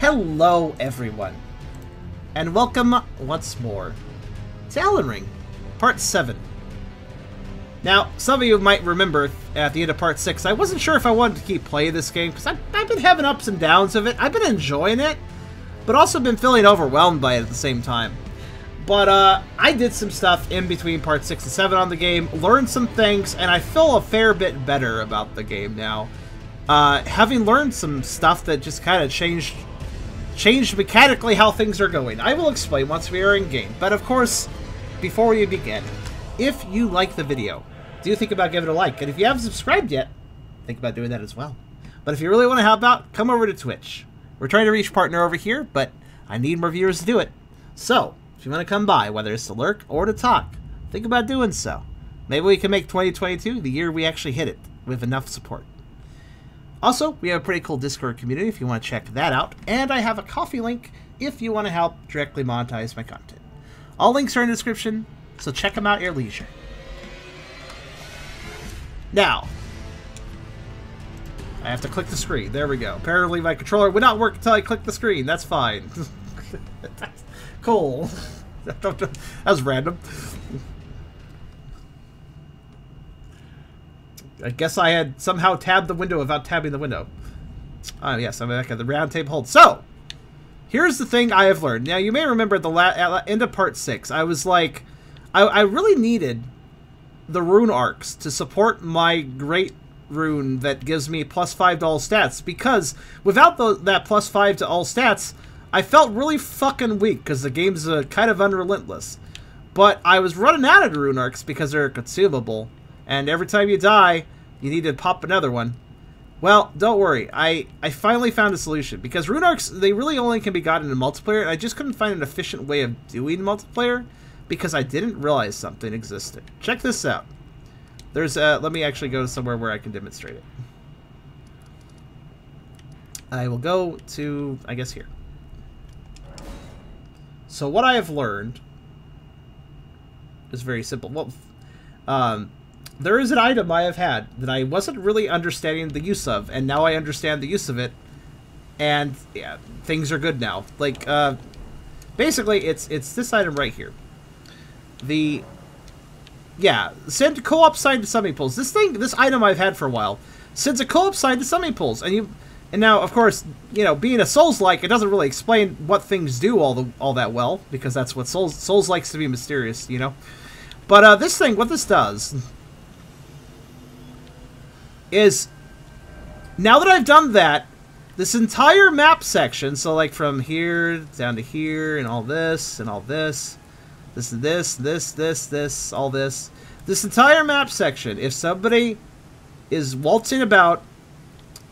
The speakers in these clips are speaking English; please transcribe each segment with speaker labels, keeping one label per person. Speaker 1: Hello, everyone, and welcome once more to Elden Ring, Part 7. Now, some of you might remember at the end of Part 6, I wasn't sure if I wanted to keep playing this game, because I've, I've been having ups and downs of it, I've been enjoying it, but also been feeling overwhelmed by it at the same time. But uh, I did some stuff in between Part 6 and 7 on the game, learned some things, and I feel a fair bit better about the game now. Uh, having learned some stuff that just kind of changed changed mechanically how things are going. I will explain once we are in game, but of course, before we begin, if you like the video, do think about giving it a like, and if you haven't subscribed yet, think about doing that as well. But if you really want to help out, come over to Twitch. We're trying to reach partner over here, but I need more viewers to do it. So, if you want to come by, whether it's to lurk or to talk, think about doing so. Maybe we can make 2022 the year we actually hit it with enough support. Also, we have a pretty cool Discord community if you want to check that out, and I have a Ko-fi link if you want to help directly monetize my content. All links are in the description, so check them out at your leisure. Now, I have to click the screen. There we go. Apparently my controller would not work until I click the screen. That's fine. That's cool. that was random. I guess I had somehow tabbed the window without tabbing the window. uh, yes, I'm back at the Roundtable Hold. So, here's the thing I have learned. Now, you may remember at the la- at end of part six, I was like, I, I really needed the rune arcs to support my great rune that gives me plus five to all stats because without the, that plus five to all stats, I felt really fucking weak because the game's uh, kind of unrelentless. But I was running out of rune arcs because they're consumable and every time you die, you need to pop another one. Well, don't worry. I, I finally found a solution because Rune Arcs they really only can be gotten in multiplayer, and I just couldn't find an efficient way of doing multiplayer because I didn't realize something existed. Check this out. There's a, uh, let me actually go somewhere where I can demonstrate it. I will go to I guess here. So what I have learned is very simple. Well, um, there is an item I have had that I wasn't really understanding the use of, and now I understand the use of it, and yeah, things are good now. Like, uh, basically, it's it's this item right here. The yeah, send co-op sign to summoning pools. This thing, this item I've had for a while, sends a co-op sign to summoning pools, and you, and now of course, you know, being a Souls-like, it doesn't really explain what things do all the all that well because that's what Souls Souls likes to be mysterious, you know. But uh, this thing, what this does is now that I've done that, this entire map section, so like from here down to here and all this and all this, this and this, this, this, this, all this, this entire map section, if somebody is waltzing about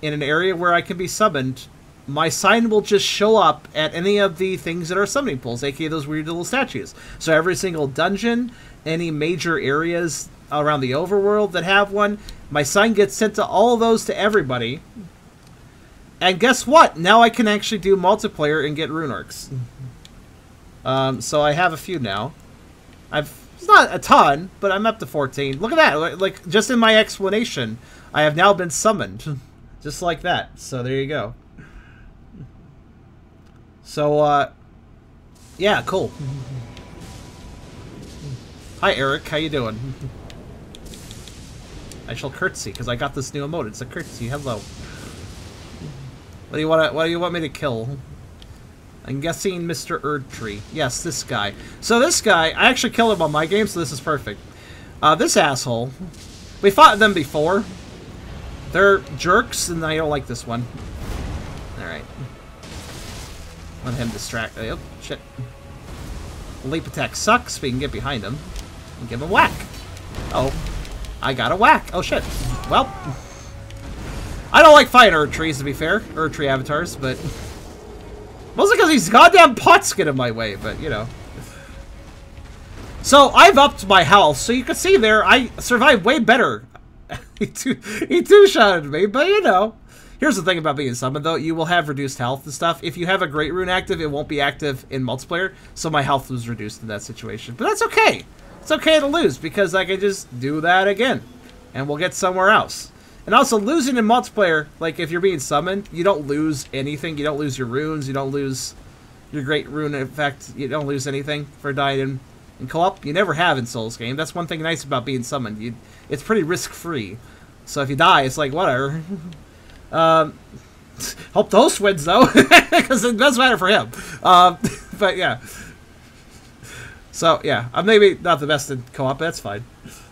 Speaker 1: in an area where I can be summoned, my sign will just show up at any of the things that are summoning pools, aka those weird little statues. So every single dungeon, any major areas around the overworld that have one. My sign gets sent to all those to everybody. And guess what? Now I can actually do multiplayer and get rune arcs. Um, so I have a few now. I've it's not a ton, but I'm up to 14. Look at that! Like just in my explanation, I have now been summoned, just like that. So there you go. So uh, yeah, cool. Hi Eric, how you doing? I shall curtsy because I got this new emote. It's a curtsy. Hello. What do you want? What do you want me to kill? I'm guessing Mr. Erdtree. Yes, this guy. So this guy, I actually killed him on my game, so this is perfect. Uh, this asshole. We fought them before. They're jerks, and I don't like this one. Alright. Let him distract. Oh, shit. Leap attack sucks, we can get behind him. And give him whack. Oh. I got a whack. Oh, shit. Well. I don't like fighting Erdtrees, to be fair. Erdtree avatars, but... Mostly because these goddamn pots get in my way, but, you know. So, I've upped my health. So, you can see there, I survived way better. he two-shotted two me, but, you know. Here's the thing about being summoned, though. You will have reduced health and stuff. If you have a Great Rune active, it won't be active in multiplayer. So, my health was reduced in that situation. But that's okay it's okay to lose because I can just do that again and we'll get somewhere else. And also, losing in multiplayer, like if you're being summoned, you don't lose anything. You don't lose your runes. You don't lose your great rune effect. You don't lose anything for dying in, in co-op. You never have in Souls game. That's one thing nice about being summoned. You, it's pretty risk-free. So if you die, it's like, whatever. um, hope the host wins, though, because it does matter for him. Um, but yeah. So yeah, I'm uh, maybe not the best in co-op, but that's fine.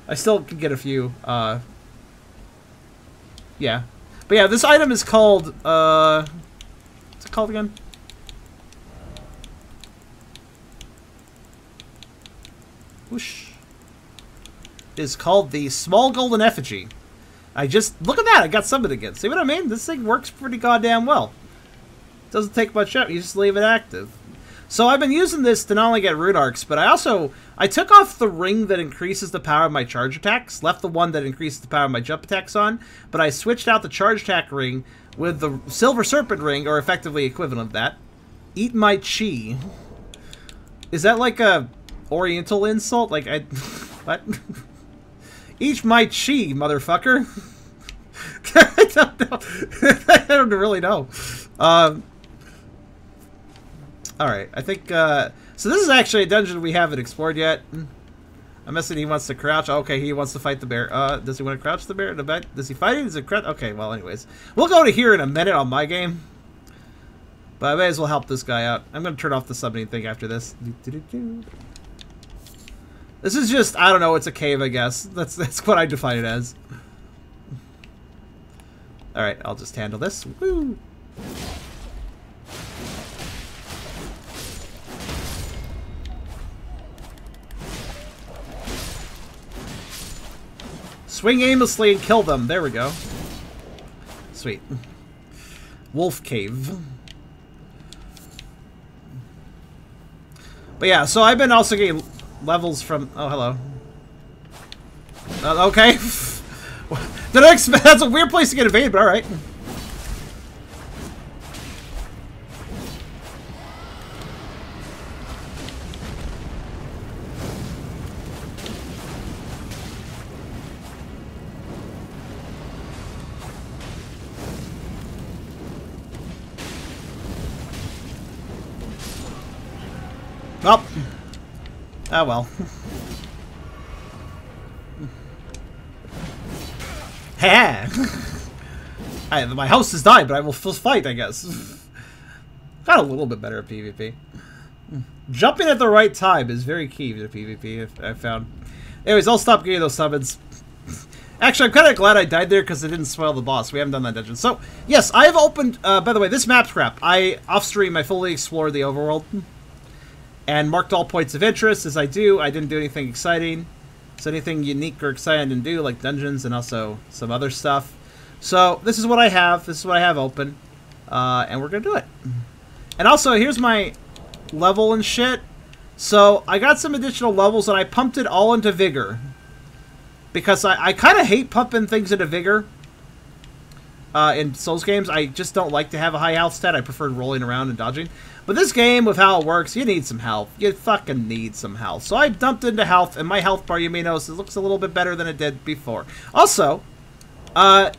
Speaker 1: I still can get a few. Uh, yeah, but yeah, this item is called. Uh, what's it called again? Whoosh. Is called the small golden effigy. I just look at that. I got something again. See what I mean? This thing works pretty goddamn well. Doesn't take much out. You just leave it active. So I've been using this to not only get rune arcs, but I also I took off the ring that increases the power of my charge attacks, left the one that increases the power of my jump attacks on, but I switched out the charge attack ring with the silver serpent ring, or effectively equivalent of that. Eat my chi. Is that like a oriental insult? Like I what? Eat my chi, motherfucker. I don't know. I don't really know. Um Alright, I think, uh, so this is actually a dungeon we haven't explored yet. I'm guessing he wants to crouch. Okay, he wants to fight the bear. Uh, does he want to crouch the bear in the back? Does he fight it? Is it crouch? Okay, well, anyways. We'll go to here in a minute on my game. But I may as well help this guy out. I'm going to turn off the summoning thing after this. This is just, I don't know, it's a cave, I guess. That's, that's what I define it as. Alright, I'll just handle this. Woo! Swing aimlessly and kill them. There we go. Sweet. Wolf Cave. But yeah, so I've been also getting levels from... Oh, hello. Uh, okay. The next. That's a weird place to get invaded, but alright. Oh! Oh well. Ah, hey, my house has died, but I will fight, I guess. Got a little bit better at PvP. Jumping at the right time is very key to PvP, I found. Anyways, I'll stop getting those summons. Actually, I'm kind of glad I died there because it didn't spoil the boss. We haven't done that dungeon. So, yes, I have opened... Uh, by the way, this map scrap. I, off-stream, I fully explored the overworld and marked all points of interest as I do. I didn't do anything exciting. So anything unique or exciting I didn't do, like dungeons and also some other stuff. So this is what I have. This is what I have open. Uh, and we're going to do it. And also, here's my level and shit. So I got some additional levels and I pumped it all into Vigor. Because I, I kind of hate pumping things into Vigor. Uh, in Souls games, I just don't like to have a high health stat. I prefer rolling around and dodging. But this game, with how it works, you need some health. You fucking need some health. So I dumped into health, and my health bar, you may notice, it looks a little bit better than it did before. Also, uh,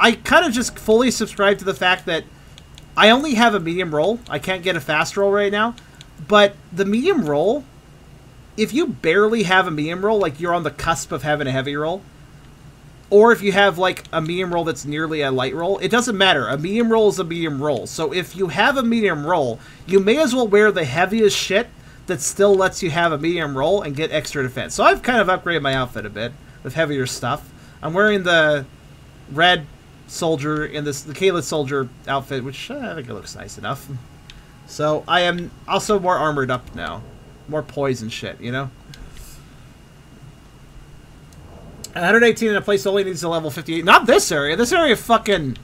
Speaker 1: I kind of just fully subscribe to the fact that I only have a medium roll. I can't get a fast roll right now. But the medium roll, if you barely have a medium roll, like you're on the cusp of having a heavy roll, or if you have like a medium roll that's nearly a light roll, it doesn't matter. A medium roll is a medium roll. So if you have a medium roll, you may as well wear the heaviest shit that still lets you have a medium roll and get extra defense. So I've kind of upgraded my outfit a bit with heavier stuff. I'm wearing the red soldier in this the Kayla soldier outfit, which uh, I think it looks nice enough. So I am also more armored up now, more poison shit, you know. 118 in a place only needs a level 58. Not this area. This area fucking...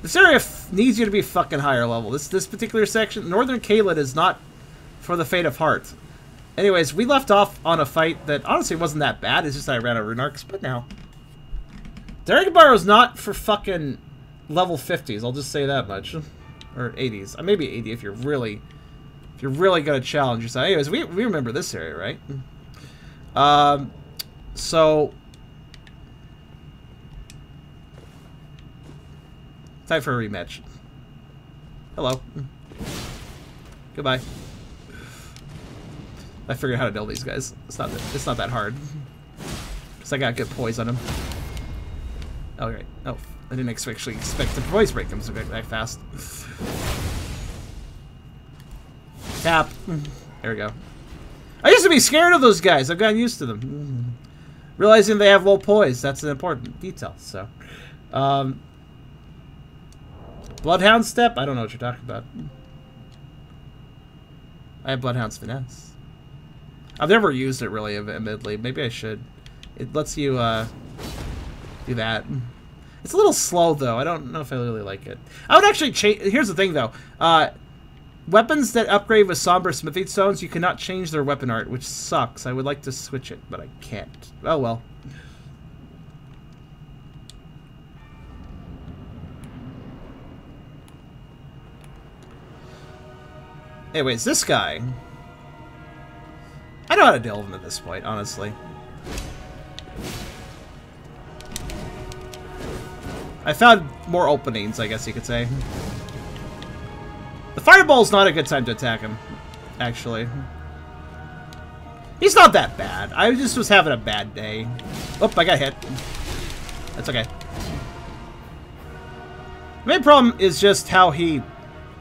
Speaker 1: This area needs you to be fucking higher level. This this particular section, Northern Caelid is not for the faint of heart. Anyways, we left off on a fight that honestly wasn't that bad. It's just I ran out of Rune Arcs, but now. is not for fucking level 50s. I'll just say that much. Or 80s. Uh, maybe 80 if you're really... If you're really gonna challenge yourself. Anyways, we, we remember this area, right? Um, so, Time for a rematch. Hello. Goodbye. I figured out how to build these guys. It's not that, it's not that hard. Cause I got good poise on them. Oh right. Oh, I didn't actually expect the poise break them so that fast. Tap. There we go. I used to be scared of those guys. I've gotten used to them. Realizing they have low poise, that's an important detail. So, um, Bloodhound step? I don't know what you're talking about. I have Bloodhound's finesse. I've never used it really, admittedly. Maybe I should. It lets you uh, do that. It's a little slow though. I don't know if I really like it. I would actually change. Here's the thing though. Uh, weapons that upgrade with somber smithing stones, you cannot change their weapon art, which sucks. I would like to switch it, but I can't. Oh well. Anyways, this guy. I know how to delve him at this point, honestly. I found more openings, I guess you could say. The fireball's not a good time to attack him, actually. He's not that bad. I just was having a bad day. Oop, I got hit. That's okay. The main problem is just how he...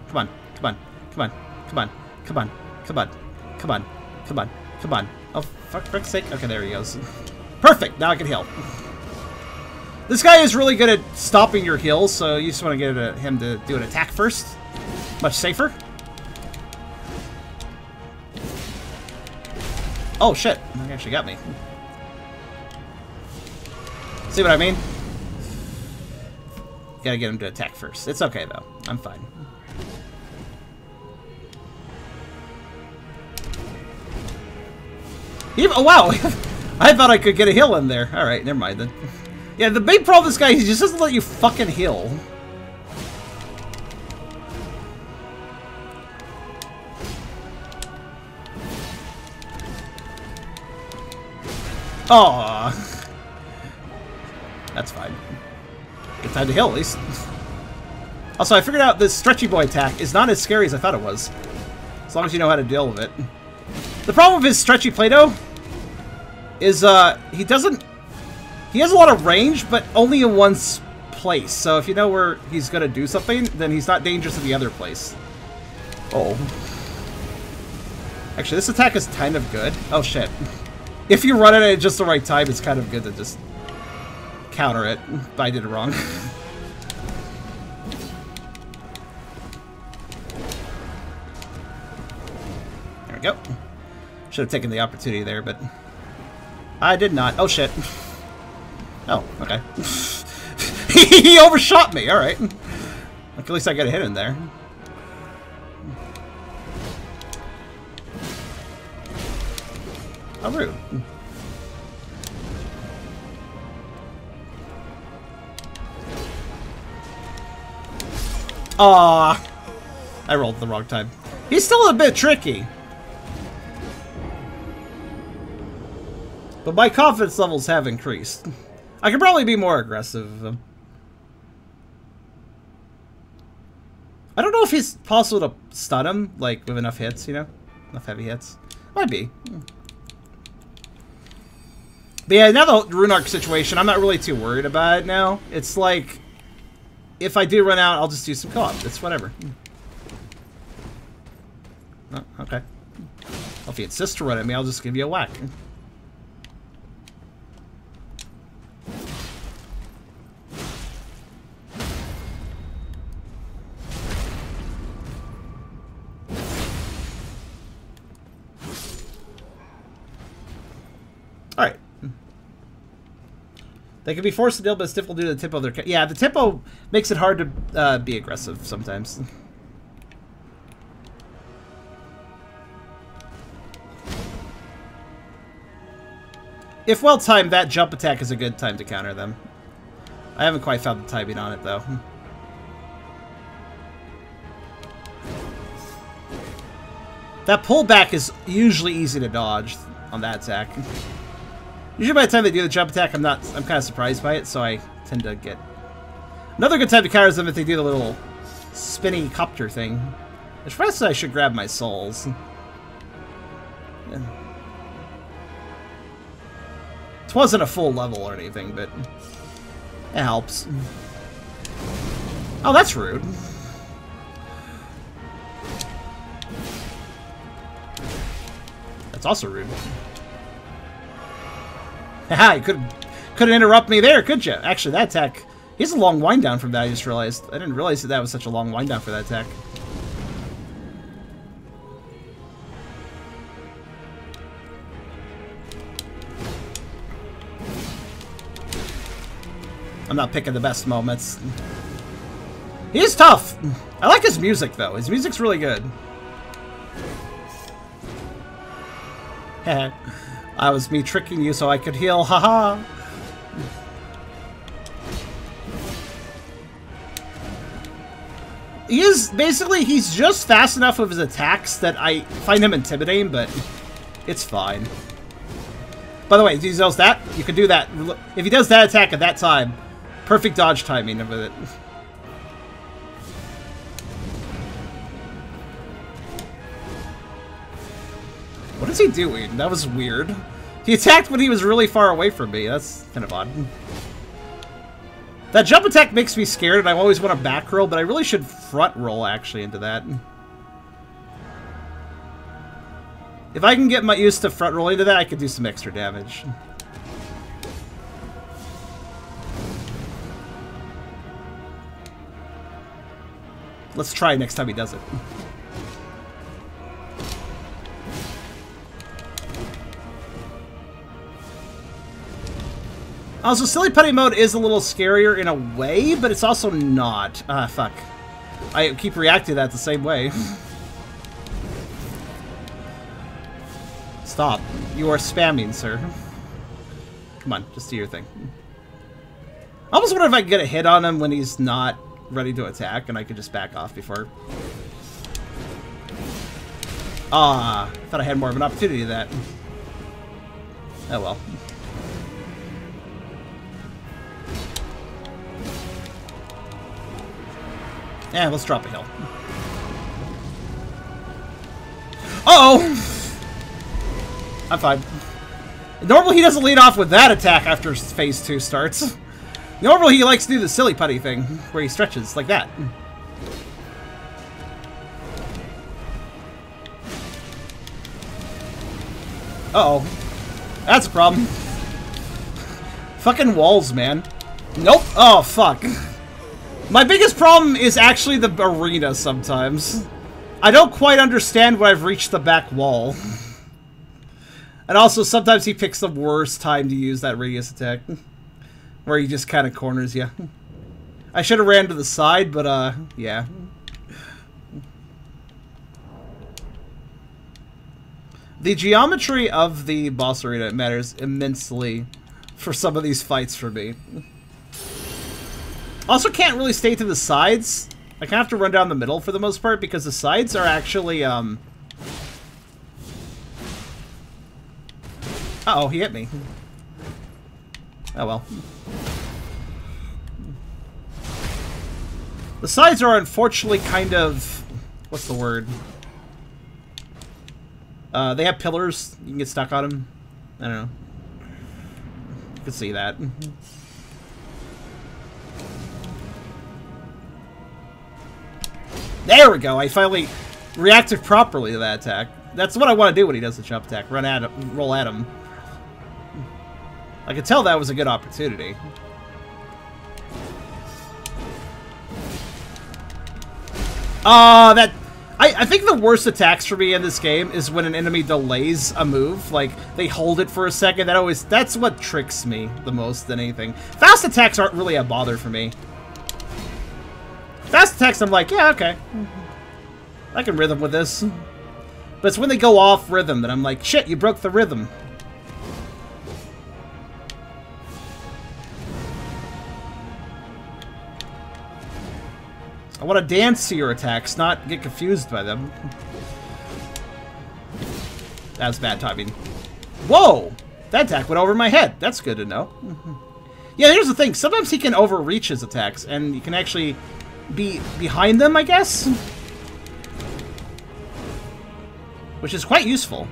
Speaker 1: Come on, come on, come on. Come on. Come on. Come on. Come on. Come on. Come on. Oh, fuck, frick's sake. Okay, there he goes. Perfect! Now I can heal. This guy is really good at stopping your heals, so you just want to get him to do an attack first. Much safer. Oh, shit. He actually got me. See what I mean? Gotta get him to attack first. It's okay, though. I'm fine. Even, oh, wow. I thought I could get a heal in there. Alright, never mind then. Yeah, the big problem with this guy, he just doesn't let you fucking heal. Oh, That's fine. Good time to heal, at least. Also, I figured out this stretchy boy attack is not as scary as I thought it was. As long as you know how to deal with it. The problem with his stretchy Play-Doh is uh, he doesn't... He has a lot of range, but only in one place. So if you know where he's going to do something, then he's not dangerous in the other place. Oh. Actually, this attack is kind of good. Oh, shit. If you run it at just the right time, it's kind of good to just counter it. But I did it wrong. there we go. Should have taken the opportunity there, but I did not. Oh, shit. Oh, okay. he overshot me. All right. At least I got a hit in there. How rude. Aw. I rolled the wrong time. He's still a bit tricky. But my confidence levels have increased. I could probably be more aggressive. I don't know if it's possible to stun him, like, with enough hits, you know? Enough heavy hits. Might be. But yeah, now the Rune Arc situation, I'm not really too worried about it now. It's like, if I do run out, I'll just do some co-op. It's whatever. Oh, okay. Well, if he insists to run at me, I'll just give you a whack. They can be forced to deal, but stiff will do the tempo of their. Yeah, the tempo makes it hard to uh, be aggressive sometimes. if well timed, that jump attack is a good time to counter them. I haven't quite found the timing on it though. That pullback is usually easy to dodge on that attack. Usually by the time they do the jump attack, I'm not, I'm kind of surprised by it, so I tend to get... Another good time to counter them if they do the little spinny copter thing. As fast as I should grab my souls. Yeah. This wasn't a full level or anything, but it helps. Oh, that's rude. That's also rude. Haha, you could, couldn't interrupt me there, could you? Actually, that attack... He's a long wind down from that, I just realized. I didn't realize that that was such a long wind down for that attack. I'm not picking the best moments. He's tough! I like his music, though. His music's really good. I was me tricking you so I could heal. Haha! -ha. He is basically he's just fast enough with his attacks that I find him intimidating, but it's fine. By the way, if he does that, you can do that. If he does that attack at that time, perfect dodge timing with it. What is he doing? That was weird. He attacked when he was really far away from me. That's kind of odd. That jump attack makes me scared, and I always want to back roll, but I really should front roll, actually, into that. If I can get my used to front roll into that, I could do some extra damage. Let's try next time he does it. Also, uh, Silly Putty mode is a little scarier in a way, but it's also not. Ah, uh, fuck. I keep reacting to that the same way. Stop. You are spamming, sir. Come on, just do your thing. I almost wonder if I could get a hit on him when he's not ready to attack, and I could just back off before... Ah, thought I had more of an opportunity to that. Oh well. Yeah, let's drop a hill. Uh oh I'm fine. Normally he doesn't lead off with that attack after phase 2 starts. Normally he likes to do the silly putty thing, where he stretches, like that. Uh oh That's a problem. Fucking walls, man. Nope! Oh, fuck. My biggest problem is actually the arena sometimes. I don't quite understand when I've reached the back wall. and also, sometimes he picks the worst time to use that radius attack. Where he just kind of corners you. I should have ran to the side, but, uh, yeah. The geometry of the boss arena matters immensely for some of these fights for me. Also can't really stay to the sides. I kind of have to run down the middle for the most part because the sides are actually, um... Uh oh he hit me. Oh well. The sides are unfortunately kind of... What's the word? Uh, they have pillars. You can get stuck on them. I don't know. You can see that. There we go. I finally reacted properly to that attack. That's what I want to do when he does the jump attack. Run at him, roll at him. I could tell that was a good opportunity. Uh, that... I, I think the worst attacks for me in this game is when an enemy delays a move. Like, they hold it for a second. That always... That's what tricks me the most than anything. Fast attacks aren't really a bother for me. Fast attacks, I'm like, yeah, okay. I can rhythm with this. But it's when they go off rhythm that I'm like, shit, you broke the rhythm. I want to dance to your attacks, not get confused by them. That's bad timing. Whoa! That attack went over my head. That's good to know. yeah, here's the thing. Sometimes he can overreach his attacks, and you can actually be behind them, I guess? Which is quite useful.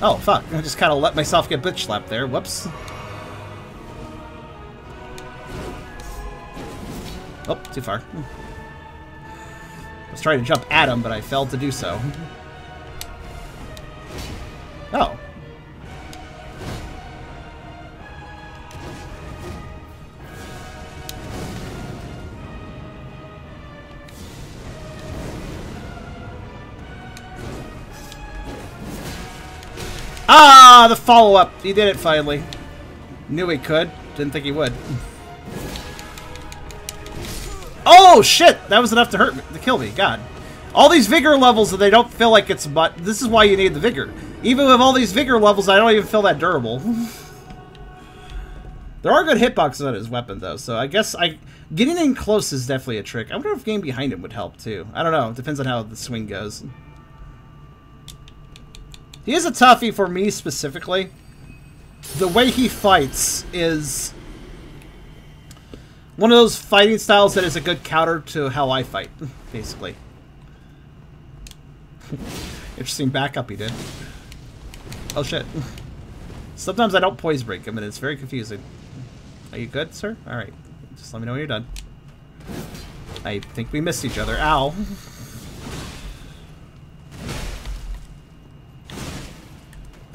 Speaker 1: Oh, fuck. I just kind of let myself get bitch slapped there. Whoops. Oh, too far. I was trying to jump at him, but I failed to do so. Oh. Ah, the follow-up. He did it finally. Knew he could. Didn't think he would. Oh, shit! That was enough to hurt me, to kill me. God. All these vigor levels that they don't feel like it's but this is why you need the vigor. Even with all these vigor levels, I don't even feel that durable. there are good hitboxes on his weapon though, so I guess I getting in close is definitely a trick. I wonder if game behind him would help too. I don't know. It depends on how the swing goes. He is a toughie for me specifically. The way he fights is one of those fighting styles that is a good counter to how I fight, basically. Interesting backup he did. Oh shit. Sometimes I don't poise break him and it's very confusing. Are you good, sir? Alright. Just let me know when you're done. I think we missed each other. Ow.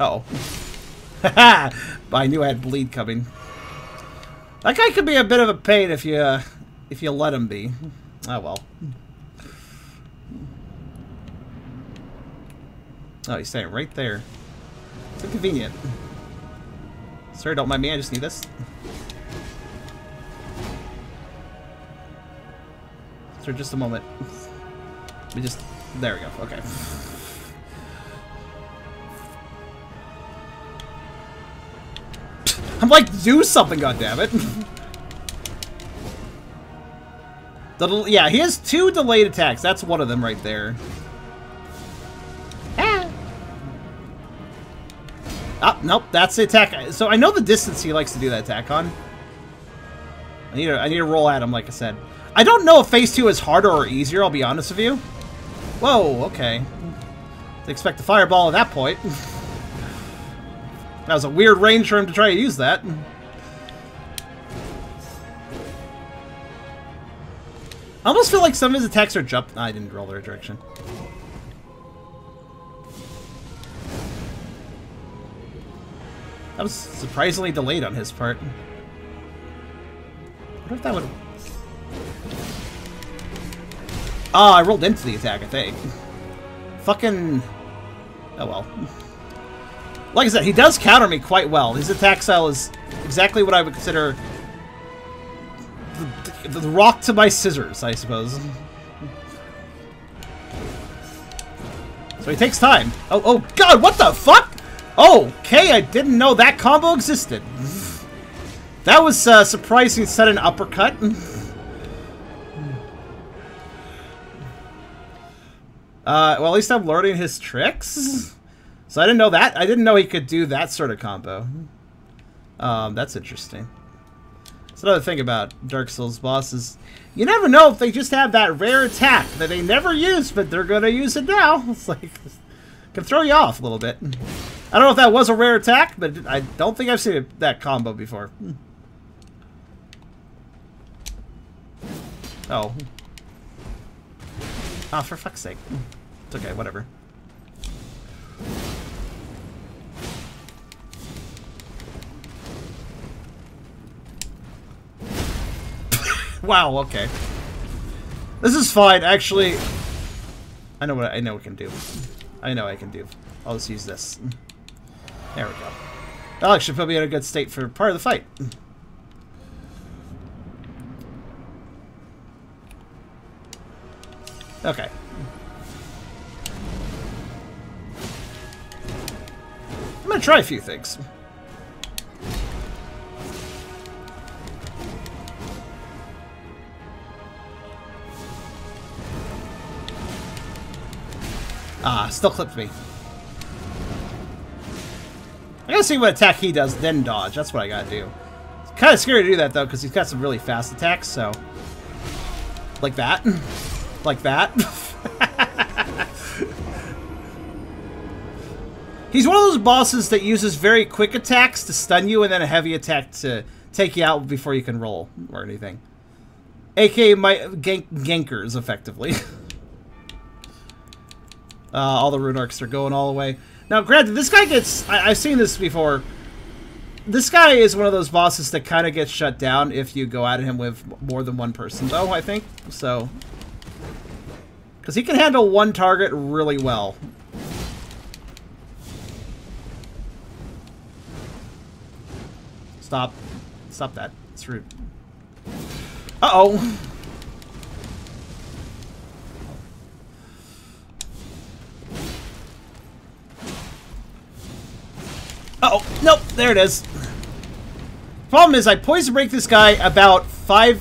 Speaker 1: Uh oh. I knew I had bleed coming. That guy could be a bit of a pain if you uh, if you let him be. Oh well. Oh, he's staying right there. So convenient. Sir, don't mind me. I just need this. Sir, just a moment. Let me just. There we go. Okay. I'm like, do something, goddammit. it! yeah, he has two delayed attacks. That's one of them right there. Ah, nope, that's the attack. So I know the distance he likes to do that attack on. I need to, I need to roll at him, like I said. I don't know if phase two is harder or easier, I'll be honest with you. Whoa, okay. expect a fireball at that point. That was a weird range for him to try to use that. I almost feel like some of his attacks are jump- I didn't roll the right direction. That was surprisingly delayed on his part. What if that would... Ah, oh, I rolled into the attack, I think. Fucking... Oh well. Like I said, he does counter me quite well. His attack style is exactly what I would consider the, the, the rock to my scissors, I suppose. So he takes time. Oh, oh, God, what the fuck? Okay, I didn't know that combo existed. That was uh, surprising sudden uppercut. Uh, well, at least I'm learning his tricks. So I didn't know that. I didn't know he could do that sort of combo. Um, that's interesting. That's another thing about Dark Souls bosses. You never know if they just have that rare attack that they never use, but they're going to use it now. It's like, it can throw you off a little bit. I don't know if that was a rare attack, but I don't think I've seen it, that combo before. Oh. Ah, oh, for fuck's sake. It's okay, whatever. Wow, okay. This is fine, actually. I know what I know what I can do. I know I can do. I'll just use this. There we go. Oh, That'll actually put me in a good state for part of the fight. Okay. I'm gonna try a few things. Ah, still clipped me. I gotta see what attack he does, then dodge. That's what I gotta do. It's kind of scary to do that, though, because he's got some really fast attacks, so... Like that. Like that. he's one of those bosses that uses very quick attacks to stun you and then a heavy attack to take you out before you can roll or anything. AKA my gank gankers, effectively. Uh, all the rune arcs are going all the way. Now, granted, this guy gets... I, have seen this before. This guy is one of those bosses that kind of gets shut down if you go at him with more than one person, though, I think. So... Because he can handle one target really well. Stop. Stop that. It's rude. Uh-oh. Uh oh, nope, there it is. Problem is, I poison break this guy about five,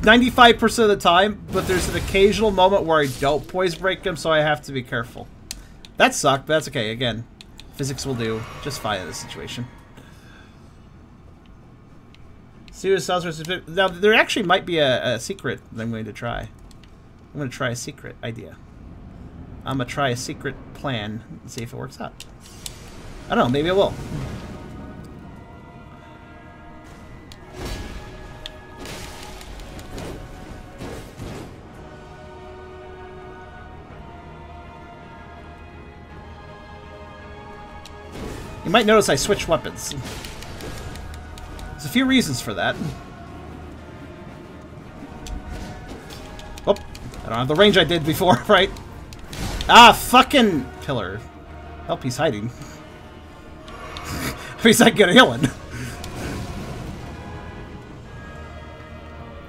Speaker 1: 95% of the time, but there's an occasional moment where I don't poison break him, so I have to be careful. That sucked, but that's okay. Again, physics will do just fine in this situation. Now, there actually might be a, a secret that I'm going to try. I'm going to try a secret idea. I'm going to try a secret plan and see if it works out. I don't know, maybe I will. You might notice I switched weapons. There's a few reasons for that. Oh, I don't have the range I did before, right? Ah, fucking pillar. Help, he's hiding. At least I get healing.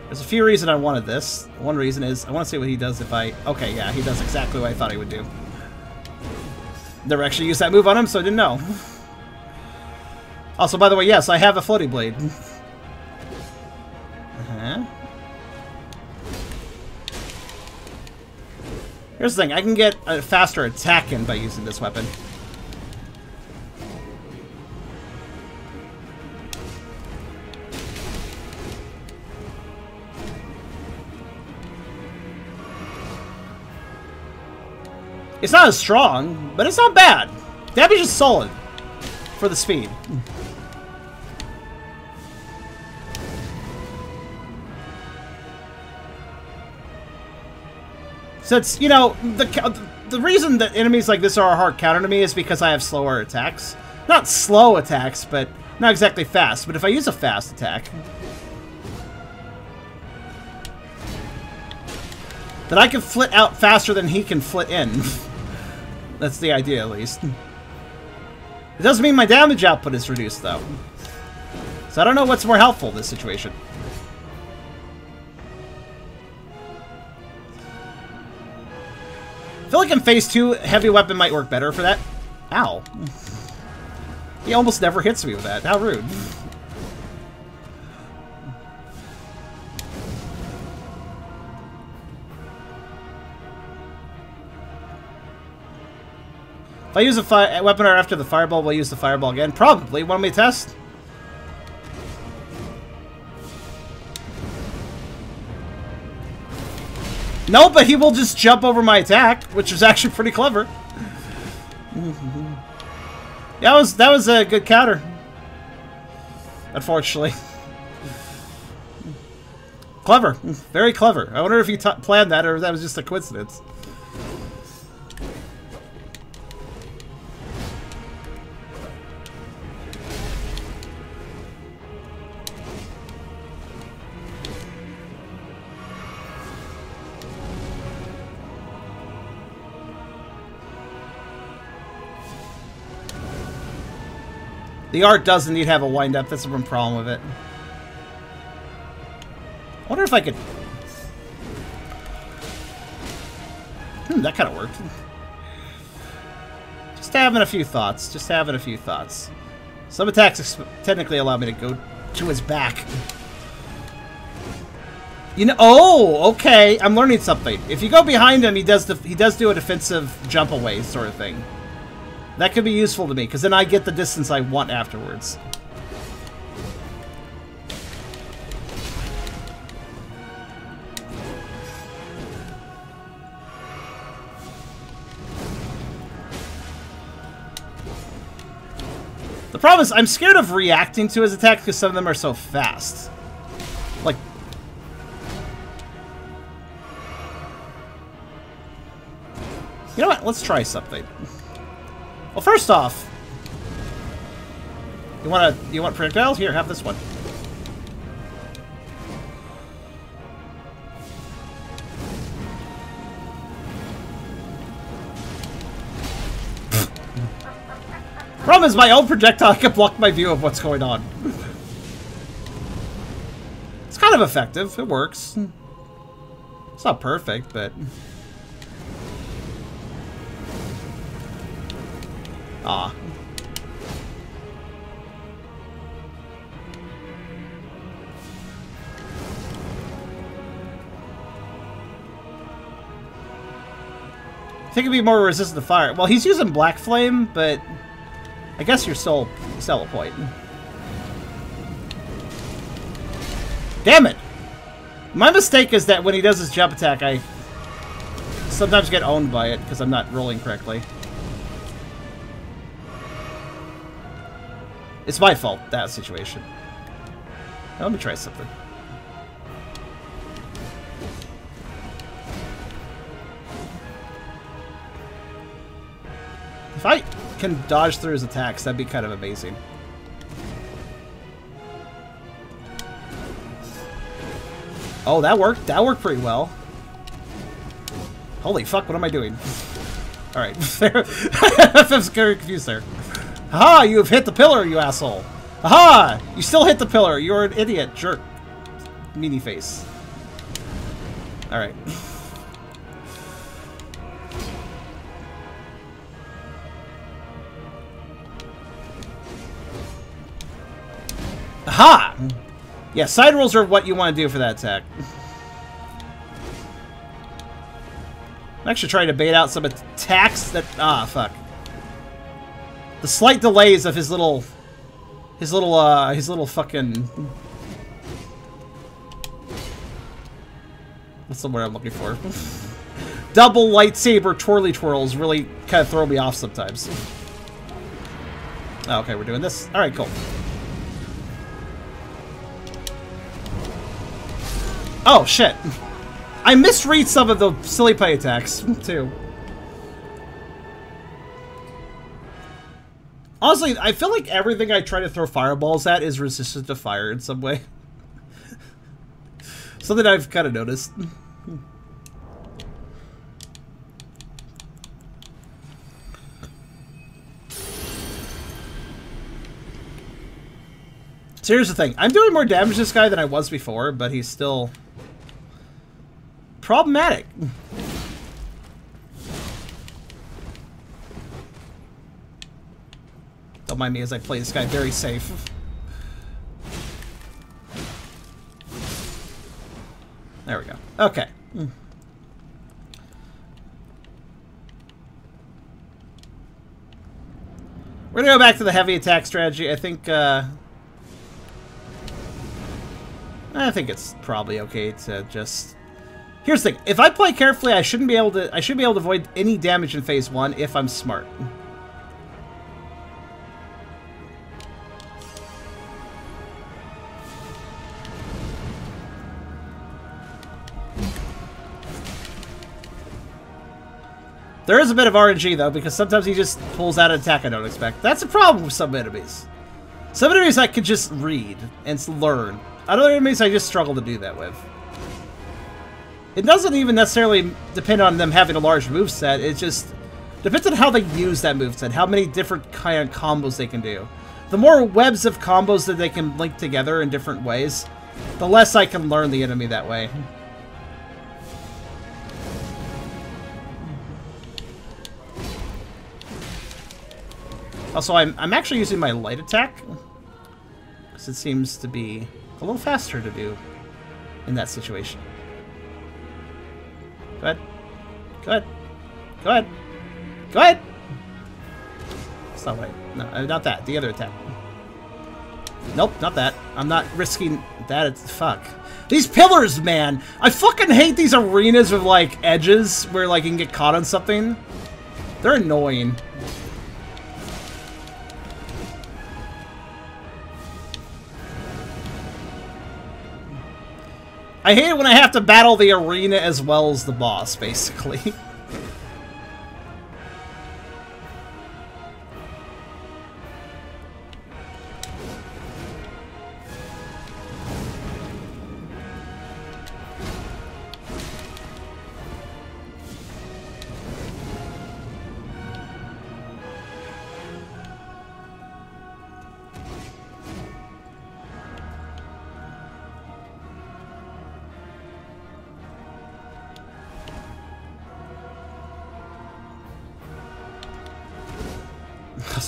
Speaker 1: There's a few reasons I wanted this. One reason is I want to see what he does if I... Okay, yeah, he does exactly what I thought he would do. Never actually used that move on him, so I didn't know. Also, by the way, yes, I have a floating blade. Uh-huh. Here's the thing, I can get a faster attack in by using this weapon. It's not as strong, but it's not bad. Damage is solid for the speed. So it's you know, the, the reason that enemies like this are a hard counter to me is because I have slower attacks. Not slow attacks, but not exactly fast. But if I use a fast attack, then I can flit out faster than he can flit in. That's the idea, at least. It does not mean my damage output is reduced, though. So I don't know what's more helpful in this situation. I feel like in Phase 2, Heavy Weapon might work better for that. Ow. He almost never hits me with that. How rude. If I use a weapon art after the fireball, will I use the fireball again? Probably. me to test? No, but he will just jump over my attack, which is actually pretty clever. that was that was a good counter. Unfortunately. clever. Very clever. I wonder if he planned that or that was just a coincidence. The art does indeed have a wind-up. That's the problem with it. I wonder if I could... Hmm, that kind of worked. Just having a few thoughts. Just having a few thoughts. Some attacks technically allow me to go to his back. You know, oh, okay. I'm learning something. If you go behind him, he does the he does do a defensive jump away sort of thing. That could be useful to me, because then I get the distance I want afterwards. The problem is, I'm scared of reacting to his attacks because some of them are so fast. Like... You know what? Let's try something. Well, first off, you want to you want projectiles? Here, have this one. Problem is, my own projectile can block my view of what's going on. it's kind of effective. It works. It's not perfect, but. Aw. I think it'd be more resistant to fire. Well, he's using black flame, but I guess you're still still a point. Damn it! My mistake is that when he does his jump attack, I sometimes get owned by it because I'm not rolling correctly. It's my fault, that situation. let me try something. If I can dodge through his attacks, that'd be kind of amazing. Oh, that worked. That worked pretty well. Holy fuck, what am I doing? Alright, I'm very confused there. Aha! You have hit the pillar, you asshole! Aha! You still hit the pillar! You're an idiot, jerk. Meanie face. Alright. Aha! Yeah, side rolls are what you want to do for that attack. I'm actually trying to bait out some attacks that... Ah, fuck. The slight delays of his little, his little, uh, his little fucking. What's the word I'm looking for? Double lightsaber twirly twirls really kind of throw me off sometimes. Oh, okay, we're doing this. All right, cool. Oh, shit. I misread some of the silly play attacks, too. Honestly, I feel like everything I try to throw fireballs at is resistant to fire in some way. Something I've kind of noticed. So here's the thing. I'm doing more damage to this guy than I was before, but he's still problematic. Don't mind me as I play this guy very safe. There we go. Okay. Hmm. We're gonna go back to the heavy attack strategy. I think, uh... I think it's probably okay to just... Here's the thing. If I play carefully, I shouldn't be able to... I should be able to avoid any damage in Phase 1 if I'm smart. There is a bit of RNG, though, because sometimes he just pulls out an attack I don't expect. That's a problem with some enemies. Some enemies I can just read and learn. Other enemies I just struggle to do that with. It doesn't even necessarily depend on them having a large move set. It just depends on how they use that move set, how many different kind of combos they can do. The more webs of combos that they can link together in different ways, the less I can learn the enemy that way. Also, I'm, I'm actually using my light attack. Because it seems to be a little faster to do in that situation. Go ahead. Go ahead. Go ahead. Go ahead! That's not right. No, uh, not that. The other attack. Nope, not that. I'm not risking that. It's fuck. These pillars, man! I fucking hate these arenas with, like, edges where, like, you can get caught on something. They're annoying. I hate it when I have to battle the arena as well as the boss, basically.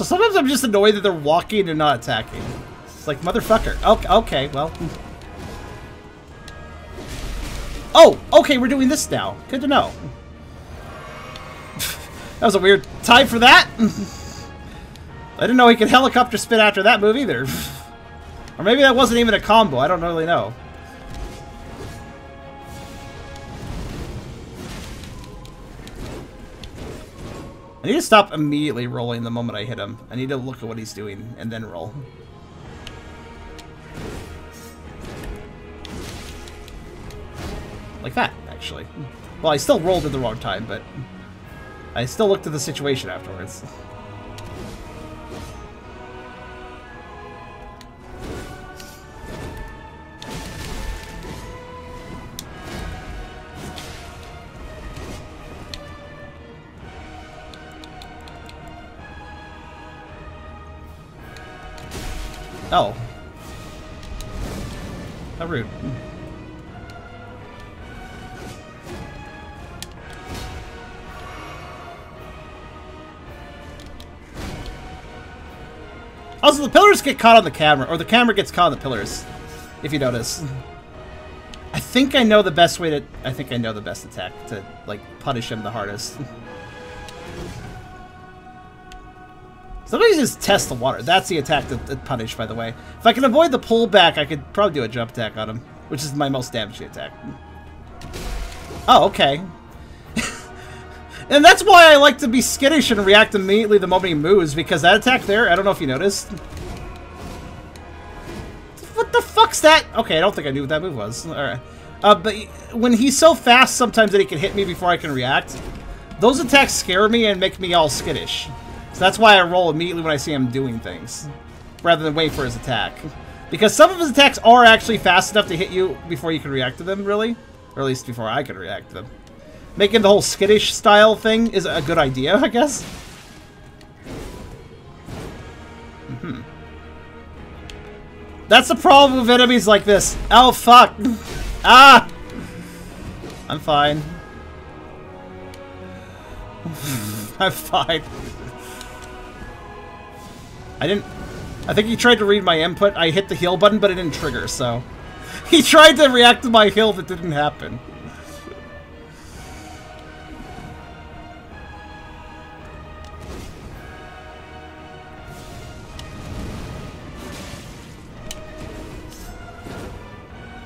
Speaker 1: sometimes I'm just annoyed that they're walking and not attacking. It's like, motherfucker. Okay, okay well. Oh, okay, we're doing this now. Good to know. that was a weird time for that. I didn't know he could helicopter spin after that move either. or maybe that wasn't even a combo. I don't really know. I need to stop immediately rolling the moment I hit him. I need to look at what he's doing and then roll. Like that, actually. Well, I still rolled at the wrong time, but I still looked at the situation afterwards. Oh. How rude. Also, the pillars get caught on the camera, or the camera gets caught on the pillars, if you notice. I think I know the best way to... I think I know the best attack to, like, punish him the hardest. Somebody just test the water. That's the attack to, punish, by the way. If I can avoid the pullback, I could probably do a jump attack on him, which is my most damaging attack. Oh, okay. and that's why I like to be skittish and react immediately the moment he moves, because that attack there, I don't know if you noticed. What the fuck's that? Okay, I don't think I knew what that move was. Alright. Uh, but when he's so fast sometimes that he can hit me before I can react, those attacks scare me and make me all skittish. So that's why I roll immediately when I see him doing things, rather than wait for his attack. Because some of his attacks are actually fast enough to hit you before you can react to them, really. Or at least before I can react to them. Making the whole skittish style thing is a good idea, I guess. Mm -hmm. That's the problem with enemies like this. Oh, fuck. ah! I'm fine. I'm fine. I didn't... I think he tried to read my input. I hit the heal button, but it didn't trigger, so... He tried to react to my heal that didn't happen.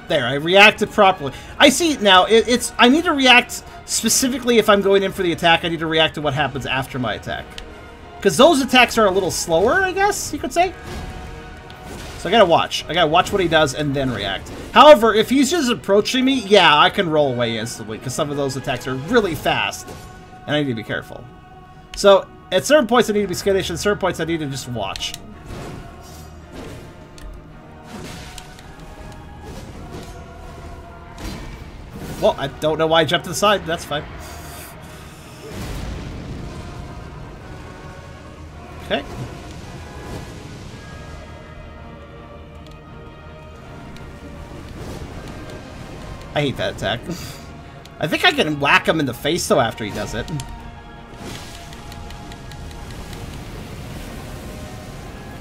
Speaker 1: There, I reacted properly. I see it now. It, it's I need to react specifically if I'm going in for the attack. I need to react to what happens after my attack. Because those attacks are a little slower, I guess you could say. So I gotta watch. I gotta watch what he does and then react. However, if he's just approaching me, yeah, I can roll away instantly because some of those attacks are really fast. And I need to be careful. So at certain points I need to be skittish, at certain points I need to just watch. Well, I don't know why I jumped to the side. That's fine. I hate that attack. I think I can whack him in the face, though, after he does it.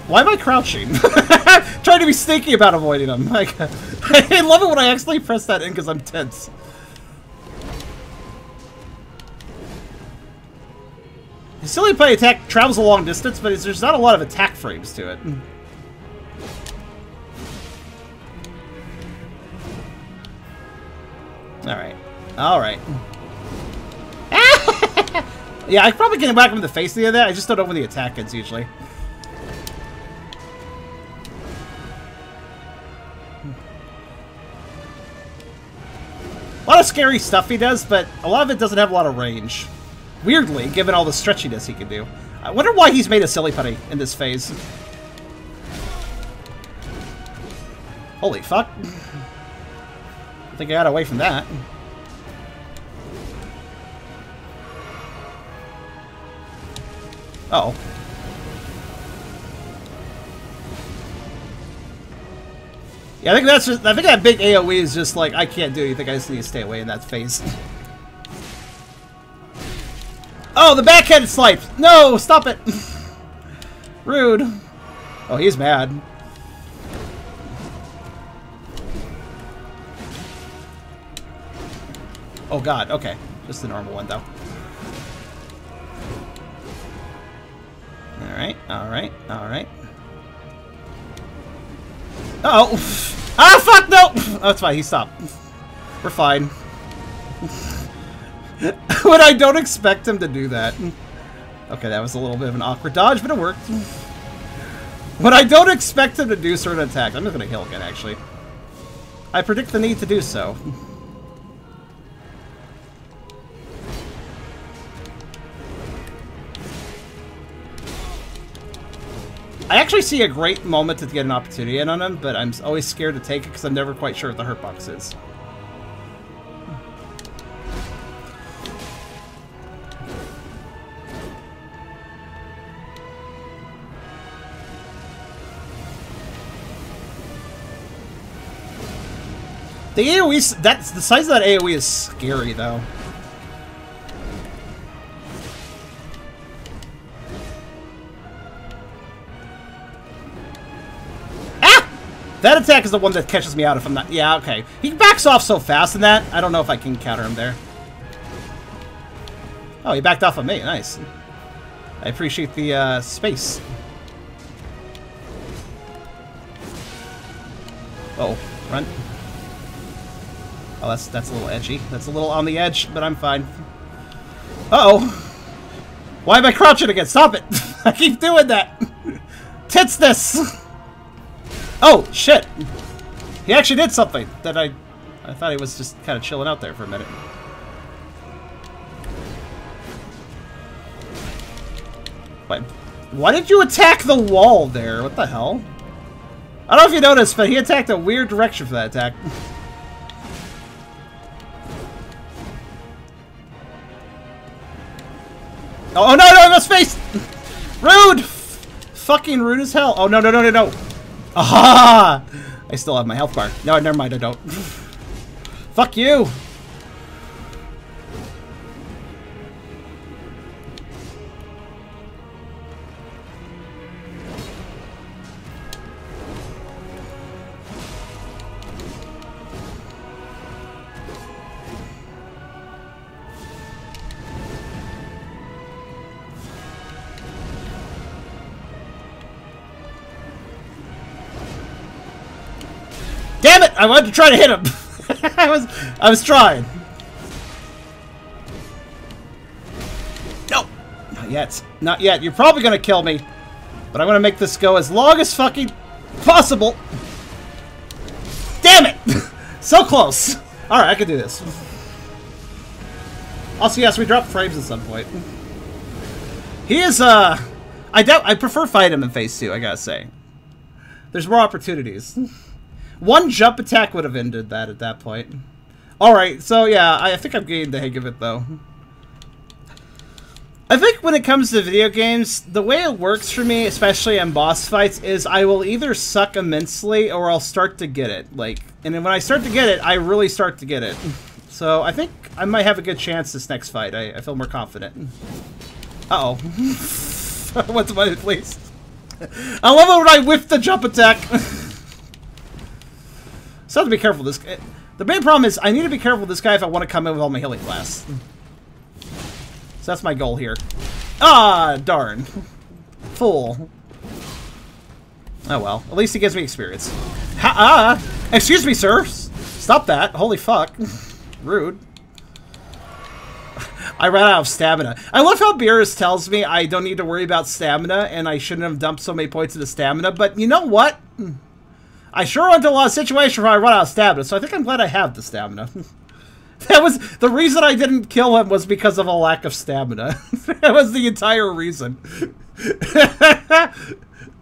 Speaker 1: Why am I crouching? Trying to be sneaky about avoiding him. Like, I love it when I actually press that in because I'm tense. His Silly Play attack travels a long distance, but there's not a lot of attack frames to it. Hmm. Alright. Alright. yeah, I probably can whack him in the face the other day. I just don't know when the attack ends usually. A lot of scary stuff he does, but a lot of it doesn't have a lot of range. Weirdly, given all the stretchiness he can do. I wonder why he's made a silly putty in this phase. Holy fuck. I think I got away from that. Uh oh. Yeah, I think that's just, I think that big AoE is just like, I can't do anything, I just need to stay away in that phase. Oh, the backhanded slice! No, stop it! Rude. Oh, he's mad. Oh god, okay. Just the normal one, though. Alright, alright, alright. Uh oh Ah, fuck, no! That's fine, he stopped. We're fine. But I don't expect him to do that. Okay, that was a little bit of an awkward dodge, but it worked. But I don't expect him to do certain attacks, I'm just gonna heal again, actually. I predict the need to do so. I actually see a great moment to get an opportunity in on him, but I'm always scared to take it because I'm never quite sure what the hurt box is. The AoE, that's the size of that AoE is scary though. Ah! That attack is the one that catches me out if I'm not... Yeah, okay. He backs off so fast in that, I don't know if I can counter him there. Oh, he backed off of me. Nice. I appreciate the uh, space. Uh oh, run. Oh, that's that's a little edgy. That's a little on the edge, but I'm fine. Uh oh Why am I crouching again? Stop it! I keep doing that! Tits this! Oh, shit! He actually did something that I... I thought he was just kind of chilling out there for a minute. Wait, why did you attack the wall there? What the hell? I don't know if you noticed, but he attacked a weird direction for that attack. Oh, oh, no, no, I'm no, space! Rude! F fucking rude as hell. Oh, no, no, no, no, no. Aha! I still have my health bar. No, never mind, I don't. Fuck you! I wanted to try to hit him. I was I was trying. No, not yet. Not yet. You're probably gonna kill me, but I'm gonna make this go as long as fucking possible. Damn it! so close. All right, I can do this. Also, yes, we drop frames at some point. He is uh, I doubt I prefer fight him in phase two. I gotta say, there's more opportunities. One jump attack would have ended that at that point. Alright, so yeah, I think I'm getting the hang of it, though. I think when it comes to video games, the way it works for me, especially in boss fights, is I will either suck immensely or I'll start to get it. Like, and when I start to get it, I really start to get it. So I think I might have a good chance this next fight. I, I feel more confident. Uh oh What's my place? I love it when I whiff the jump attack. I have to be careful. This guy. The main problem is I need to be careful with this guy if I want to come in with all my healing blasts. So that's my goal here. Ah, darn. Fool. Oh well. At least he gives me experience. Ha ah! Excuse me, sir! Stop that! Holy fuck. Rude. I ran out of stamina. I love how Beerus tells me I don't need to worry about stamina and I shouldn't have dumped so many points into stamina, but you know what? I sure went to a lot of situations where I run out of stamina, so I think I'm glad I have the stamina. that was the reason I didn't kill him was because of a lack of stamina. that was the entire reason.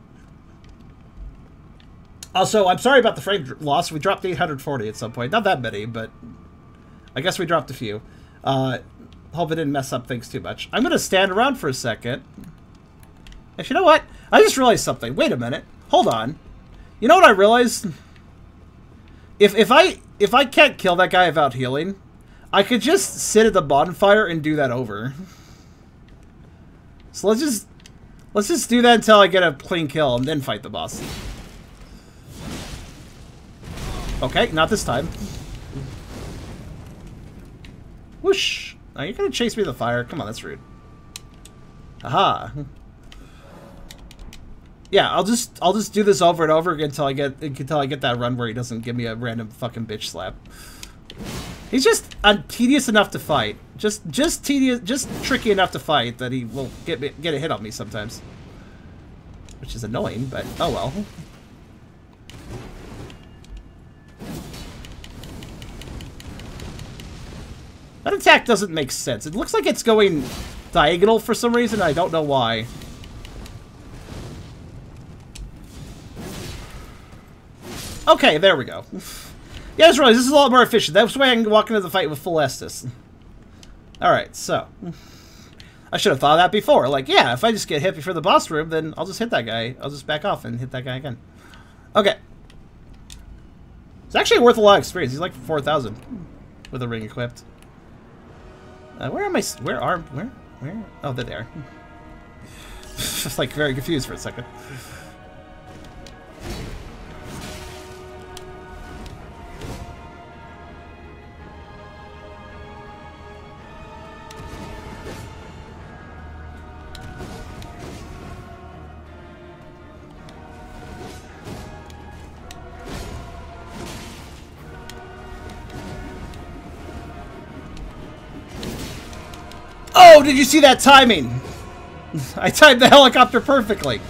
Speaker 1: also, I'm sorry about the frame loss. We dropped 840 at some point. Not that many, but I guess we dropped a few. Uh, hope it didn't mess up things too much. I'm going to stand around for a second. Actually, you know what? I just realized something. Wait a minute. Hold on. You know what I realized? If if I if I can't kill that guy without healing, I could just sit at the bonfire and do that over. So let's just let's just do that until I get a clean kill and then fight the boss. Okay, not this time. Whoosh! Are you gonna chase me to the fire. Come on, that's rude. Aha. Yeah, I'll just I'll just do this over and over again until I get until I get that run where he doesn't give me a random fucking bitch slap. He's just uh, tedious enough to fight. Just just tedious, just tricky enough to fight that he will get me, get a hit on me sometimes, which is annoying. But oh well. That attack doesn't make sense. It looks like it's going diagonal for some reason. I don't know why. Okay, there we go. Yeah, I this is a lot more efficient. That's the way I can walk into the fight with full Estus. Alright, so. I should have thought of that before. Like, yeah, if I just get hit before the boss room, then I'll just hit that guy. I'll just back off and hit that guy again. Okay. It's actually worth a lot of experience. He's like 4,000 with a ring equipped. Uh, where am I? Where are? Where? Where? Oh, there they are. Just like very confused for a second. you see that timing? I timed the helicopter perfectly.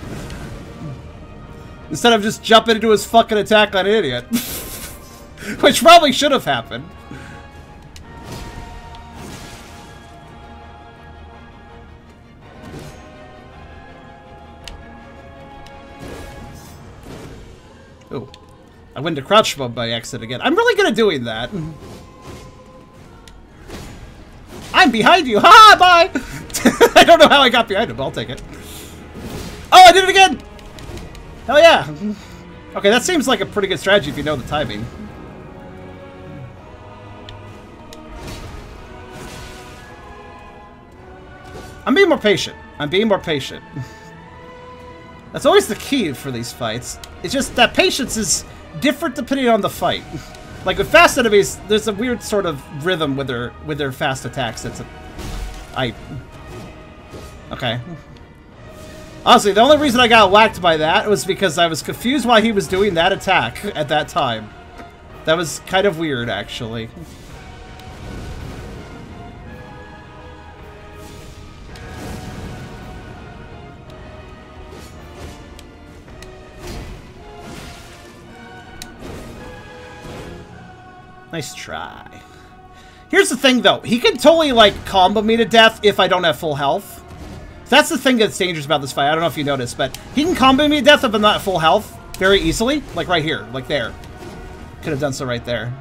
Speaker 1: Instead of just jumping into his fucking attack on an idiot. Which probably should have happened. Oh. I went to crouch mode by accident again. I'm really good at doing that. I'm behind you! Ha! Bye! I don't know how I got behind him, but I'll take it. Oh, I did it again! Hell yeah! Okay, that seems like a pretty good strategy if you know the timing. I'm being more patient. I'm being more patient. That's always the key for these fights. It's just that patience is different depending on the fight. Like with fast enemies, there's a weird sort of rhythm with their with their fast attacks. It's a, I. Okay. Honestly, the only reason I got whacked by that was because I was confused why he was doing that attack at that time. That was kind of weird, actually. Nice try. Here's the thing, though. He can totally, like, combo me to death if I don't have full health. That's the thing that's dangerous about this fight. I don't know if you noticed, but he can combo me to death if I'm not full health very easily. Like, right here. Like, there. Could have done so right there.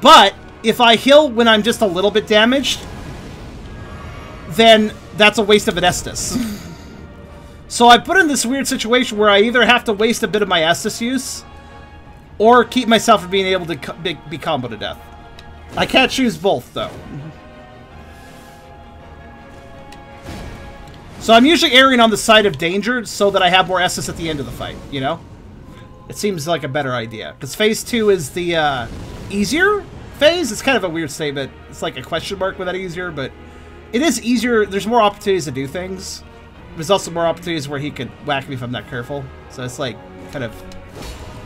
Speaker 1: But, if I heal when I'm just a little bit damaged, then that's a waste of an Estus. so I put in this weird situation where I either have to waste a bit of my Estus use or keep myself from being able to be, be combo to death. I can't choose both, though. So I'm usually erring on the side of danger so that I have more Estus at the end of the fight, you know? It seems like a better idea. Because phase two is the uh, easier phase. It's kind of a weird statement. It's like a question mark with that easier, but it is easier. There's more opportunities to do things. There's also more opportunities where he could whack me if I'm not careful. So it's like kind of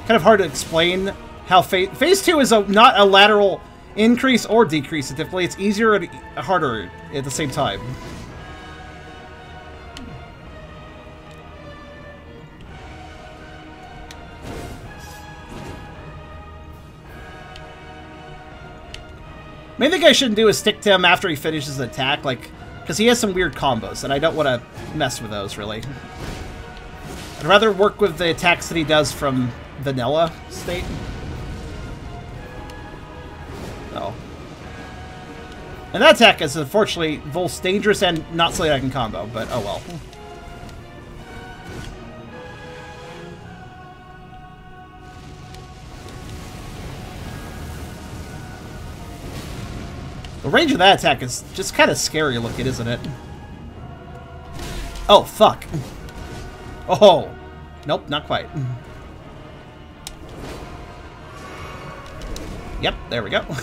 Speaker 1: kind of hard to explain how phase, phase two is a, not a lateral increase or decrease. Typically, it's easier and harder at the same time. Main thing I shouldn't do is stick to him after he finishes the attack, like, because he has some weird combos, and I don't want to mess with those, really. I'd rather work with the attacks that he does from vanilla state? Oh. And that attack is unfortunately both dangerous and not something I can combo, but oh well. The range of that attack is just kind of scary looking, isn't it? Oh, fuck. Oh, nope, not quite. Yep, there we go.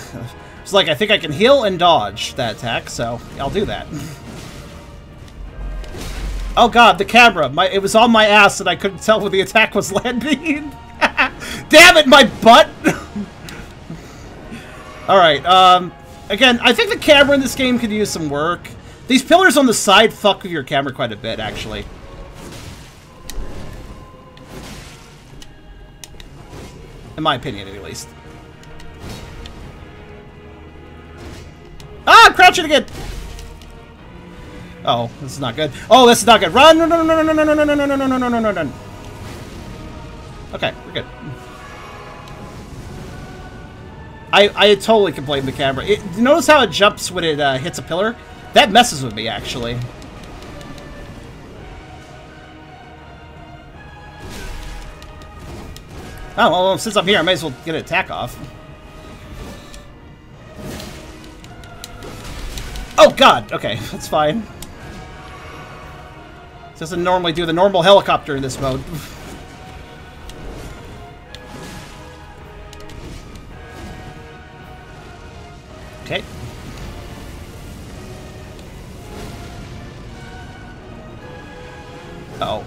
Speaker 1: it's like, I think I can heal and dodge that attack, so I'll do that. oh god, the camera. My It was on my ass and I couldn't tell where the attack was landing. Damn it, my butt! Alright, um... Again, I think the camera in this game could use some work. These pillars on the side fuck with your camera quite a bit, actually. In my opinion, at least. Ah, crouching again. Oh, this is not good. Oh, this is not good. Run, No! No! No! No! No! No! No! No! No!
Speaker 2: No! No! No! No!
Speaker 1: Okay, we're good. I I totally can blame the camera. It, notice how it jumps when it uh, hits a pillar. That messes with me actually. Oh well, since I'm here, I might as well get an attack off. Oh god! Okay, that's fine. This doesn't normally do the normal helicopter in this mode. okay. Uh oh.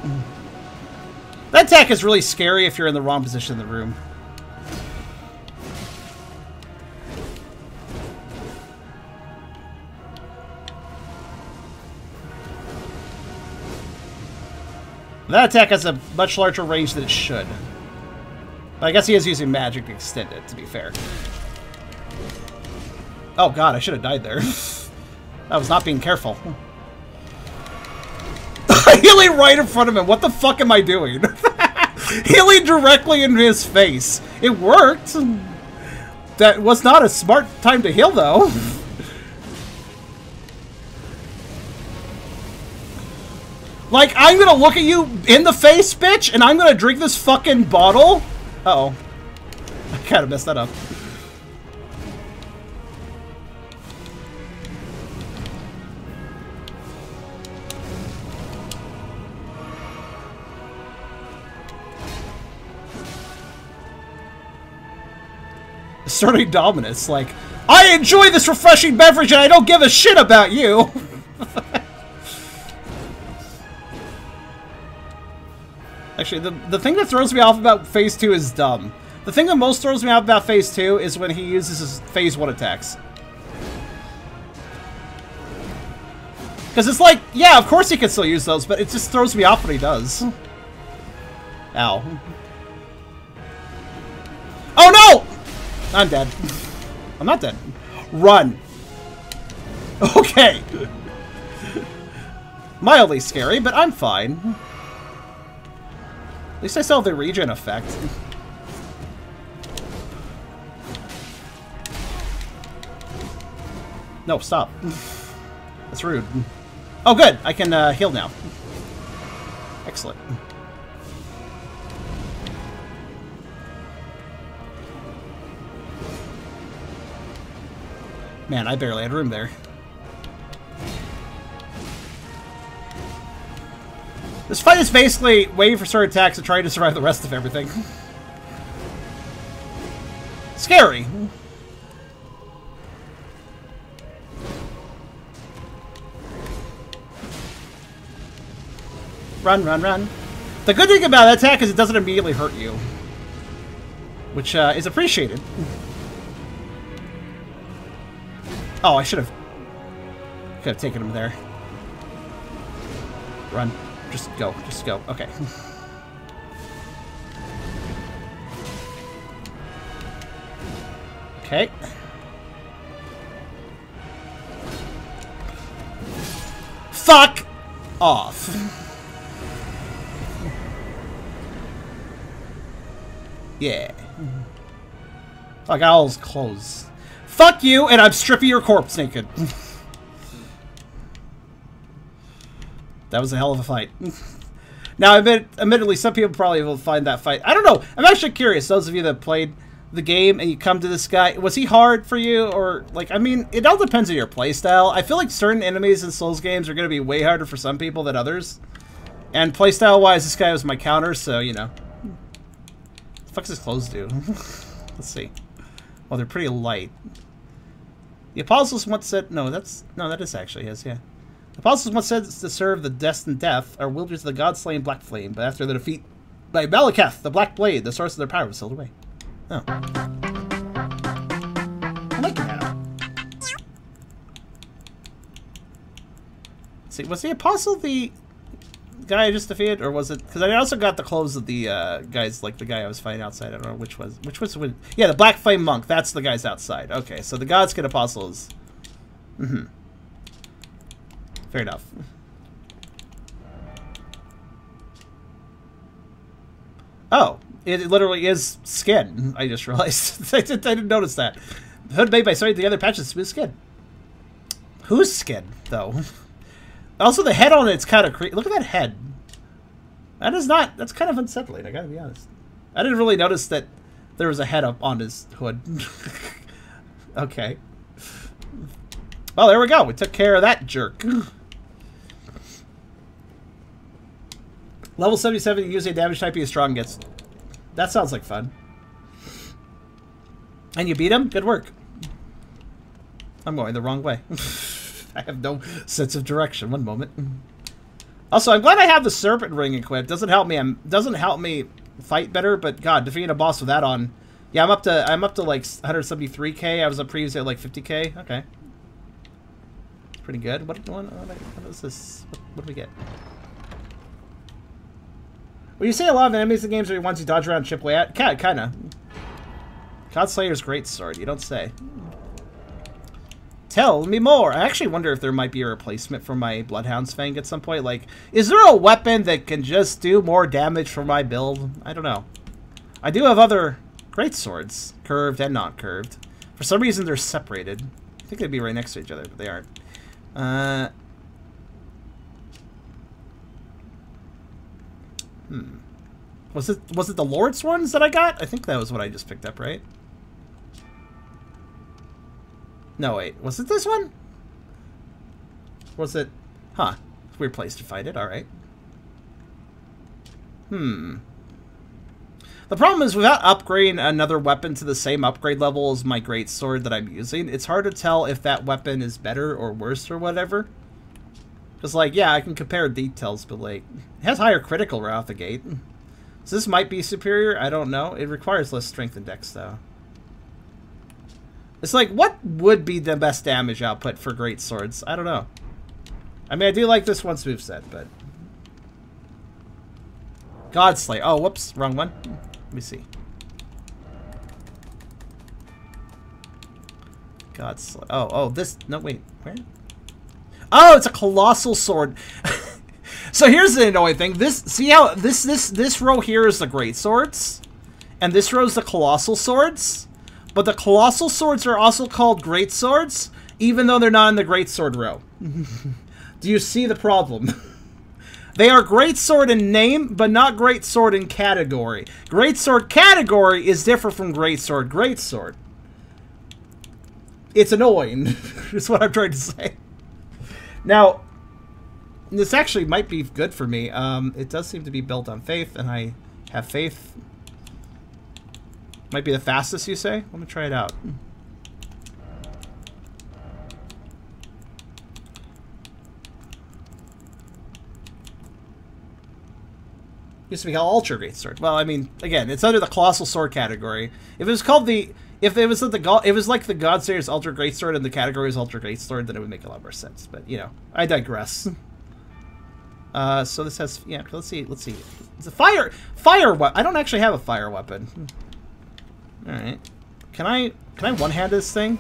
Speaker 1: That attack is really scary if you're in the wrong position in the room. that attack has a much larger range than it should. But I guess he is using magic to extend it, to be fair. Oh god, I should have died there. I was not being careful. Healing right in front of him. What the fuck am I doing? Healing directly in his face. It worked. That was not a smart time to heal, though. Like, I'm gonna look at you in the face, bitch, and I'm gonna drink this fucking bottle? Uh oh I kind of messed that up. asserting dominance. Like, I enjoy this refreshing beverage and I don't give a shit about you. Actually, the, the thing that throws me off about Phase 2 is dumb. The thing that most throws me off about Phase 2 is when he uses his Phase 1 attacks. Because it's like, yeah, of course he can still use those, but it just throws me off when he does. Ow. Oh no! I'm dead. I'm not dead. Run. Okay. Mildly scary, but I'm fine. At least I saw the regen effect. no, stop. That's rude. Oh, good! I can uh, heal now. Excellent. Man, I barely had room there. This fight is basically waiting for certain attacks and trying to survive the rest of everything. Scary. Run, run, run. The good thing about that attack is it doesn't immediately hurt you. Which uh, is appreciated. oh, I should have... Could have taken him there. Run. Just go. Just go. Okay. okay. Fuck off. yeah. Fuck, owl's clothes. Fuck you, and I'm stripping your corpse naked. that was a hell of a fight. now, I admit, admittedly, some people probably will find that fight. I don't know. I'm actually curious. Those of you that played the game and you come to this guy, was he hard for you or like? I mean, it all depends on your playstyle. I feel like certain enemies in Souls games are going to be way harder for some people than others. And playstyle wise, this guy was my counter, so you know. What the fuck's his clothes do? Let's see. Well, they're pretty light. The apostles once said, "No, that's no, that is actually his, yeah." Apostles once said to serve the destined death or wielders of the god slain Black Flame, but after the defeat by Maliketh, the Black Blade, the source of their power was sealed away. Oh. I'm liking that up. See, was the apostle the guy I just defeated, or was it? Because I also got the clothes of the uh, guys, like the guy I was fighting outside. I don't know which was which was when. Yeah, the Black Flame Monk. That's the guys outside. Okay, so the godskin Apostles. Mm-hmm. Fair enough. Oh, it literally is skin. I just realized. I, did, not notice that. Hood made by sewing together patches smooth skin. Whose skin, though? Also, the head on it's kind of creepy. Look at that head. That is not. That's kind of unsettling. I gotta be honest. I didn't really notice that there was a head up on his hood. okay. Well, there we go. We took care of that jerk. Level 77 use a damage type is strong gets. That sounds like fun. And you beat him? Good work. I'm going the wrong way. I have no sense of direction. One moment. Also, I'm glad I have the serpent ring equipped. Doesn't help me. I'm, doesn't help me fight better, but god, defeating a boss with that on. Yeah, I'm up to I'm up to like 173k. I was up previously at like 50k. Okay, pretty good. What, what, what is this? What, what do we get? Well, you say a lot of enemies in games are the ones you dodge around and chip away at. Kind, kinda. God Slayer's great sword. You don't say. Tell me more. I actually wonder if there might be a replacement for my Bloodhound's Fang at some point. Like, is there a weapon that can just do more damage for my build? I don't know. I do have other great swords, curved and not curved. For some reason, they're separated. I think they'd be right next to each other, but they aren't. Uh, Hmm. Was it was it the Lord's ones that I got? I think that was what I just picked up, right? No, wait. Was it this one? Was it... Huh. Weird place to fight it. All right. Hmm. The problem is, without upgrading another weapon to the same upgrade level as my great sword that I'm using, it's hard to tell if that weapon is better or worse or whatever. Because, like, yeah, I can compare details, but, like, it has higher critical right off the gate. So this might be superior, I don't know. It requires less strength and dex, though. It's like, what would be the best damage output for great swords? I don't know. I mean, I do like this one's moveset, but... Godslay. Oh, whoops. Wrong one. Let me see. Godslay. Oh, oh, this... No, wait. Where? Oh, it's a colossal sword. so here's the annoying thing. This see how this this this row here is the great swords, and this row is the colossal swords. But the colossal swords are also called great swords, even though they're not in the great sword row. Do you see the problem? They are great sword in name, but not great sword in category. Great sword category is different from great sword great sword. It's annoying, is what I'm trying to say. Now, this actually might be good for me. Um, it does seem to be built on faith, and I have faith. Might be the fastest, you say? Let me try it out. Used to be called Ultra Great Sword. Well, I mean, again, it's under the Colossal Sword category. If it was called the if it was the God, it was like the God Series Ultra Great Sword and the category is Ultra Great Sword, then it would make a lot more sense. But you know, I digress. Hmm. Uh, so this has yeah. Let's see. Let's see. It's a fire fire weapon. I don't actually have a fire weapon. Hmm. All right. Can I can I one hand this thing?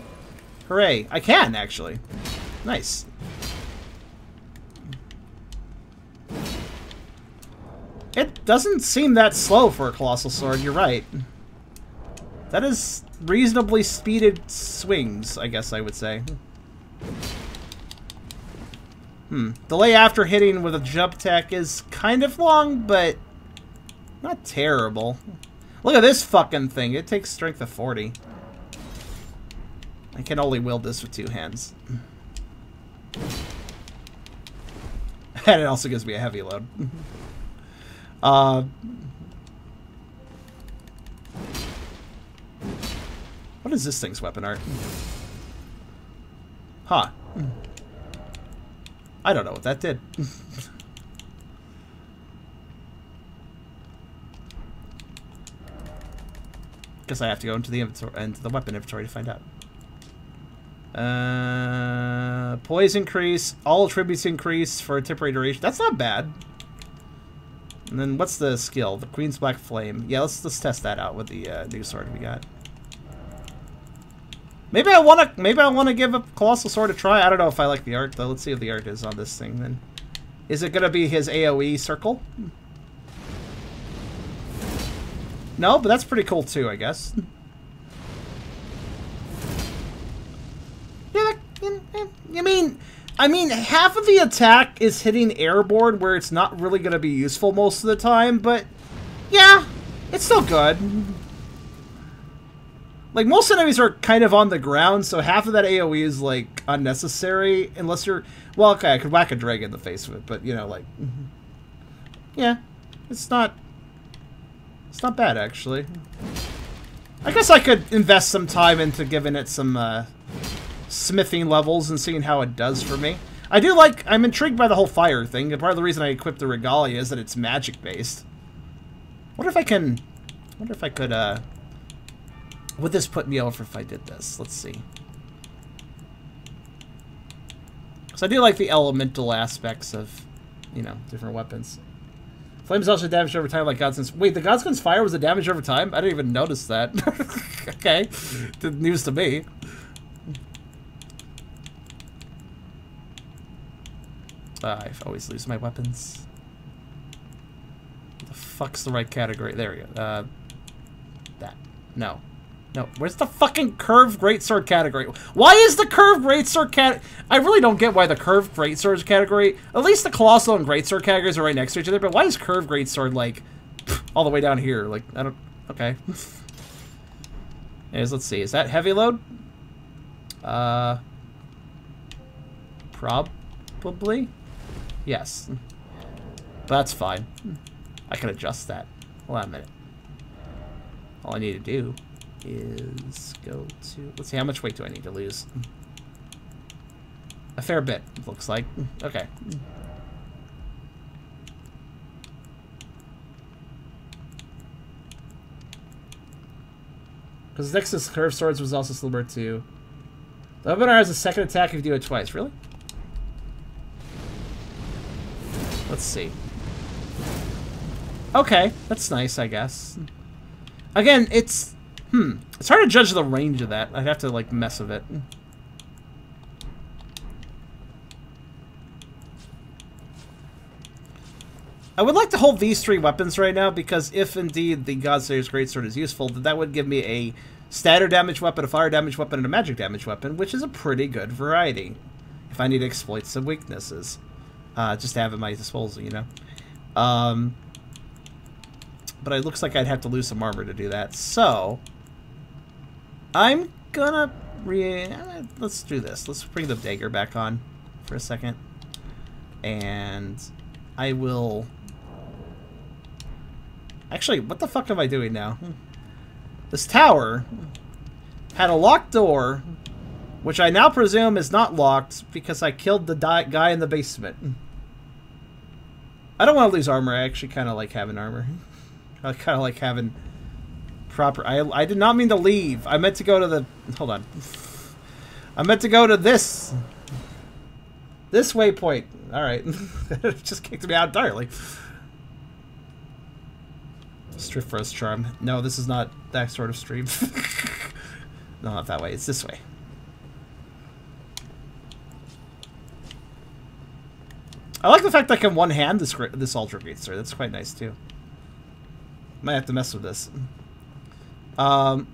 Speaker 1: Hooray! I can actually. Nice. It doesn't seem that slow for a colossal sword. You're right. That is reasonably speeded swings, I guess I would say. Hmm. Delay after hitting with a jump tech is kind of long, but not terrible. Look at this fucking thing. It takes strength of 40. I can only wield this with two hands.
Speaker 2: and
Speaker 1: it also gives me a heavy load. uh, What is this thing's weapon art? Huh. I don't know what that did. Guess I have to go into the inventory, into the weapon inventory to find out. Uh, poise increase, all attributes increase for a temporary duration. That's not bad. And then what's the skill? The Queen's Black Flame. Yeah, let's let's test that out with the uh, new sword we got. Maybe I wanna maybe I wanna give a colossal sword a try. I don't know if I like the art though. Let's see if the art is on this thing then. Is it gonna be his AoE circle? No, but that's pretty cool too, I guess. Yeah, I mean, I mean, half of the attack is hitting airborne where it's not really going to be useful most of the time, but yeah, it's still good like most enemies are kind of on the ground, so half of that AOE is like unnecessary unless you're. Well, okay, I could whack a dragon in the face of it, but you know, like, mm-hmm. yeah, it's not. It's not bad actually. I guess I could invest some time into giving it some uh, smithing levels and seeing how it does for me. I do like. I'm intrigued by the whole fire thing. Part of the reason I equipped the regalia is that it's magic based. Wonder if I can? Wonder if I could. uh... Would this put me over if I did this? Let's see. So I do like the elemental aspects of, you know, different weapons. Flames also damage over time like God's Wait, the God's Gun's fire was a damage over time? I didn't even notice that. okay. The news to me. Uh, I always lose my weapons. the fuck's the right category? There we go. Uh, that. No. No, where's the fucking curved greatsword category? Why is the curved greatsword cat? I really don't get why the curved greatsword category. At least the colossal and greatsword categories are right next to each other. But why is curved greatsword like all the way down here? Like I don't. Okay. Anyways, let's see. Is that heavy load? Uh. Probably. Yes. That's fine. I can adjust that. Hold on a minute. All I need to do is go to... Let's see, how much weight do I need to lose? Hmm. A fair bit, looks like. Hmm. Okay. Because hmm. Nexus Curved Swords was also Silver too. The Webinar has a second attack if you do it twice. Really? Let's see. Okay, that's nice, I guess. Again, it's Hmm. It's hard to judge the range of that. I'd have to, like, mess with it. I would like to hold these three weapons right now, because if indeed the Godslayer's Greatsword is useful, then that would give me a standard damage weapon, a fire damage weapon, and a magic damage weapon, which is a pretty good variety. If I need to exploit some weaknesses. Uh, just to have at my disposal, you know? Um, but it looks like I'd have to lose some armor to do that, so... I'm gonna... Eh, let's do this. Let's bring the dagger back on for a second. And I will... Actually, what the fuck am I doing now? Hmm. This tower had a locked door, which I now presume is not locked because I killed the guy in the basement. Hmm. I don't want to lose armor. I actually kind of like having armor. I kind of like having proper. I, I did not mean to leave. I meant to go to the... Hold on. I meant to go to this. This waypoint. Alright. just kicked me out entirely. Strip roast charm. No, this is not that sort of stream. no, not that way. It's this way. I like the fact that I can one-hand this, this Ultra beatster. That's quite nice, too. Might have to mess with this. Um,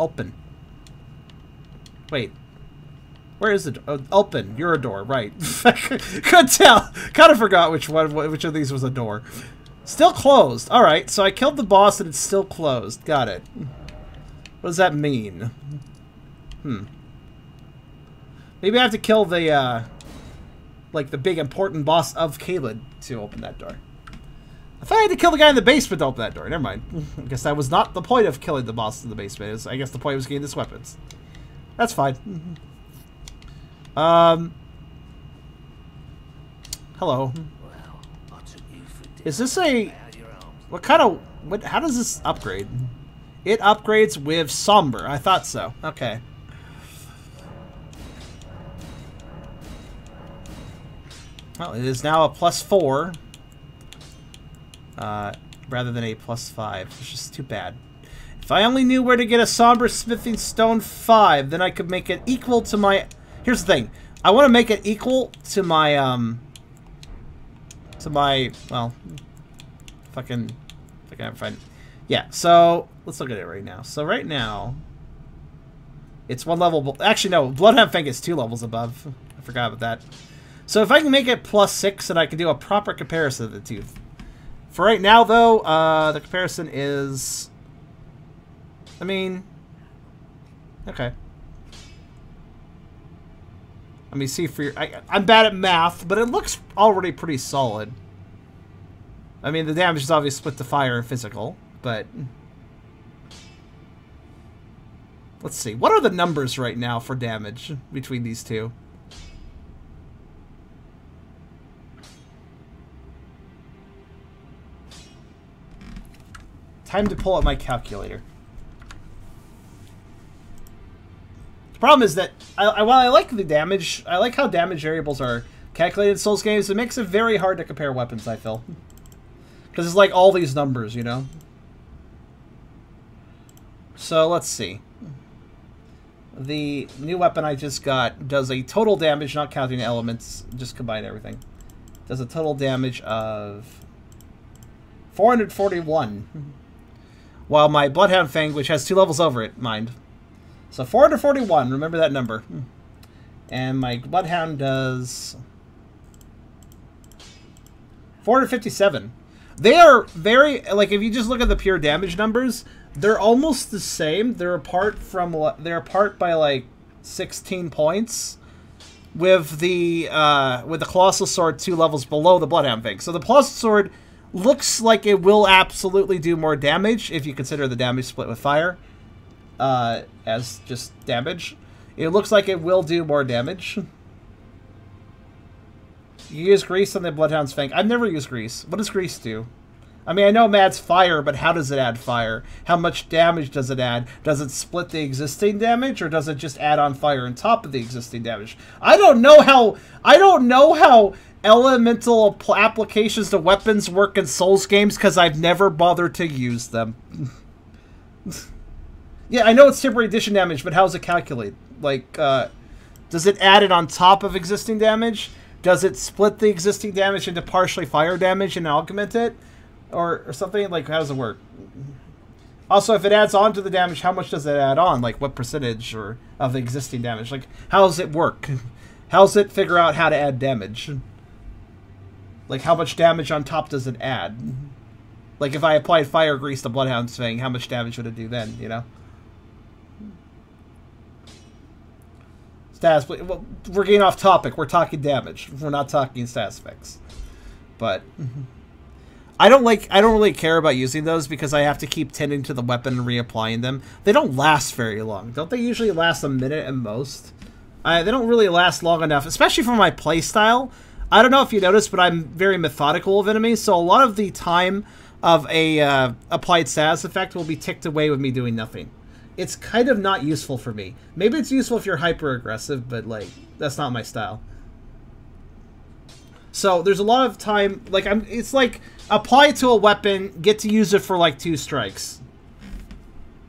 Speaker 1: open. Wait. Where is it? Uh, open. You're a door, right. Could tell. Kind of forgot which one, which of these was a door. Still closed. All right, so I killed the boss and it's still closed. Got it. What does that mean? Hmm. Maybe I have to kill the, uh, like, the big important boss of Caelid to open that door. I thought I had to kill the guy in the basement to open that door. Never mind. I guess that was not the point of killing the boss in the basement. Was, I guess the point was getting these weapons. That's fine. Um. Hello. Is this a... What kind of... What? How does this upgrade? It upgrades with Somber. I thought so. Okay. Well, it is now a plus four. Uh, rather than a plus 5. It's just too bad. If I only knew where to get a Somber Smithing Stone 5, then I could make it equal to my... Here's the thing. I want to make it equal to my, um... To my, well... Fucking... I can find... Yeah, so... Let's look at it right now. So right now... It's one level... Actually, no. Bloodhound Fang is two levels above. I forgot about that. So if I can make it plus six, then I can do a proper comparison of the two for right now, though, uh, the comparison is... I mean... Okay. Let me see for your... I, am bad at math, but it looks already pretty solid. I mean, the damage is obviously split to fire and physical, but... Let's see. What are the numbers right now for damage between these two? Time to pull out my calculator. The problem is that, I, I, while I like the damage, I like how damage variables are calculated in Souls games, it makes it very hard to compare weapons, I feel. Because it's like all these numbers, you know? So, let's see. The new weapon I just got does a total damage, not counting elements, just combine everything. Does a total damage of 441 while my Bloodhound Fang, which has two levels over it, mind. So 441, remember that number. Hmm. And my Bloodhound does... 457. They are very... Like, if you just look at the pure damage numbers, they're almost the same. They're apart from... They're apart by, like, 16 points with the uh, with the Colossal Sword two levels below the Bloodhound Fang. So the Colossal Sword Looks like it will absolutely do more damage if you consider the damage split with fire uh, as just damage. It looks like it will do more damage. You use grease on the Bloodhound's Fang. I've never used grease. What does grease do? I mean, I know Mad's fire, but how does it add fire? How much damage does it add? Does it split the existing damage, or does it just add on fire on top of the existing damage? I don't know how. I don't know how elemental applications to weapons work in Souls games because I've never bothered to use them. yeah, I know it's temporary addition damage, but how does it calculate? Like, uh, does it add it on top of existing damage? Does it split the existing damage into partially fire damage and augment it? Or, or something? Like, how does it work? Also, if it adds on to the damage, how much does it add on? Like, what percentage or of existing damage? Like, how does it work? How does it figure out how to add damage? Like, how much damage on top does it add? Like, if I applied Fire Grease to Bloodhound's Fang, how much damage would it do then, you know? Stats, well, we're getting off topic. We're talking damage. We're not talking stats effects. But... I don't like I don't really care about using those because I have to keep tending to the weapon and reapplying them. They don't last very long. Don't they usually last a minute at most? I. they don't really last long enough, especially for my playstyle. I don't know if you noticed, but I'm very methodical of enemies, so a lot of the time of a uh, applied status effect will be ticked away with me doing nothing. It's kind of not useful for me. Maybe it's useful if you're hyper aggressive, but like that's not my style. So there's a lot of time. Like I'm, it's like apply to a weapon, get to use it for like two strikes.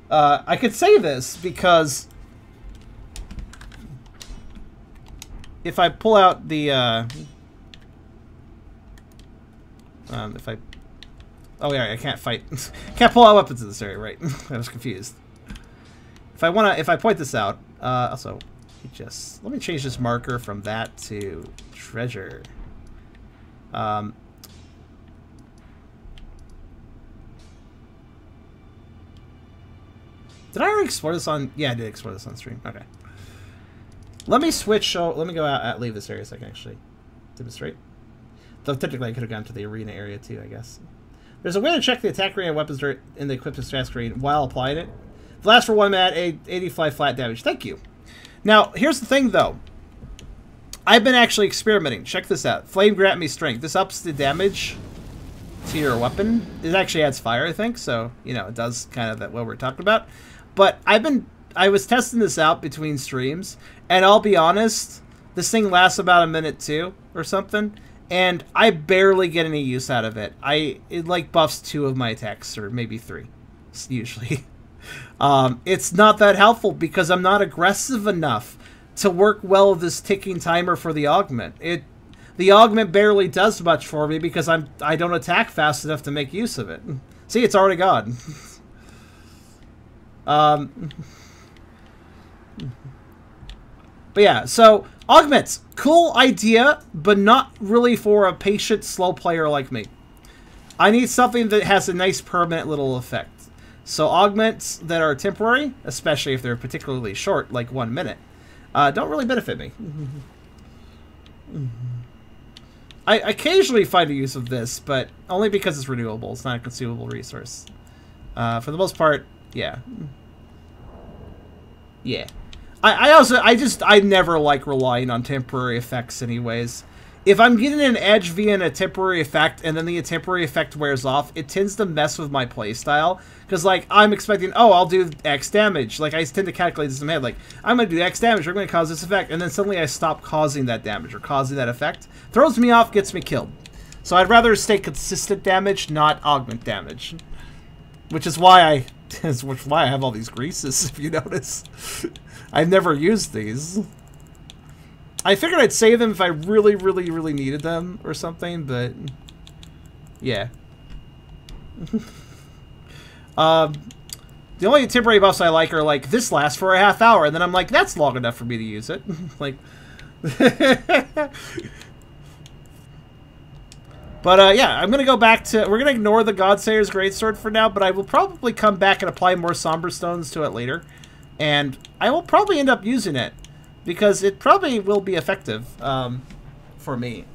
Speaker 1: Uh, I could say this because if I pull out the uh, um, if I... Oh, yeah, I can't fight. can't pull out weapons in this area, right? I was confused. If I want to... If I point this out... Uh, also, just... Let me change this marker from that to treasure. Um... Did I already explore this on... Yeah, I did explore this on stream. Okay. Let me switch... Oh, let me go out... and leave this area so I can actually demonstrate. So technically I could have gone to the arena area too, I guess. There's a way to check the attack rate and weapons in the equipped task screen while applying it. Blast for 1 mat, 85 flat damage. Thank you. Now, here's the thing though. I've been actually experimenting. Check this out. Flame Grant Me Strength. This ups the damage to your weapon. It actually adds fire, I think, so, you know, it does kind of that what we're talking about. But I've been, I was testing this out between streams, and I'll be honest, this thing lasts about a minute too, or something and I barely get any use out of it. I it like buffs two of my attacks or maybe three, usually. Um, it's not that helpful because I'm not aggressive enough to work well with this ticking timer for the augment. It the augment barely does much for me because I'm I don't attack fast enough to make use of it. See, it's already gone. um, but yeah, so Augments. Cool idea, but not really for a patient, slow player like me. I need something that has a nice permanent little effect. So augments that are temporary, especially if they're particularly short, like one minute, uh, don't really benefit me. I occasionally find a use of this, but only because it's renewable. It's not a consumable resource. Uh, for the most part, yeah. Yeah. I, I also, I just, I never like relying on temporary effects anyways. If I'm getting an edge via a temporary effect and then the temporary effect wears off, it tends to mess with my playstyle. Because, like, I'm expecting, oh, I'll do X damage. Like, I tend to calculate this in my head. Like, I'm going to do X damage, I'm going to cause this effect. And then suddenly I stop causing that damage or causing that effect. Throws me off, gets me killed. So I'd rather stay consistent damage, not augment damage. Which is why I, which is why I have all these greases, if you notice. I've never used these. I figured I'd save them if I really, really, really needed them or something, but yeah. um, the only temporary buffs I like are like this lasts for a half hour, and then I'm like, that's long enough for me to use it. like, but uh, yeah, I'm gonna go back to. We're gonna ignore the Godslayer's Greatsword for now, but I will probably come back and apply more Somber Stones to it later and I will probably end up using it because it probably will be effective um, for me,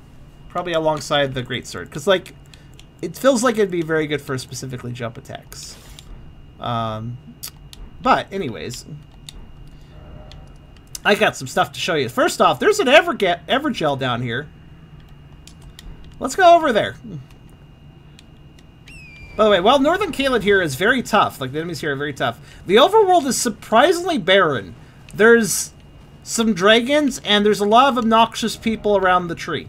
Speaker 1: probably alongside the Great Sword. Because like, it feels like it'd be very good for specifically jump attacks. Um, but anyways, I got some stuff to show you. First off, there's an Evergaol down here. Let's go over there. By the way, while Northern Caelid here is very tough, like the enemies here are very tough, the overworld is surprisingly barren. There's some dragons, and there's a lot of obnoxious people around the tree.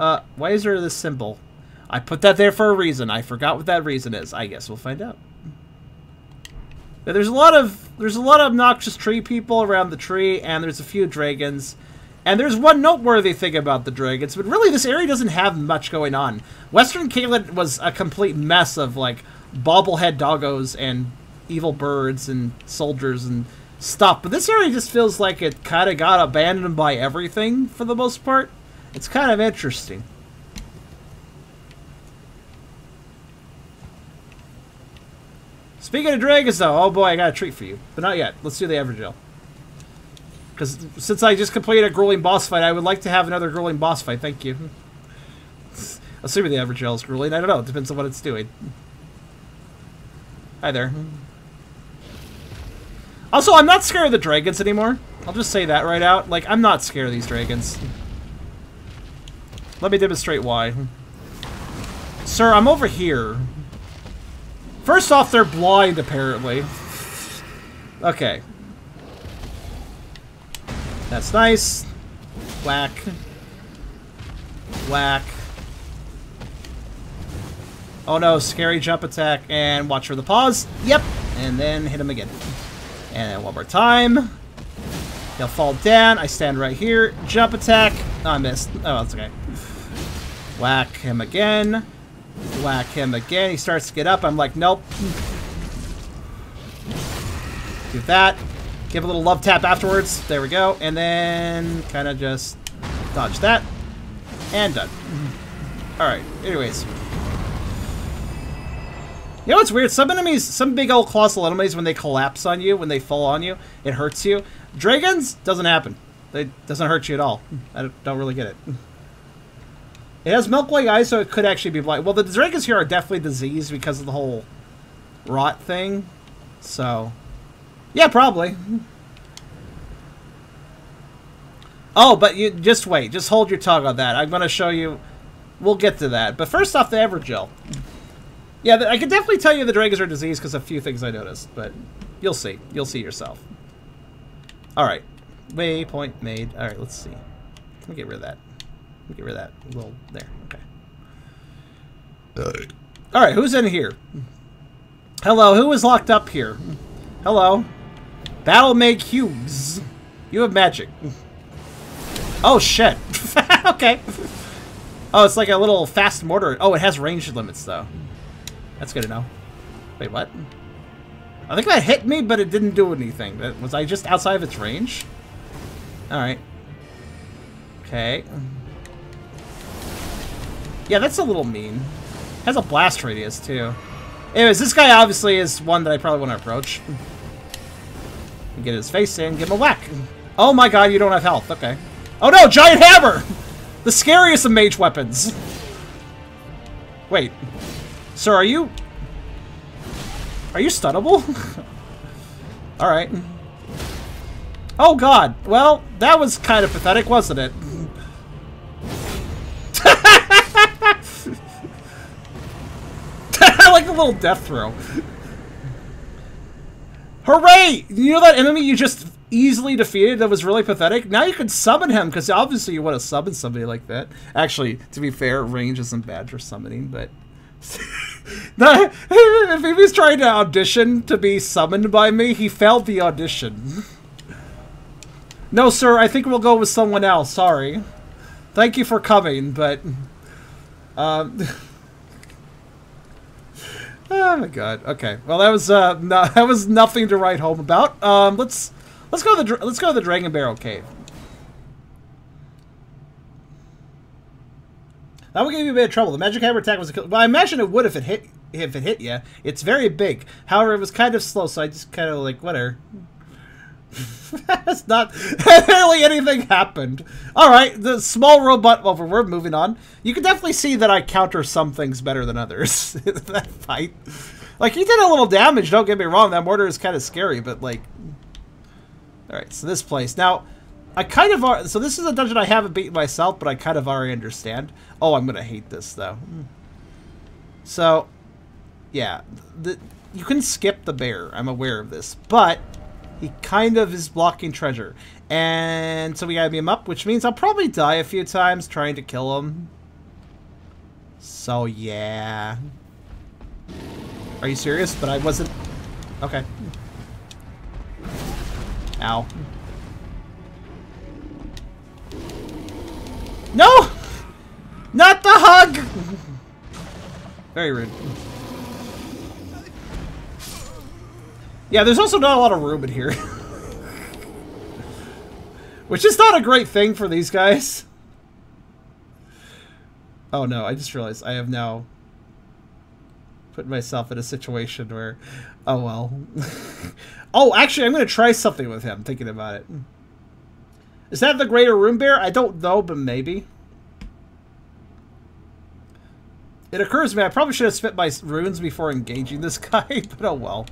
Speaker 1: Uh, why is there this symbol? I put that there for a reason. I forgot what that reason is. I guess we'll find out. there's a lot of there's a lot of obnoxious tree people around the tree, and there's a few dragons. And there's one noteworthy thing about the dragons, but really this area doesn't have much going on. Western Caelid was a complete mess of like bobblehead doggos and evil birds and soldiers and stuff, but this area just feels like it kind of got abandoned by everything for the most part. It's kind of interesting. Speaking of dragons, though, oh boy, I got a treat for you. But not yet. Let's do the Evergaol. Because since I just completed a grueling boss fight, I would like to have another grueling boss fight. Thank you. Assuming the average L is grueling. I don't know. It depends on what it's doing. Hi there. Also, I'm not scared of the dragons anymore. I'll just say that right out. Like, I'm not scared of these dragons. Let me demonstrate why. Sir, I'm over here. First off, they're blind, apparently. Okay. That's nice. Whack. Whack. Oh no, scary jump attack, and watch for the pause. Yep, and then hit him again. And then one more time. He'll fall down, I stand right here, jump attack. Oh, I missed. Oh, that's okay. Whack him again. Whack him again. He starts to get up, I'm like, nope. Do that, Give a little love tap afterwards. There we go. And then kind of just dodge that. And done. Alright, anyways. You know what's weird? Some enemies, some big old colossal enemies, when they collapse on you, when they fall on you, it hurts you. Dragons doesn't happen. It doesn't hurt you at all. I don't really get it. It has milk white eyes, so it could actually be blind. Well, the dragons here are definitely diseased because of the whole rot thing. So, yeah, probably. Oh, but you just wait. Just hold your tongue on that. I'm going to show you. We'll get to that. But first off, the Evergaol. Yeah, I can definitely tell you the Dragons are diseased because a few things I noticed, but you'll see. You'll see yourself. All right. Waypoint made. All right, let's see. Let me get rid of that. Let me get rid of that. Well, there. Okay. All right, who's in here? Hello, who is locked up here? Hello? That'll make Hughes. You have magic. Oh, shit. okay. Oh, it's like a little fast mortar. Oh, it has range limits, though. That's good to know. Wait, what? I think that hit me, but it didn't do anything. Was I just outside of its range? Alright. Okay. Yeah, that's a little mean. Has a blast radius, too. Anyways, this guy obviously is one that I probably want to approach. Get his face in, give him a whack. Oh my god, you don't have health. Okay. Oh no, giant hammer! The scariest of mage weapons. Wait. Sir, are you... Are you stunnable? Alright. Oh god. Well, that was kind of pathetic, wasn't it? I like the little death throw. Hooray! You know that enemy you just easily defeated that was really pathetic? Now you can summon him, because obviously you want to summon somebody like that. Actually, to be fair, range isn't bad for summoning, but... if he was trying to audition to be summoned by me, he failed the audition. no, sir, I think we'll go with someone else. Sorry. Thank you for coming, but... Um, Oh my god. Okay. Well, that was uh, no, that was nothing to write home about. Um, let's let's go to the let's go to the Dragonbarrow Cave. That would give you a bit of trouble. The magic hammer attack was a kill, I imagine it would if it hit if it hit you. It's very big. However, it was kind of slow, so I just kind of like whatever. That's not really anything happened. All right, the small robot. Well, we're moving on. You can definitely see that I counter some things better than others in that fight. Like he did a little damage. Don't get me wrong. That mortar is kind of scary, but like, all right. So this place now. I kind of so this is a dungeon I haven't beaten myself, but I kind of already understand. Oh, I'm gonna hate this though. So, yeah, the, you can skip the bear. I'm aware of this, but he kind of is blocking Treasure. And so we gotta beam up, which means I'll probably die a few times trying to kill him. So yeah. Are you serious? But I wasn't... Okay. Ow. No! Not the hug! Very rude. Yeah, there's also not a lot of room in here. Which is not a great thing for these guys. Oh no, I just realized I have now put myself in a situation where, oh well. oh, actually, I'm going to try something with him, thinking about it. Is that the Greater Runebear? I don't know, but maybe. It occurs to me I probably should have spent my runes before engaging this guy, but oh well.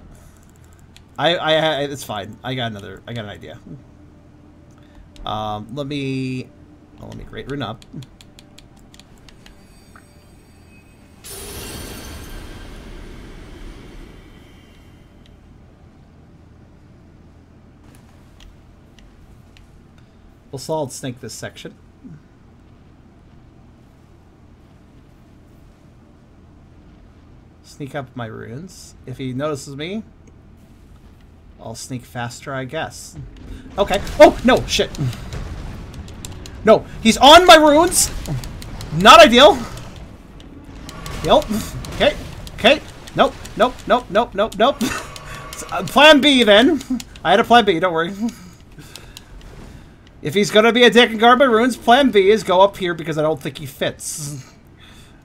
Speaker 1: I, I, it's fine. I got another, I got an idea. Um, let me, well, let me great run up. We'll solid snake this section. Sneak up my runes. If he notices me, I'll sneak faster, I guess. Okay. Oh, no, shit. No, he's on my runes. Not ideal. Yep. Okay. Okay. Nope. Nope. Nope. Nope. Nope. Nope. plan B then. I had a plan B, don't worry. If he's gonna be a dick and guard my runes, plan B is go up here because I don't think he fits.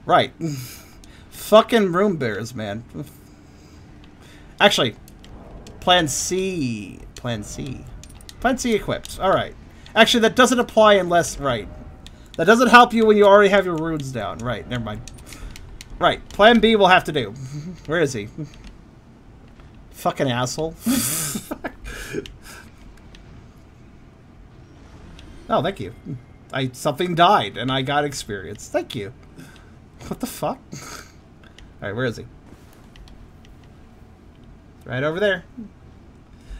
Speaker 1: Right. Fucking Runebears, man. Actually, Plan C. Plan C. Plan C equipped. Alright. Actually, that doesn't apply unless... Right. That doesn't help you when you already have your runes down. Right, never mind. Right, plan B will have to do. Where is he? Fucking asshole. oh, thank you. I Something died, and I got experience. Thank you. What the fuck? Alright, where is he? Right over there.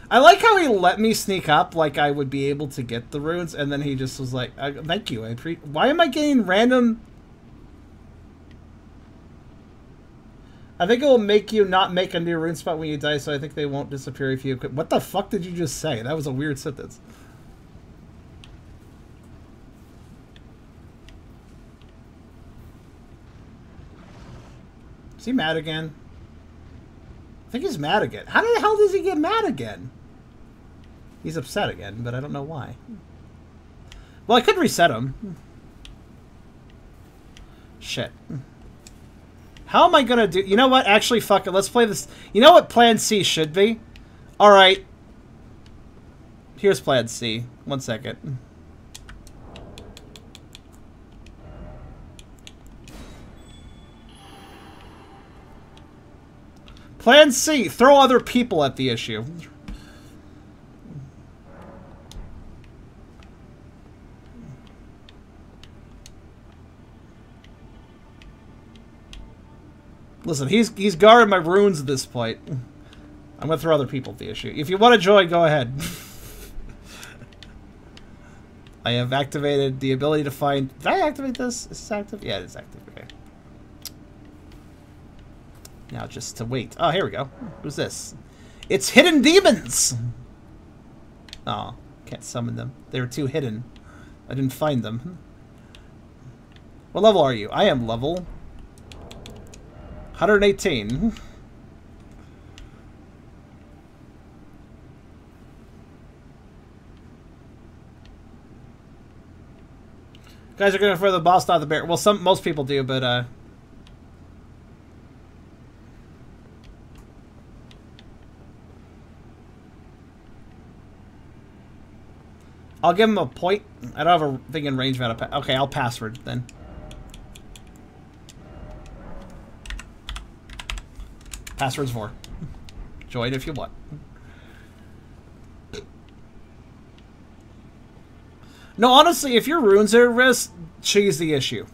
Speaker 1: I like how he let me sneak up like I would be able to get the runes, and then he just was like, uh, thank you, I pre- Why am I getting random... I think it will make you not make a new rune spot when you die, so I think they won't disappear if you What the fuck did you just say? That was a weird sentence. Is he mad again? think he's mad again. How the hell does he get mad again? He's upset again, but I don't know why. Well, I could reset him. Shit. How am I gonna do... You know what? Actually, fuck it. Let's play this... You know what Plan C should be? Alright. Here's Plan C. One second. Plan C, throw other people at the issue. Listen, he's he's guarding my runes at this point. I'm gonna throw other people at the issue. If you want to join, go ahead. I have activated the ability to find... Did I activate this? Is this active? Yeah, it is active. now just to wait. Oh, here we go. Who's this? It's Hidden Demons! Oh, can't summon them. They were too hidden. I didn't find them. What level are you? I am level 118. guys are going for the boss, not the bear. Well, some most people do, but uh, I'll give him a point. I don't have a thing in range meta. Okay, I'll password then. Passwords for. Join if you want. No, honestly, if your runes are at risk, she's the issue.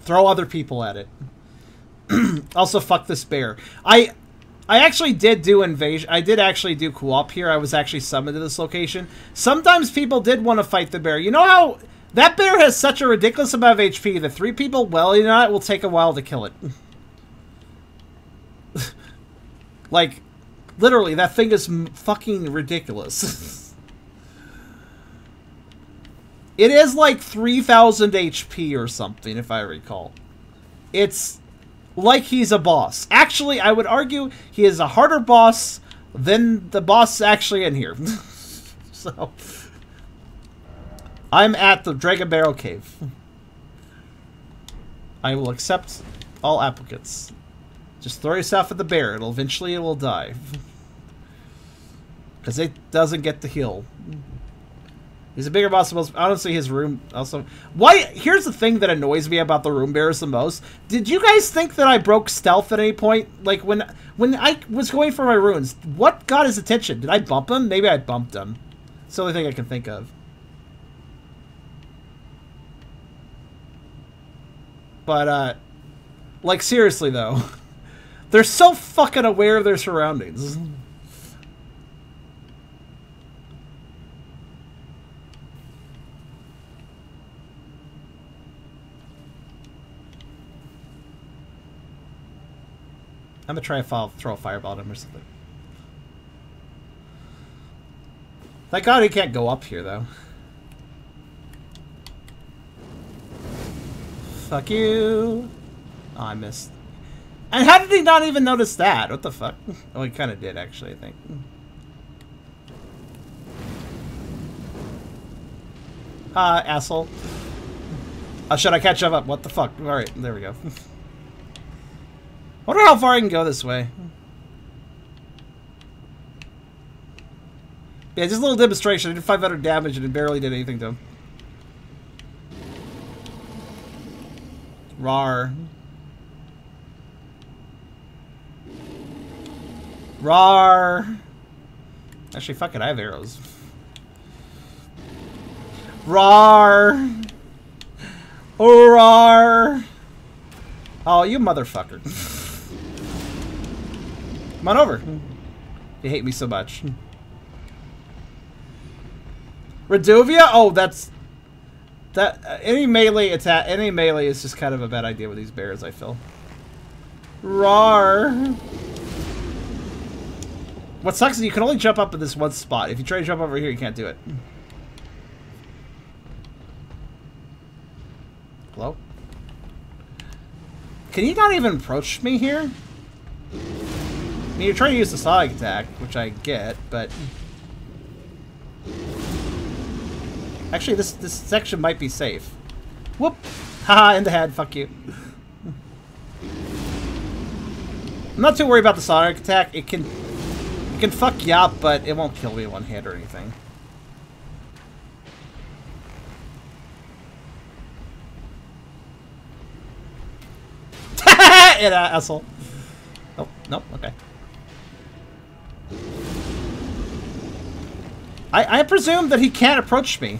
Speaker 1: Throw other people at it. also, fuck this bear. I I actually did do invasion. I did actually do co-op here. I was actually summoned to this location. Sometimes people did want to fight the bear. You know how that bear has such a ridiculous amount of HP that three people, well, you know, it will take a while to kill it. like, literally, that thing is fucking ridiculous. it is like 3,000 HP or something, if I recall. It's like he's a boss. Actually, I would argue he is a harder boss than the boss actually in here. so, I'm at the Dragonbarrow Cave. I will accept all applicants. Just throw yourself at the bear. It'll eventually it will die. Because it doesn't get the heal. He's a bigger boss. Most honestly, his room also. Why? Here's the thing that annoys me about the room bearers the most. Did you guys think that I broke stealth at any point? Like when when I was going for my runes, what got his attention? Did I bump him? Maybe I bumped him. It's the only thing I can think of. But uh, like seriously though, they're so fucking aware of their surroundings. I'm gonna try and throw a fireball at him or something. Thank God he can't go up here, though. Fuck you! Oh, I missed. And how did he not even notice that? What the fuck? Oh, he kind of did, actually, I think. Ah, uh, asshole. Oh, should I catch up? What the fuck? Alright, there we go. I wonder how far I can go this way. Yeah, just a little demonstration. I did 500 damage and it barely did anything to him. Rar. Rar. Actually, fuck it, I have arrows. Rar. Oh, rar. Oh, you motherfucker. Come on over. Hmm. You hate me so much. Hmm. Redovia? Oh, that's that uh, any melee attack any melee is just kind of a bad idea with these bears, I feel. Rar. What sucks is you can only jump up in this one spot. If you try to jump over here, you can't do it. Hello? Can you not even approach me here? I mean, you're trying to use the Sonic attack, which I get, but... Actually, this, this section might be safe. Whoop! Haha, in the head, fuck you. I'm not too worried about the Sonic attack. It can... It can fuck you up, but it won't kill me one hit or anything.
Speaker 2: it,
Speaker 1: uh, asshole. Oh, nope, okay. I, I presume that he can't approach me.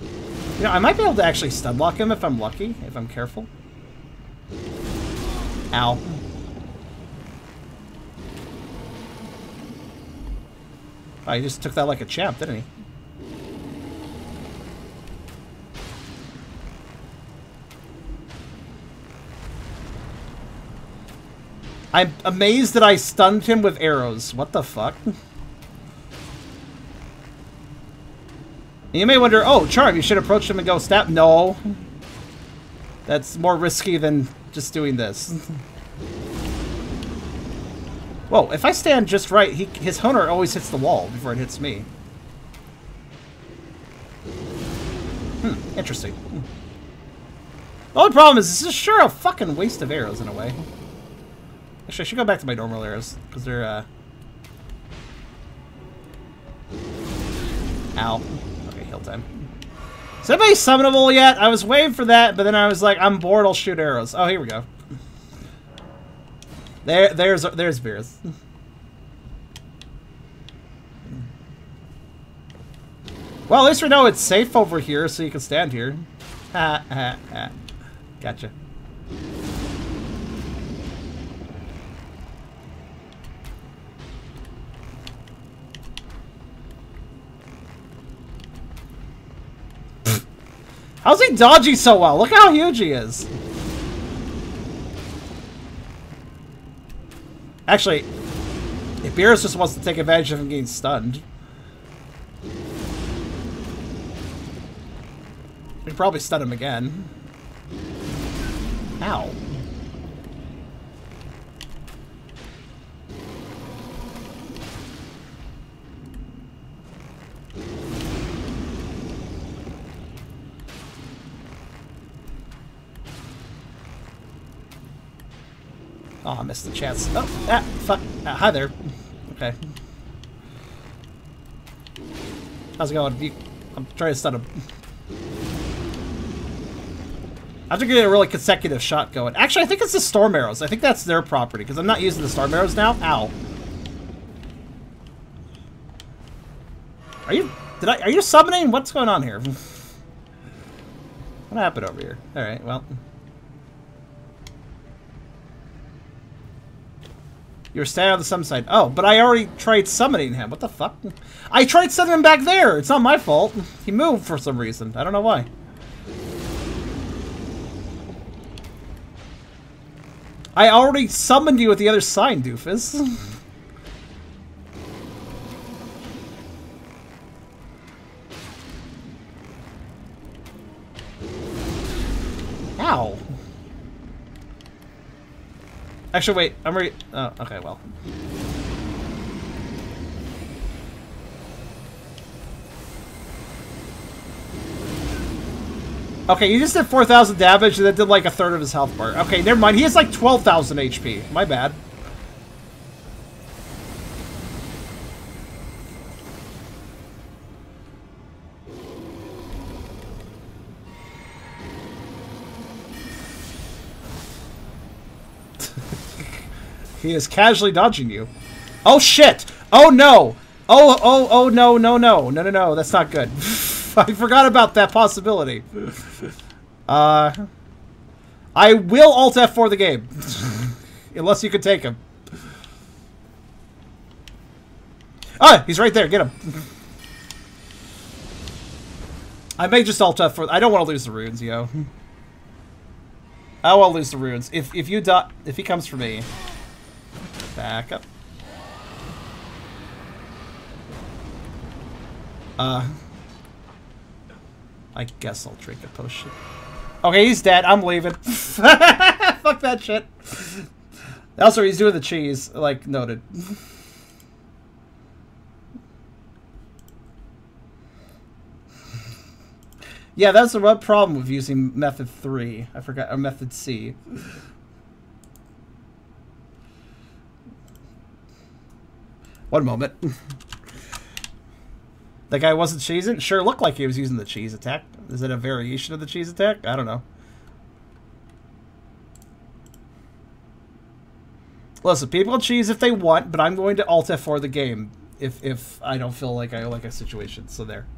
Speaker 1: You know, I might be able to actually stun lock him if I'm lucky, if I'm careful. Ow. Oh, he just took that like a champ, didn't he? I'm amazed that I stunned him with arrows. What the fuck? You may wonder, oh, Charem, you should approach him and go stab. No. That's more risky than just doing this. Whoa, if I stand just right, he, his honer always hits the wall before it hits me. Hmm, interesting. Hmm. The only problem is this is sure a fucking waste of arrows in a way. Actually, I should go back to my normal arrows, because they're, uh... Ow. Okay, heal time. Is anybody summonable yet? I was waiting for that, but then I was like, I'm bored, I'll shoot arrows. Oh, here we go. There, there's, there's Beerus. Well, at least we know it's safe over here, so you can stand here. Ha, ha, ha. Gotcha. How's he dodging so well? Look how huge he is. Actually, Beerus just wants to take advantage of him getting stunned. We probably stun him again. Ow. Oh, I missed the chance. Oh, ah, fuck. Ah, hi there. Okay. How's it going? You, I'm trying to stun him. I have to get a really consecutive shot going. Actually, I think it's the Storm Arrows. I think that's their property, because I'm not using the Storm Arrows now. Ow. Are you... Did I... Are you summoning? What's going on here? what happened over here? Alright, well... You're standing on the summon side. Oh, but I already tried summoning him. What the fuck? I tried sending him back there. It's not my fault. He moved for some reason. I don't know why. I already summoned you at the other side, doofus. Ow. Actually, wait, I'm re- Oh, okay, well. Okay, he just did 4,000 damage and that did like a third of his health bar. Okay, never mind. He has like 12,000 HP. My bad. He is casually dodging you. Oh shit! Oh no! Oh, oh, oh no, no, no. No, no, no, that's not good. I forgot about that possibility. Uh, I will Alt f for the game. Unless you can take him. Ah, he's right there. Get him. I may just alt F for. I don't want to lose the runes, yo. I won't lose the runes. If if you die, if he comes for me, Back up. Uh. I guess I'll drink a potion. Okay, he's dead. I'm leaving. Fuck that shit. Also, he's doing the cheese, like noted. yeah, that's the problem with using method 3. I forgot, or method C. One moment. the guy wasn't cheesing? Sure looked like he was using the cheese attack. Is it a variation of the cheese attack? I don't know. Listen, people cheese if they want, but I'm going to alt F4 the game if if I don't feel like I like a situation. So there.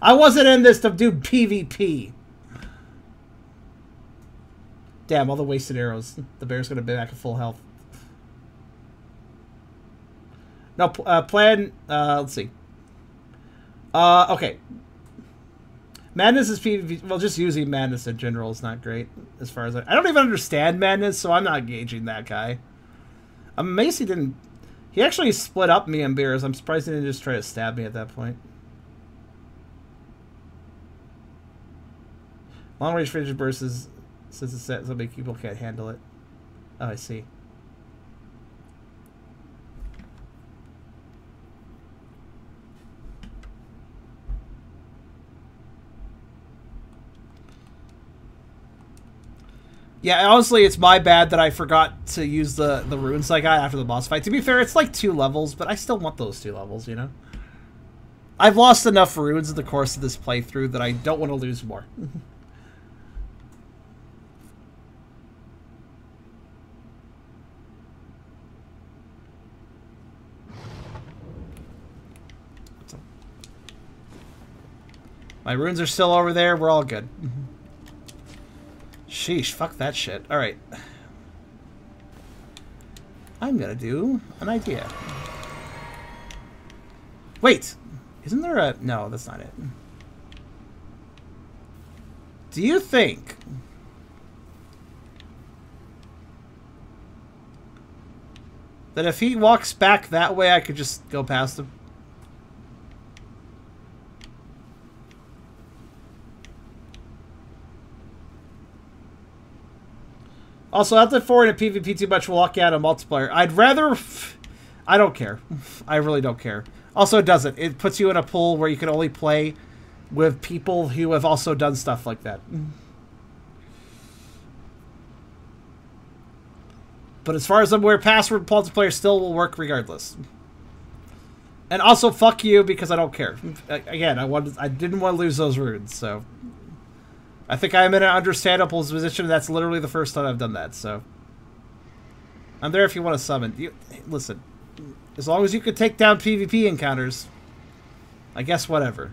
Speaker 1: I wasn't in this to do PvP. Damn, all the wasted arrows. The bear's gonna be back at full health. No, uh, plan. Uh, let's see. Uh, okay. Madness is PvP. Well, just using madness in general is not great as far as I. I don't even understand madness, so I'm not gauging that guy. I'm um, amazed he didn't. He actually split up me and Beers. I'm surprised he didn't just try to stab me at that point. Long range Frenzied Burst is since it's set, so many people can't handle it. Oh, I see. Yeah, honestly, it's my bad that I forgot to use the, the runes I got after the boss fight. To be fair, it's like two levels, but I still want those two levels, you know? I've lost enough runes in the course of this playthrough that I don't want to lose more. My runes are still over there. We're all good. Mm-hmm. Sheesh, fuck that shit. Alright. I'm gonna do an idea. Wait! Isn't there a... No, that's not it. Do you think... That if he walks back that way, I could just go past him? Also, not that four in a PvP too much will lock you out of multiplayer. I'd rather... I don't care. I really don't care. Also, it doesn't. It puts you in a pool where you can only play with people who have also done stuff like that. But as far as I'm aware, password multiplayer still will work regardless. And also, fuck you because I don't care. Again, I wanted, I didn't want to lose those runes, so I think I'm in an understandable position. That's literally the first time I've done that, so. I'm there if you want to summon. You, listen, as long as you can take down PvP encounters, I guess whatever.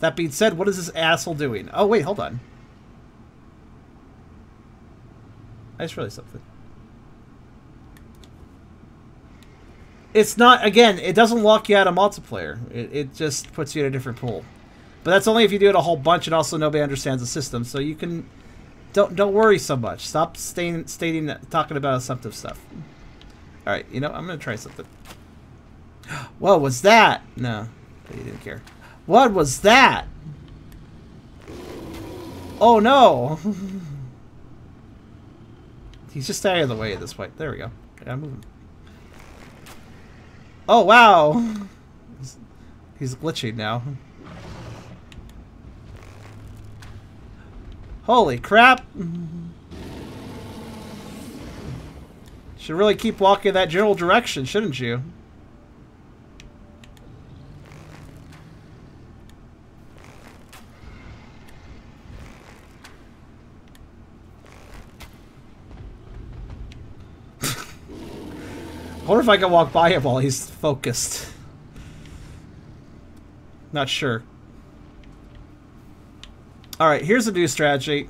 Speaker 1: That being said, what is this asshole doing? Oh, wait, hold on. I just realized something. It's not, again, it doesn't lock you out of multiplayer. It, it just puts you in a different pool. But that's only if you do it a whole bunch and also nobody understands the system. So you can don't don't worry so much. Stop staying stating talking about assumptive stuff. All right, you know I'm gonna try something. What was that? No, you didn't care. What was that? Oh no! He's just out of the way at this point. There we go. I gotta move him. Oh wow! he's glitching now. Holy crap. Should really keep walking in that general direction, shouldn't you? I wonder if I can walk by him while he's focused. Not sure. Alright, here's a new strategy.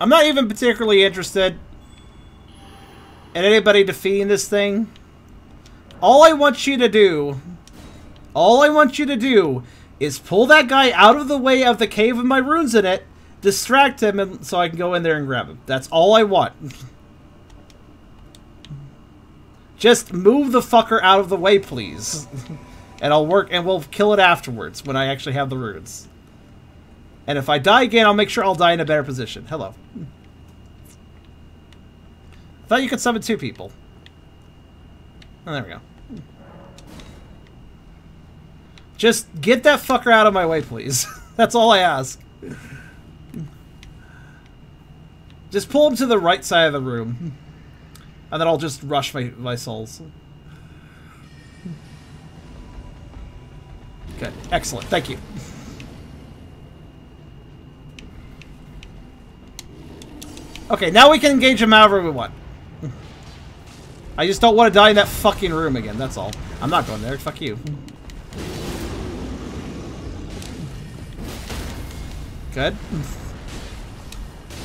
Speaker 1: I'm not even particularly interested in anybody defeating this thing. All I want you to do, all I want you to do is pull that guy out of the way of the cave with my runes in it, Distract him and, so I can go in there and grab him. That's all I want. Just move the fucker out of the way, please. and I'll work and we'll kill it afterwards when I actually have the runes. And if I die again, I'll make sure I'll die in a better position. Hello. I thought you could summon two people. Oh, there we go. Just get that fucker out of my way, please. That's all I ask. Just pull him to the right side of the room. And then I'll just rush my, my souls. Good. Excellent. Thank you. Okay, now we can engage him however we want. I just don't want to die in that fucking room again, that's all. I'm not going there, fuck you. Good.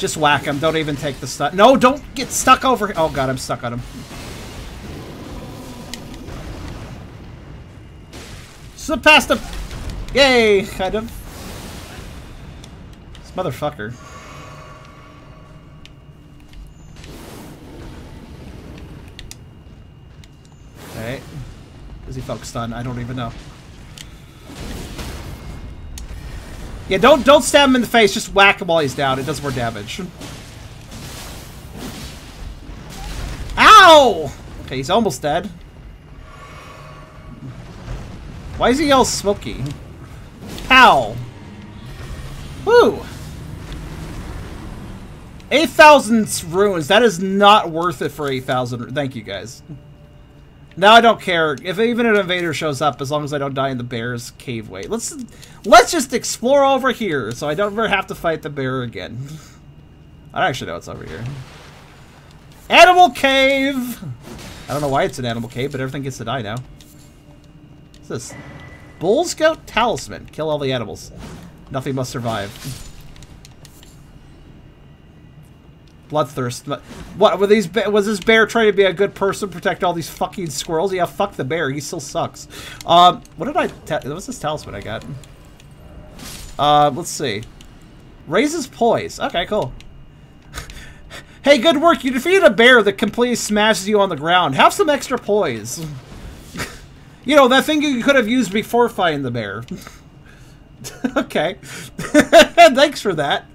Speaker 1: Just whack him. Don't even take the stuff. No, don't get stuck over here. Oh, God, I'm stuck on him. Slip past him. Yay, kind of. This motherfucker. Alright. Is he focused on? I don't even know. Yeah, don't don't stab him in the face. Just whack him while he's down. It does more damage. Ow! Okay, he's almost dead. Why is he all smoky? Ow! Woo! 8,000 ruins. That is not worth it for 8,000. Thank you, guys. Now I don't care if even an invader shows up as long as I don't die in the bear's cave way. Let's let's just explore over here so I don't ever have to fight the bear again. I don't actually know what's over here. Animal cave. I don't know why it's an animal cave, but everything gets to die now. What's this? Bull-Goat's talisman. Kill all the animals. Nothing must survive. Bloodthirst. But what were these? Was this bear trying to be a good person, protect all these fucking squirrels? Yeah, fuck the bear. He still sucks. Um, what did I? Ta- what's this talisman I got? Uh, let's see. Raises poise. Okay, cool. hey, good work. You defeated a bear that completely smashes you on the ground. Have some extra poise. you know that thing you could have used before fighting the bear. okay. Thanks for that.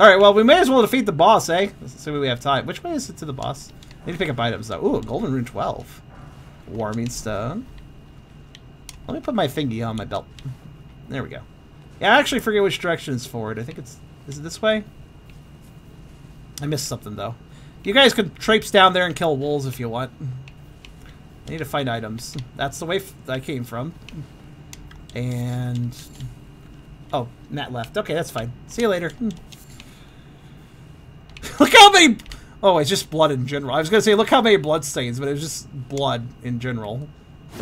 Speaker 1: Alright, well, we may as well defeat the boss, eh? Assuming we have time. Which way is it to the boss? I need to pick up items, though. Ooh, Golden Rune 12. Warming Stone. Let me put my thingy on my belt. There we go. Yeah, I actually forget which direction is forward. I think it's... Is it this way? I missed something, though. You guys could traipse down there and kill wolves if you want. I need to find items. That's the way I came from. And... Oh, Matt left. Okay, that's fine. See you later. Hmm. look how many... Oh, it's just blood in general. I was going to say, look how many blood stains, but it's just blood in general.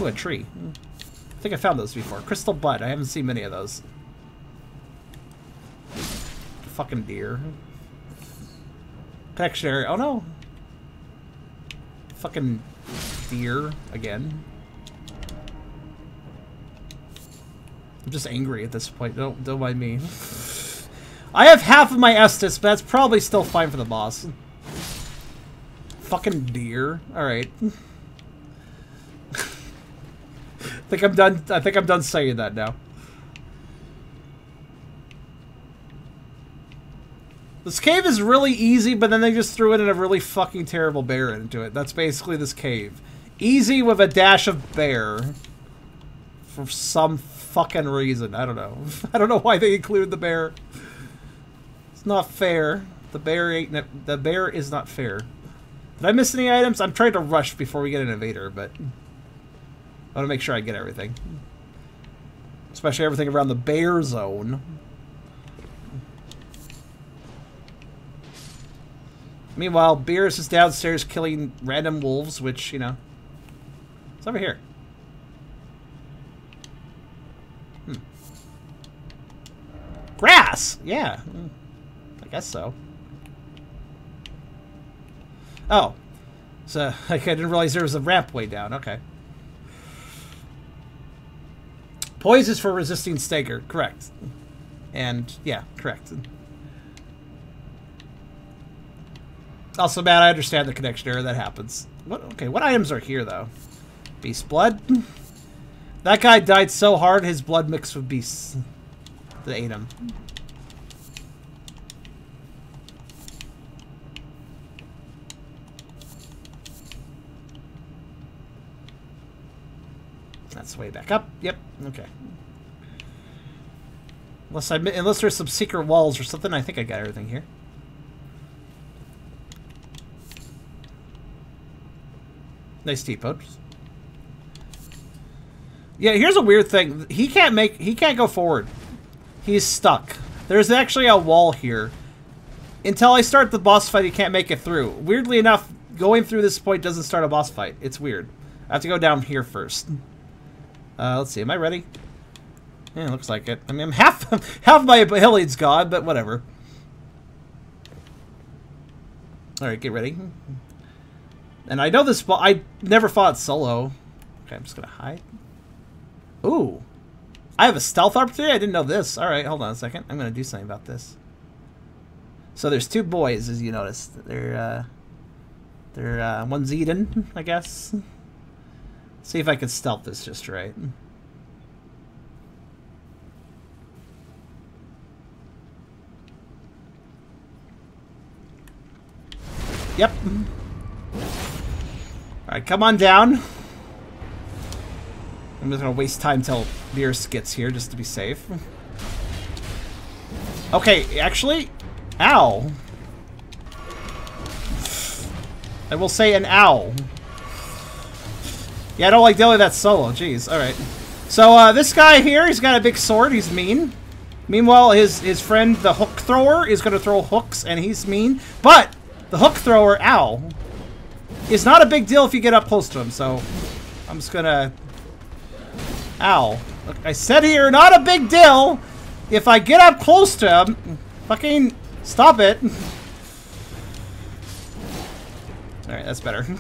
Speaker 1: Ooh, a tree. I think I found those before. Crystal bud. I haven't seen many of those. Fucking deer. Protection area. Oh, no. Fucking deer again. I'm just angry at this point. Don't, don't mind me. I have half of my Estus, but that's probably still fine for the boss. Fucking deer. Alright. I think I'm done I think I'm done saying that now. This cave is really easy, but then they just threw in a really fucking terrible bear into it. That's basically this cave. Easy with a dash of bear. For some fucking reason. I don't know. I don't know why they included the bear not fair. The bear ain't the bear is not fair. Did I miss any items? I'm trying to rush before we get an invader, but I want to make sure I get everything. Especially everything around the bear zone. Meanwhile, Beerus is downstairs killing random wolves, which, you know, it's over here. Hmm. Grass! Yeah. Hmm. I guess so. Oh. So, like, I didn't realize there was a ramp way down. Okay. Poise is for resisting stagger. Correct. And, yeah, correct. Also, Matt, I understand the connection error. That happens. What? Okay, what items are here, though? Beast blood? That guy died so hard, his blood mixed with beasts the ate him. way back up. Yep. Okay. Unless I unless there's some secret walls or something, I think I got everything here. Nice teapot. Yeah, here's a weird thing. He can't make he can't go forward. He's stuck. There's actually a wall here. Until I start the boss fight, he can't make it through. Weirdly enough, going through this point doesn't start a boss fight. It's weird. I have to go down here first. Uh, let's see, am I ready? Yeah, looks like it. I mean, I'm half half my healing god, but whatever. All right, get ready. And I know this. I never fought solo. Okay, I'm just gonna hide. Ooh, I have a stealth opportunity. I didn't know this. All right, hold on a second. I'm gonna do something about this. So there's two boys, as you noticed. They're uh, they're uh, one's Eden, I guess. See if I can stealth this just right. Yep. Alright, come on down. I'm just gonna waste time till Beerus gets here just to be safe. Okay, actually, ow. I will say an owl. Yeah, I don't like dealing with that solo. Jeez. All right. So uh, this guy here, he's got a big sword. He's mean. Meanwhile, his his friend, the hook thrower, is going to throw hooks, and he's mean. But the hook thrower, ow, is not a big deal if you get up close to him. So I'm just going to... Ow. Look, I said here, not a big deal if I get up close to him. Fucking stop it. Alright, that's better.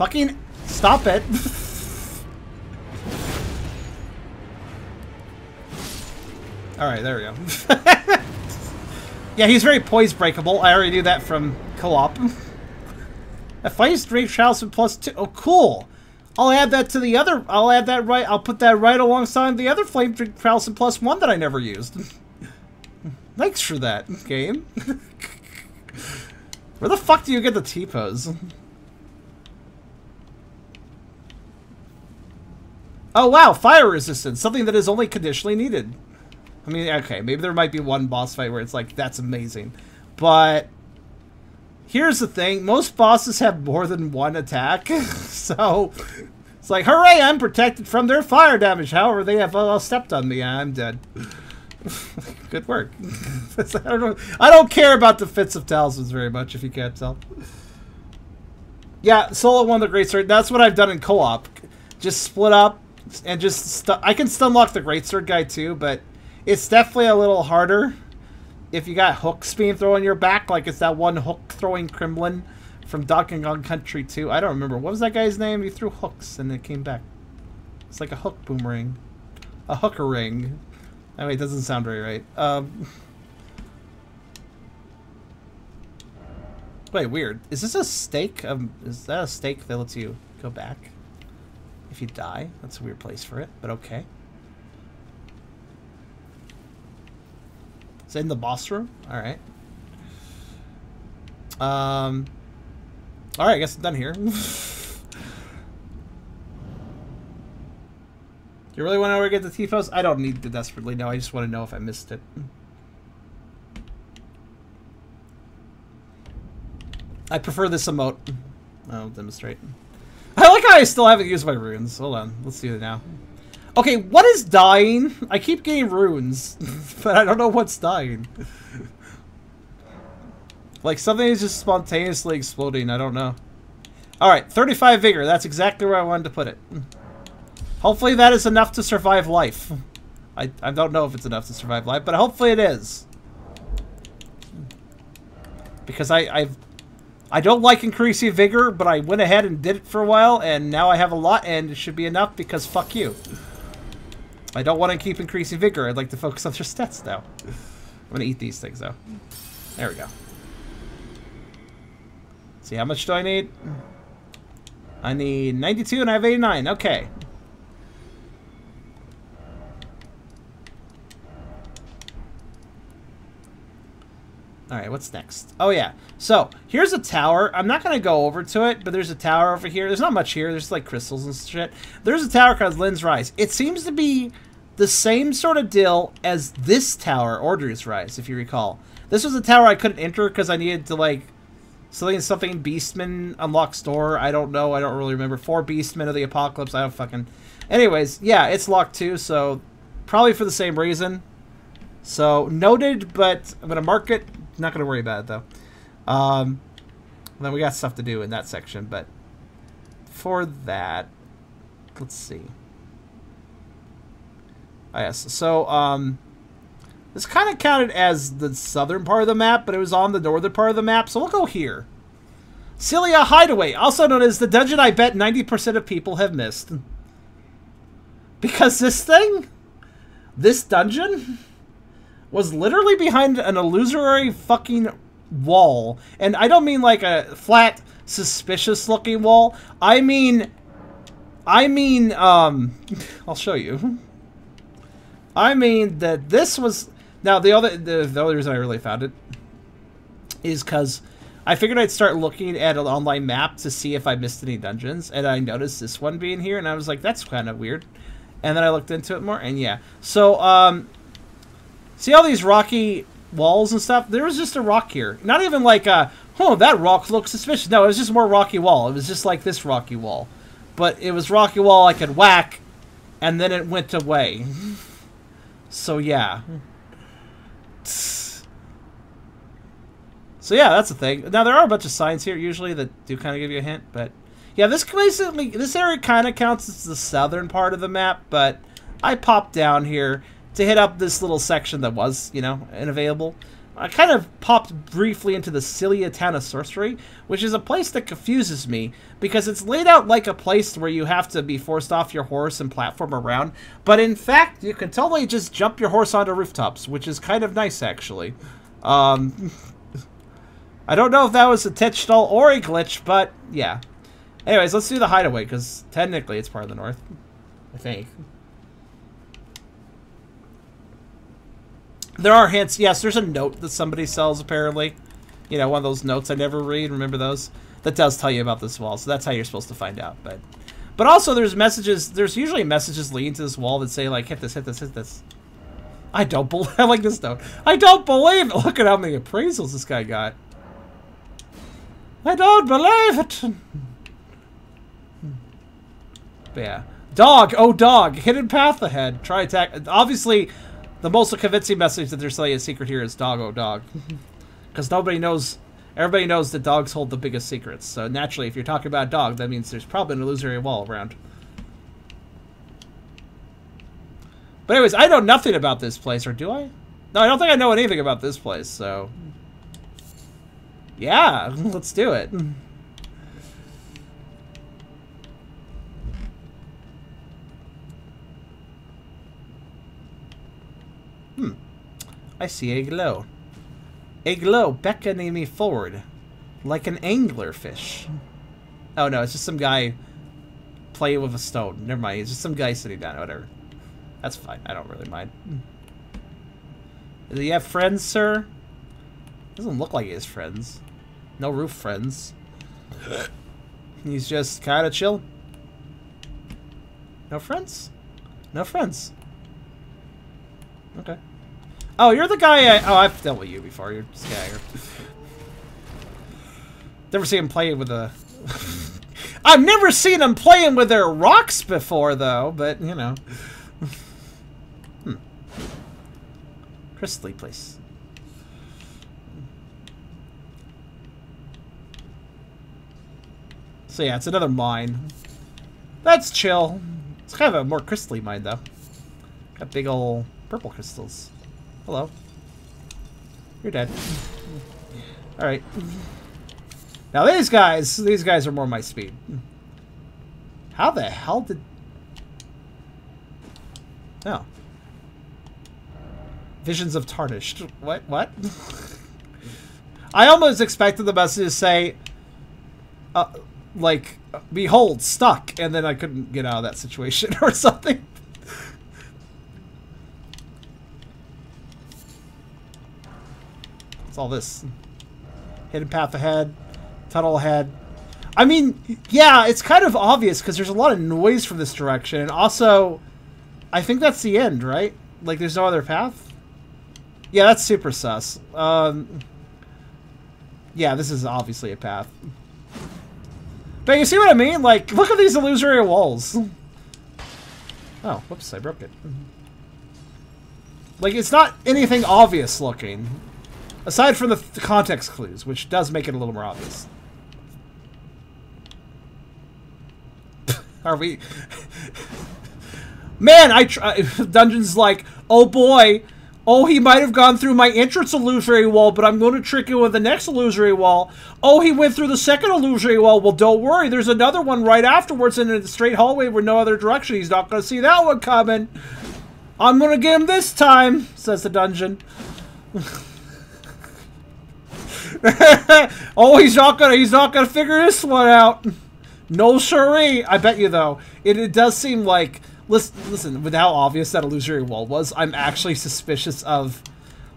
Speaker 1: Fucking stop it. Alright, there we go. yeah, he's very poise breakable. I already knew that from co-op. A fight straight shouts plus two. Oh, cool. I'll add that to the other. I'll add that right. I'll put that right alongside the other Flame Trousen Plus One that I never used. Thanks for that game. Where the fuck do you get the T-pose? Oh, wow, fire resistance, something that is only conditionally needed. I mean, okay, maybe there might be one boss fight where it's like, that's amazing. But here's the thing, most bosses have more than one attack, so it's like, hooray, I'm protected from their fire damage, however they have all stepped on me, I'm dead. Good work. I, don't I don't care about the fits of talismans very much, if you can't tell. Yeah, solo won the great start. That's what I've done in co-op. Just split up, and just I can stun lock the great sword guy too, but it's definitely a little harder if you got hooks being thrown in your back, like it's that one hook throwing Kremling from Donkey Kong Country 2. I don't remember. What was that guy's name? He threw hooks and it came back. It's like a hook boomerang. A hooker ring. I mean, it doesn't sound very right. Um, wait, weird. Is this a stake? Um, is that a stake that lets you go back? If you die, that's a weird place for it, but okay. Is that in the boss room? Alright. Um, Alright, I guess I'm done here. you really want to ever get the Tifos? I don't need to desperately know. I just want to know if I missed it. I prefer this emote. I'll demonstrate. I like how I still haven't used my runes. Hold on, let's do it now. Okay, what is dying? I keep getting runes, but I don't know what's dying. like, something is just spontaneously exploding, I don't know. Alright, 35 vigor, that's exactly where I wanted to put it. Hopefully that is enough to survive life. I, I don't know if it's enough to survive life, but hopefully it is. Because I, I've I don't like increasing vigor, but I went ahead and did it for a while, and now I have a lot, and it should be enough because fuck you. I don't want to keep increasing vigor. I'd like to focus on their stats though.
Speaker 2: I'm
Speaker 1: gonna eat these things though. There we go. see how much do I need? I need 92 and I have 89. Okay. All right, what's next? Oh, yeah. So, here's a tower. I'm not going to go over to it, but there's a tower over here. There's not much here. There's, like, crystals and shit. There's a tower called Lenne's Rise. It seems to be the same sort of deal as this tower, Order's Rise, if you recall. This was a tower I couldn't enter because I needed to, like, something something Beastman unlocks door. I don't know. I don't really remember. Four Beastmen of the Apocalypse. I don't fucking... Anyways, yeah, it's locked too, so probably for the same reason. So, noted, but I'm going to mark it not going to worry about it, though. Um, then we got stuff to do in that section, but for that, let's see. Oh, yes, so um, this kind of counted as the southern part of the map, but it was on the northern part of the map, so we'll go here. Sellia Hideaway, also known as the dungeon I bet 90% of people have missed. Because this thing? This dungeon? was literally behind an illusory fucking wall. And I don't mean like a flat, suspicious looking wall. I mean, I mean, um, I'll show you. I mean that this was, now the other, the, the only reason I really found it is because I figured I'd start looking at an online map to see if I missed any dungeons. And I noticed this one being here and I was like, that's kind of weird. And then I looked into it more and yeah. So, um, See all these rocky walls and stuff? There was just a rock here. Not even like, oh, that rock looks suspicious. No, it was just more rocky wall. It was just like this rocky wall. But it was rocky wall I could whack, and then it went away. So, yeah. So, yeah, that's the thing. Now, there are a bunch of signs here, usually, that do kind of give you a hint, but... Yeah, this basically, this area kind of counts as the southern part of the map, but I popped down here to hit up this little section that was, you know, unavailable. I kind of popped briefly into the Sellia Town of Sorcery, which is a place that confuses me because it's laid out like a place where you have to be forced off your horse and platform around, but in fact, you can totally just jump your horse onto rooftops, which is kind of nice actually. Um, I don't know if that was a intentional or a glitch, but yeah. Anyways, let's do the hideaway because technically it's part of the north, I think. There are hints. Yes, there's a note that somebody sells, apparently. You know, one of those notes I never read. Remember those? That does tell you about this wall, so that's how you're supposed to find out. But but also, there's messages. There's usually messages leading to this wall that say, like, hit this, hit this, hit this. I don't believe... I like this note. I don't believe it! Look at how many appraisals this guy got.
Speaker 2: I don't believe it! Hmm.
Speaker 1: But yeah. Dog! Oh, dog! Hidden path ahead. Try attack... Obviously, the most convincing message that they're selling a secret here is dog oh dog, because nobody knows. Everybody knows that dogs hold the biggest secrets. So naturally, if you're talking about a dog, that means there's probably an illusory wall around. But anyways, I know nothing about this place, or do I? No, I don't think I know anything about this place, so... Yeah, let's do it. I see a glow. A glow beckoning me forward, like an anglerfish. Oh no, it's just some guy playing with a stone. Never mind, it's just some guy sitting down, whatever. That's fine, I don't really mind. Do you have friends, sir? Doesn't look like he has friends. No roof friends. He's just kind of chill. No friends? No friends. Okay. Oh, you're the guy I, Oh, I've dealt with you before. You're Skagger. never seen him play with a... I've never seen him playing with their rocks before, though, but, you know. hmm. Crystal place. So yeah, it's another mine. That's chill. It's kind of a more crystally mine, though. Got big ol' purple crystals. Hello. You're dead. Alright. Now these guys, these guys are more my speed. How the hell did... No. Oh. Visions of Tarnished. What? What? I almost expected the message to say, uh, like, behold, stuck, and then I couldn't get out of that situation or something. It's all this. Hidden path ahead, tunnel ahead. I mean, yeah, it's kind of obvious because there's a lot of noise from this direction. And also, I think that's the end, right? Like, there's no other path? Yeah, that's super sus. Um, yeah, this is obviously a path. But you see what I mean? Like, look at these illusory walls. Oh, whoops, I broke it. Like, it's not anything obvious looking. Aside from the, the context clues, which does make it a little more obvious. Are we... Man, I try... Dungeon's like, oh boy, Oh, he might have gone through my entrance illusory wall, but I'm going to trick him with the next illusory wall. Oh, he went through the second illusory wall. Well, don't worry. There's another one right afterwards in a straight hallway with no other direction. He's not going to see that one coming. I'm going to get him this time, says the dungeon. oh, he's not gonna he's not gonna figure this one out. No siree. I bet you though, it, it does seem like listen, listen, with how obvious that illusory wall was, I'm actually suspicious of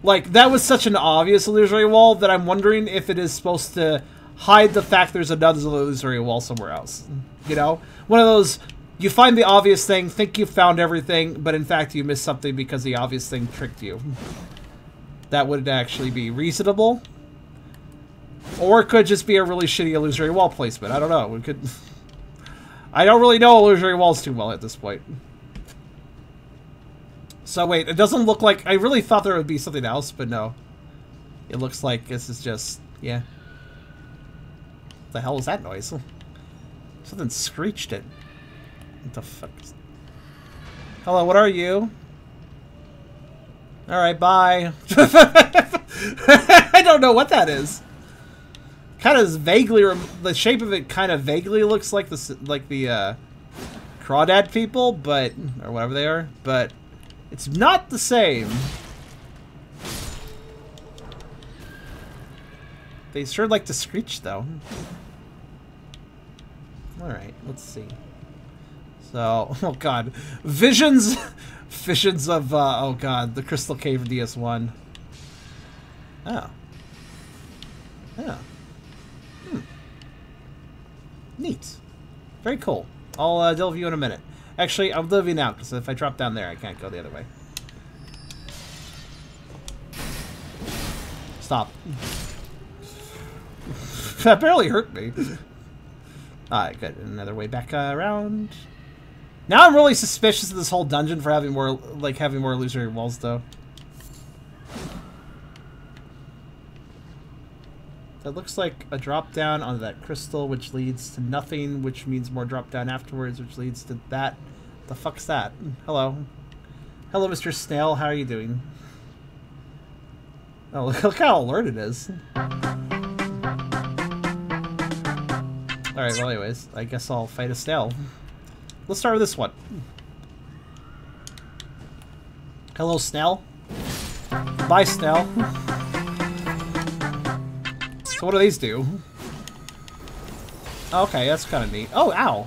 Speaker 1: like that was such an obvious illusory wall that I'm wondering if it is supposed to hide the fact there's another illusory wall somewhere else. You know? One of those you find the obvious thing, think you found everything, but in fact you missed something because the obvious thing tricked you. That would actually be reasonable. Or it could just be a really shitty illusory wall placement. I don't know. We could... I don't really know illusory walls too well at this point. So wait, it doesn't look like... I really thought there would be something else, but no. It looks like this is just... Yeah. the hell is that noise? Something screeched it. What the fuck Hello, what are you? Alright, bye. I don't know what that is kind of vaguely the shape of it kind of vaguely looks like the like the uh, crawdad people, but or whatever they are, but it's not the same. They sure like to screech though. All right, let's see. So, oh god, visions, visions of uh, oh god, the Crystal Cave DS One. Oh. Yeah. Neat. Very cool. I'll uh, delve you in a minute. Actually, I'll delve you now, because if I drop down there, I can't go the other way. Stop. that barely hurt me. Alright, good. Another way back uh, around. Now I'm really suspicious of this whole dungeon for having more, like, having more illusory walls, though. That looks like a drop down on that crystal, which leads to nothing, which means more drop down afterwards, which leads to that. The fuck's that? Hello. Hello, Mr. Snail. How are you doing? Oh, look how alert it is. Alright, well anyways, I guess I'll fight a snail. Let's start with this one. Hello, snail. Bye, snail what do these do? Okay, that's kind of neat. Oh, ow.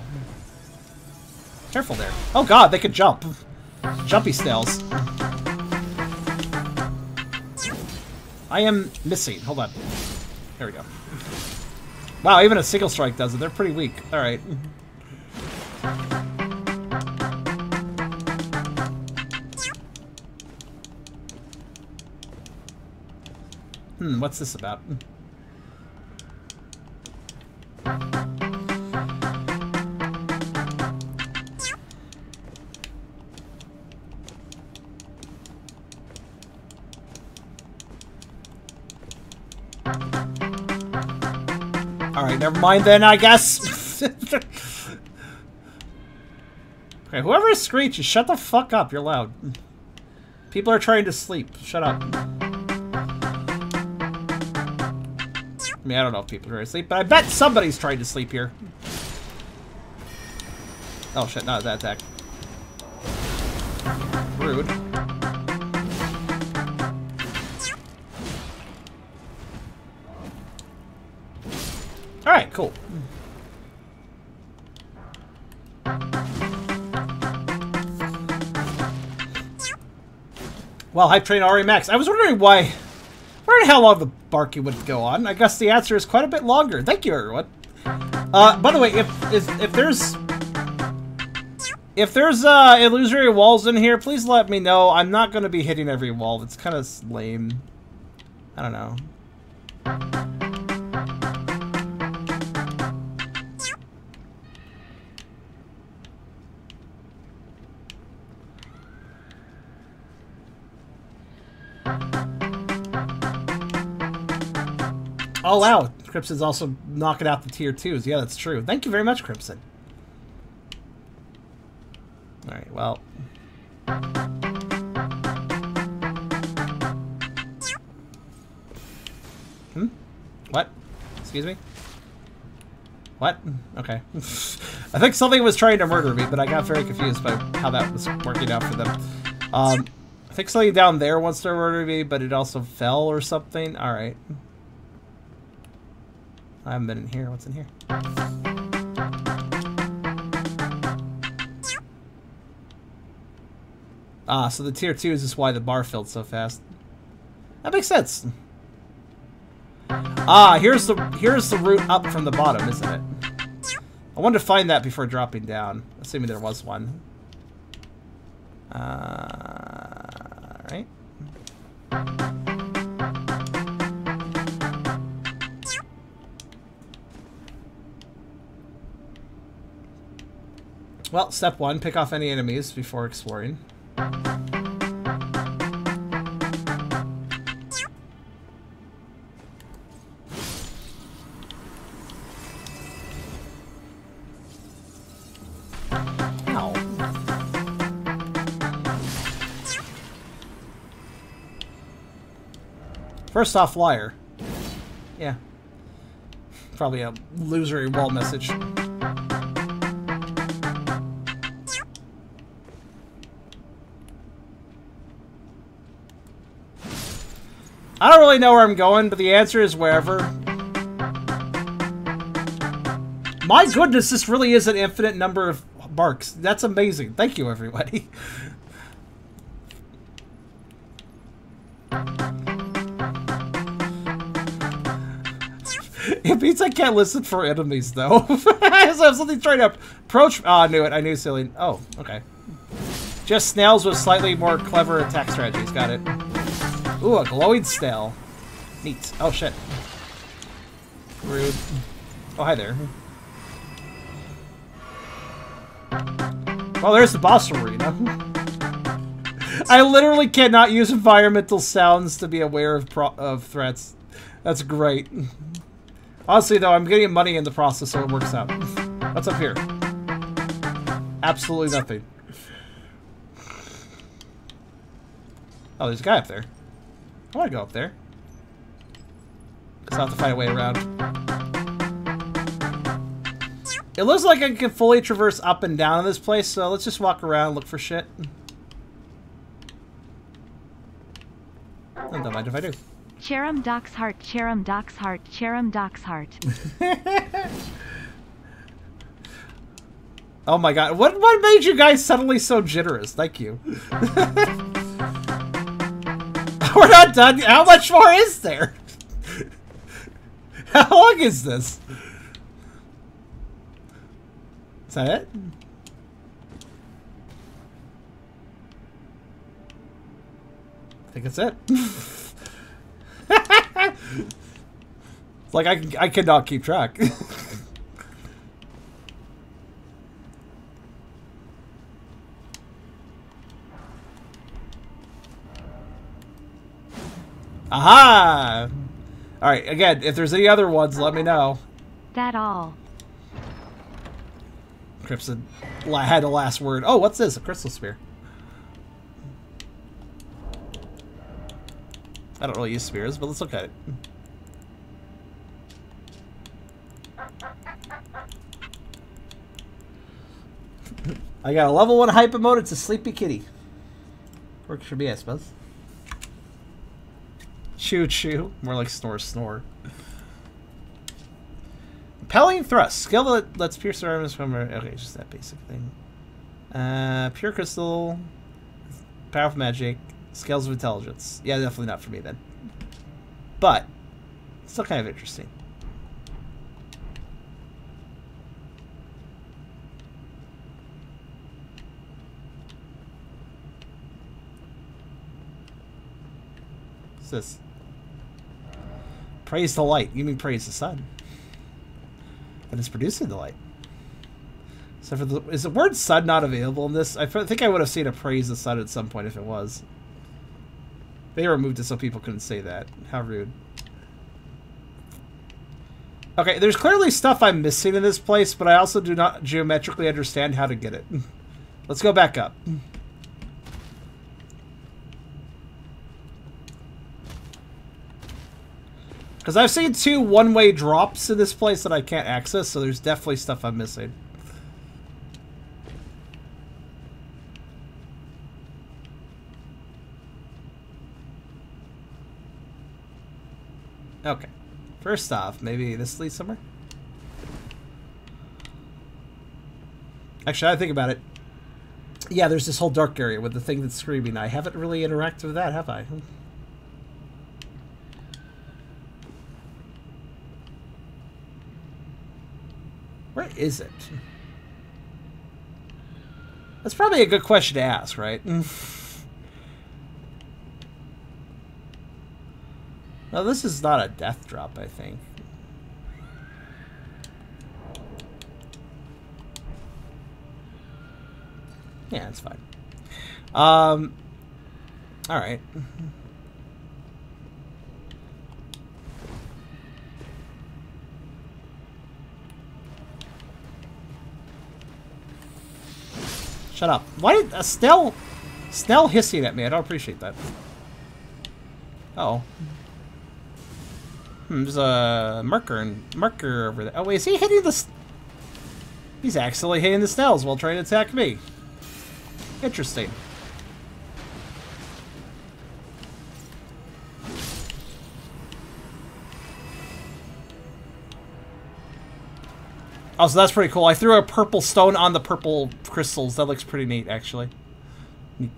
Speaker 1: Careful there. Oh god, they could jump. Jumpy snails. I am missing. Hold on. There we go. Wow, even a single strike does it. They're pretty weak. Alright. Hmm, what's this about? Alright, never mind then, I guess. okay, whoever is screeching, shut the fuck up, you're loud. People are trying to sleep, shut up. I mean, I don't know if people are asleep, but I bet somebody's trying to sleep here. Oh shit, not that attack. Rude. Alright, cool. Well, Hype Train RE I was wondering why wonder how long the barking would go on. I guess the answer is quite a bit longer. Thank you, everyone. Uh, by the way, if if, if there's if there's uh, illusory walls in here, please let me know. I'm not going to be hitting every wall. It's kind of lame. I don't know. Oh wow, Crimson's also knocking out the tier twos. Yeah, that's true. Thank you very much, Crimson. All right, well. Hmm. What? Excuse me. What? Okay. I think something was trying to murder me, but I got very confused by how that was working out for them. Um, I think something down there wants to murder me, but it also fell or something. All right. I haven't been in here. What's in here? Ah, so the tier 2 is just why the bar filled so fast. That makes sense. Ah, here's the here's the route up from the bottom, isn't it? I wanted to find that before dropping down, assuming there was one. Uh,
Speaker 2: Alright.
Speaker 1: Well, step one, pick off any enemies before exploring. First off, liar. Yeah. Probably a losery wall message. I don't really know where I'm going, but the answer is wherever. My goodness, this really is an infinite number of marks. That's amazing. Thank you, everybody. it means I can't listen for enemies, though. I have something straight up. Approach. Oh, I knew it. I knew silly. Oh, okay. Just snails with slightly more clever attack strategies. Got it. Ooh, a glowing snail. Neat. Oh, shit. Rude. Oh, hi there. Well, oh, there's the boss arena. I literally cannot use environmental sounds to be aware of of threats. That's great. Honestly, though, I'm getting money in the process, so it works out. What's up here? Absolutely nothing. Oh, there's a guy up there. I want to go up there. Because I'll have to find a way around. It looks like I can fully traverse up and down in this place, so let's just walk around look for shit.
Speaker 3: I don't mind if I do. Charem Doc's heart, Charem Doc's heart, Charem Doc's heart.
Speaker 1: oh my god. What what made you guys suddenly so generous? Thank you. We're not done. How much more is there? How long is this? Is that it? I think that's it. like I, I cannot keep track. Aha! Alright, again, if there's any other ones, let me know. That all. Crimson had a last word. Oh, what's this? A crystal spear. I don't really use spears, but let's look at it. I got a level 1 hype emote. It's a sleepy kitty. Works for me, I suppose. Choo choo. More like snore snore. Impaling thrust. Skill that lets pierce armors from her. Okay, just that basic thing. Uh, pure crystal. Powerful magic. Scales of intelligence. Yeah, definitely not for me then. But, still kind of interesting. What's this? Praise the light. You mean praise the sun. That is producing the light. So for the is the word sun not available in this? I think I would have seen a praise the sun at some point if it was. They removed it so people couldn't say that. How rude. Okay, there's clearly stuff I'm missing in this place, but I also do not geometrically understand how to get it. Let's go back up. Because I've seen two one-way drops in this place that I can't access, so there's definitely stuff I'm missing. Okay. First off, maybe this leads somewhere? Actually, I think about it. Yeah, there's this whole dark area with the thing that's screaming. I haven't really interacted with that, have I? Hmm. is it? That's probably a good question to ask, right? now, this is not a death drop, I think. Yeah, it's fine. Um,
Speaker 2: all right.
Speaker 1: Shut up. Why did Estelle... Uh, Estelle hissing at me. I don't appreciate that. Uh oh. Hmm, there's a marker and marker over there. Oh wait, is he hitting the? He's accidentally hitting the snails while trying to attack me. Interesting. Oh, so that's pretty cool. I threw a purple stone on the purple crystals. That looks pretty neat, actually. Neat.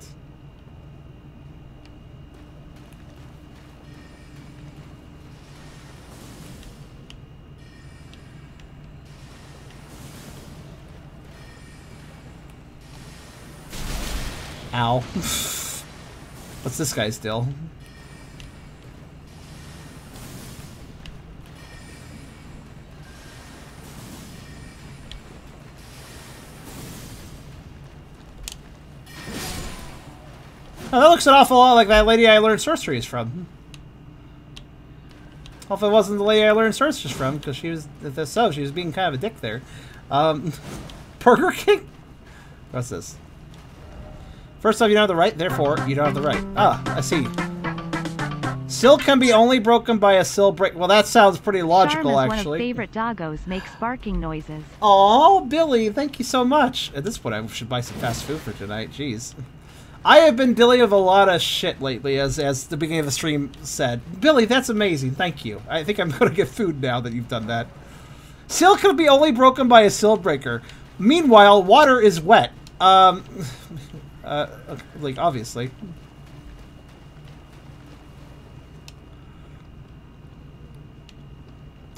Speaker 1: Ow. What's this guy's deal? that looks an awful lot like that lady I learned sorceries from. Hopefully it wasn't the lady I learned sorceries from, because she was, if so, she was being kind of a dick there. Um, Burger King? What's this? First off, you don't have the right, therefore, you don't have the right. Ah, I see. Sill can be only broken by a sill break. Well, that sounds pretty logical, Charm is actually. One of favorite
Speaker 3: doggos makes barking noises.
Speaker 1: Oh, Billy, thank you so much. At this point, I should buy some fast food for tonight. Jeez. I have been dealing of a lot of shit lately, as as the beginning of the stream said. Billy, that's amazing. Thank you. I think I'm gonna get food now that you've done that. Seal can be only broken by a seal breaker. Meanwhile, water is wet. Um, uh, like obviously.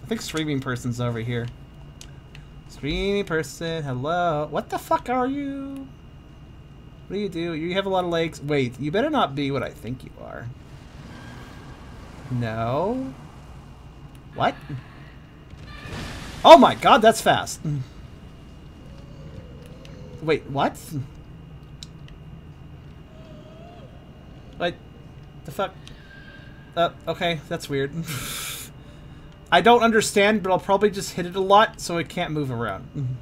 Speaker 1: I think streaming person's over here. Streaming person, hello. What the fuck are you? What do you do? You have a lot of legs. Wait, you better not be what I think you are. No. What? Oh my god, that's fast. Wait, what? What the fuck? Uh, okay, that's weird. I don't understand, but I'll probably just hit it a lot so it can't move around.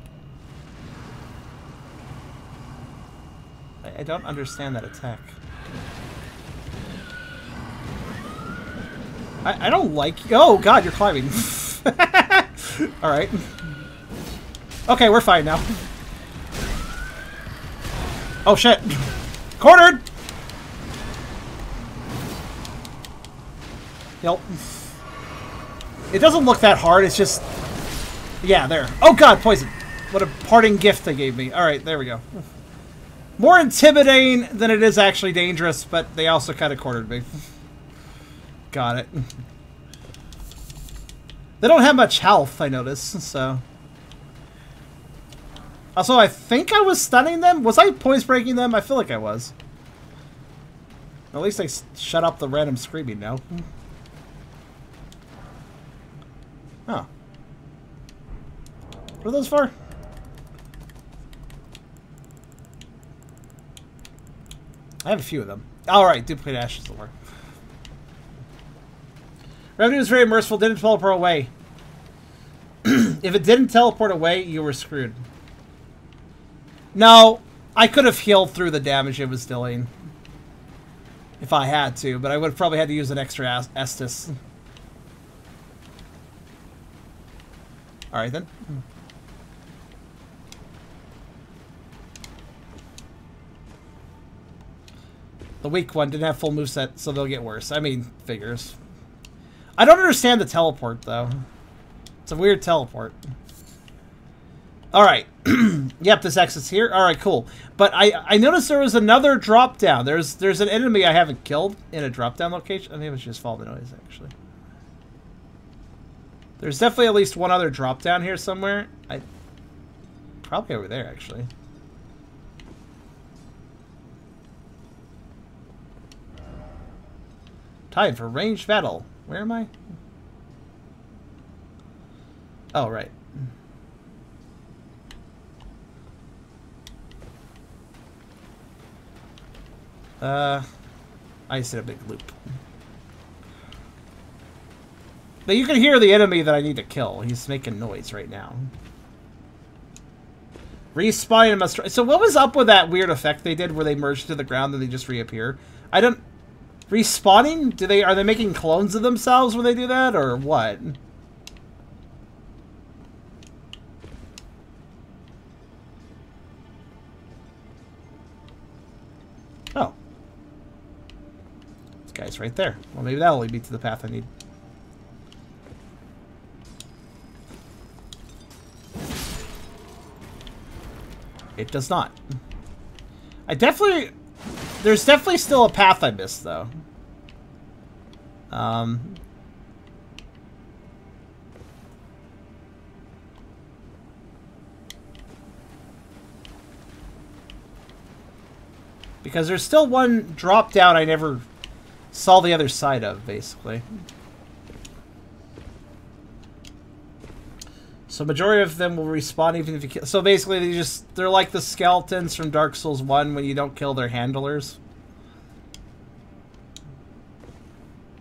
Speaker 1: I don't understand that attack. I, I don't like... Oh, God, you're climbing. Alright. Okay, we're fine now. Oh, shit. Cornered! Nope. It doesn't look that hard, it's just... Yeah, there. Oh, God, poison. What a parting gift they gave me. Alright, there we go more intimidating than it is actually dangerous, but they also kind of cornered me. Got it. They don't have much health, I notice, so... Also, I think I was stunning them. Was I poise breaking them? I feel like I was. At least I shut up the random screaming now. Huh. What are those for? I have a few of them. Alright, duplicate ashes will work. Revenue was very merciful, didn't teleport away. if it didn't teleport away, you were screwed. No, I could have healed through the damage it was dealing. If I had to, but I would have probably had to use an extra Estus. Alright then. The weak one didn't have full move set, so they'll get worse. I mean, figures. I don't understand the teleport, though. It's a weird teleport. Alright. yep, this exit's here. Alright, cool. But I I noticed there was another drop down. There's there's an enemy I haven't killed in a drop down location. I think it was just follow the noise, actually. There's definitely at least one other drop down here somewhere. I Probably over there, actually. Time for ranged battle. Where am I? Oh, right. Uh, I did a big loop. But you can hear the enemy that I need to kill. He's making noise right now. Respawn and must... So what was up with that weird effect they did where they merged to the ground and they just reappear? I don't... Respawning? Do they are they making clones of themselves when they do that or what? Oh. This guy's right there. Well maybe that'll lead me to the path I need. It does not. I definitely... There's definitely still a path I missed, though. Um, because there's still one drop down I never saw the other side of, basically. So majority of them will respawn even if you kill. So basically, they just they're like the skeletons from Dark Souls One when you don't kill their handlers.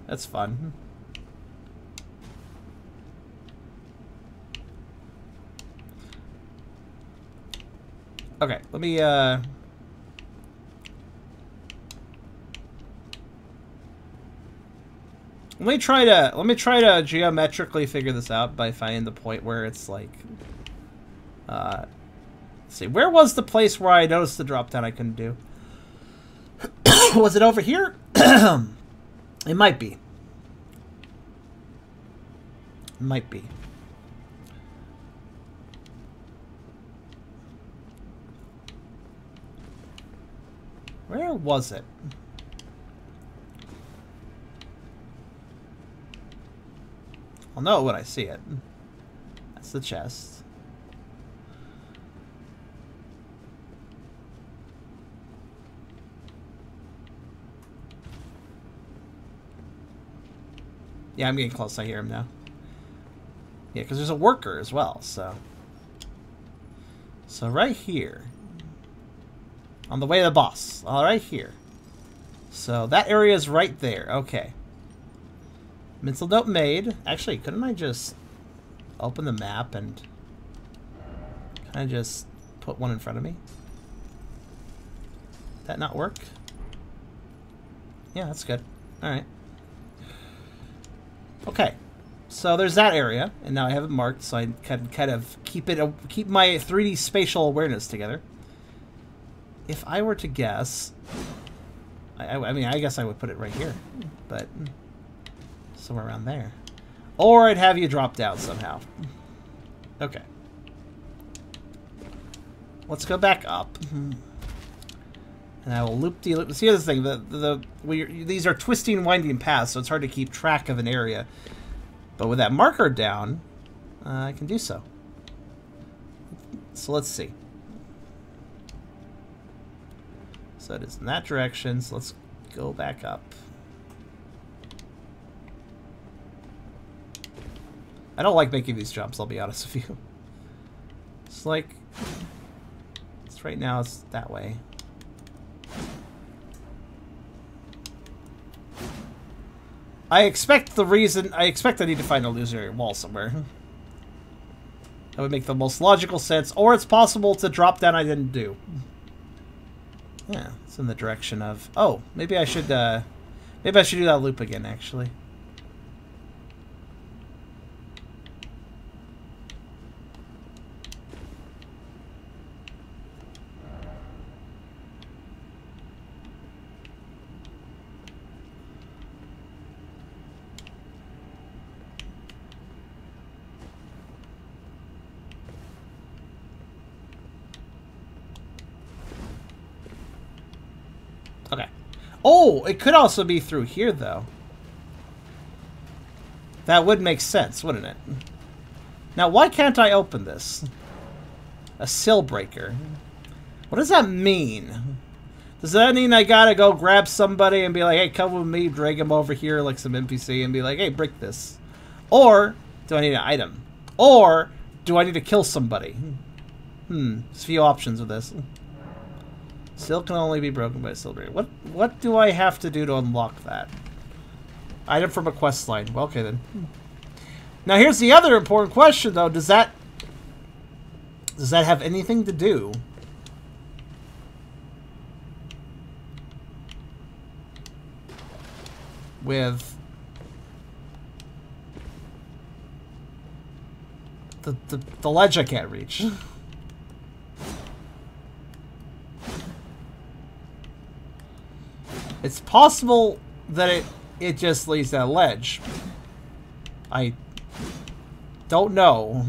Speaker 1: That's fun. Okay, let me, uh... Let me try to, let me try to geometrically figure this out by finding the point where it's like, uh, see, where was the place where I noticed the drop down I couldn't do? was it over here? It might be. It might be. Where was it? I'll know it when I see it. That's the chest. Yeah, I'm getting close. I hear him now. Yeah, because there's a worker as well, so. So right here. On the way to the boss. All right here. So that area is right there. Okay. Mental note made. Actually, couldn't I just open the map and kind of just put one in front of me? Did that not work? Yeah, that's good. All right. Okay. So there's that area, and now I have it marked, so I can kind of keep it keep my 3D spatial awareness together. If I were to guess, I, I mean, I guess I would put it right here, but somewhere around there, or I'd have you drop down somehow. Okay, let's go back up. Now we will loop the loop. See, the other thing, the, the, we, these are twisting, winding paths, so it's hard to keep track of an area. But with that marker down, uh, I can do so. So let's see. So it is in that direction, so let's go back up. I don't like making these jumps, I'll be honest with you. It's like... It's right now, it's that way. I expect the reason... I expect I need to find a loser wall somewhere. That would make the most logical sense. Or it's possible to drop down I didn't do. Yeah, it's in the direction of... Oh, maybe I should... Uh, maybe I should do that loop again, actually. Oh, it could also be through here, though. That would make sense, wouldn't it? Now, why can't I open this? A sill breaker. What does that mean? Does that mean I gotta go grab somebody and be like, hey, come with me, drag him over here like some NPC and be like, hey, break this? Or do I need an item? Or do I need to kill somebody? Hmm, there's a few options with this. Silk can only be broken by silver. What what do I have to do to unlock that? Item from a quest line. Well, okay then. Now here's the other important question though. Does that does that have anything to do? With the, the, the ledge I can't reach. It's possible that it, it just leaves that ledge. I don't know.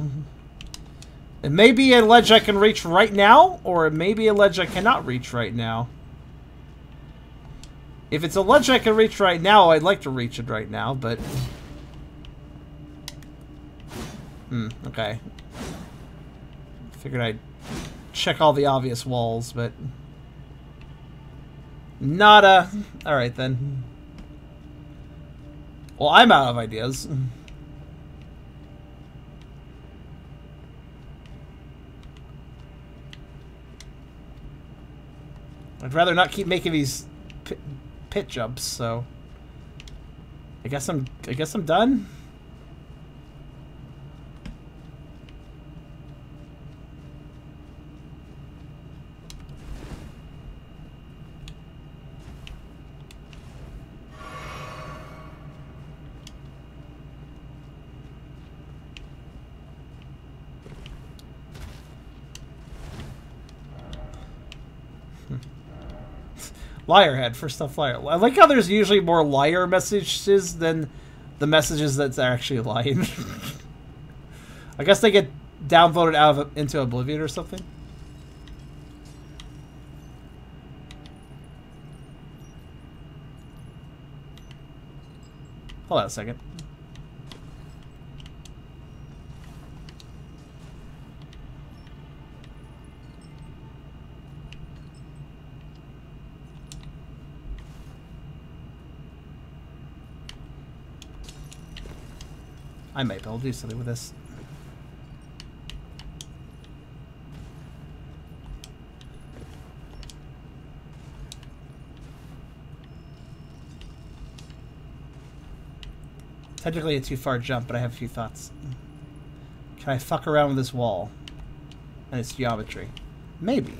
Speaker 1: It may be a ledge I can reach right now, or it may be a ledge I cannot reach right now. If it's a ledge I can reach right now, I'd like to reach it right now, but... Hmm, okay. Figured I'd check all the obvious walls, but... Nada. All right, then. Well, I'm out of ideas. I'd rather not keep making these pit, pit jumps, so... I guess I'm... I guess I'm done? Liar head for stuff Liar. I like how there's usually more liar messages than the messages that's actually lying. I guess they get downvoted out of into oblivion or something. Hold on a second. I might be able to do something with this. Technically a too far jump, but I have a few thoughts. Can I fuck around with this wall? And its geometry? Maybe.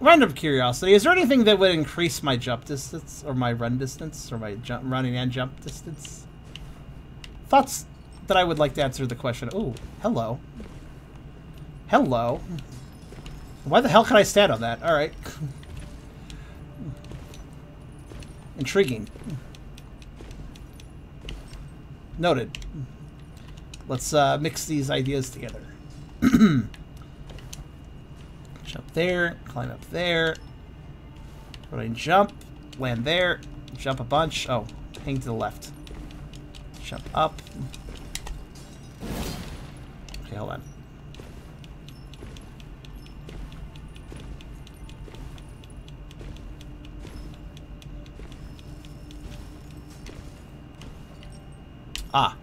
Speaker 1: random curiosity, is there anything that would increase my jump distance or my run distance or my jump, running and jump distance? Thoughts that I would like to answer the question. Oh, hello. Hello. Why the hell can I stand on that? All right. Intriguing. Noted. Let's uh, mix these ideas together. Jump there, climb up there. Rotating jump, land there, jump a bunch. Oh, hang to the left. Jump up. Okay, hold on. Ah.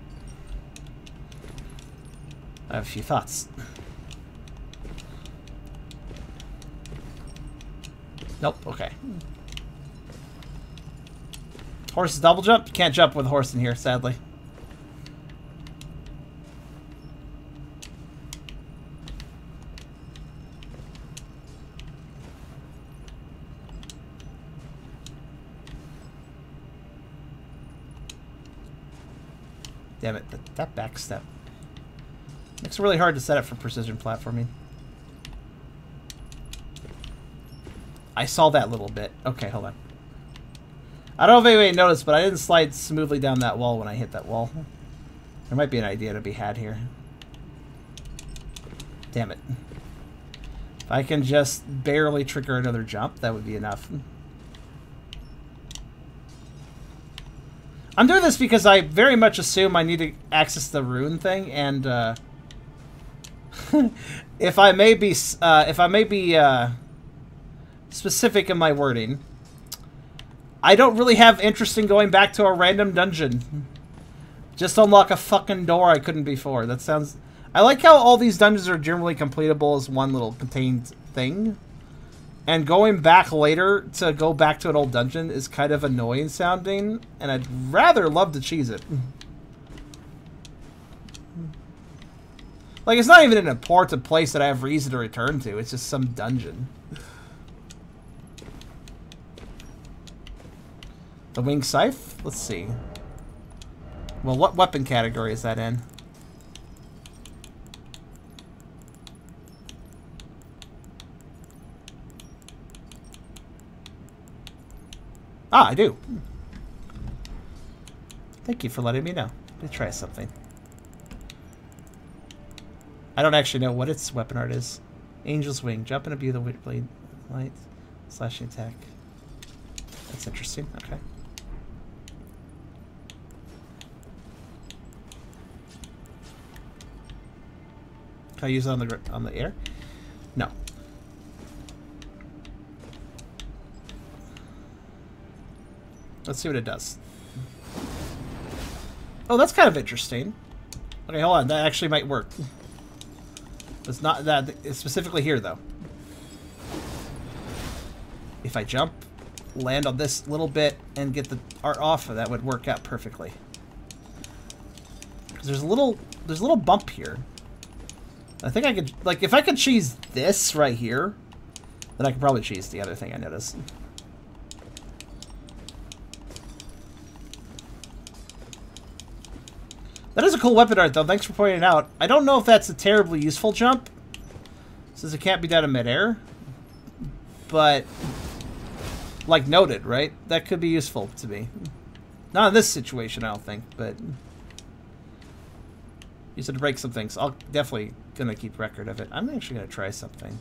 Speaker 1: I have a few thoughts. Nope, okay. Horse's double jump? You can't jump with a horse in here, sadly. Damn it, that, that back step. It's really hard to set up for precision platforming. I saw that little bit. Okay, hold on. I don't know if anybody noticed, but I didn't slide smoothly down that wall when I hit that wall. There might be an idea to be had here. Damn it. If I can just barely trigger another jump, that would be enough. I'm doing this because I very much assume I need to access the rune thing, and uh, if I may be, uh, if I may be uh, specific in my wording. I don't really have interest in going back to a random dungeon. Just unlock a fucking door I couldn't before. That sounds... I like how all these dungeons are generally completable as one little contained thing. And going back later to go back to an old dungeon is kind of annoying sounding, and I'd rather love to cheese it. Like, it's not even an important place that I have reason to return to. It's just some dungeon. The wing scythe? Let's see. Well, what weapon category is that in? Ah, I do. Thank you for letting me know. Let me try something. I don't actually know what its weapon art is. Angel's Wing. Jump and abuse the blade light. Slashing attack. That's interesting. Okay. Can I use it on the on the air? No. Let's see what it does. Oh, that's kind of interesting. Okay, hold on. That actually might work. It's not that it's specifically here though. If I jump, land on this little bit, and get the art off, that would work out perfectly. Because there's a little there's a little bump here. I think I could, like, if I could cheese this right here, then I could probably cheese the other thing I noticed. That is a cool weapon art, though. Thanks for pointing it out. I don't know if that's a terribly useful jump, since it can't be done in midair. But, like noted, right? That could be useful to me. Not in this situation, I don't think, but... You said to break some things. So I'll definitely gonna keep record of it. I'm actually gonna try something.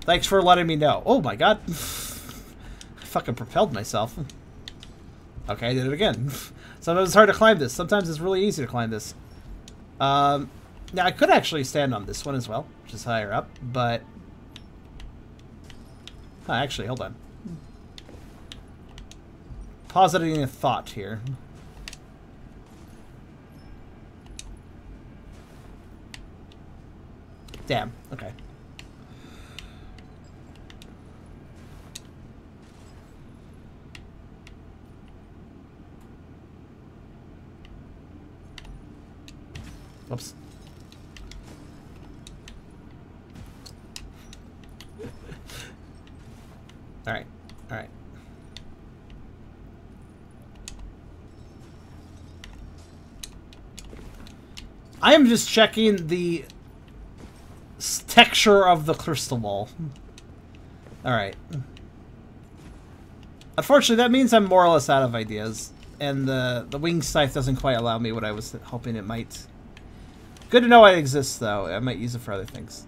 Speaker 1: Thanks for letting me know. Oh my god. I fucking propelled myself. Okay, I did it again. Sometimes it's hard to climb this. Sometimes it's really easy to climb this. Um, now, I could actually stand on this one as well, which is higher up, but... Oh, actually, hold on positing a thought here. Damn, okay. Whoops. all right, all right. I am just checking the texture of the crystal ball. Alright. Unfortunately, that means I'm more or less out of ideas. And the, the wing scythe doesn't quite allow me what I was hoping it might. Good to know it exists, though. I might use it for other things.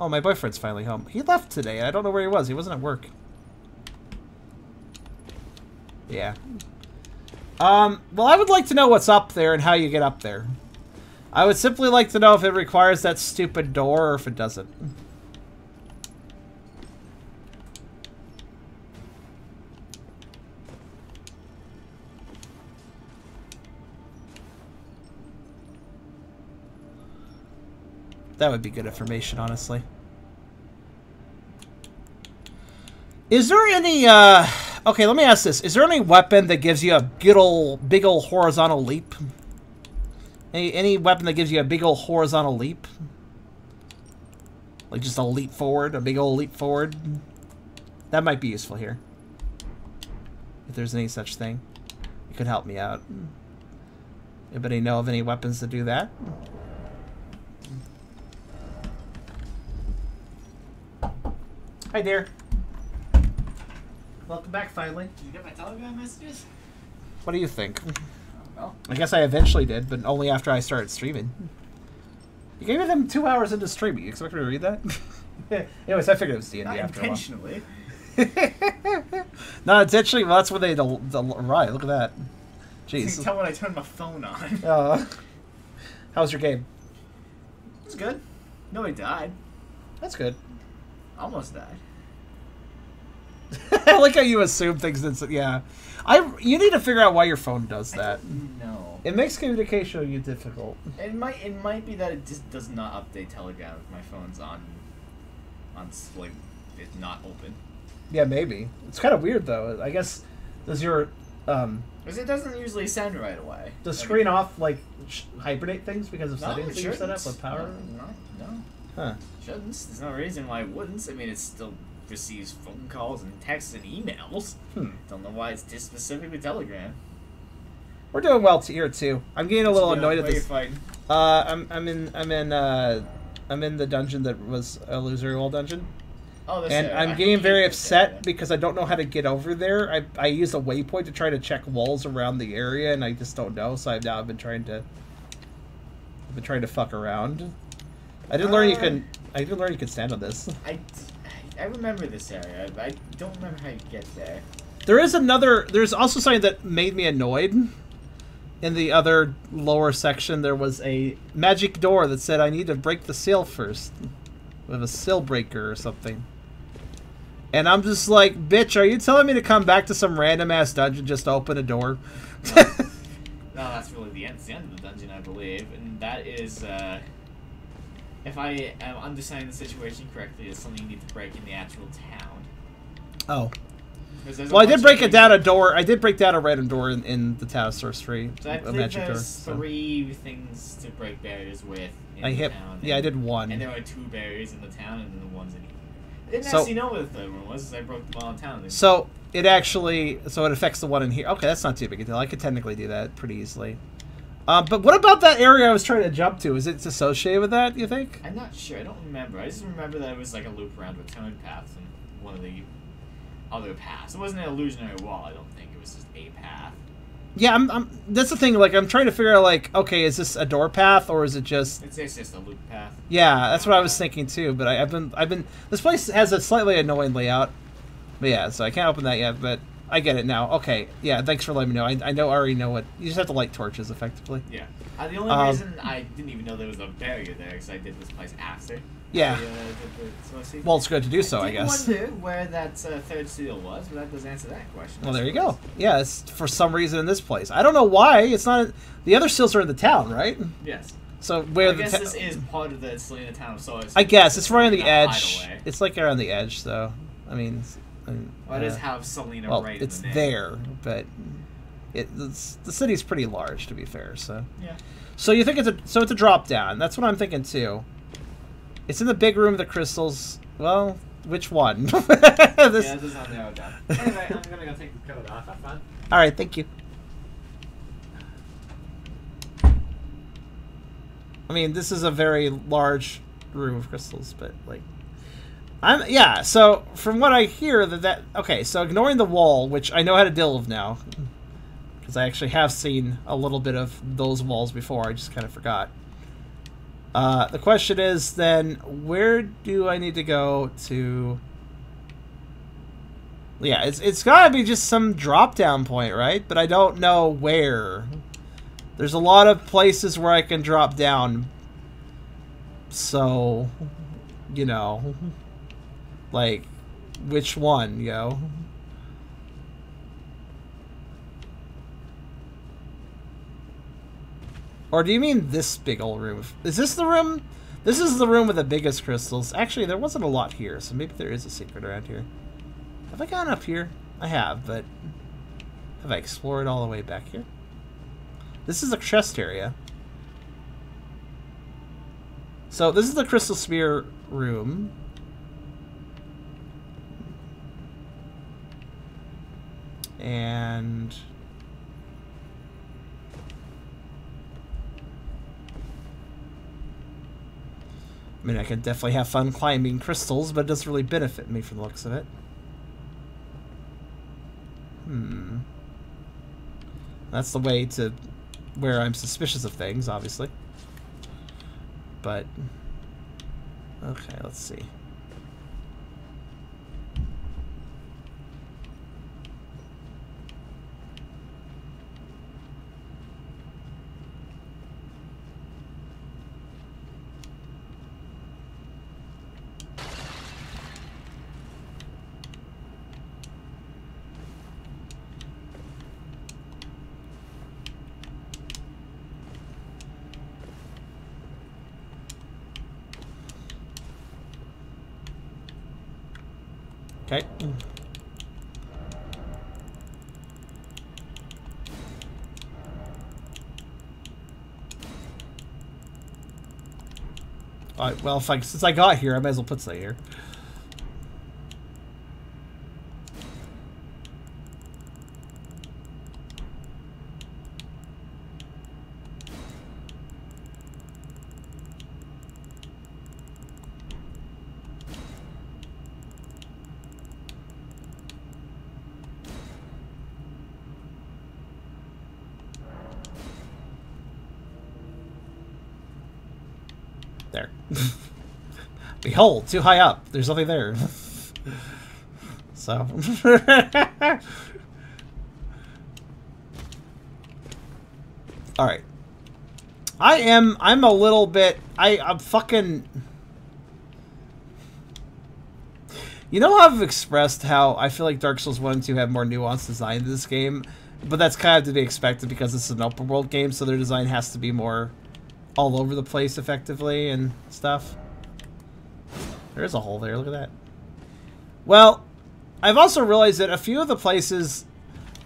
Speaker 1: Oh, my boyfriend's finally home. He left today. I don't know where he was. He wasn't at work. Yeah. Um, well, I would like to know what's up there and how you get up there. I would simply like to know if it requires that stupid door or if it doesn't. That would be good information, honestly. Is there any, uh, okay, let me ask this. Is there any weapon that gives you a good old, big old horizontal leap? Any, any weapon that gives you a big old horizontal leap? Like just a leap forward, a big old leap forward? That might be useful here. If there's any such thing. It could help me out. Anybody know of any weapons that do that? Hi there.
Speaker 3: Welcome back, finally. Did you get my Telegram messages? What do you think? I,
Speaker 1: I guess I eventually did, but only after I started streaming. You gave them two hours into streaming. You expect me to read that? Anyways, I figured it was D&D Not after intentionally. no, it's actually well, that's when they del- del- right. Look at that. Jeez. You can tell
Speaker 3: when I turned my phone on.
Speaker 1: Uh, how was your game?
Speaker 3: It's good. Nobody died. That's good. Almost died.
Speaker 1: I like how you assume things. That's yeah. I you need to figure out why your phone does that. No. It makes communication with you difficult.
Speaker 3: It might it might be that it just does not update Telegram if my phone's on on like it's not open.
Speaker 1: Yeah, maybe. It's kind of weird though. I guess does your um because
Speaker 3: it doesn't usually send right away. Does screen
Speaker 1: off like hibernate things because of no, settings you set up with power?
Speaker 3: No, no. no. Huh. Shouldn't. There's no reason why it wouldn't. I mean, it's still receives phone calls and texts and emails. Hmm. Don't know why it's this specific with Telegram.
Speaker 1: We're doing well here too. I'm getting a little annoyed at this. Uh, I'm I'm in I'm in uh, I'm in the dungeon that was a loser wall dungeon. Oh, and it. I'm getting very upset it, because I don't know how to get over there. I, I use a waypoint to try to check walls around the area, and I just don't know. So I've now been trying to, I've been trying to fuck around.
Speaker 3: I didn't uh, learn you uh. can.
Speaker 1: I didn't learn you could stand on this.
Speaker 3: I I remember this area. I don't remember how you get there.
Speaker 1: There is another. There's also something that made me annoyed. In the other lower section, there was a magic door that said I need to break the seal first. With a seal breaker or something. And I'm just like, bitch, are you telling me to come back to some random ass dungeon just to open a door? no,
Speaker 3: that's really the end. It's the end of the dungeon, I believe. And that is. Uh if I am um, understanding the situation correctly, it's something you need to break in the actual town.
Speaker 1: Oh. Well, I did break a down a door. I did break down a random door in, in the town of sorcery.
Speaker 2: So I a magic door. So.
Speaker 3: three things to break barriers with. I hit. Town, yeah, and, I did one. And there were two barriers in the town, and then the ones in. I didn't so, actually know what the third one was. I broke the ball in town. So
Speaker 1: it actually, so it affects the one in here. Okay, that's not too big a deal. I could technically do that pretty easily. Uh, but what about that area I was trying to jump to? Is it associated with that, you think?
Speaker 3: I'm not sure. I don't remember. I just remember that it was like a loop around with return paths and one of the other paths. It wasn't an illusionary wall, I don't think. It was just a path.
Speaker 1: Yeah, I'm, I'm, that's the thing. Like, I'm trying to figure out, like, okay, is this a door path or is it just? It's,
Speaker 3: it's just a loop path.
Speaker 1: Yeah, that's what I was thinking too. But I, have been, I've been. This place has a slightly annoying layout. But yeah, so I can't open that yet. But I get it now. Okay, yeah. Thanks for letting me know. I, I know I already know what you just have to light torches effectively. Yeah. Uh, the only um, reason
Speaker 3: I didn't even know there was a barrier there because I did this place after. Yeah. uh, the, well, it's good to do so, I, guess. I wonder where that uh, third seal was, but that does answer that question. Well, there you go.
Speaker 1: Yeah, it's for some reason in this place. I don't know why. It's not. A, the other seals are in the town, right? Yes. So where I the guess this
Speaker 3: is part of the Sellia town, so I guess it's right on the edge.
Speaker 1: It's like around the edge, though. I mean, and, well, it does have Sellia well, right It's the there, but it, it's, the city's pretty large, to be fair. So yeah. So you think it's a so it's a drop down. That's what I'm thinking too. It's in the big room. The crystals. Well, which one? this... Yeah, this is
Speaker 3: on the Anyway, I'm gonna go take the coat off. Have fun.
Speaker 1: All right. Thank you. I mean, this is a very large room of crystals, but like. I'm yeah. So from what I hear, that that okay. So ignoring the wall, which I know how to deal with now, because I actually have seen a little bit of those walls before. I just kind of forgot. Uh, the question is then, where do I need to go to? Yeah, it's it's gotta be just some drop down point, right? But I don't know where. There's a lot of places where I can drop down. So, you know. Like, which one, yo? Or do you mean this big old room? Is this the room? This is the room with the biggest crystals. Actually, there wasn't a lot here, so maybe there is a secret around here. Have I gone up here? I have, but have I explored all the way back here? This is a chest area. So this is the crystal sphere room. and I mean, I could definitely have fun climbing crystals, but it doesn't really benefit me from the looks of it. Hmm. That's the way to where I'm suspicious of things, obviously. But, okay, let's see. well, if I, since I got here, I might as well put that here. hole too high up. There's nothing there. so. Alright. I am, I'm a little bit, I, I'm fucking... You know how I've expressed how I feel like Dark Souls 1 and 2 have more nuanced design in this game? But that's kind of to be expected because it's an open world game, so their design has to be more all over the place effectively and stuff. There is a hole there. Look at that. Well, I've also realized that a few of the places,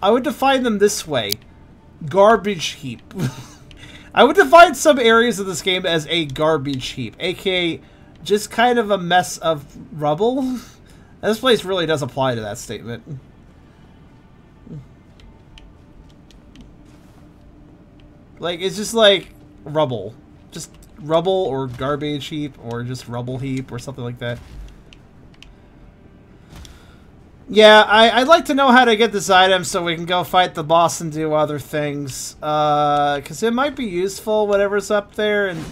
Speaker 1: I would define them this way. Garbage heap. I would define some areas of this game as a garbage heap, aka just kind of a mess of rubble. this place really does apply to that statement. Like, it's just like rubble rubble or garbage heap or just rubble heap or something like that. Yeah, I, would like to know how to get this item so we can go fight the boss and do other things. Because uh, it might be useful, whatever's up there. And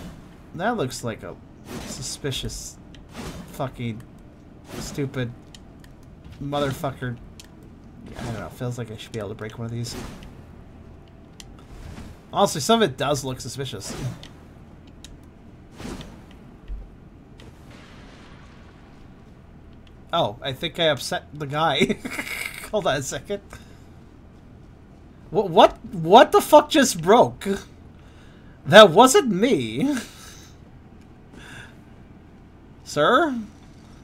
Speaker 1: that looks like a suspicious fucking stupid motherfucker. I don't know, feels like I should be able to break one of these. Honestly, some of it does look suspicious. Oh, I think I upset the guy. Hold on a second. What, what, what the fuck just broke? That wasn't me. Sir?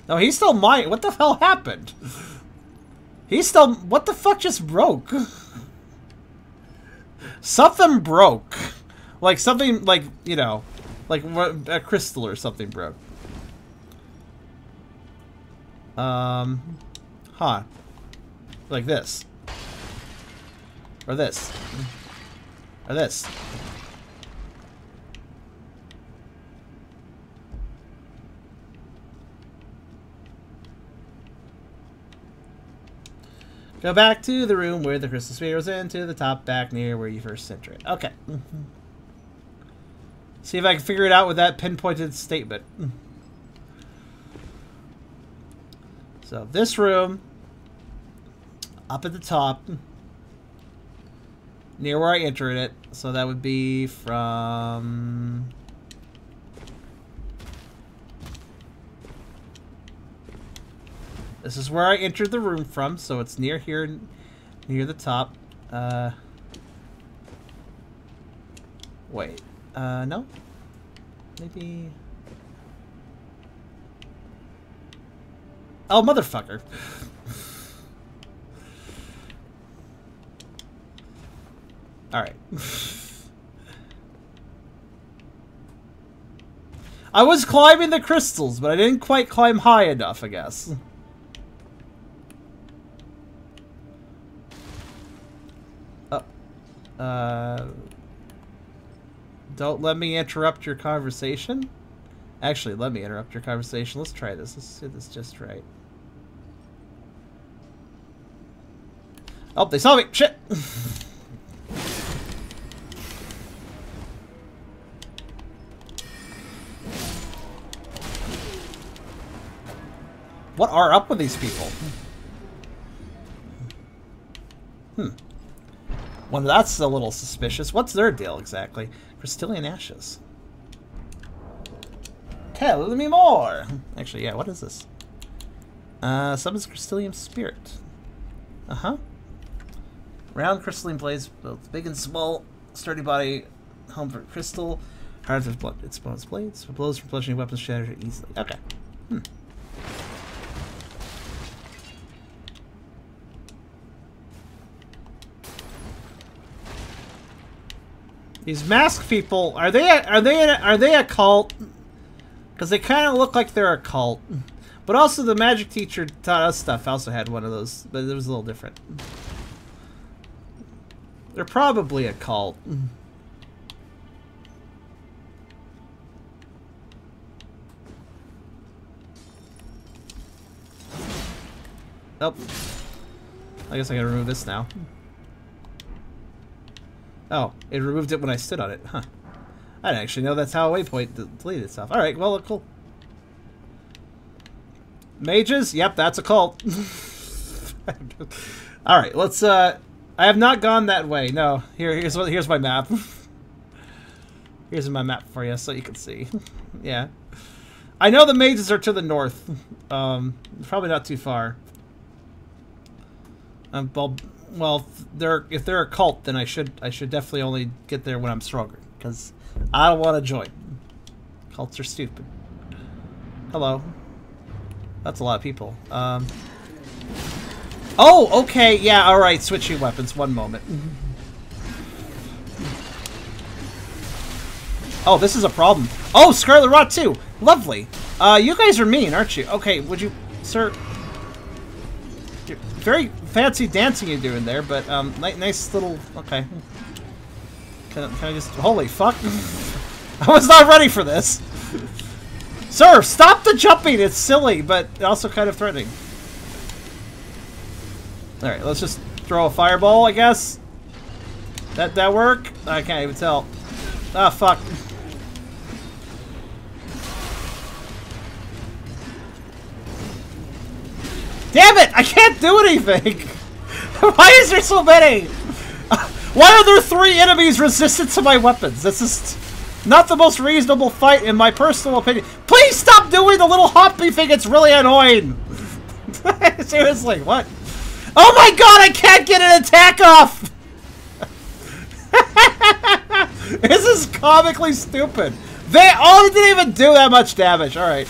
Speaker 1: No, he's still my. What the hell happened? He's still... What the fuck just broke? something broke. Like, something, like, you know... Like a crystal or something broke. Um, huh. Like this. Or this. Or this. Go back to the room where the crystal sphere was and to the top back near where you first entered it. Okay. See if I can figure it out with that pinpointed statement. So this room, up at the top, near where I entered it. So that would be from... This is where I entered the room from, so it's near here, near the top. Uh, wait. Uh, no? Maybe... Oh, motherfucker. Alright. I was climbing the crystals, but I didn't quite climb high enough, I guess. Uh... uh don't let me interrupt your conversation. Actually, let me interrupt your conversation. Let's try this. Let's do this just right. Oh, they saw me! Shit! what are up with these people? Hmm. Well, that's a little suspicious. What's their deal exactly? Crystalian ashes. Tell me more! Actually, yeah, what is this? Uh, summons Crystalian Spirit. Uh-huh. Round crystalline blades, both big and small. Sturdy body, home for crystal. Hard of blood, it spawns blades. Blows from bludgeoning weapons shatter easily. Okay. Hmm. These mask people are they a, are they a, are they a cult? Because they kind of look like they're a cult. But also the magic teacher taught us stuff. also had one of those, but it was a little different. They're probably a cult. Oh. I guess I gotta remove this now. Oh, it removed it when I stood on it. Huh. I didn't actually know that's how a waypoint deleted itself. Alright, well, cool. Mages? Yep, that's a cult. Alright, let's, uh... I have not gone that way. No, here, here's here's my map. here's my map for you, so you can see. yeah. I know the mages are to the north. Um, probably not too far. Um, well, well, if they're if they're a cult, then I should I should definitely only get there when I'm stronger because I don't want to join. Cults are stupid. Hello. That's a lot of people. Um. Oh, okay. Yeah. All right. Switching weapons. One moment. Oh, this is a problem. Oh, Scarlet Rot too. Lovely. Uh, you guys are mean, aren't you? Okay. Would you, sir? very fancy dancing you're doing there, but um, nice little. Okay. Can I, can I just? Holy fuck! I was not ready for this. Sir, stop the jumping. It's silly, but also kind of threatening. All right, let's just throw a fireball, I guess. That that work? I can't even tell. Ah, fuck. Damn it! I can't do anything! Why is there so many? Why are there three enemies resistant to my weapons? This is not the most reasonable fight in my personal opinion. Please stop doing the little hoppy thing, it's really annoying! Seriously, what? Oh my god, I can't get an attack off! this is comically stupid. They all oh, didn't even do that much damage. All right.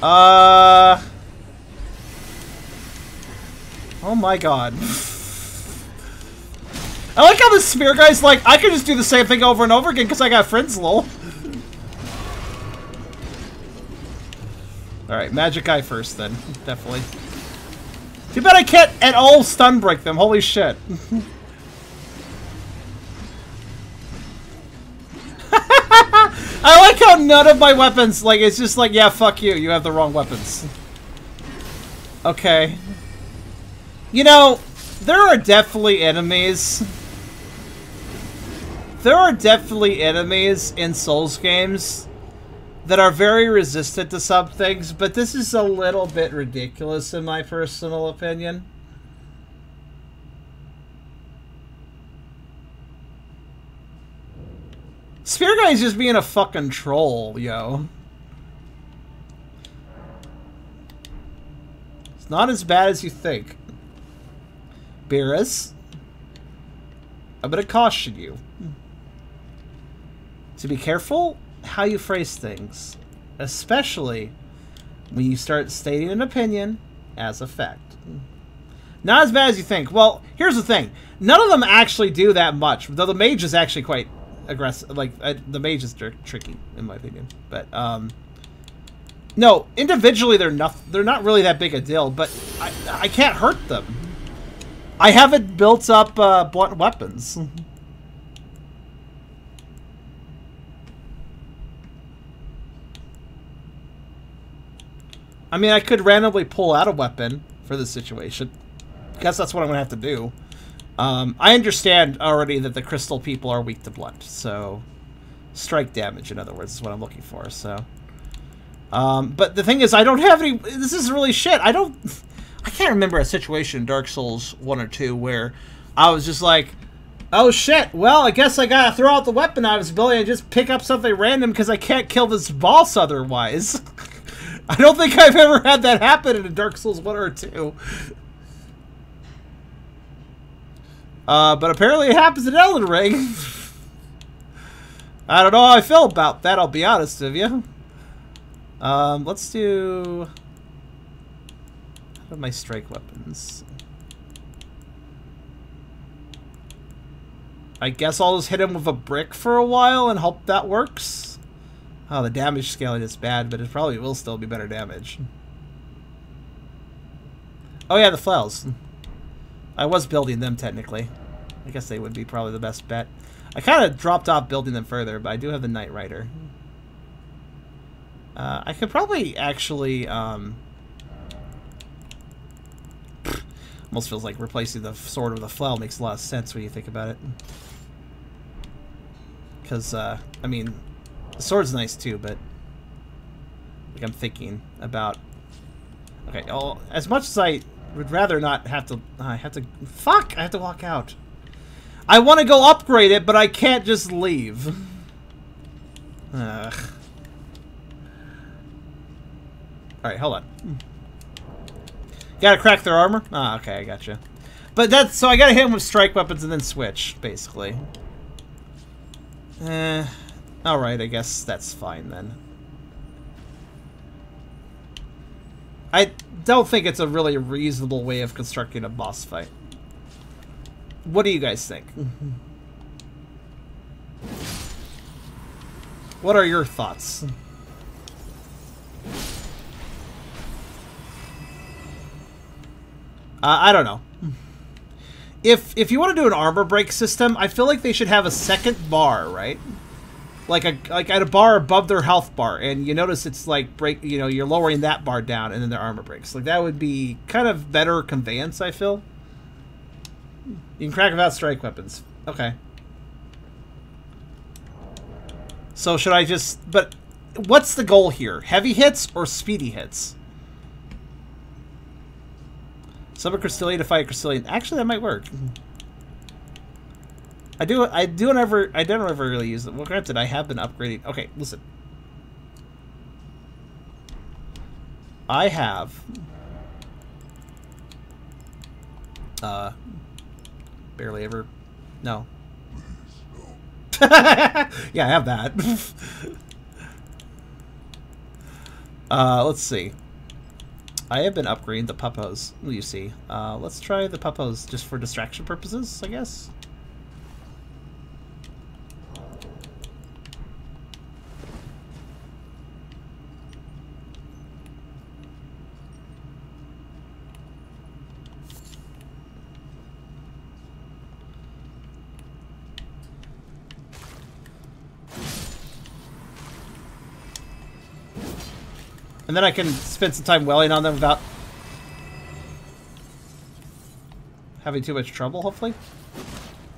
Speaker 1: Uh. Oh my god. I like how the spear guy's like, I could just do the same thing over and over again because I got friends, lol. Alright, Magic Eye first then, definitely. Too bad I can't at all stun break them, holy shit. I like how none of my weapons, like, it's just like, yeah, fuck you, you have the wrong weapons. Okay. You know, there are definitely enemies. There are definitely enemies in Souls games that are very resistant to some things, but this is a little bit ridiculous in my personal opinion. Spear is just being a fucking troll, yo. It's not as bad as you think. Beerus, I'm going to caution you to be careful how you phrase things, especially when you start stating an opinion as a fact. Not as bad as you think. Well, here's the thing. None of them actually do that much, though the mage is actually quite aggressive. Like, uh, the mage is tr tricky, in my opinion. But, um... No, individually they're not, they're not really that big a deal, but I, I can't hurt them. I haven't built up uh, blunt weapons. I mean, I could randomly pull out a weapon for this situation. I guess that's what I'm going to have to do. Um, I understand already that the crystal people are weak to blunt, so... Strike damage, in other words, is what I'm looking for, so... Um, but the thing is, I don't have any... This is really shit. I don't... I can't remember a situation in Dark Souls 1 or 2 where I was just like, oh shit, well, I guess I gotta throw out the weapon I was building and just pick up something random because I can't kill this boss otherwise. I don't think I've ever had that happen in a Dark Souls 1 or 2. Uh, but apparently it happens in Elden Ring. I don't know how I feel about that, I'll be honest with you. Um, let's do my strike weapons? I guess I'll just hit him with a brick for a while and hope that works. Oh, the damage scaling is bad, but it probably will still be better damage. Oh yeah, the flails. I was building them, technically. I guess they would be probably the best bet. I kind of dropped off building them further, but I do have the Nightrider. Uh, I could probably actually... Um, Almost feels like replacing the sword with a flail makes a lot of sense when you think about it. Because, uh, I mean, the sword's nice too, but like I'm thinking about. Okay, I'll, as much as I would rather not have to, I have to. Fuck! I have to walk out. I want to go upgrade it, but I can't just leave. Ugh. All right, hold on. Gotta crack their armor? Ah, oh, okay, I gotcha. But that's... So I gotta hit them with strike weapons and then switch, basically. Eh... Alright, I guess that's fine then. I don't think it's a really reasonable way of constructing a boss fight. What do you guys think? what are your thoughts? Uh, I don't know. If if you want to do an armor break system, I feel like they should have a second bar, right? Like a like at a bar above their health bar, and you notice it's like break. You know, you're lowering that bar down, and then their armor breaks. Like that would be kind of better conveyance. I feel. You can crack without strike weapons. Okay. So should I just? But what's the goal here? Heavy hits or speedy hits? Summon Crystallia to fight Crystalian. Actually, that might work. I do. I do never. I don't ever really use it. Well, granted, I have been upgrading. Okay, listen. I have. Uh, barely ever. No.
Speaker 2: yeah, I have that.
Speaker 1: uh, let's see. I have been upgrading the puppos, you see. Uh, let's try the puppos just for distraction purposes, I guess. And then I can spend some time welling on them without having too much trouble, hopefully.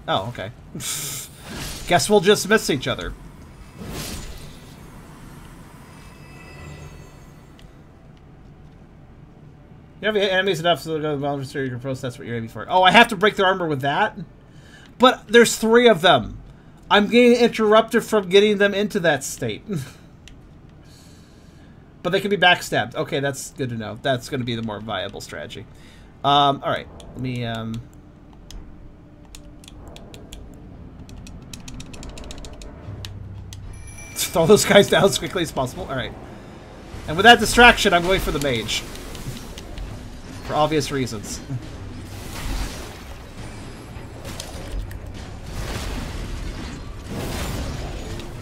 Speaker 1: Oh, okay. Guess we'll just miss each other. You have enemies enough so they'll go to the monster you can process that's what you're aiming for. Oh, I have to break their armor with that? But there's three of them. I'm getting interrupted from getting them into that state. But they can be backstabbed. Okay, that's good to know. That's going to be the more viable strategy. Um, all right, let me... Um... Throw those guys down as quickly as possible. All right. And with that distraction, I'm going for the mage. For obvious reasons.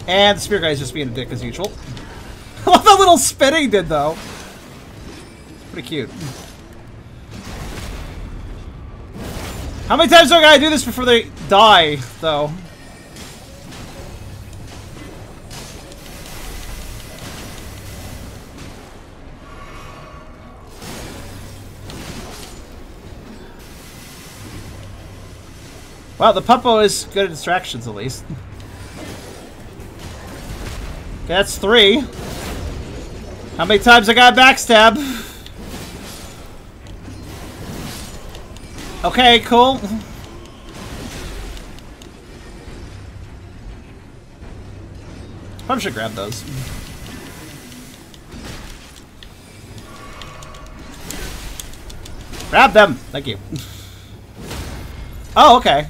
Speaker 1: and the spear guy is just being a dick as usual. I love that little spinning did, though. It's pretty cute. How many times do I gotta do this before they die, though? Wow, the Puppo is good at distractions, at least. okay, that's three. How many times I got backstab? Okay, cool. Probably should grab those. Grab them! Thank you. Oh, okay.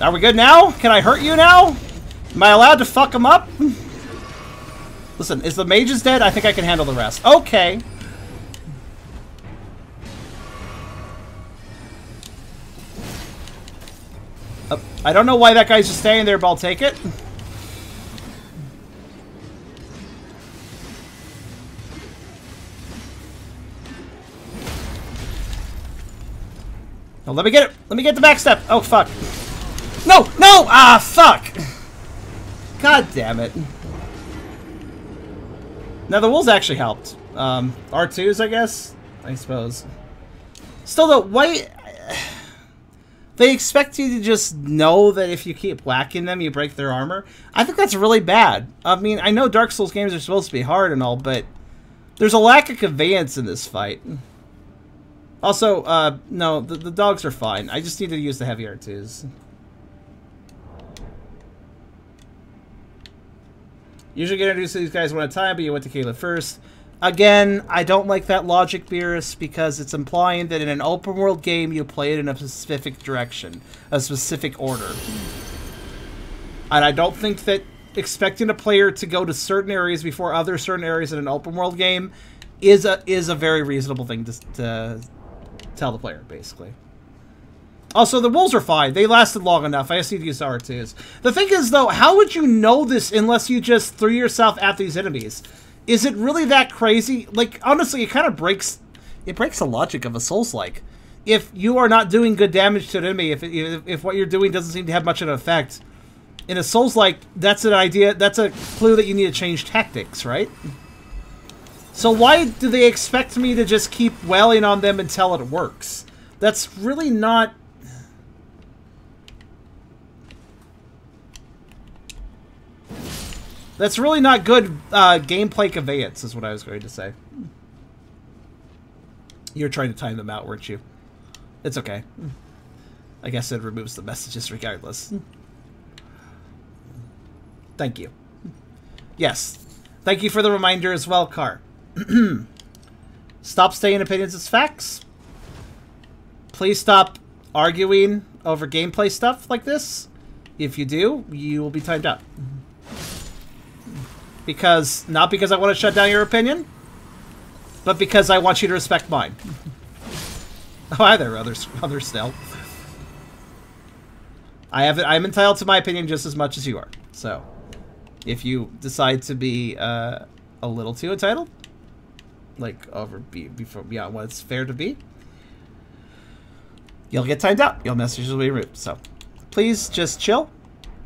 Speaker 1: Are we good now? Can I hurt you now? Am I allowed to fuck them up? Listen, is the mage's dead? I think I can handle the rest. Okay. Uh, I don't know why that guy's just staying there, but I'll take it. let me get it. Let me get the back step. Oh, fuck. No! No! Ah, fuck! God damn it. Now the wolves actually helped. Um, R2s, I guess? I suppose. Still though, why... They expect you to just know that if you keep whacking them, you break their armor. I think that's really bad. I mean, I know Dark Souls games are supposed to be hard and all, but there's a lack of conveyance in this fight. Also, uh, no, the, the dogs are fine. I just need to use the heavy R2s. Usually get introduced to these guys one at a time, but you went to Caelid first. Again, I don't like that logic, Beerus, because it's implying that in an open world game you play it in a specific direction, a specific order. And I don't think that expecting a player to go to certain areas before other certain areas in an open world game is a is a very reasonable thing to, to tell the player, basically. Also, oh, the wolves are fine. They lasted long enough. I just need to use R2s. The thing is, though, how would you know this unless you just threw yourself at these enemies? Is it really that crazy? Like, honestly, it kind of breaks... It breaks the logic of a Souls-like. If you are not doing good damage to an enemy, if, if, if what you're doing doesn't seem to have much of an effect, in a Souls-like, that's an idea... That's a clue that you need to change tactics, right? So why do they expect me to just keep wailing on them until it works? That's really not That's really not good uh, gameplay conveyance, is what I was going to say. You are trying to time them out, weren't you? It's okay. I guess it removes the messages regardless. Thank you. Yes. Thank you for the reminder as well, Car. stop stating opinions as facts. Please stop arguing over gameplay stuff like this. If you do, you will be timed out because not because I want to shut down your opinion, but because I want you to respect mine. oh, hi there, other other snail. I have I'm entitled to my opinion just as much as you are. So, if you decide to be uh, a little too entitled, like over be, before beyond what it's fair to be, you'll get timed out. Your messages will be rude. So, please just chill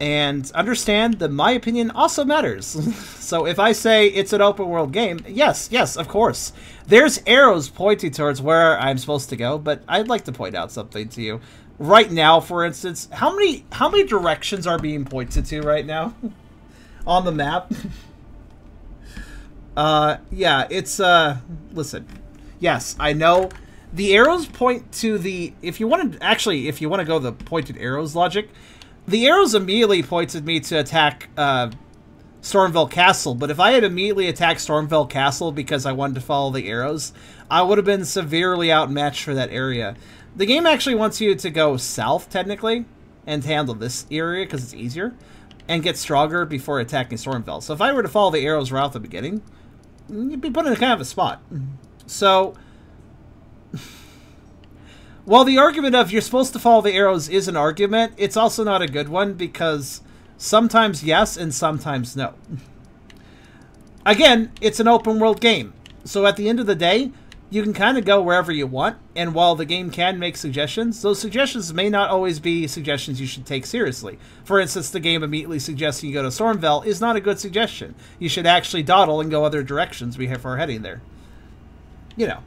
Speaker 1: and understand that my opinion also matters. so if I say it's an open world game, yes, yes, of course. There's arrows pointing towards where I'm supposed to go, but I'd like to point out something to you. Right now, for instance, how many how many directions are being pointed to right now on the map? uh yeah, it's uh listen. Yes, I know the arrows point to the if you want to actually if you want to go the pointed arrows logic, the arrows immediately pointed me to attack uh, Stormveil Castle, but if I had immediately attacked Stormveil Castle because I wanted to follow the arrows, I would have been severely outmatched for that area. The game actually wants you to go south, technically, and handle this area because it's easier, and get stronger before attacking Stormveil. So if I were to follow the arrows right at the beginning, you'd be put in kind of a spot. So while the argument of you're supposed to follow the arrows is an argument, it's also not a good one because sometimes yes and sometimes no. Again, it's an open world game. So at the end of the day, you can kind of go wherever you want, and while the game can make suggestions, those suggestions may not always be suggestions you should take seriously. For instance, the game immediately suggesting you go to Stormveil is not a good suggestion. You should actually dawdle and go other directions before heading there. You know.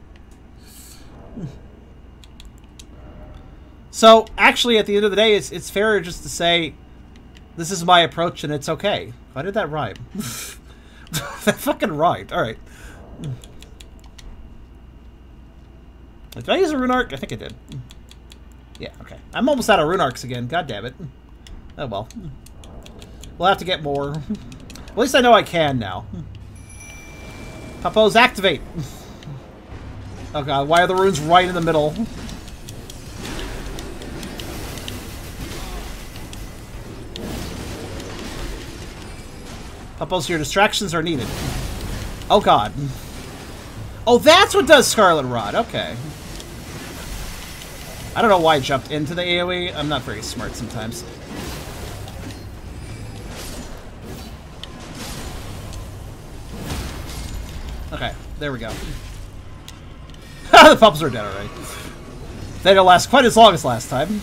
Speaker 1: So actually, at the end of the day, it's it's fairer just to say, this is my approach and it's okay. Why did that rhyme? that fucking rhymed. All right. Did I use a rune arc? I think I did. Yeah, okay. I'm almost out of rune arcs again. God damn it. Oh well. We'll have to get more. At least I know I can now. Puppos, activate! Oh god, why are the runes right in the middle? Up your distractions are needed. Oh god. Oh, that's what does Scarlet Rot. Okay. I don't know why I jumped into the AoE. I'm not very smart sometimes. Okay, there we go. the pups are dead already. They don't last quite as long as last time.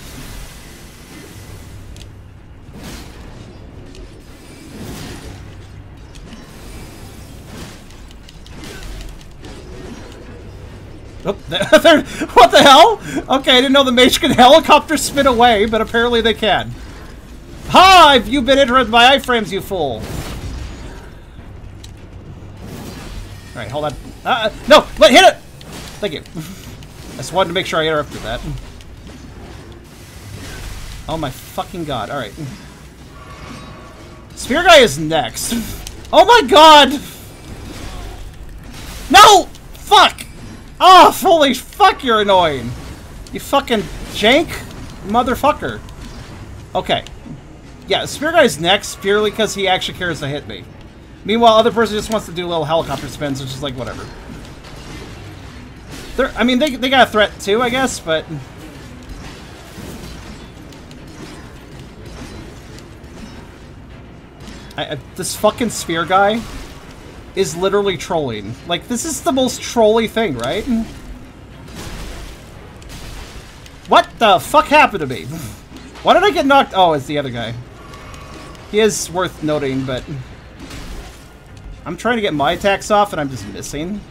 Speaker 2: Oh,
Speaker 1: what the hell? Okay, I didn't know the mage could helicopter spin away, but apparently they can. Ha! Have you been interrupted by iframes, you fool? Alright, hold on. Uh, uh, no! Let hit it! Thank you. I just wanted to make sure I interrupted that. Oh my fucking god. Alright. Spear guy is next. Oh my god! No! Fuck! Oh, holy fuck, you're annoying! You fucking jank motherfucker. Okay. Yeah, Spear Guy's next purely because he actually cares to hit me. Meanwhile, other person just wants to do little helicopter spins, which is like, whatever. They're, I mean, they, they got a threat too, I guess, but... I, this fucking Spear Guy is literally trolling. Like, this is the most trolly thing, right? What the fuck happened to me? Why did I get knocked? Oh, it's the other guy. He is worth noting, but... I'm trying to get my attacks off, and I'm just missing.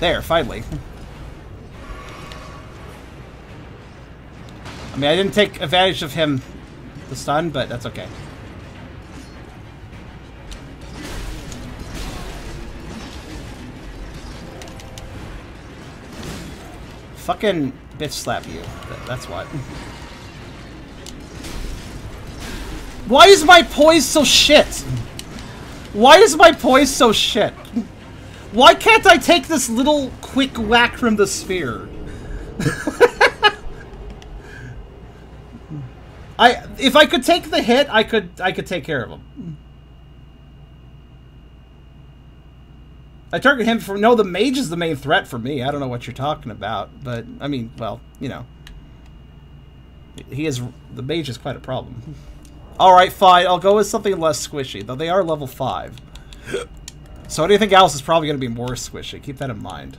Speaker 1: There, finally. I mean, I didn't take advantage of him, the stun, but that's okay. fucking bitch slap you. That's what. Why is my poise so shit? Why is my poise so shit? Why can't I take this little quick whack from the sphere? I if I could take the hit, I could I could take care of him. I target him for no. The mage is the main threat for me. I don't know what you're talking about, but I mean, well, you know, he is the mage is quite a problem. All right, fine. I'll go with something less squishy, though they are level five. So anything else is probably going to be more squishy. Keep that in mind.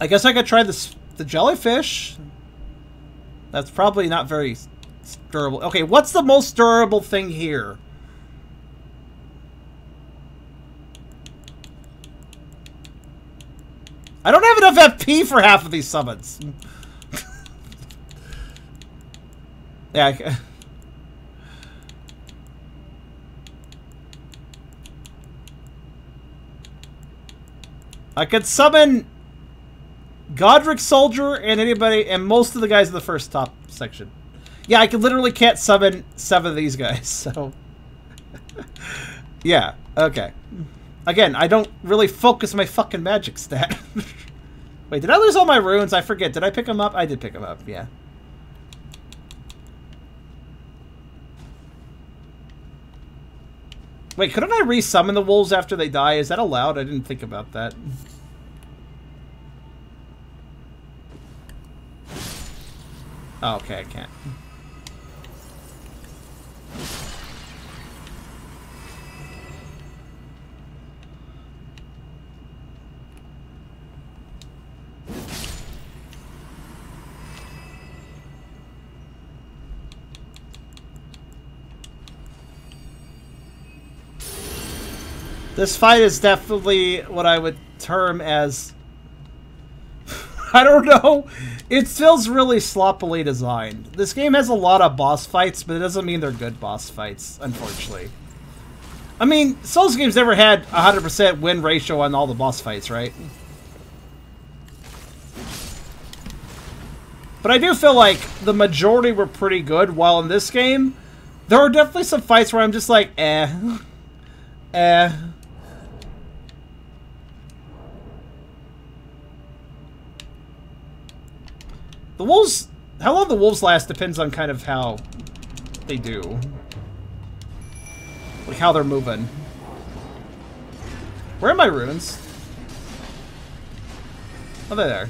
Speaker 1: I guess I could try this the jellyfish. That's probably not very durable. Okay, what's the most durable thing here? I don't have enough FP for half of these summons. yeah. I could summon Godrick Soldier and anybody and most of the guys in the first top section. Yeah, I could literally can't summon seven of these guys, so Yeah, okay. Again, I don't really focus my fucking magic stat. Wait, did I lose all my runes? I forget. Did I pick them up? I did pick them up, yeah. Wait, couldn't I resummon the wolves after they die? Is that allowed? I didn't think about that. Oh, okay, I can't. This fight is definitely what I would term as... I don't know. It feels really sloppily designed. This game has a lot of boss fights, but it doesn't mean they're good boss fights, unfortunately. I mean, Souls games never had 100% win ratio on all the boss fights, right? But I do feel like the majority were pretty good, while in this game, there are definitely some fights where I'm just like, eh. eh. The wolves... How long the wolves last depends on kind of how they do. Like how they're moving. Where are my runes? Oh, they're there.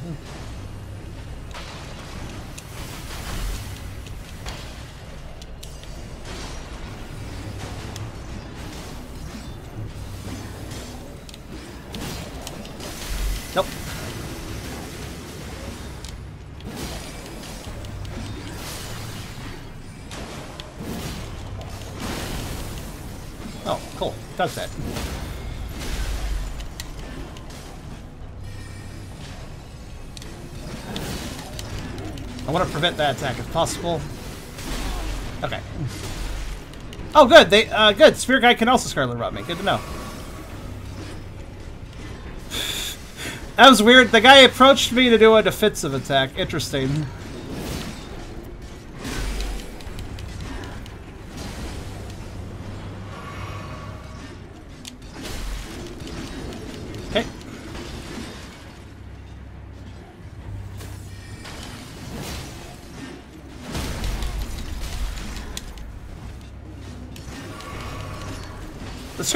Speaker 1: Oh, cool. does that. I want to prevent that attack if possible. Okay. Oh, good. They uh, good. Spear guy can also Scarlet Rot me. Good to know. that was weird. The guy approached me to do a defensive attack. Interesting.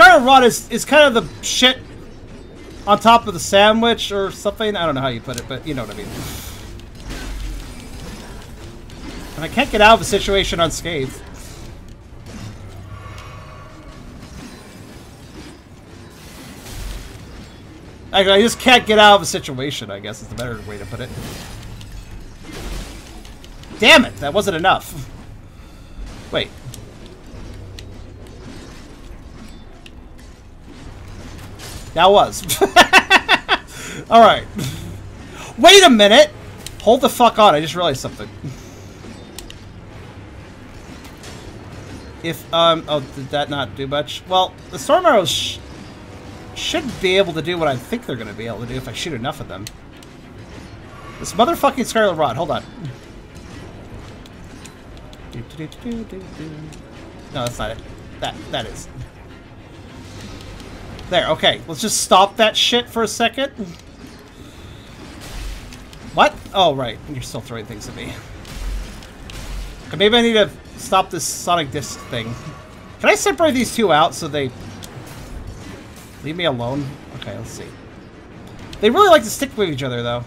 Speaker 1: Scarlet Rot is, is kind of the shit on top of the sandwich or something. I don't know how you put it, but you know what I mean. And I can't get out of the situation unscathed. I just can't get out of a situation, I guess is the better way to put it. Damn it, that wasn't enough. Wait. That was. Alright. Wait a minute! Hold the fuck on, I just realized something. If, um, oh, did that not do much? Well, the Storm Arrows sh should be able to do what I think they're going to be able to do if I shoot enough of them. This motherfucking Scarlet Rot, hold on. No, that's not it. That, that is. There, okay. Let's just stop that shit for a second. What? Oh, right. You're still throwing things at me. Okay, maybe I need to stop this sonic disc thing. Can I separate these two out so they... Leave me alone? Okay, let's see. They really like to stick with each other, though.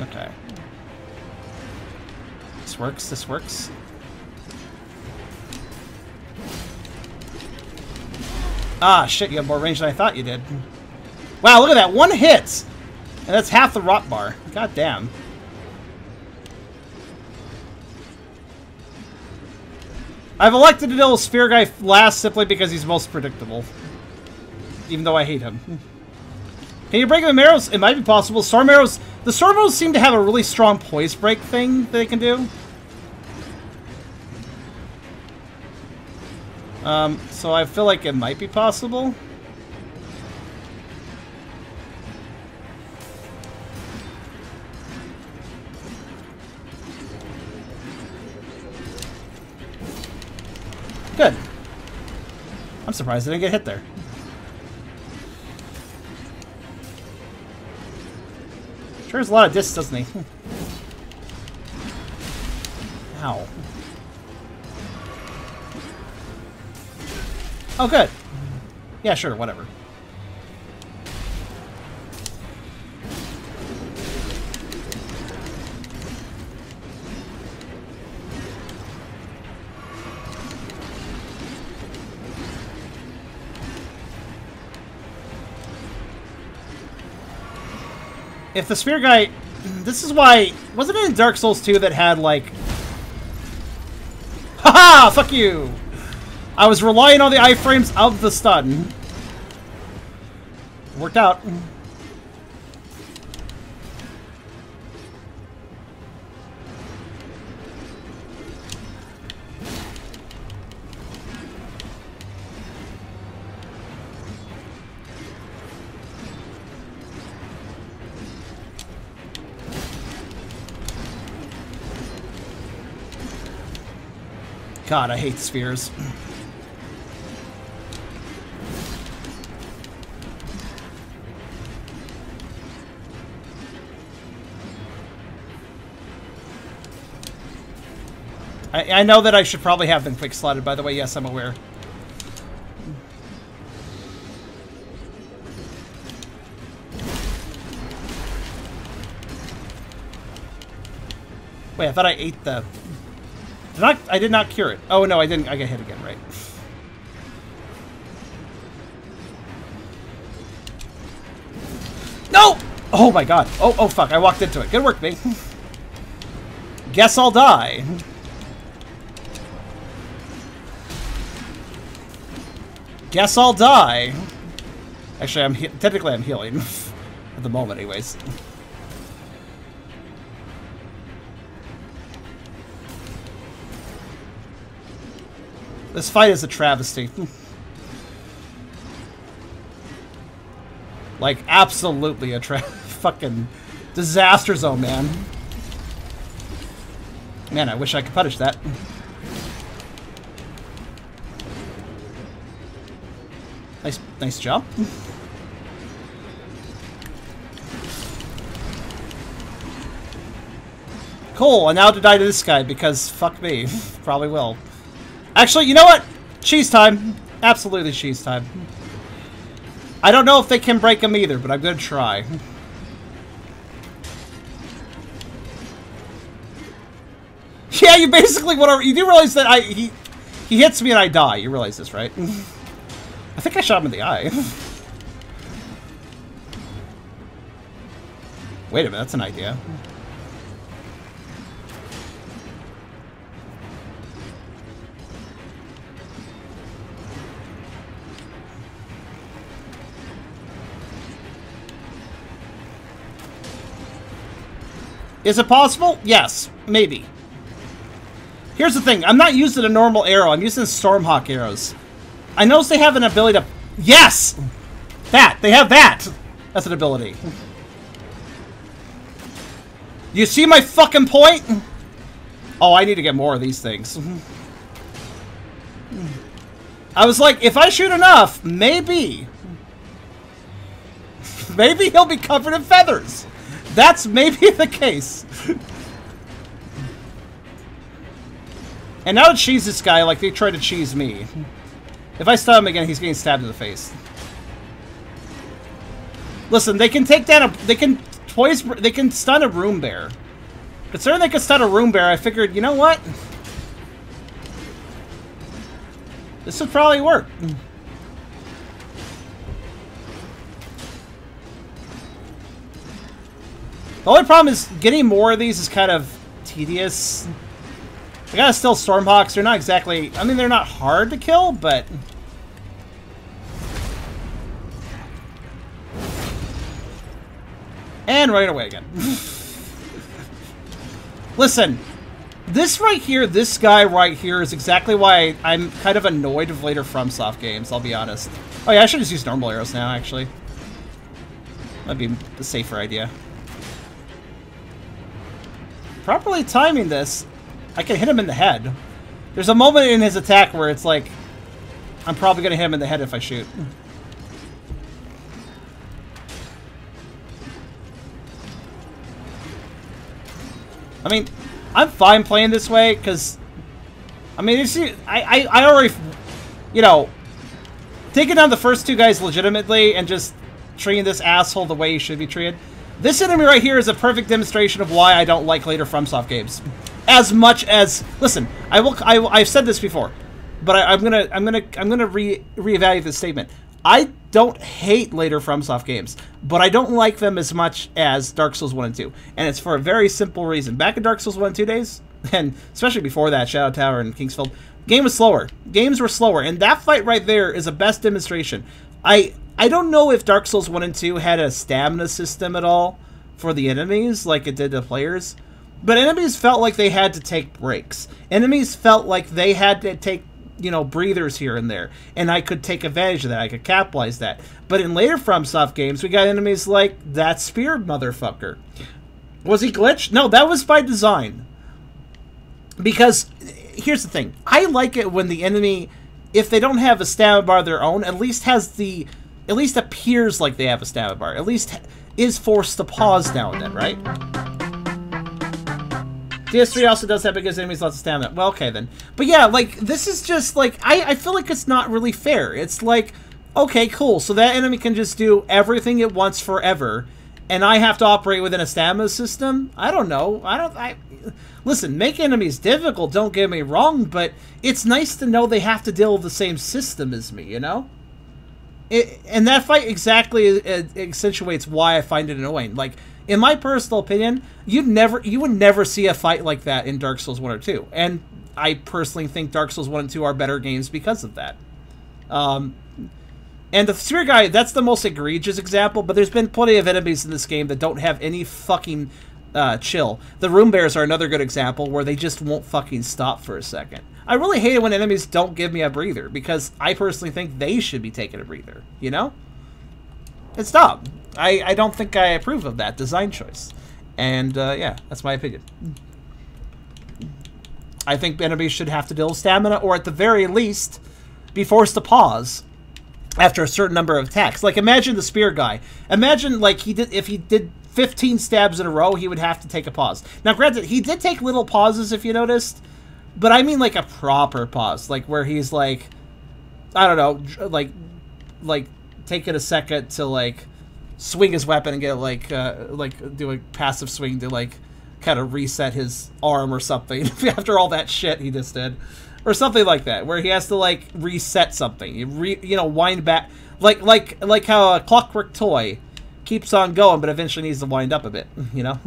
Speaker 1: Okay works, this works. Ah, shit, you have more range than I thought you did. Wow, look at that, one hit! And that's half the rock bar. God damn. I've elected to deal with Spear Guy last simply because he's most predictable. Even though I hate him. Can you break him arrows? It might be possible. Storm arrows... The Storm arrows seem to have a really strong poise break thing they can do. Um, so I feel like it might be possible. Good. I'm surprised I didn't get hit there. Sure has a lot of discs, doesn't he? Hmm. Ow. Oh, good. Yeah, sure, whatever. If the spear guy... This is why... Wasn't it in Dark Souls 2 that had, like... Haha! Fuck you! I was relying on the iframes of the stun. Worked out. God, I hate spheres. I, I know that I should probably have been quick slotted, by the way. Yes, I'm aware. Wait, I thought I ate the... Did not, I did not cure it. Oh, no, I didn't. I got hit again, right. No! Oh, my God. Oh, oh, fuck. I walked into it. Good work, me. Guess I'll die. guess I'll die. Actually, I'm technically I'm healing at the moment, anyways. This fight is a travesty. like, absolutely a tra fucking disaster zone, man. Man, I wish I could punish that. Nice, nice job. cool, and now to die to this guy, because fuck me. Probably will. Actually, you know what? Cheese time. Absolutely cheese time. I don't know if they can break him either, but I'm gonna try. yeah, you basically whatever. You do realize that I he he hits me and I die. You realize this, right? I think I shot him in the eye. Wait a minute, that's an idea. Is it possible? Yes, maybe. Here's the thing, I'm not using a normal arrow, I'm using Stormhawk arrows. I notice they have an ability to... Yes! That! They have that! That's an ability. You see my fucking point? Oh, I need to get more of these things. I was like, if I shoot enough, maybe. maybe he'll be covered in feathers. That's maybe the case. and now to cheese this guy like they try to cheese me. If I stun him again, he's getting stabbed in the face. Listen, they can take down a... They can twice... They can stun a Runebear. Considering they can stun a Runebear, I figured, you know what? This would probably work. The only problem is getting more of these is kind of tedious. I gotta still Stormhawks. They're not exactly... I mean, they're not hard to kill, but... And right away again. Listen, this right here, this guy right here is exactly why I, am kind of annoyed of later FromSoft games, I'll be honest. Oh yeah, I should just use normal arrows now, actually. That'd be a safer idea. Properly timing this, I can hit him in the head. There's a moment in his attack where it's like, I'm probably going to hit him in the head if I shoot. I mean, I'm fine playing this way, because... I mean, it's, I, I, I already... You know, taking down the first two guys legitimately and just treating this asshole the way he should be treated. This enemy right here is a perfect demonstration of why I don't like later FromSoft games. As much as... Listen, I will, I, I've said this before, but I, I'm gonna, I'm gonna, I'm gonna re, reevaluate this statement. I don't hate later FromSoft games, but I don't like them as much as Dark Souls 1 and 2. And it's for a very simple reason. Back in Dark Souls 1 and 2 days, and especially before that, Shadow Tower and King's Field, game was slower. Games were slower, and that fight right there is a best demonstration. I I don't know if Dark Souls 1 and 2 had a stamina system at all for the enemies like it did the players, but enemies felt like they had to take breaks. Enemies felt like they had to take you know breathers here and there, and I could take advantage of that. I could capitalize that. But in later FromSoft games, we got enemies like that spear motherfucker. Was he glitched? No, that was by design. Because here's the thing: I like it when the enemy, if they don't have a stamina bar of their own, at least has the, at least appears like they have a stamina bar. At least is forced to pause now and then, right? DS3 also does that because enemies lots of stamina. Well, okay then. But yeah, like, this is just, like, I, I feel like it's not really fair. It's like, okay, cool, so that enemy can just do everything it wants forever, and I have to operate within a stamina system? I don't know. I don't, I... Listen, make enemies difficult, don't get me wrong, but it's nice to know they have to deal with the same system as me, you know? It, and that fight exactly accentuates why I find it annoying. Like in my personal opinion, you'd never you would never see a fight like that in Dark Souls one or two. And I personally think Dark Souls one and two are better games because of that. Um, and the spear guy, that's the most egregious example, but there's been plenty of enemies in this game that don't have any fucking uh, chill. The Runebears are another good example where they just won't fucking stop for a second. I really hate it when enemies don't give me a breather because I personally think they should be taking a breather, you know? It's dumb. I, I don't think I approve of that design choice. And uh, yeah, that's my opinion. I think enemies should have to deal with stamina or at the very least be forced to pause after a certain number of attacks. Like imagine the spear guy. Imagine like he did if he did 15 stabs in a row, he would have to take a pause. Now granted, he did take little pauses if you noticed but I mean like a proper pause, like where he's like, I don't know, like, like taking a second to like swing his weapon and get like, uh, like do a passive swing to like kind of reset his arm or something after all that shit he just did, or something like that, where he has to like reset something, you re, you know, wind back, like like like how a clockwork toy keeps on going but eventually needs to wind up a bit, you know.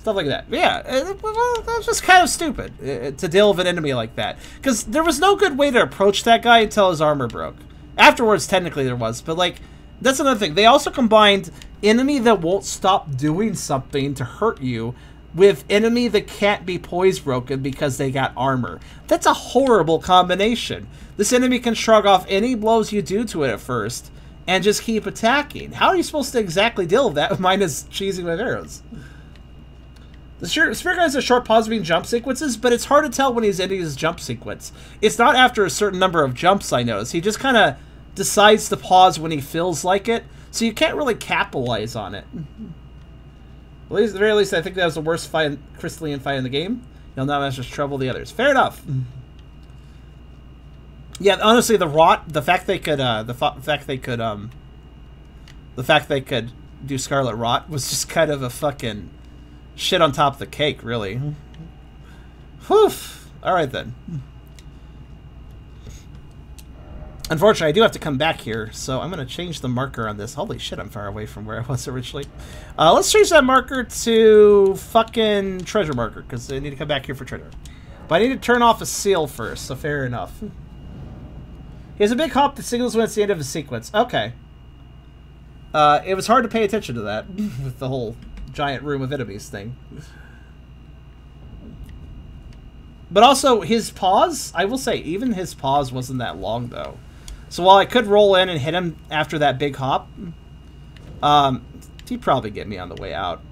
Speaker 1: Stuff like that. But yeah, it, uh, well, that's just kind of stupid it, uh, uh, to deal with an enemy like that. Because there was no good way to approach that guy until his armor broke. Afterwards, technically there was, but like, that's another thing. They also combined enemy that won't stop doing something to hurt you with enemy that can't be poise broken because they got armor. That's a horrible combination. This enemy can shrug off any blows you do to it at first and just keep attacking. How are you supposed to exactly deal with that minus cheesing with arrows? The Spirit Guide has a short pause between jump sequences, but it's hard to tell when he's ending his jump sequence. It's not after a certain number of jumps, I notice. He just kind of decides to pause when he feels like it, so you can't really capitalize on it. At least, at the very least, I think that was the worst fight, Crystalian fight in the game. You'll now manage to trouble the others. Fair enough. Yeah, honestly, the rot, the fact they could, uh, the fact they could, um, the fact they could do Scarlet Rot was just kind of a fucking shit on top of the cake, really. Whew. All right, then. Unfortunately, I do have to come back here, so I'm going to change the marker on this. Holy shit, I'm far away from where I was originally. Uh, let's change that marker to fucking treasure marker, because I need to come back here for treasure. But I need to turn off a seal first, so fair enough. Here's a big hop that signals when it's the end of a sequence. Okay. Uh, it was hard to pay attention to that with the whole giant room of enemies thing. But also, his pause, I will say, even his pause wasn't that long, though. So while I could roll in and hit him after that big hop, um, he'd probably get me on the way out.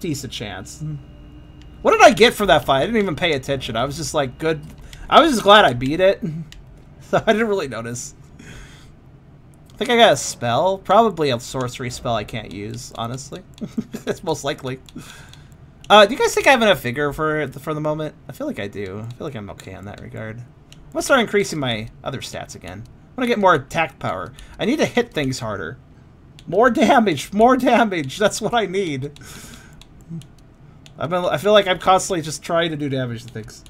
Speaker 1: Decent chance. What did I get for that fight? I didn't even pay attention. I was just like, good. I was just glad I beat it. So I didn't really notice. I think I got a spell. Probably a sorcery spell I can't use, honestly. it's most likely. Uh, do you guys think I have enough vigor for the, for the moment? I feel like I do. I feel like I'm okay in that regard. I'm gonna start increasing my other stats again. I'm gonna get more attack power. I need to hit things harder. More damage, more damage. That's what I need. I've been, I feel like I'm constantly just trying to do damage to things.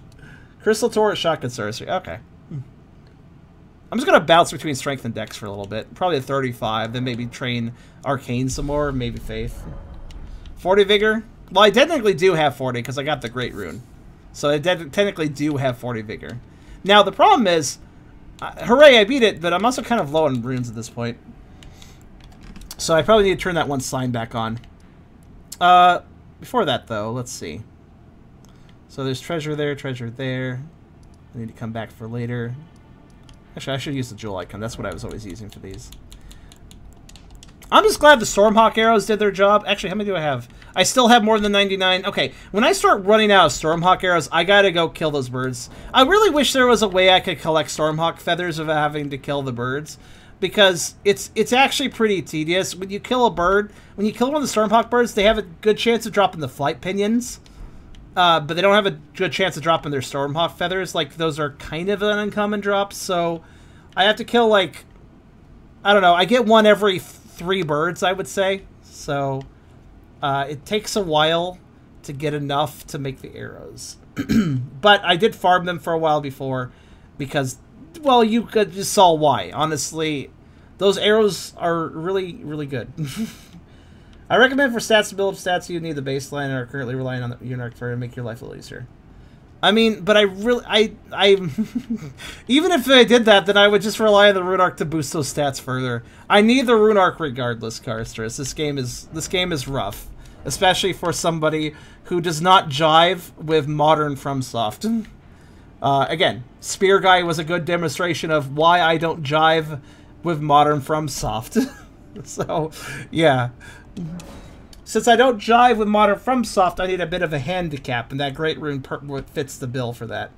Speaker 1: Crystal Torrent, Shotgun Sorcery. Okay. I'm just going to bounce between strength and dex for a little bit. Probably a 35, then maybe train arcane some more, maybe faith. 40 vigor? Well, I technically do have 40 because I got the great rune. So I technically do have 40 vigor. Now, the problem is, uh, hooray, I beat it, but I'm also kind of low on runes at this point. So I probably need to turn that one sign back on. Uh, before that, though, let's see. So there's treasure there, treasure there. I need to come back for later. Actually, I should use the jewel icon. That's what I was always using for these. I'm just glad the Stormhawk arrows did their job. Actually, how many do I have? I still have more than 99. Okay, when I start running out of Stormhawk arrows, I gotta go kill those birds. I really wish there was a way I could collect Stormhawk feathers without having to kill the birds. Because it's it's actually pretty tedious. When you kill a bird, when you kill one of the Stormhawk birds, they have a good chance of dropping the flight pinions. Uh, but they don't have a good chance of dropping their Stormhawk feathers. Like those are kind of an uncommon drop, so I have to kill like I don't know. I get one every three birds, I would say. So uh, it takes a while to get enough to make the arrows. but I did farm them for a while before because, well, you could just saw why. Honestly, those arrows are really, really good. I recommend for stats to build up stats you need the baseline and are currently relying on the rune arc for to make your life a little easier. I mean, but I really, I, I, even if I did that, then I would just rely on the rune arc to boost those stats further. I need the rune arc regardless, Karstris. This game is, this game is rough. Especially for somebody who does not jive with modern FromSoft. Uh, again, Spear Guy was a good demonstration of why I don't jive with modern FromSoft. so, yeah. Since I don't jive with modern FromSoft, I need a bit of a handicap, and that Great Rune fits the bill for that.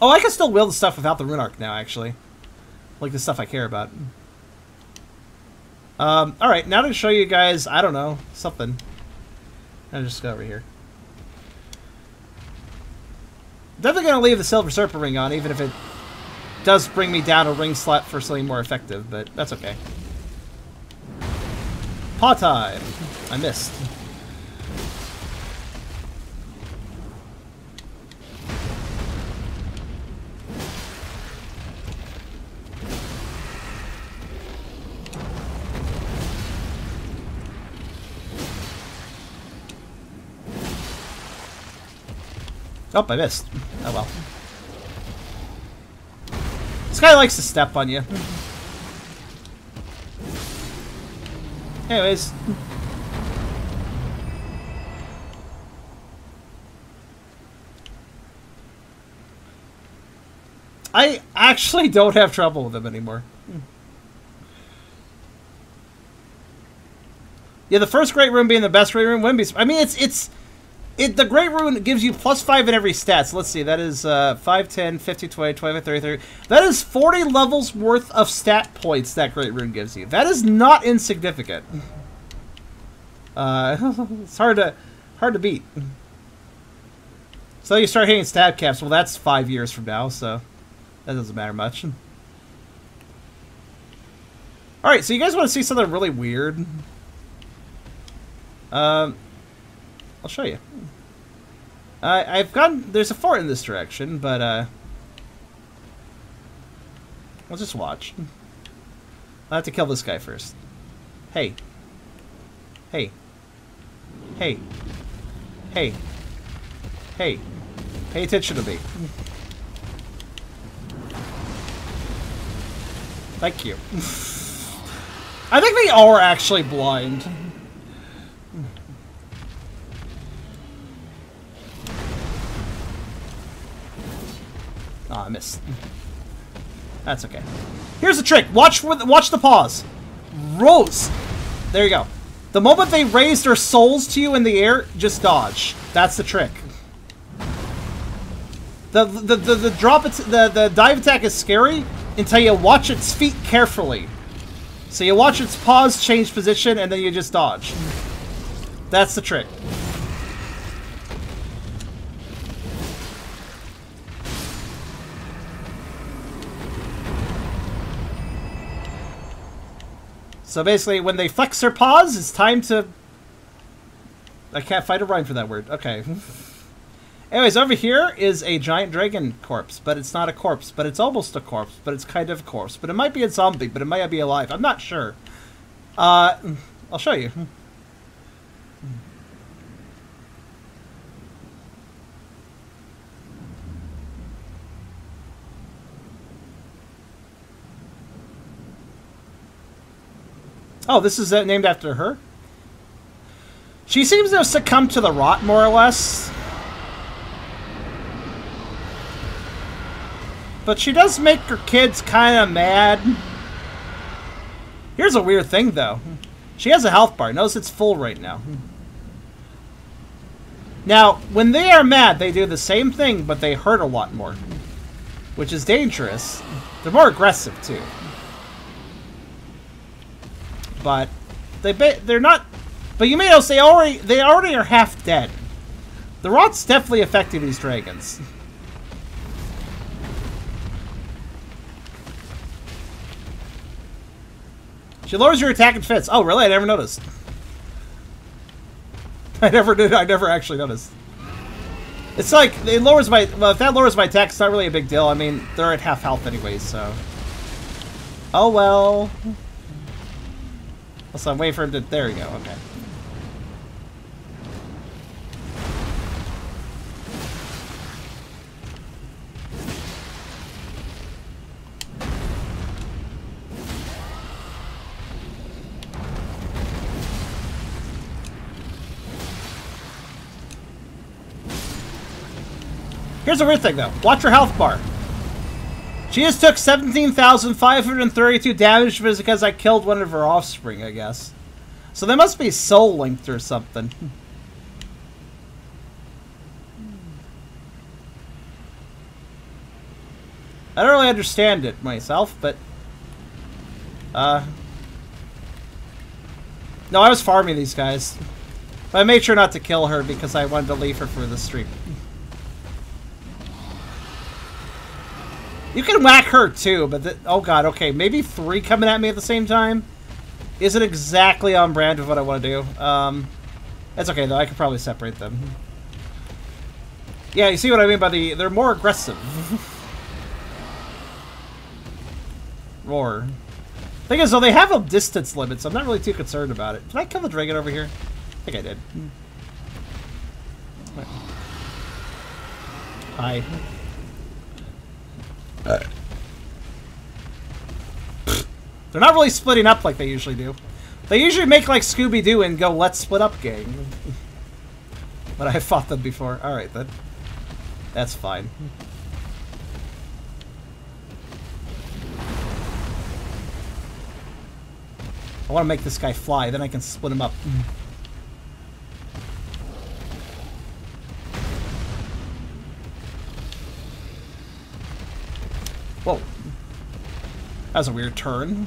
Speaker 1: Oh, I can still wield stuff without the rune arc now, actually. Like the stuff I care about. Um, alright, now to show you guys, I don't know, something. I'll just go over here. Definitely gonna leave the Silver Serpent ring on, even if it does bring me down a ring slot for something more effective, but that's okay. Paw time! I missed. Oh, I missed. Oh well. This guy likes to step on you. Anyways. I actually don't have trouble with them anymore. Yeah, the first great rune being the best great rune wouldn't be. I mean, it's it's it, the Great Rune gives you plus 5 in every stat. So let's see. That is uh, 5, 10, 50, 20, 25, 30, 30. That is 40 levels worth of stat points that Great Rune gives you. That is not insignificant. Uh, it's hard to, hard to beat. So you start hitting stat caps. Well, that's five years from now, so that doesn't matter much. All right, so you guys want to see something really weird? Um, I'll show you. Uh, I've gone... There's a fort in this direction, but... Uh, I'll just watch. I'll have to kill this guy first. Hey. Hey. Hey. Hey. Hey. Pay attention to me. Thank you. I think they are actually blind. Oh, I missed. That's okay. Here's the trick. Watch for the, watch the paws. Rose. There you go. The moment they raise their soles to you in the air, just dodge. That's the trick. The the the, the drop it's the the dive attack is scary until you watch its feet carefully. So you watch its paws change position and then you just dodge. That's the trick. So basically, when they flex their paws, it's time to... I can't find a rhyme for that word. Okay. Anyways, over here is a giant dragon corpse, but it's not a corpse, but it's almost a corpse, but it's kind of a corpse, but it might be a zombie, but it might be alive. I'm not sure. Uh, I'll show you. Oh, this is uh, named after her? She seems to have succumbed to the rot, more or less. But she does make her kids kind of mad. Here's a weird thing, though. She has a health bar. Notice it's full right now. Now, when they are mad, they do the same thing, but they hurt a lot more. Which is dangerous. They're more aggressive, too but they they're not. But you may notice they already they already are half dead. The rot's definitely affecting these dragons. She lowers your attack and fits. Oh, really? I never noticed. I never did. I never actually noticed. It's like, it lowers my, well, if that lowers my attack, it's not really a big deal. I mean, they're at half health anyway, so. Oh well. Also, wait for him to... There we go, okay. Here's the weird thing, though. Watch your health bar. She just took 17,532 damage because I killed one of her offspring, I guess. So they must be soul linked or something. I don't really understand it myself, but... Uh... No, I was farming these guys. But I made sure not to kill her because I wanted to leave her for the stream. You can whack her too, but oh god, okay, maybe three coming at me at the same time isn't exactly on brand with what I want to do. Um, that's okay though. I could probably separate them. Yeah, you see what I mean by the they're more aggressive. Roar. Thing is, though, they have a distance limit, so I'm not really too concerned about it. Did I kill the dragon over here? I think I did. Hmm. Hi. They're not really splitting up like they usually do. They usually make like Scooby-Doo and go, let's split up, gang. but I fought them before. Alright, then. That's fine. I want to make this guy fly, then I can split him up. Mm. Whoa. That was a weird turn.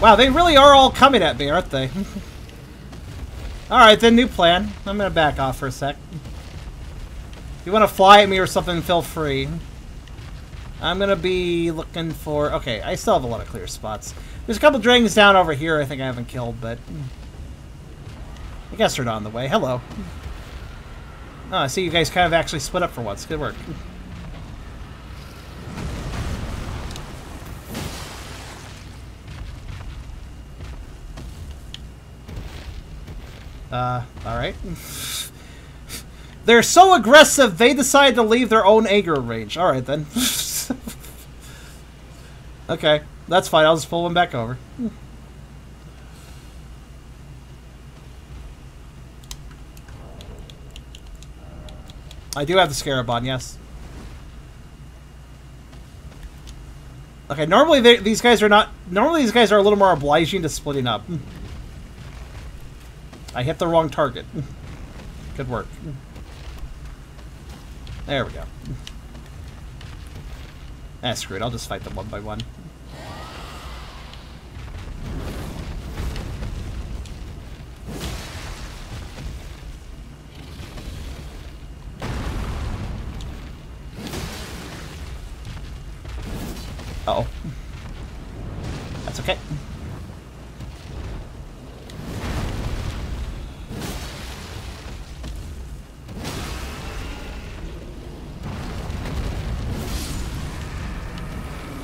Speaker 1: Wow, they really are all coming at me, aren't they? Alright, then new plan. I'm gonna back off for a sec. you wanna fly at me or something, feel free. I'm gonna be looking for... Okay, I still have a lot of clear spots. There's a couple dragons down over here I think I haven't killed, but... I guess they're on the way. Hello. Oh, I see you guys kind of actually split up for once. Good work. Uh, alright. They're so aggressive, they decide to leave their own anger range. Alright, then. okay, that's fine. I'll just pull them back over. I do have the Scarab on, yes. Okay, normally they, these guys are not... Normally these guys are a little more obliging to splitting up. I hit the wrong target. Good work. There we go. Ah, screw it. I'll just fight them one by one. Uh oh. That's okay.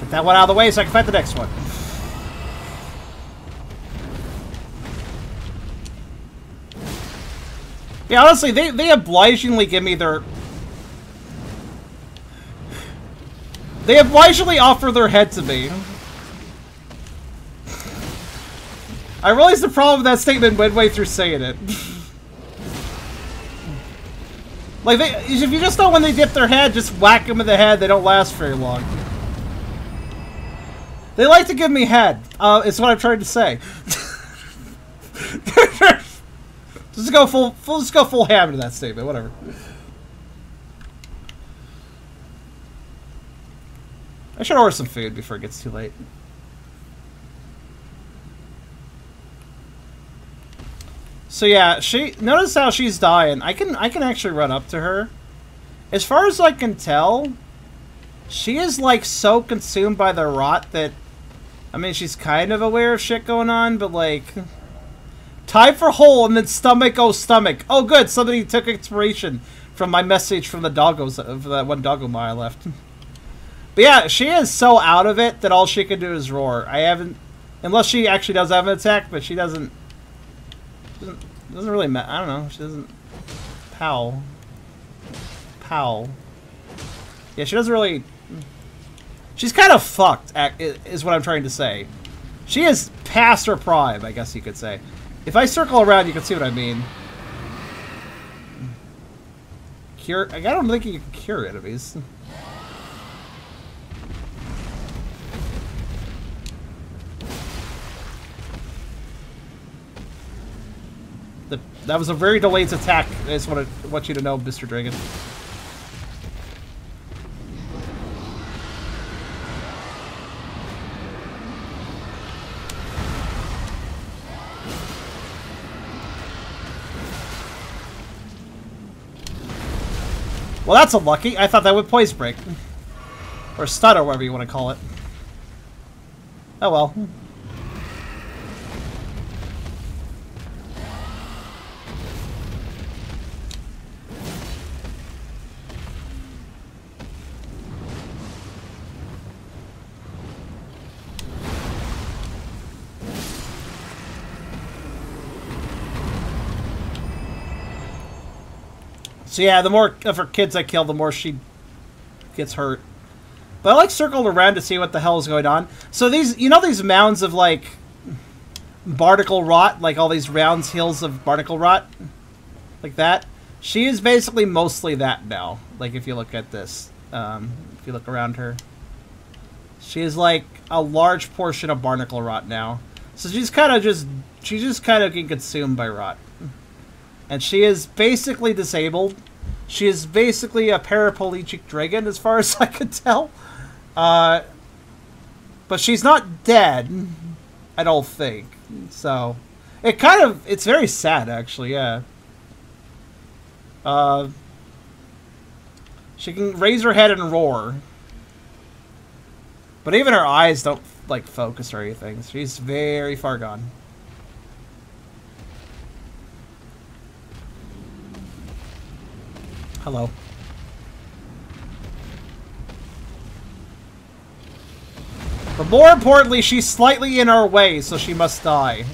Speaker 1: Get that one out of the way so I can fight the next one. Yeah, honestly, they, they obligingly give me their They obligingly offer their head to me. I realized the problem with that statement midway through saying it. like, they, if you just know when they dip their head, just whack them in the head. They don't last very long. They like to give me head. Uh, it's what I'm trying to say. just go full, full, just go full ham into that statement. Whatever. I should order some food before it gets too late. So yeah, she notice how she's dying. I can I can actually run up to her. As far as I can tell, she is like so consumed by the rot that I mean she's kind of aware of shit going on, but like Time for hole and then stomach oh stomach. Oh good, somebody took inspiration from my message from the doggos of that one doggo mile left. But yeah, she is so out of it that all she can do is roar. I haven't, unless she actually does have an attack, but she doesn't. Doesn't, doesn't really matter. I don't know. She doesn't pow. Pow. Yeah, she doesn't really. She's kind of fucked. Is what I'm trying to say. She is past her prime, I guess you could say. If I circle around, you can see what I mean. Cure. I don't think you can cure enemies. That was a very delayed attack. I just want to want you to know, Mr. Dragon. Well, that's unlucky. I thought that would poise break. Or stun, or whatever you want to call it. Oh well. So yeah, the more of her kids I kill, the more she gets hurt. But I like circled around to see what the hell is going on. So these, you know, these mounds of like barnacle rot, like all these round hills of barnacle rot, like that. She is basically mostly that now. Like if you look at this, um, if you look around her, she is like a large portion of barnacle rot now. So she's kind of just, she's just kind of getting consumed by rot. And she is basically disabled. She is basically a paraplegic dragon, as far as I can tell. Uh, but she's not dead, I don't think. So, it kind of, it's very sad, actually, yeah. Uh, she can raise her head and roar. But even her eyes don't, like, focus or anything. She's very far gone. Hello. But more importantly, she's slightly in our way, so she must die.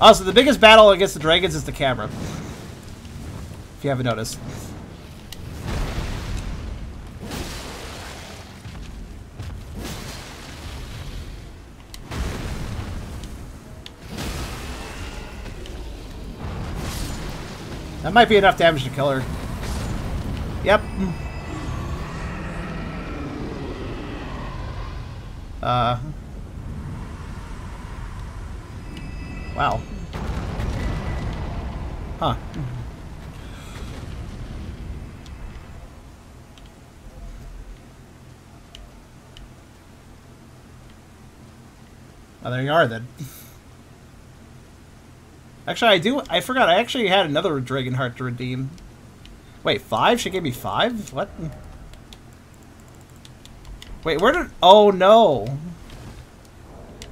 Speaker 1: Also, the biggest battle against the dragons is the camera. If you haven't noticed. That might be enough damage to kill her. Yep. Uh. Wow. Huh. there you are then. Actually, I do. I forgot. I actually had another Dragon Heart to redeem. Wait, five? She gave me five? What? Wait, where did... Oh, no.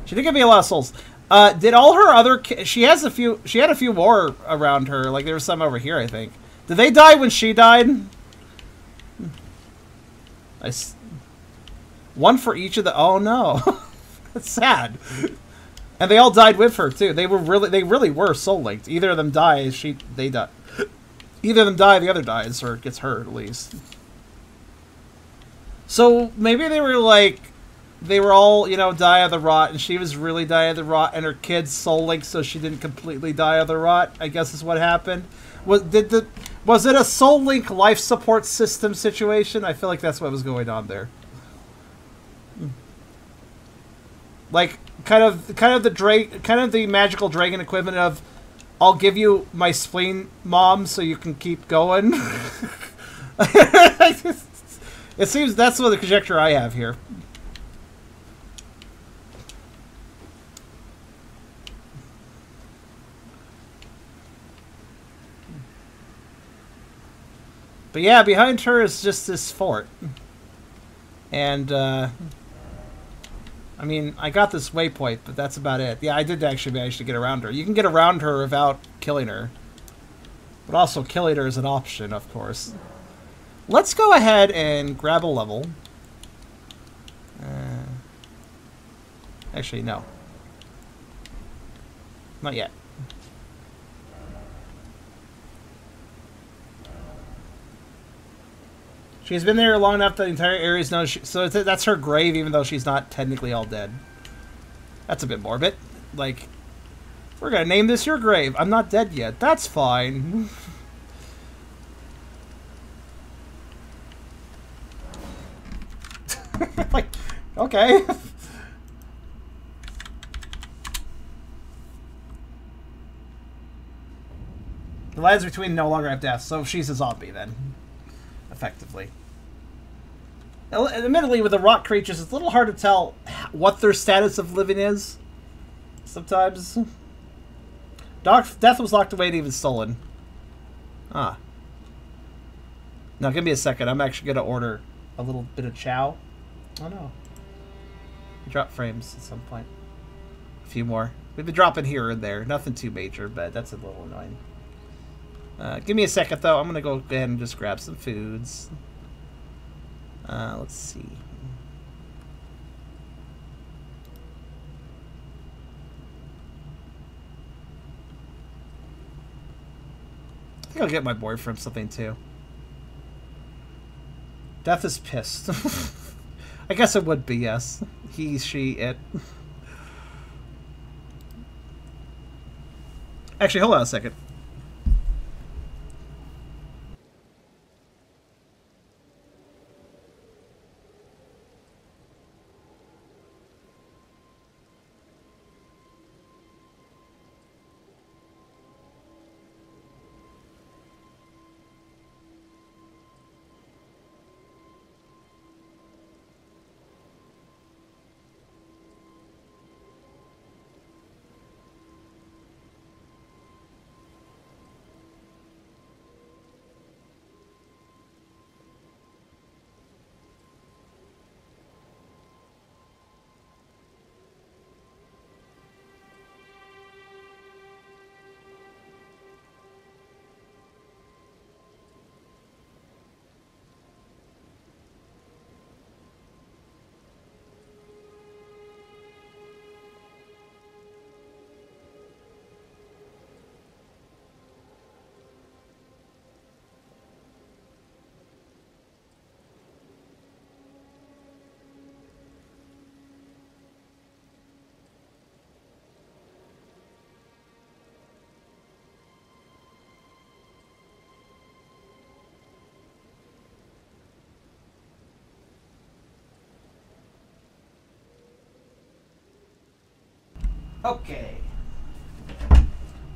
Speaker 1: She did give me a lot of souls. Uh, did all her other... She has a few... She had a few more around her. Like, there was some over here, I think. Did they die when she died? I... One for each of the... Oh, no. That's sad. And they all died with her too. They were really they really were soul linked. Either of them dies, she they die. Either of them die, the other dies or gets hurt at least. So maybe they were like they were all, you know, die of the rot, and she was really die of the rot, and her kids soul linked, so she didn't completely die of the rot. I guess is what happened. Was did the was it a soul link life support system situation? I feel like that's what was going on there. Hmm. Like kind of kind of the drake kind of the magical dragon equivalent of I'll give you my spleen, mom, so you can keep going. it seems that's what the conjecture I have here. But yeah, behind her is just this fort. And, uh, I mean, I got this waypoint, but that's about it. Yeah, I did actually manage to get around her. You can get around her without killing her. But also, killing her is an option, of course. Let's go ahead and grab a level. Uh, actually, no. Not yet. She's been there long enough that the entire area is known. so that's her grave, even though she's not technically all dead. That's a bit morbid. Like, we're gonna name this your grave. I'm not dead yet. That's fine. like, okay. the Lands Between no longer have death. so she's a zombie then, effectively admittedly, with the rock creatures, it's a little hard to tell what their status of living is. Sometimes. Death was locked away and even stolen. Ah. Now, give me a second. I'm actually going to order a little bit of chow. Oh, no. Drop frames at some point. A few more. We've been dropping here and there. Nothing too major, but that's a little annoying. Uh, give me a second, though. I'm going to go ahead and just grab some foods. Uh, let's see. I think I'll get my boyfriend something too. Death is pissed. I guess it would be, yes. He, she, it. Actually, hold on a second. Okay.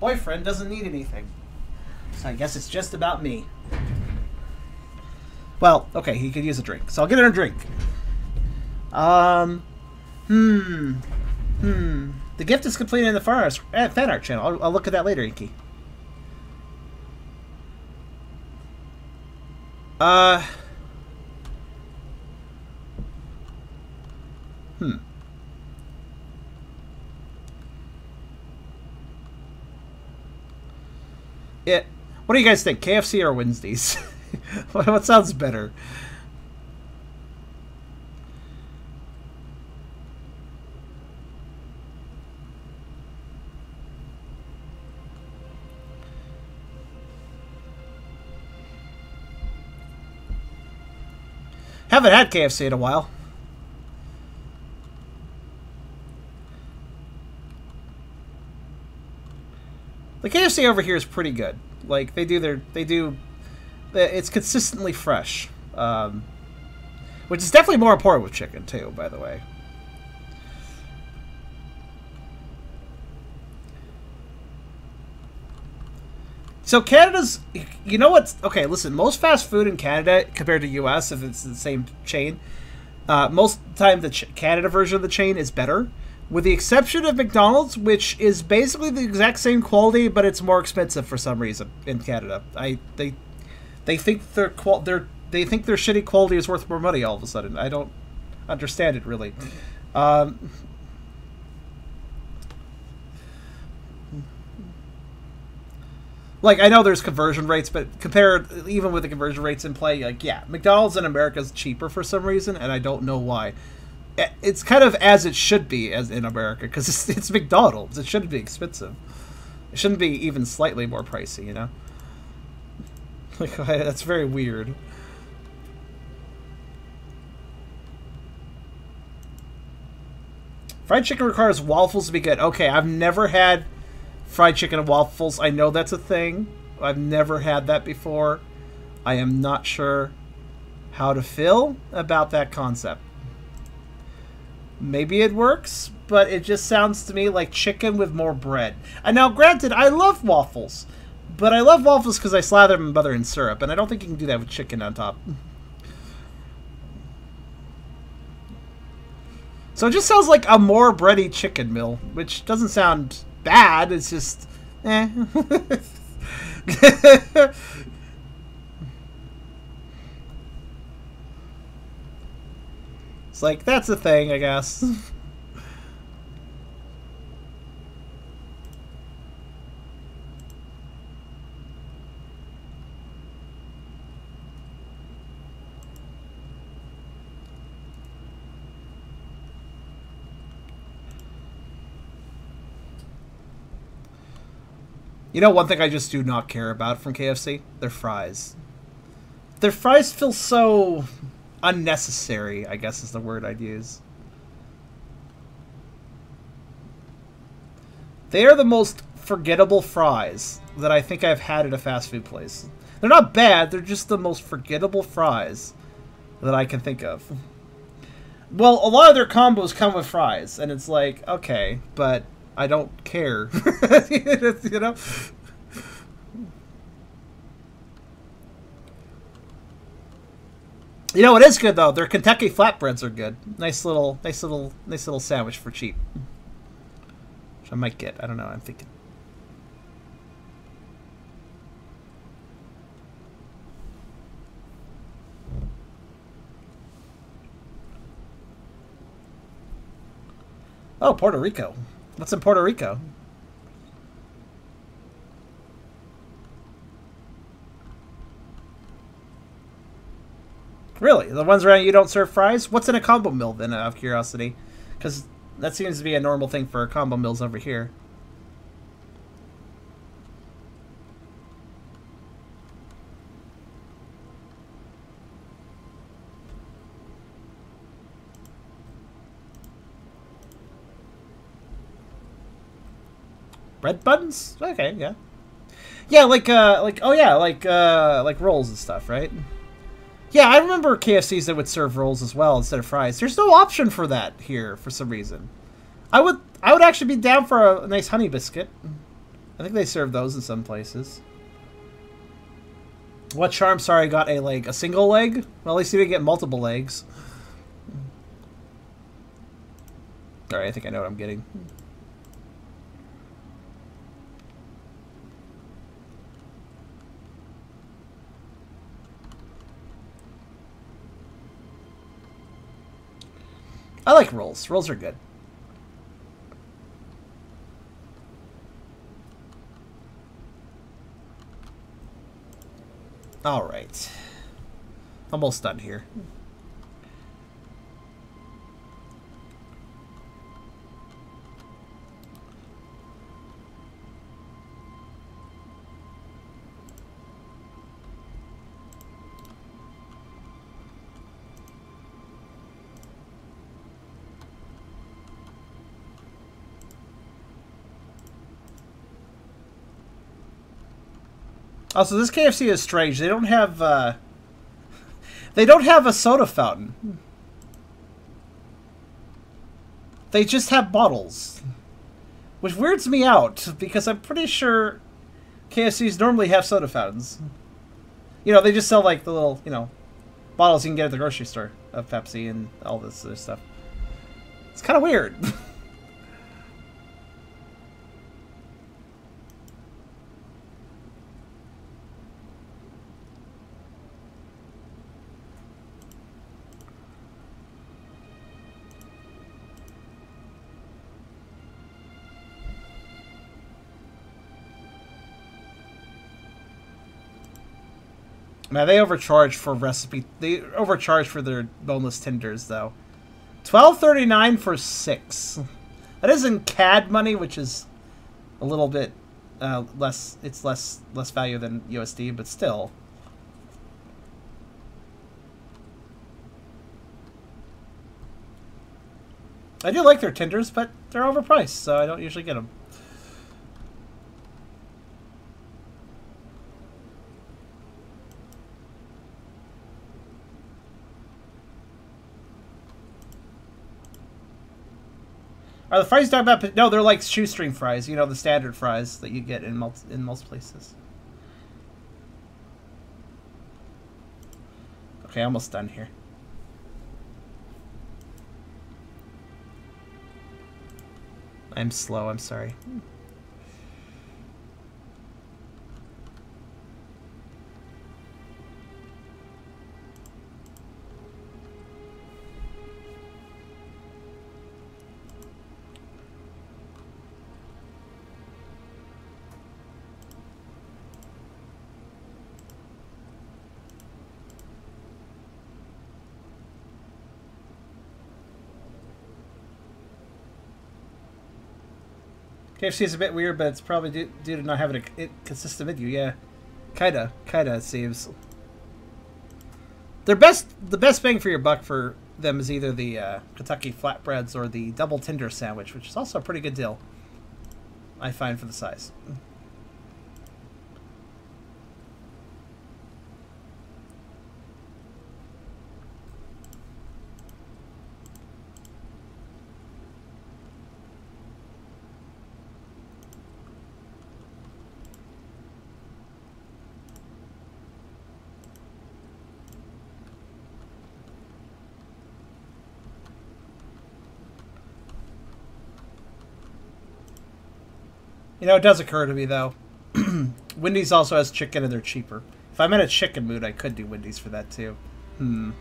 Speaker 1: Boyfriend doesn't need anything. So I guess it's just about me. Well, okay, he could use a drink. So I'll get him a drink. Um, hmm, hmm. The gift is completed in the fan art, eh, fan art channel. I'll, I'll, look at that later, Inky. Uh, What do you guys think? KFC or Wednesdays? what sounds better? Haven't had KFC in a while. The KFC over here is pretty good. Like they do their they do it's consistently fresh. Um, which is definitely more important with chicken too, by the way. So Canada's, you know what's okay? Listen, most fast food in Canada compared to U.S. if it's the same chain, uh, most of the time the Canada version of the chain is better with the exception of McDonald's, which is basically the exact same quality, but it's more expensive for some reason in Canada. I they they think their qual their they think their shitty quality is worth more money all of a sudden. I don't understand it really. Um, like I know there's conversion rates, but compared even with the conversion rates in play, like yeah, McDonald's in America is cheaper for some reason, and I don't know why it's kind of as it should be as in America because it's, it's McDonald's. It shouldn't be expensive. It shouldn't be even slightly more pricey, you know. Like that's very weird. Fried chicken requires waffles to be good. Okay, I've never had fried chicken and waffles. I know that's a thing. I've never had that before. I am not sure how to feel about that concept maybe it works, but it just sounds to me like chicken with more bread. And now, granted, I love waffles, but I love waffles because I slather them in butter and syrup, and I don't think you can do that with chicken on top. So it just sounds like a more bready chicken meal, which doesn't sound bad, it's just, eh. like, that's a thing, I guess. You know one thing I just do not care about from KFC? Their fries. Their fries feel so unnecessary, I guess is the word I'd use. They are the most forgettable fries that I think I've had at a fast food place. They're not bad, they're just the most forgettable fries that I can think of. Well, a lot of their combos come with fries, and it's like, okay, but I don't care. you know? You know, it is good though. Their Kentucky flatbreads are good. Nice little, nice little, nice little sandwich for cheap. Which I might get. I don't know. I'm thinking. Oh, Puerto Rico. What's in Puerto Rico? Really? The ones around you don't serve fries? What's in a combo meal, then, out of curiosity? Because that seems to be a normal thing for combo meals over here. Red buttons? Okay, yeah. Yeah, like, uh, like, oh yeah, like, uh, like rolls and stuff, right? Yeah, I remember KFCs that would serve rolls as well instead of fries. There's no option for that here for some reason. I would I would actually be down for a, nice honey biscuit. I think they serve those in some places. What charm? Sorry, I got a leg. A single leg? Well, at least you didn't get multiple legs. Alright, I think I know what I'm getting. I like rolls. Rolls are good. All right. Almost done here. Also, this KFC is strange. They don't have uh, they don't have a soda fountain. They just have bottles, which weirds me out because I'm pretty sure KFCs normally have soda fountains. You know, they just sell like the little you know bottles you can get at the grocery store of Pepsi and all this other stuff. It's kind of weird. Man, they overcharge for recipe. They overcharge for their boneless tenders, though. Twelve thirty nine for six. That isn't CAD money, which is a little bit uh, less. It's less less value than USD, but still. I do like their tenders, but they're overpriced, so I don't usually get them. Are the fries talking about? No, they're like shoestring fries. You know the standard fries that you get in most in most places. Okay, almost done here. I'm slow. I'm sorry. KFC is a bit weird, but it's probably due, due to not having a, it consistent menu. Yeah, kinda, kinda it seems. Their best, the best bang for your buck for them is either the uh, Kentucky flatbreads or the double tender sandwich, which is also a pretty good deal. I find for the size. You know, it does occur to me though. Wendy's also has chicken and they're cheaper. If I'm in a chicken mood, I could do Wendy's for that too. Hmm.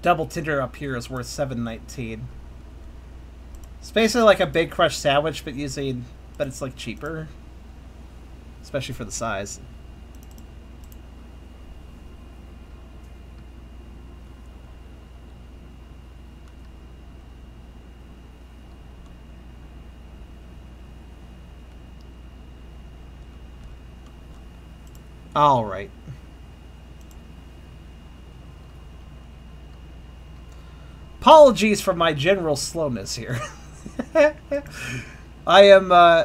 Speaker 1: Double Tinder up here is worth 719. It's basically like a big crushed sandwich, but using, but it's like cheaper, especially for the size. All right. Apologies for my general slowness here. I am, uh...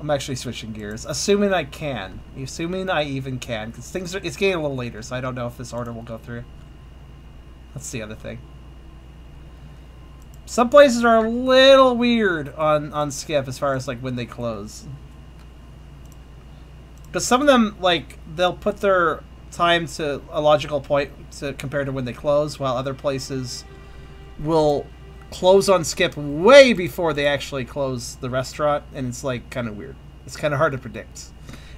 Speaker 1: I'm actually switching gears. Assuming I can. Assuming I even can. Because things are... It's getting a little later, so I don't know if this order will go through. That's the other thing. Some places are a little weird on, on Skip as far as, like, when they close. Because some of them, like, they'll put their time to a logical point to compared to when they close, while other places will close on Skip way before they actually close the restaurant, and it's like kind of weird. It's kind of hard to predict.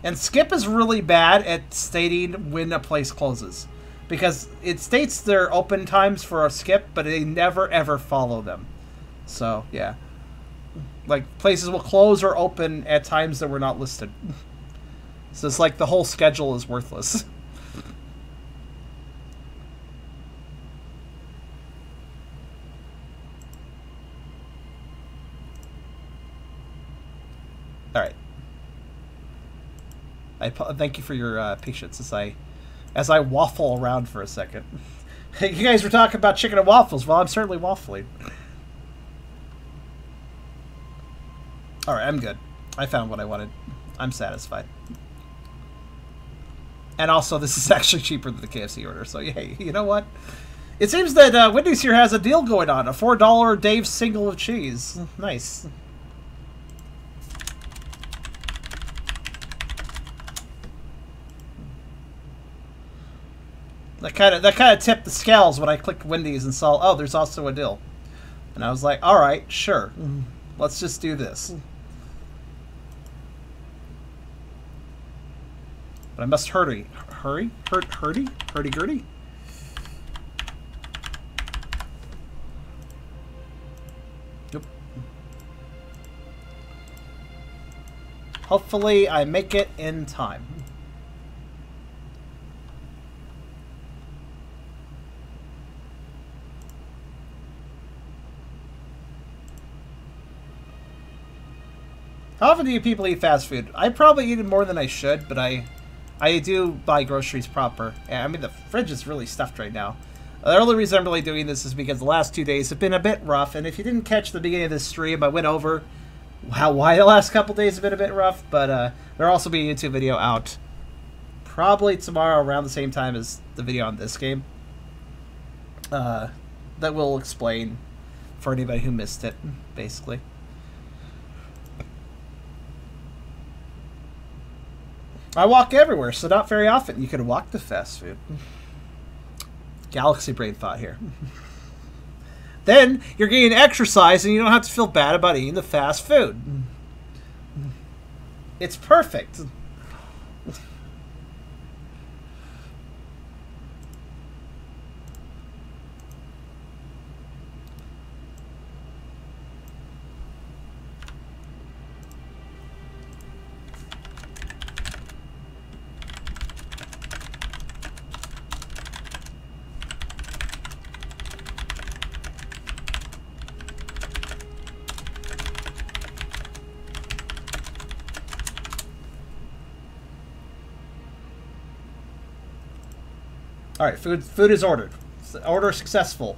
Speaker 1: And Skip is really bad at stating when a place closes because it states their open times for a skip, but they never ever follow them. So, yeah. Like places will close or open at times that were not listed. So it's like the whole schedule is worthless. I thank you for your uh, patience as I as I waffle around for a second. you guys were talking about chicken and waffles. Well, I'm certainly waffling. All right, I'm good. I found what I wanted. I'm satisfied. And also, this is actually cheaper than the KFC order. So, hey, you know what? It seems that uh, Wendy's here has a deal going on. A $4 Dave's single of cheese. Nice. That kind of that kind of tipped the scales when I clicked Wendy's and saw, oh, there's also a deal, and I was like, all right, sure, let's just do this. But I must hurry, hurry, hurt, hurdy, hurdy gurdy. Yep. Hopefully, I make it in time. How often do you people eat fast food? I probably eat it more than I should, but I I do buy groceries proper. I mean, the fridge is really stuffed right now. The only reason I'm really doing this is because the last two days have been a bit rough, and if you didn't catch the beginning of this stream, I went over how why the last couple days have been a bit rough, but uh, there'll also be a YouTube video out probably tomorrow around the same time as the video on this game uh, that will explain for anybody who missed it, basically. I walk everywhere, so not very often you could walk to fast food. Galaxy brain thought here. then you're getting exercise and you don't have to feel bad about eating the fast food. It's perfect. All right, food food is ordered. Order successful.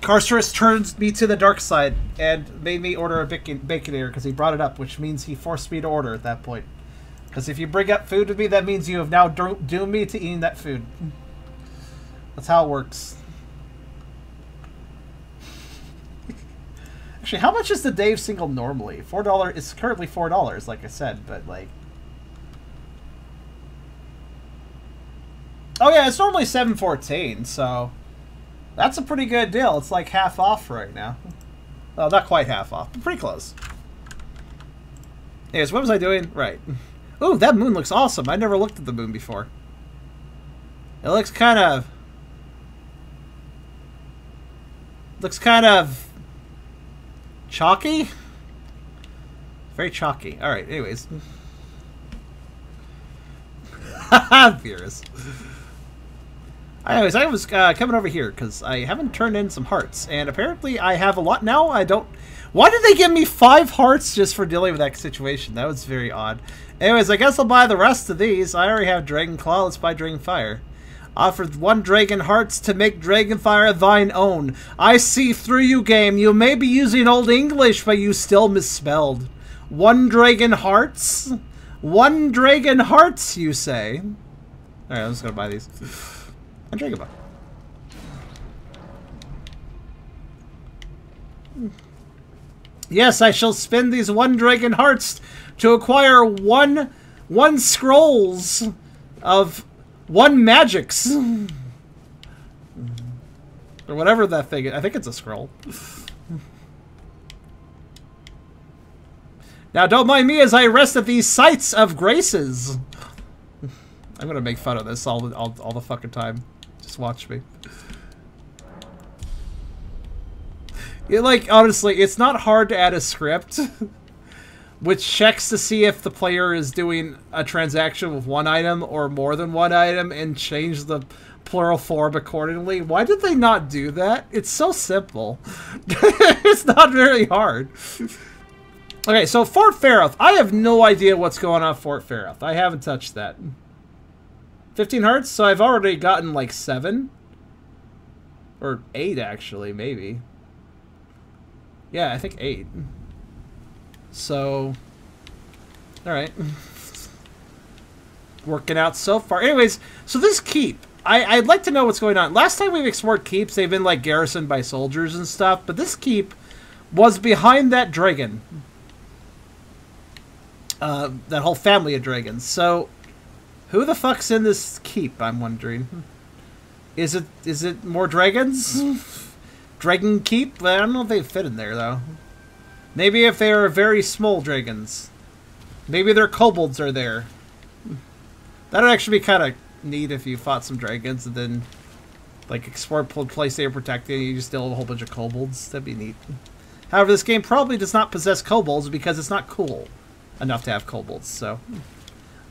Speaker 1: Carcerus turns me to the dark side and made me order a bacon baconator because he brought it up, which means he forced me to order at that point. Because if you bring up food to me, that means you have now doomed me to eating that food. That's how it works. Actually, how much is the Dave single normally? Four dollar. is currently four dollars, like I said, but like Oh yeah, it's normally 714, so that's a pretty good deal. It's like half off right now. Well, not quite half off, but pretty close. Anyways, what was I doing? Right. Ooh, that moon looks awesome. I never looked at the moon before. It looks kind of... Looks kind of... Chalky? Very chalky. Alright, anyways. Haha, Beerus. Anyways, I was uh, coming over here because I haven't turned in some hearts, and apparently I have a lot now. I don't. Why did they give me five hearts just for dealing with that situation? That was very odd. Anyways, I guess I'll buy the rest of these. I already have Dragon Claw. Let's buy Dragon Fire. Offered one Dragon Hearts to make Dragon Fire thine own. I see through you, game. You may be using Old English, but you still misspelled. One Dragon Hearts? One Dragon Hearts, you say? Alright, I'm just gonna buy these and Dagobah. Yes, I shall spend these one dragon hearts to acquire one one scrolls of one magics. or whatever that thing is. I think it's a scroll. now don't mind me as I rest at these sites of graces. I'm gonna make fun of this all the, all, all the fucking time. Just watch me. It, like, honestly, it's not hard to add a script which checks to see if the player is doing a transaction with one item or more than one item and change the plural form accordingly. Why did they not do that? It's so simple. it's not very hard. Okay, so Fort Faroth. I have no idea what's going on Fort Faroth. I haven't touched that. 15 hearts, so I've already gotten like 7. Or 8, actually, maybe. Yeah, I think 8. So, alright. Working out so far. Anyways, so this keep, I, I'd like to know what's going on. Last time we've explored keeps, they've been like garrisoned by soldiers and stuff, but this keep was behind that dragon. Uh, that whole family of dragons. So who the fuck's in this keep? I'm wondering. Is it is it more dragons? Dragon keep? I don't know if they fit in there though. Maybe if they are very small dragons. Maybe their kobolds are there. That'd actually be kind of neat if you fought some dragons and then like explore place they are protecting. You just deal a whole bunch of kobolds. That'd be neat. However, this game probably does not possess kobolds because it's not cool enough to have kobolds. So.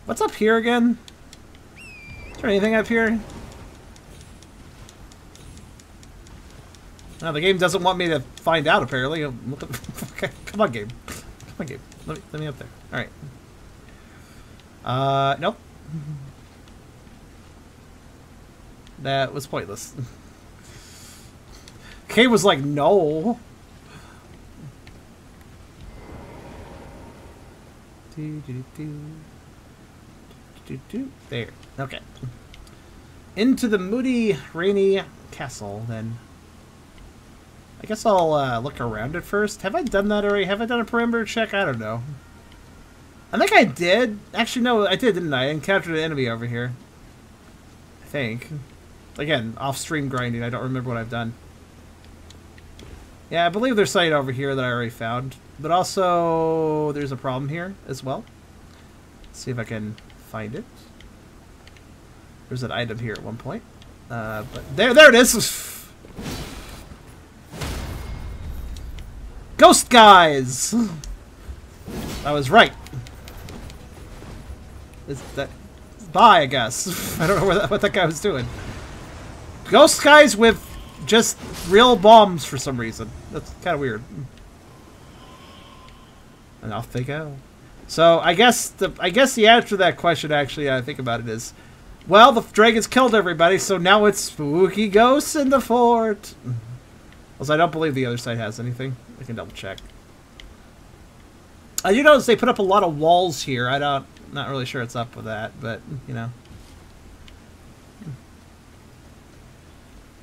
Speaker 1: What's up here again? Is there anything up here? Now the game doesn't want me to find out, apparently. okay. Come on, game. Come on, game. Let me, let me up there. Alright. Uh, nope. That was pointless. K was like, no. Do, do, do do, do. There. Okay. Into the moody, rainy castle, then. I guess I'll uh, look around at first. Have I done that already? Have I done a perimeter check? I don't know. I think I did. Actually, no, I did, didn't I? I encountered an enemy over here. I think. Again, off-stream grinding. I don't remember what I've done. Yeah, I believe there's something over here that I already found. But also, there's a problem here as well. Let's see if I can find it. There's an item here at one point. Uh, but there, there it is! Ghost guys! I was right. Is that... Bye, I guess. I don't know that, what that guy was doing. Ghost guys with just real bombs for some reason. That's kind of weird. And off they go. So I guess the I guess the answer to that question, actually, I think about it is, well, the dragons killed everybody, so now it's spooky ghosts in the fort. Mm-hmm. Also, I don't believe the other side has anything. I can double check. I uh, do notice they put up a lot of walls here. I don't, not really sure it's up with that, but you know.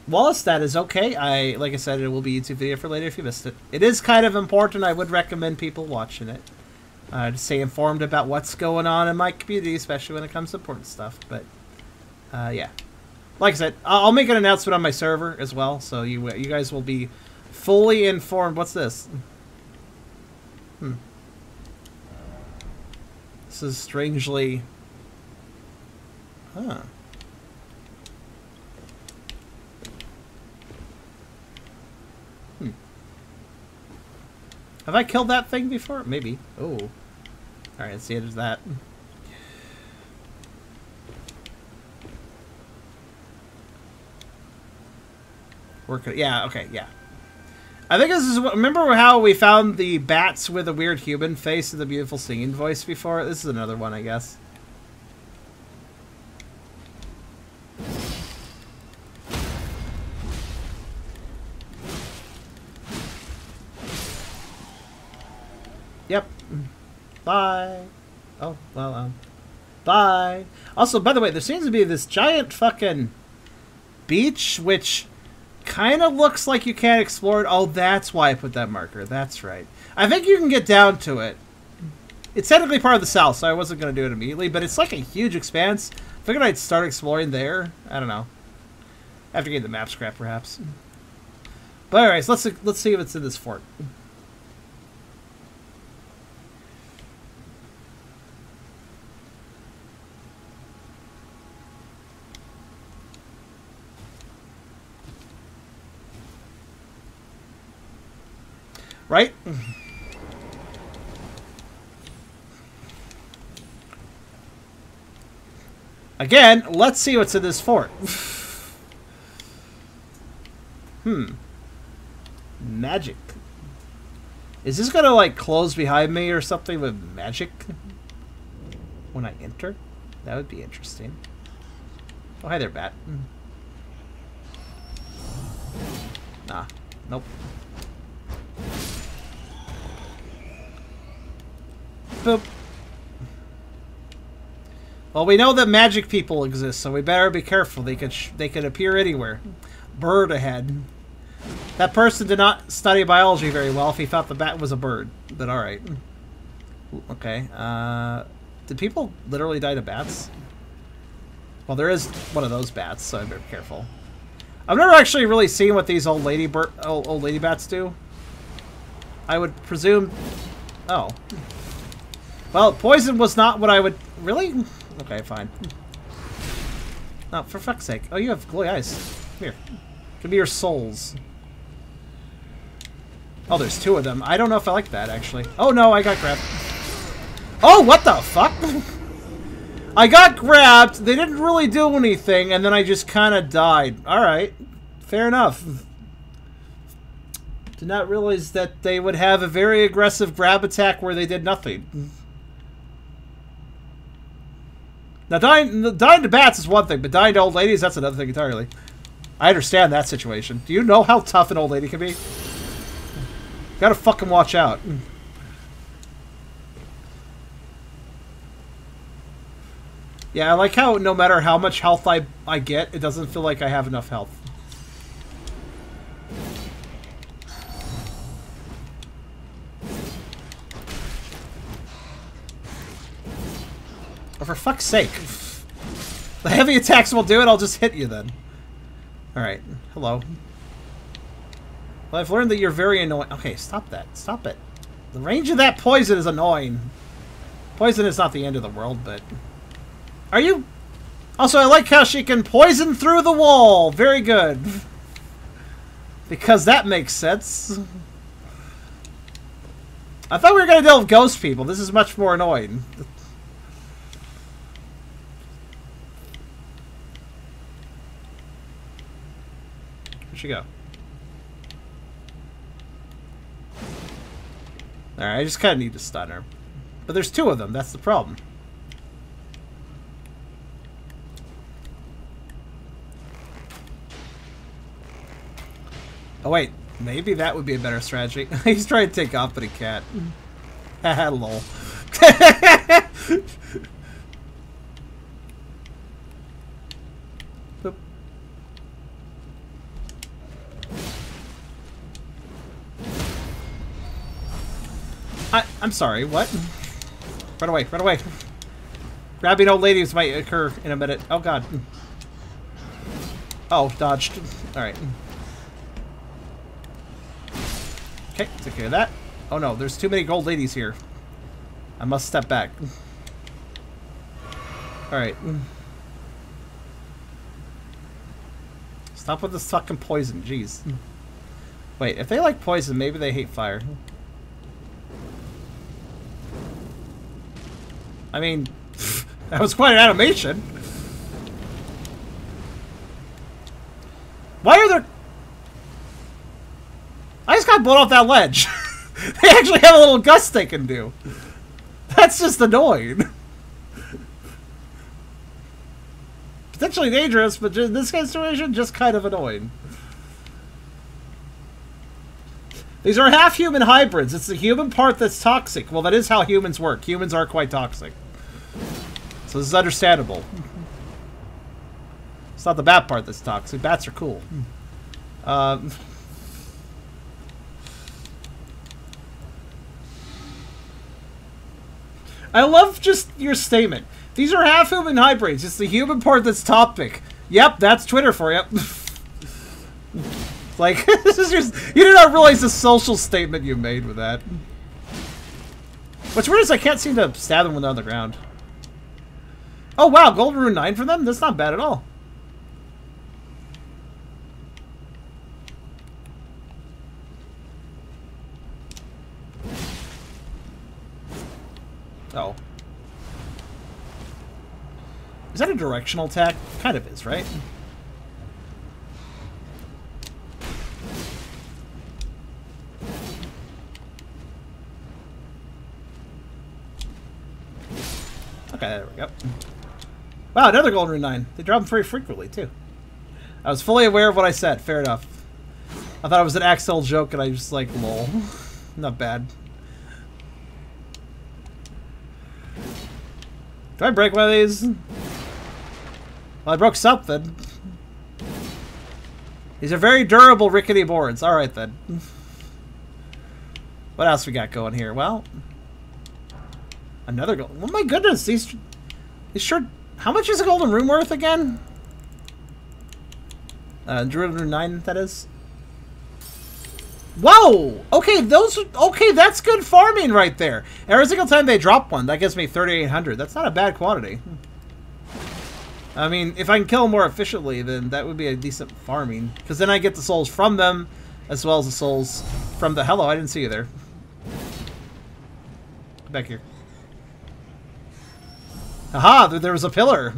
Speaker 1: Wallace, that is okay. I, like I said, it will be YouTube video for later if you missed it. It is kind of important. I would recommend people watching it uh, to stay informed about what's going on in my community, especially when it comes to important stuff. But uh, yeah, like I said, I'll make an announcement on my server as well, so you you guys will be fully informed. What's this? Hmm. This is strangely. Huh. Have I killed that thing before? Maybe. Oh. Alright, let's see, there's that. Work yeah, okay, yeah. I think this is remember how we found the bats with a weird human face and the beautiful singing voice before? This is another one, I guess. Yep. Bye. Oh, well, um. Bye. Also, by the way, there seems to be this giant fucking beach, which kind of looks like you can't explore it. Oh, that's why I put that marker. That's right. I think you can get down to it. It's technically part of the south, so I wasn't going to do it immediately, but it's like a huge expanse. Figured I'd start exploring there. I don't know. After getting the map scrap, perhaps. But anyways, let's let's see if it's in this fort. right? Again, let's see what's in this fort. hmm. Magic. Is this gonna like close behind me or something with magic when I enter? That would be interesting. Oh, hi there, bat. Nah, nope. Boop. Well, we know that magic people exist, so we better be careful. They could they could appear anywhere. Bird ahead. That person did not study biology very well if he thought the bat was a bird, but alright. Okay. Uh, did people literally die to bats? Well, there is one of those bats, so I better be careful. I've never actually really seen what these old lady old, old lady bats do. I would presume... Oh. Well, poison was not what I would... Really? Okay, fine. No, for fuck's sake. Oh, you have glowy eyes. Come here. Give me your souls. Oh, there's two of them. I don't know if I like that, actually. Oh, no, I got grabbed. Oh, what the fuck? I got grabbed. They didn't really do anything, and then I just kind of died. All right. Fair enough. Did not realize that they would have a very aggressive grab attack where they did nothing. Now, dying, dying to bats is one thing, but dying to old ladies, that's another thing entirely. I understand that situation. Do you know how tough an old lady can be? Gotta fucking watch out. Yeah, I like how no matter how much health I, I get, it doesn't feel like I have enough health. for fuck's sake. The heavy attacks will do it, I'll just hit you then. Alright, hello. Well, I've learned that you're very annoying. Okay, stop that. Stop it. The range of that poison is annoying. Poison is not the end of the world, but... Are you... Also, I like how she can poison through the wall. Very good. Because that makes sense. I thought we were going to deal with ghost people. This is much more annoying. she go? Alright, I just kind of need to stun her. But there's two of them, that's the problem. Oh wait, maybe that would be a better strategy. He's trying to take off, but he can't. Haha, lol. I, I'm sorry, what? Run away, run away. Grabbing old ladies might occur in a minute. Oh god. Oh, dodged. Alright. Okay, take care of that. Oh no, there's too many gold ladies here. I must step back. Alright. Stop with this fucking poison, jeez. Wait, if they like poison, maybe they hate fire. I mean, that was quite an animation. Why are there... I just got blown off that ledge. they actually have a little gust they can do. That's just annoying. Potentially dangerous, but in this situation, just kind of annoying. These are half-human hybrids. It's the human part that's toxic. Well, that is how humans work. Humans are quite toxic. So this is understandable. It's not the bat part that's toxic. Bats are cool. Hmm. Um, I love just your statement. These are half human hybrids. It's the human part that's topic. Yep, that's Twitter for you. like, this is just, you did not realize the social statement you made with that. What's weird is I can't seem to stab them when they're on the ground. Oh, wow, Gold Rune 9 for them? That's not bad at all. Oh. Is that a directional attack? Kind of is, right? Okay, there we go. Wow, another Golden Rune 9. They drop them very frequently, too. I was fully aware of what I said. Fair enough. I thought it was an Axel joke, and I just like, lol. Not bad. Do I break one of these? Well, I broke something. These are very durable, rickety boards. Alright, then. What else we got going here? Well, another gold. Oh my goodness, these, these sure how much is a golden rune worth again? Uh, Druid 9, that is. Whoa! Okay, those. Okay, that's good farming right there. Every single time they drop one, that gives me 3,800. That's not a bad quantity. Hmm. I mean, if I can kill more efficiently, then that would be a decent farming. Because then I get the souls from them, as well as the souls from the... Hello, I didn't see you there. Back here. Aha, there was a pillar.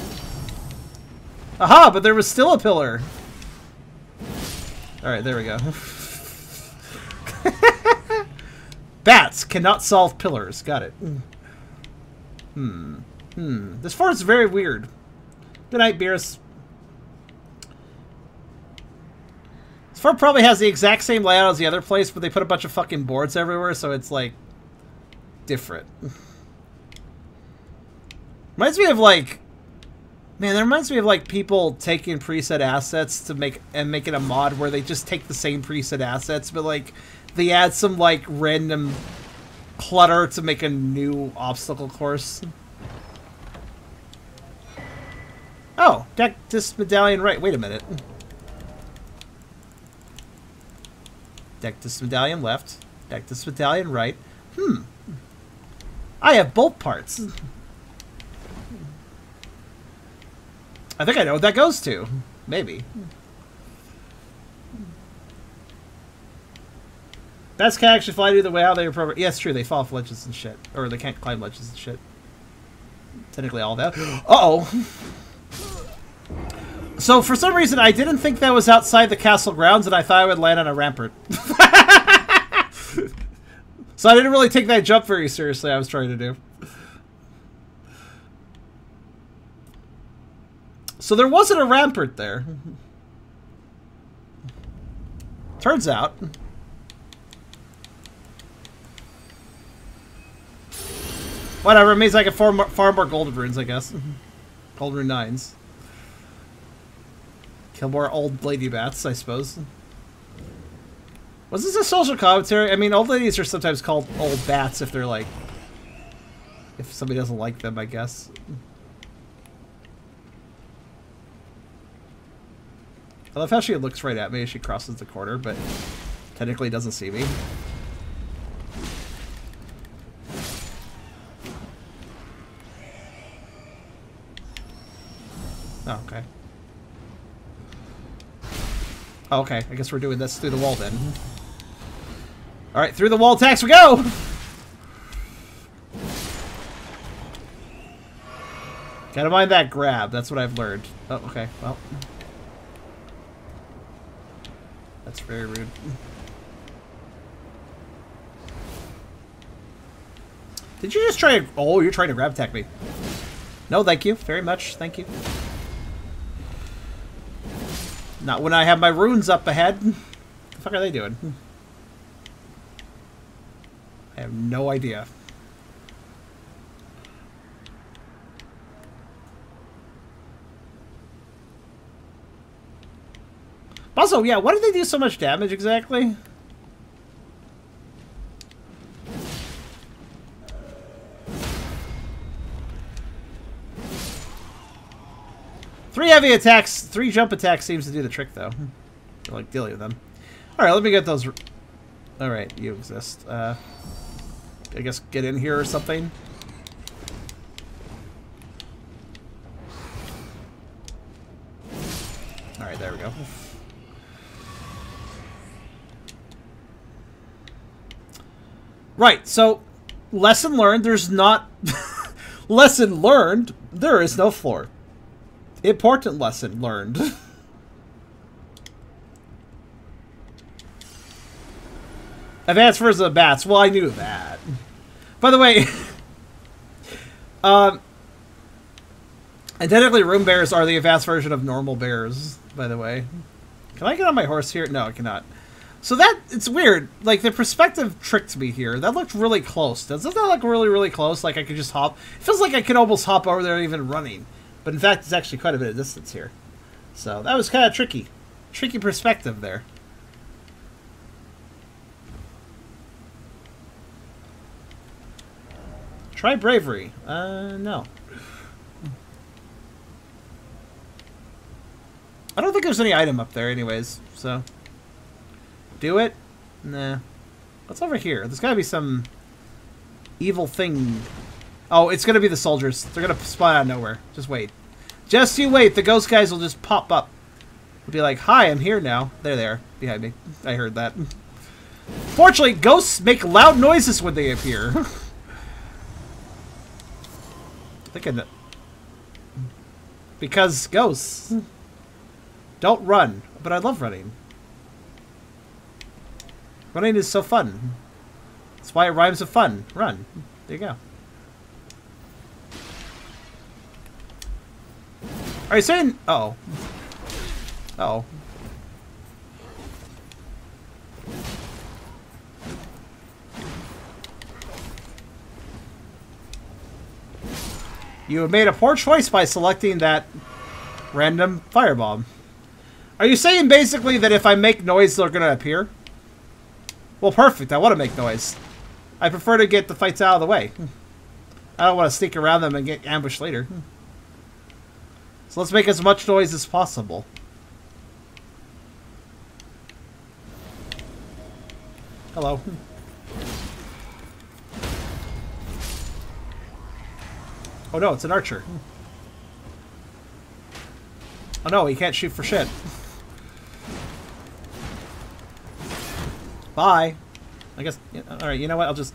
Speaker 1: Aha, but there was still a pillar. Alright, there we go. Bats cannot solve pillars. Got it. Hmm. Hmm. This forest is very weird. Good night, Beerus. This forest probably has the exact same layout as the other place, but they put a bunch of fucking boards everywhere, so it's like different. Reminds me of like, man, that reminds me of like people taking preset assets to make and making a mod where they just take the same preset assets, but like they add some like random clutter to make a new obstacle course. Oh, deck this Medallion right. Wait a minute. Dectus Medallion left. Dectus Medallion right. Hmm. I have both parts. I think I know what that goes to. Maybe. Bats can actually fly either way, how they were programmed. Yeah, true. They fall off ledges and shit. Or they can't climb ledges and shit. Technically all that. Uh-oh. So for some reason, I didn't think that was outside the castle grounds, and I thought I would land on a rampart. so I didn't really take that jump very seriously I was trying to do. So there wasn't a rampart there. Turns out. Whatever, it means I can farm more, far more gold runes, I guess. gold rune nines. Kill more old lady bats, I suppose. Was this a social commentary? I mean, old ladies are sometimes called old bats if they're like... If somebody doesn't like them, I guess. I love how she looks right at me as she crosses the corner, but technically doesn't see me. Oh, okay. Oh, okay, I guess we're doing this through the wall then. Alright, through the wall attacks we go! Gotta mind that grab, that's what I've learned. Oh, okay, well... That's very rude. Did you just try to... Oh, you're trying to grab attack me. No, thank you. Very much. Thank you. Not when I have my runes up ahead. What the fuck are they doing? Hmm. I have no idea. Also, yeah, why do they do so much damage exactly? Three heavy attacks, three jump attacks seems to do the trick, though. I hmm. like dealing with them. All right, let me get those. All right, you exist. Uh, I guess get in here or something. All right, there we go. Right, so lesson learned, there's not. lesson learned, there is no floor. Important lesson learned. Advance versus the bats. Well, I knew that. By the way, um, identically, Runebears are the advanced version of normal bears. By the way, can I get on my horse here? No, I cannot. So that it's weird. Like the perspective tricked me here. That looked really close. Doesn't that look really, really close? Like I could just hop. It feels like I could almost hop over there even running. But in fact, it's actually quite a bit of distance here. So that was kind of tricky. Tricky perspective there. Try bravery. Uh, no. I don't think there's any item up there anyways, so do it? Nah. What's over here? There's gotta be some evil thing. Oh, it's gonna be the soldiers. They're gonna spy out nowhere. Just wait. Just you wait. The ghost guys will just pop up. They'll be like, hi, I'm here now. There they are. Behind me. I heard that. Fortunately, ghosts make loud noises when they appear. I think Because ghosts. Don't run. But I love running. Running is so fun. That's why it rhymes with fun. Run. There you go. Are you saying? Uh oh. Uh oh. You have made a poor choice by selecting that random firebomb. Are you saying basically that if I make noise, they're going to appear? Well, perfect. I want to make noise. I prefer to get the fights out of the way. I don't want to sneak around them and get ambushed later. So let's make as much noise as possible. Hello. Oh no, it's an archer. Oh no, he can't shoot for shit. Bye. I guess. All right. You know what? I'll just.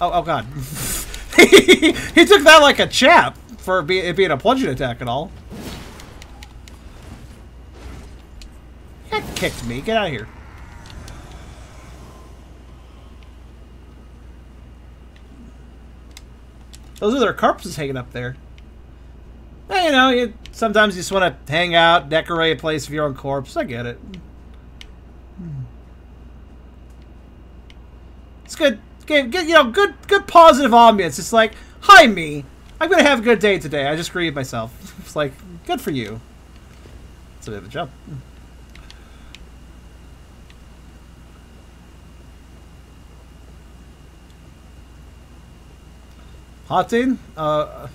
Speaker 1: Oh, oh God. he took that like a chap for be it being a plunging attack and all. That kicked me. Get out of here. Those are their corpses hanging up there. Well, you know, you, sometimes you just want to hang out, decorate a place with your own corpse. I get it. It's good, good, good, you know, good, good positive ambiance. It's like, hi me, I'm gonna have a good day today. I just grieved myself. It's like, good for you. It's a bit of a jump. Hatin, uh,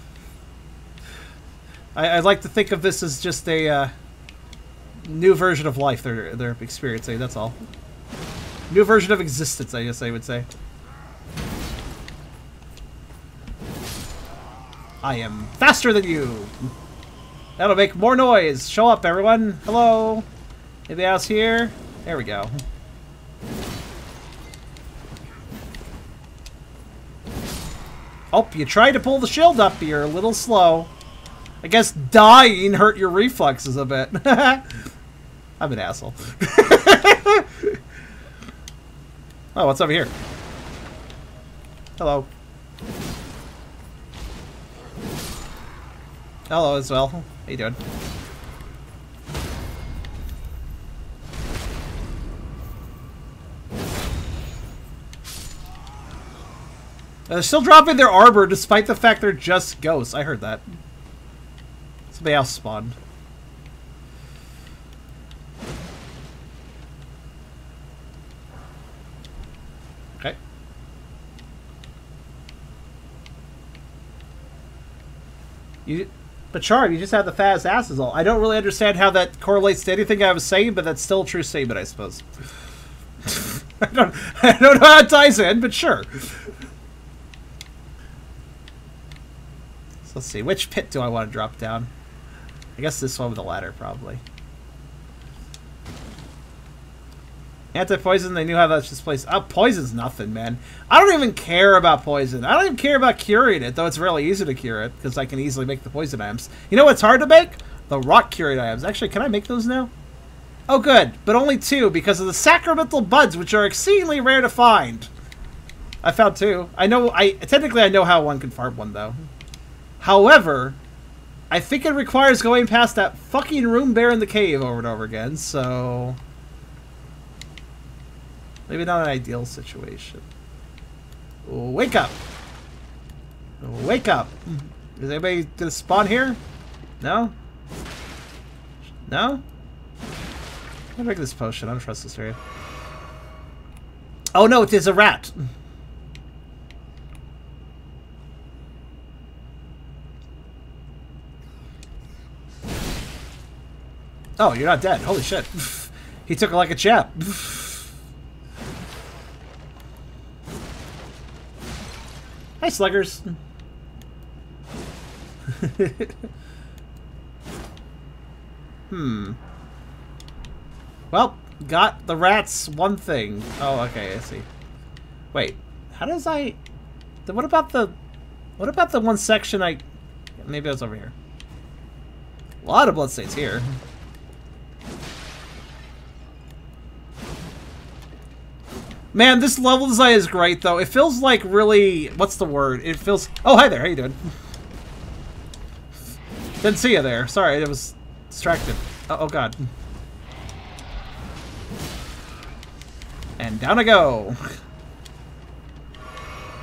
Speaker 1: I, I, like to think of this as just a uh, new version of life they're they're experiencing. That's all. New version of existence, I guess I would say. I am faster than you! That'll make more noise! Show up, everyone! Hello! Anybody else here? There we go. Oh, you tried to pull the shield up, but you're a little slow. I guess dying hurt your reflexes a bit.
Speaker 2: I'm
Speaker 1: an asshole. Oh, what's over here? Hello. Hello as well. How you doing? They're still dropping their arbor despite the fact they're just ghosts. I heard that. Somebody else spawned. You, but Char, you just have the fattest asses. all. I don't really understand how that correlates to anything I was saying, but that's still a true statement, I suppose. I don't, I don't know how it ties in, but sure. So let's see, which pit do I want to drop down? I guess this one with the ladder, probably. Anti-poison, they knew how that's displaced. Oh, poison's nothing, man. I don't even care about poison. I don't even care about curing it, though it's really easy to cure it, because I can easily make the poison items. You know what's hard to make? The rot curing items. Actually, can I make those now? Oh, good. But only two, because of the sacramental buds, which are exceedingly rare to find. I found two. I know, I technically I know how one can farm one, though. However, I think it requires going past that fucking Runebear in the cave over and over again, so... Maybe not an ideal situation. Wake up! Wake up! Is anybody gonna spawn here? No? No? I make this potion. I don't trust this area. Oh no, it is a rat! Oh, you're not dead. Holy shit. he took it like a chap. Hi, sluggers. hmm. Well, got the rats one thing. Oh, okay, I see. Wait, how does I... Then what about the... What about the one section I... Maybe I was over here. A lot of bloodstains here. Man, this level design is great, though. It feels like really... What's the word? It feels... Oh, hi there. How you doing? Didn't see you there. Sorry, I was distracted. Oh, oh god. And down I go.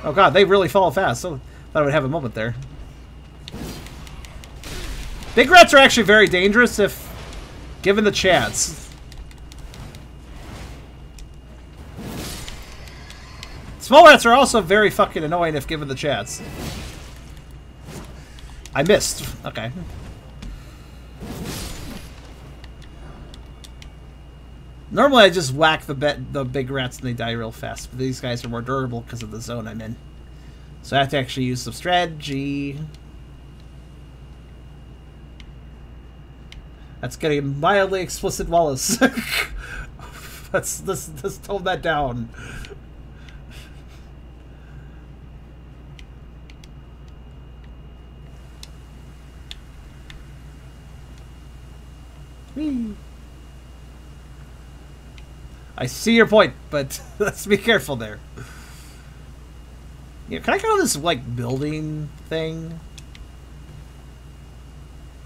Speaker 1: Oh god, they really fall fast. So thought I would have a moment there. Big rats are actually very dangerous if given the chance. Small rats are also very fucking annoying if given the chance. I missed. Okay. Normally I just whack the bet the big rats and they die real fast, but these guys are more durable because of the zone I'm in. So I have to actually use some strategy. That's getting mildly explicit, Wallace. let's let's let's tone that down. I see your point, but let's be careful there. Yeah, can I go to this, like, building thing?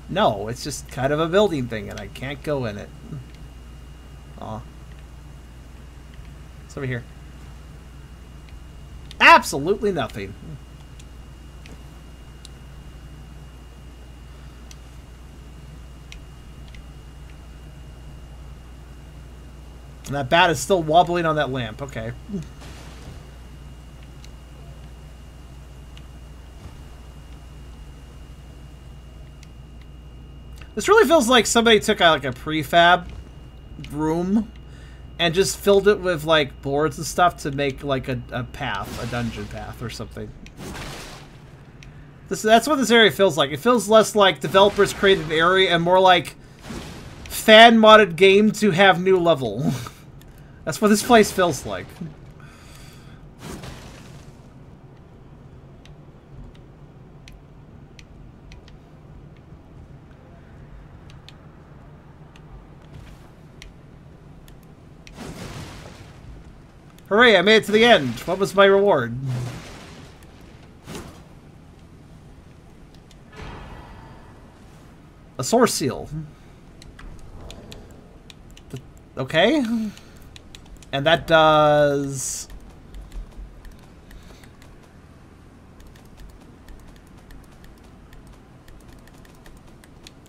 Speaker 1: No, it's just kind of a building thing, and I can't go in it. Aw. It's over here. Absolutely nothing. And that bat is still wobbling on that lamp. Okay. This really feels like somebody took uh, like a prefab room and just filled it with like boards and stuff to make like a, a path, a dungeon path or something. This, that's what this area feels like. It feels less like developers created an area and more like fan modded game to have new level. That's what this place feels like. Hooray, I made it to the end. What was my reward? A Soreseal. Okay. And that does...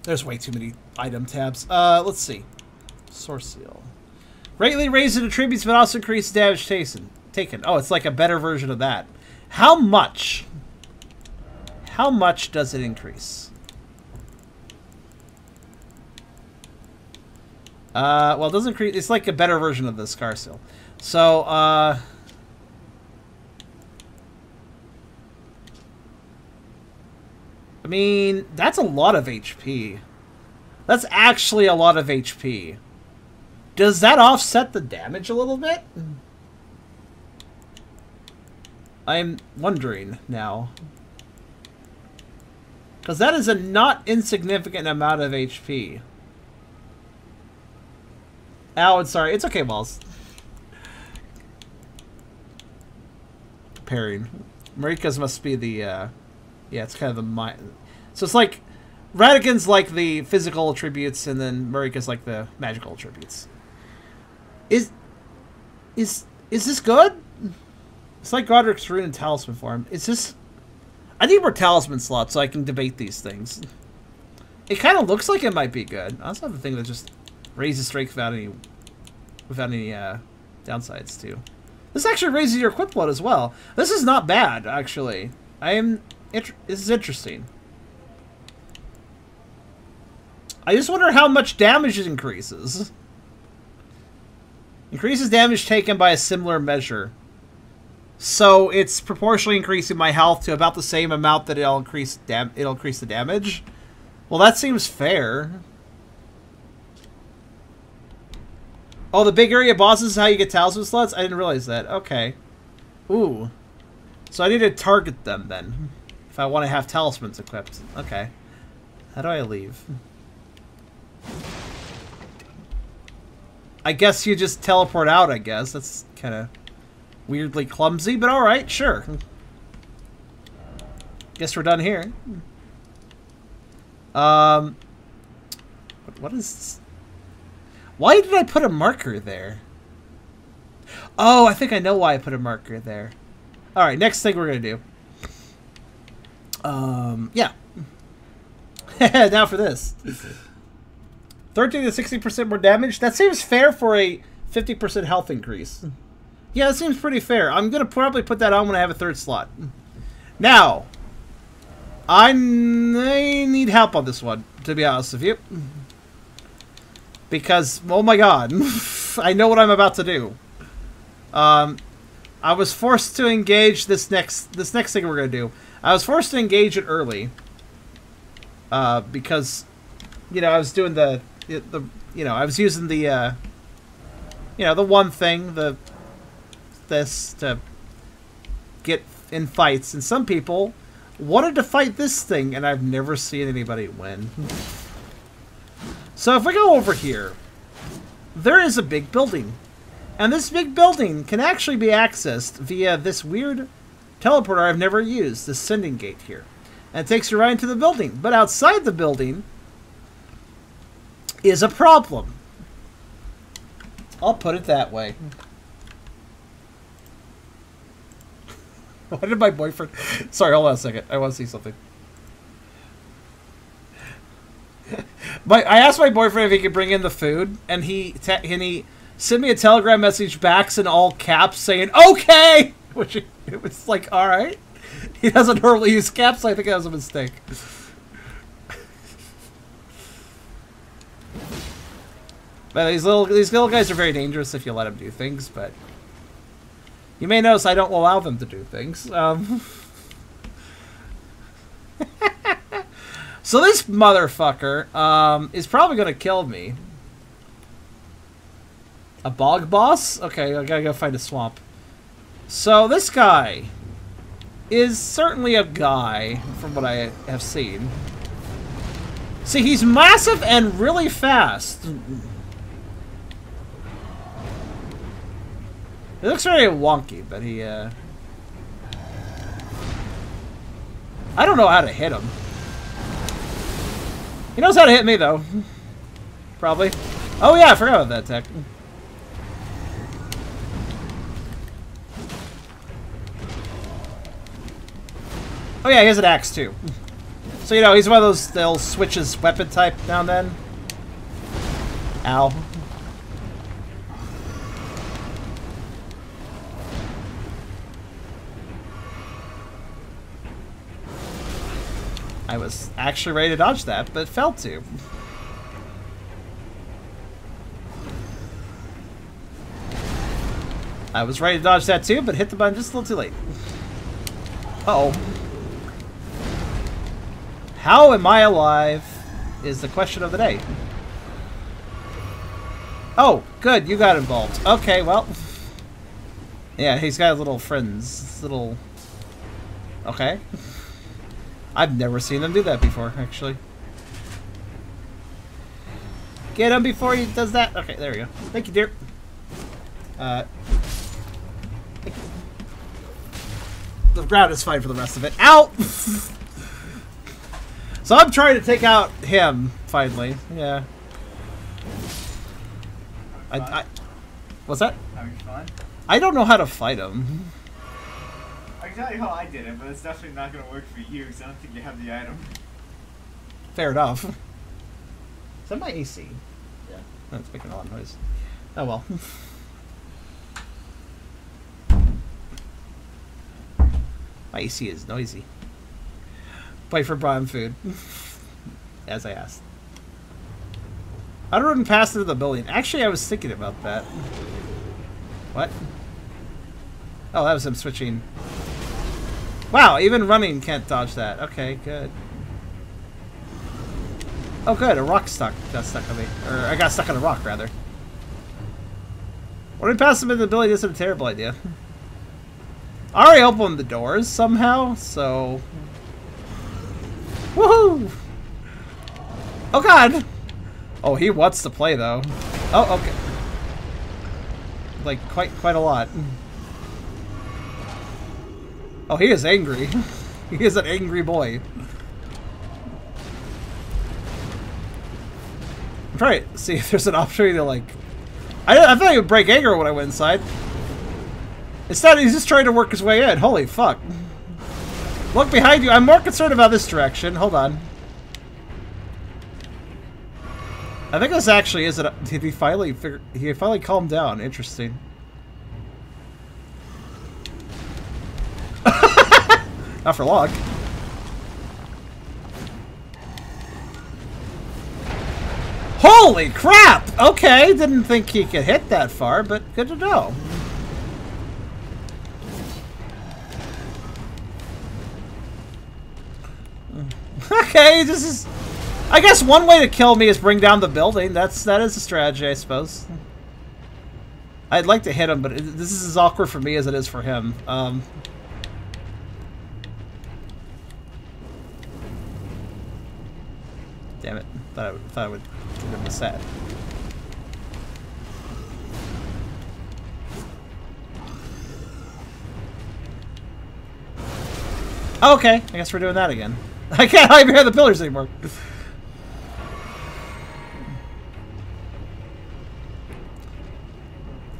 Speaker 1: There's way too many item tabs. Uh, let's see. Soreseal. Greatly raises attributes, but also increases damage taken. Taken. Oh, it's like a better version of that. How much? How much does it increase? Uh, well, it doesn't create. It's like a better version of the Scarseal. So, uh, I mean, that's a lot of HP. That's actually a lot of HP. Does that offset the damage a little bit? I'm wondering now. Because that is a not insignificant amount of HP. Ow, sorry. It's okay, Balls. Pairing. Marika's must be the, uh, yeah, it's kind of the My So it's like, Radagon's like the physical attributes, and then Marika's like the magical attributes. Is, is, is this good? It's like Godrick's Rune and Talisman form. Is this, I need more Talisman slots so I can debate these things. It kind of looks like it might be good. I also have a thing that just Raises strength without any without any uh, downsides too. This actually raises your equip load as well. This is not bad actually. I am. this is interesting. I just wonder how much damage it increases. Increases damage taken by a similar measure. So it's proportionally increasing my health to about the same amount that it'll increase dam it'll increase the damage. Well, that seems fair. Oh, the big area bosses is how you get talisman slots? I didn't realize that. Okay. Ooh. So I need to target them then. If I want to have talismans equipped. Okay. How do I leave? I guess you just teleport out, I guess. That's kind of weirdly clumsy, but alright, sure. Guess we're done here. Um, what is this? Why did I put a marker there? Oh, I think I know why I put a marker there. All right, next thing we're gonna do. Um, yeah. now for this. 13 to 60% more damage. That seems fair for a 50% health increase. Yeah, that seems pretty fair. I'm going to probably put that on when I have a third slot. Now, I need help on this one, to be honest with you. Because, oh my god, I know what I'm about to do. Um, I was forced to engage this next this next thing we're gonna do. I was forced to engage it early. Uh, because, you know, I was doing the the you know I was using the uh, you know the one thing the this to get in fights, and some people wanted to fight this thing, and I've never seen anybody win. So if we go over here, there is a big building. And this big building can actually be accessed via this weird teleporter I've never used, the sending gate here. And it takes you right into the building. But outside the building is a problem. I'll put it that way. Why did my boyfriend... Sorry, hold on a second. I want to see something my, I asked my boyfriend if he could bring in the food, and he and he sent me a telegram message back in all caps saying "Okay," which it was like, all right. He doesn't normally use caps. I think that was a mistake. but these little these little guys are very dangerous if you let them do things. But you may notice I don't allow them to do things. Um. So this motherfucker um, is probably going to kill me. A bog boss? Okay, I gotta go find a swamp. So this guy is certainly a guy, from what I have seen. See, he's massive and really fast. He looks very wonky, but he, uh... I don't know how to hit him. He knows how to hit me, though. Probably. Oh, yeah, I forgot about that tech. Oh, yeah, he has an axe, too. So, you know, he's one of those, they'll switch his weapon type now and then. Ow. I was actually ready to dodge that, but failed to. I was ready to dodge that too, but hit the button just a little too late. Uh oh How am I alive is the question of the day. Oh, good, you got involved. Okay, well... Yeah, he's got little friends, little... Okay. I've never seen them do that before, actually. Get him before he does that. Okay, there we go. Thank you, dear. Uh, the ground is fine for the rest of it. Out. so I'm trying to take out him finally. Yeah. I, I, what's that? I don't know how to fight him.
Speaker 3: I can tell you how I did it, but it's definitely not going to work for you because I don't think you have the item.
Speaker 1: Fair enough. Is that my AC? Yeah. That's making a lot of noise. Oh well. my AC is noisy. Play for brown food. As I asked. I don't even pass through the building. Actually, I was thinking about that. What? Oh, that was him switching. Wow, even running can't dodge that. Okay, good. Oh good, a rock stuck got stuck on me. Or I got stuck on a rock rather. Running pass him in the This is a terrible idea. I already opened the doors somehow, so Woohoo! Oh god! Oh he wants to play though. Oh okay. Like quite quite a lot. Oh, he is angry. he is an angry boy. I'm trying to see if there's an opportunity to, like... I, I thought he would break anger when I went inside. Instead, he's just trying to work his way in. Holy fuck. Look behind you. I'm more concerned about this direction. Hold on. I think this actually is it. Did he finally figure... He finally calmed down. Interesting. Not for long. Holy crap! Okay, didn't think he could hit that far, but good to know. Okay, this is... I guess one way to kill me is bring down the building. That's That is a strategy, I suppose. I'd like to hit him, but this is as awkward for me as it is for him. Um... that I, thought I would remember said. set. Oh, okay, I guess we're doing that again. I can't hide behind the pillars anymore.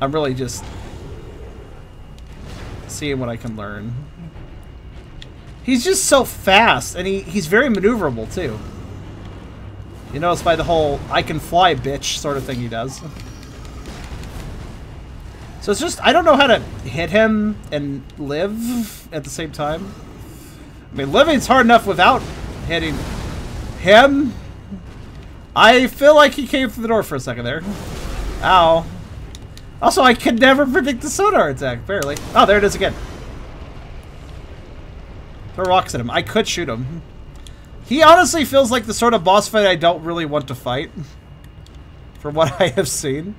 Speaker 1: I'm really just seeing what I can learn. He's just so fast, and he, he's very maneuverable, too. You notice by the whole I can fly bitch sort of thing he does. So it's just, I don't know how to hit him and live at the same time. I mean, living's hard enough without hitting him. I feel like he came through the door for a second there. Ow. Also, I can never predict the sonar attack, barely. Oh, there it is again. Throw rocks at him. I could shoot him. He honestly feels like the sort of boss fight I don't really want to fight. From what I have seen.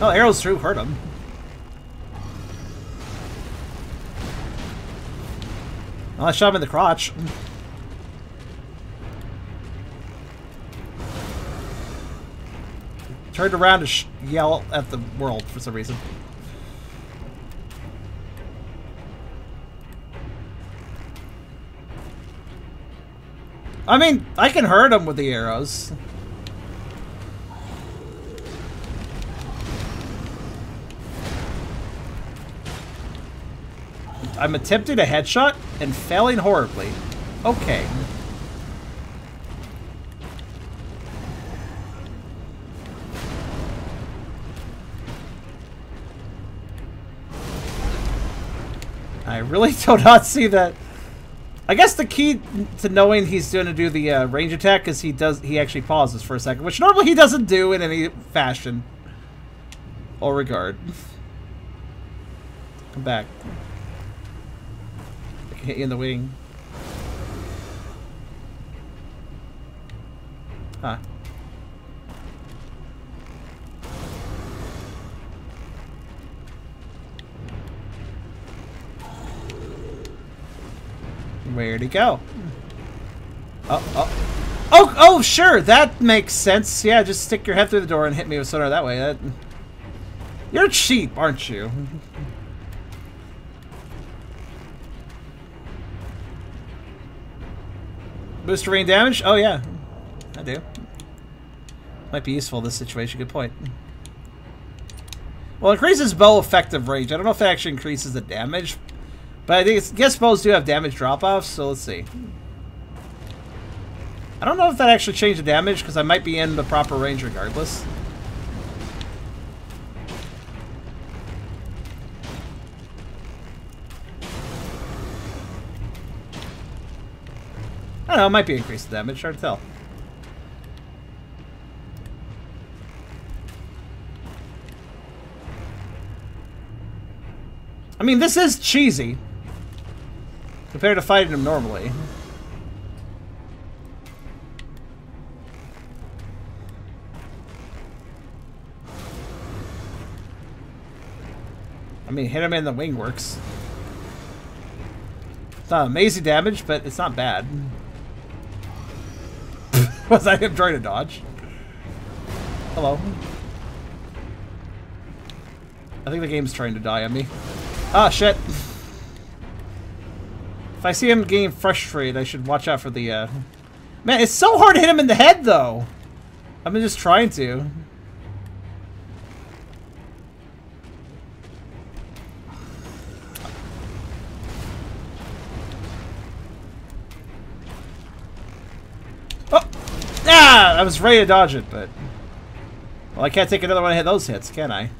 Speaker 1: Oh, arrows through hurt him. Oh, I shot him in the crotch. turned around to yell at the world for some reason. I mean, I can hurt him with the arrows. I'm attempting a headshot and failing horribly. Okay. I really do not see that. I guess the key to knowing he's going to do the uh, range attack is he does he actually pauses for a second, which normally he doesn't do in any fashion or regard. Come back. I can hit you in the wing. Huh. Where'd he go? Oh, oh. Oh, oh, sure, that makes sense. Yeah, just stick your head through the door and hit me with sonar that way. That... You're cheap, aren't you? Booster rain damage? Oh, yeah. I do. Might be useful in this situation. Good point. Well, increases bow effective range. I don't know if it actually increases the damage, but I think guess bows do have damage drop-offs, so let's see. I don't know if that actually changed the damage, because I might be in the proper range regardless. I don't know, it might be increased damage, hard to tell. I mean, this is cheesy, Compared to fighting them normally. I mean, hit him in the wing works. It's not amazing damage, but it's not bad. Was I him trying to dodge? Hello. I think the game's trying to die on me. Ah, shit. If I see him getting frustrated, I should watch out for the, uh... Man, it's so hard to hit him in the head, though! I've been just trying to. Oh! Ah! I was ready to dodge it, but... Well, I can't take another one of those hits, can I?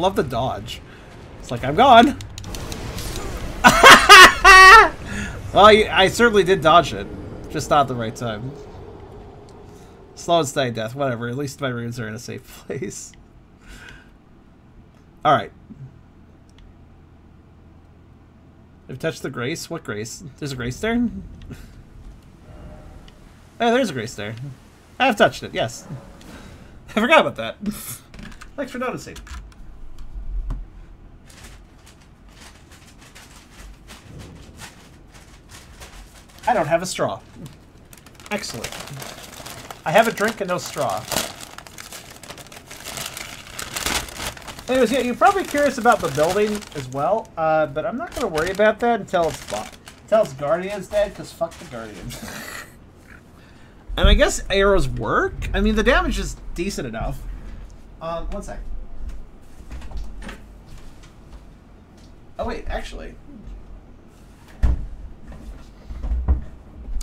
Speaker 1: love the dodge. It's like, I'm gone. well, I, I certainly did dodge it. Just not the right time. Slow and steady death, whatever. At least my runes are in a safe place. Alright. I've touched the grace. What grace? There's a grace there? oh, there's a grace there. I've touched it, yes. I forgot about that. Thanks for noticing. I don't have a straw. Excellent. I have a drink and no straw. Anyways, yeah, you're probably curious about the building as well, uh, but I'm not going to worry about that until it's bought. Until it's Guardians dead, because fuck the Guardians. and I guess arrows work? I mean, the damage is decent enough. Um, one sec. Oh, wait, actually...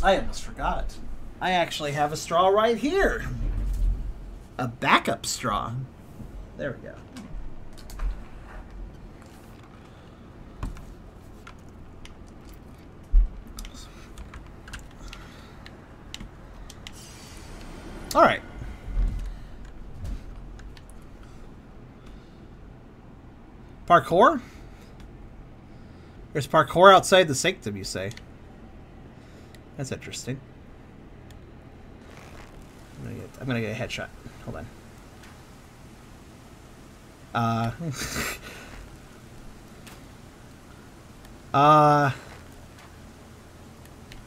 Speaker 1: I almost forgot. I actually have a straw right here. A backup straw. There we go. All right. Parkour? There's parkour outside the sanctum, you say? That's interesting. I'm gonna get, I'm gonna get a headshot. Hold on. Uh.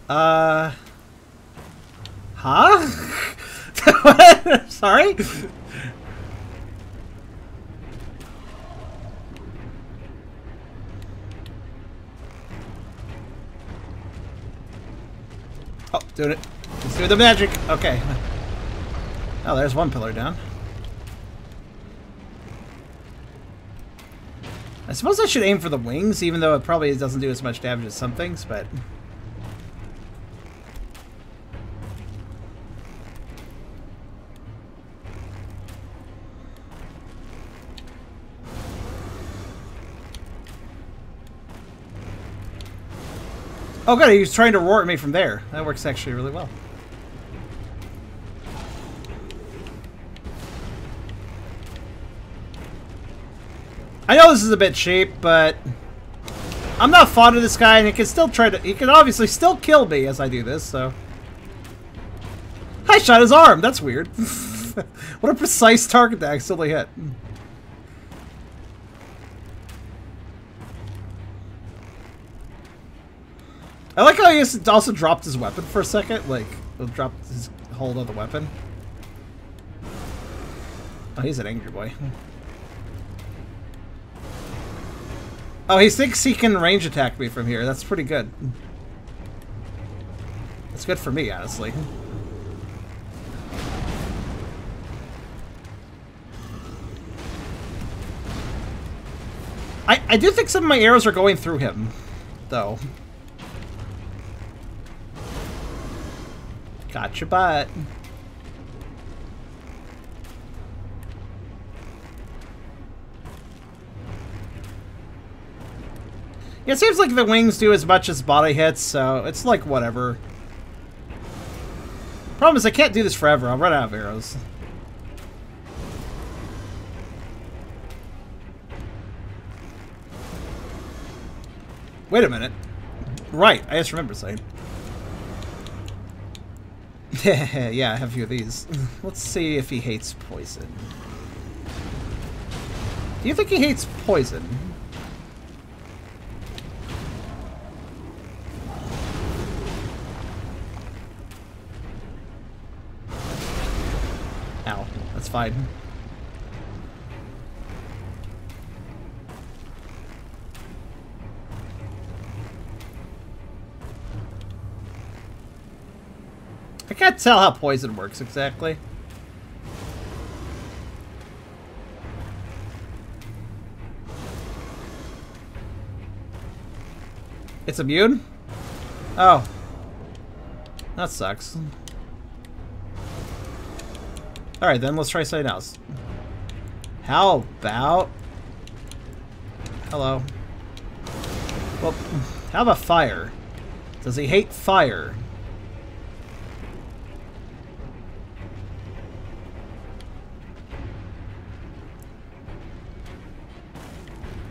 Speaker 1: uh. Uh.
Speaker 2: Huh? Sorry?
Speaker 1: doing it. Let's do the magic. Okay. Oh, there's one pillar down. I suppose I should aim for the wings, even though it probably doesn't do as much damage as some things, but... Oh god, he's trying to roar at me from there. That works actually really well. I know this is a bit cheap, but I'm not fond of this guy, and he can still try to. He can obviously still kill me as I do this. So, I shot his arm. That's weird. what a precise target that I accidentally hit. I like how he also dropped his weapon for a second. Like, dropped his hold of the weapon. Oh, he's an angry boy. Hmm. Oh, he thinks he can range attack me from here. That's pretty good. That's good for me, honestly. I, I do think some of my arrows are going through him, though. Got your butt. Yeah, it seems like the wings do as much as body hits, so it's like whatever. Problem is I can't do this forever. I'll run out of arrows. Wait a minute. Right, I just remember saying. yeah, I have a few of these. Let's see if he hates poison. Do you think he hates poison? Ow, that's fine. I can't tell how poison works exactly. It's immune? Oh. That sucks. Alright then, let's try something else. How about... Hello. Well, how about fire? Does he hate fire?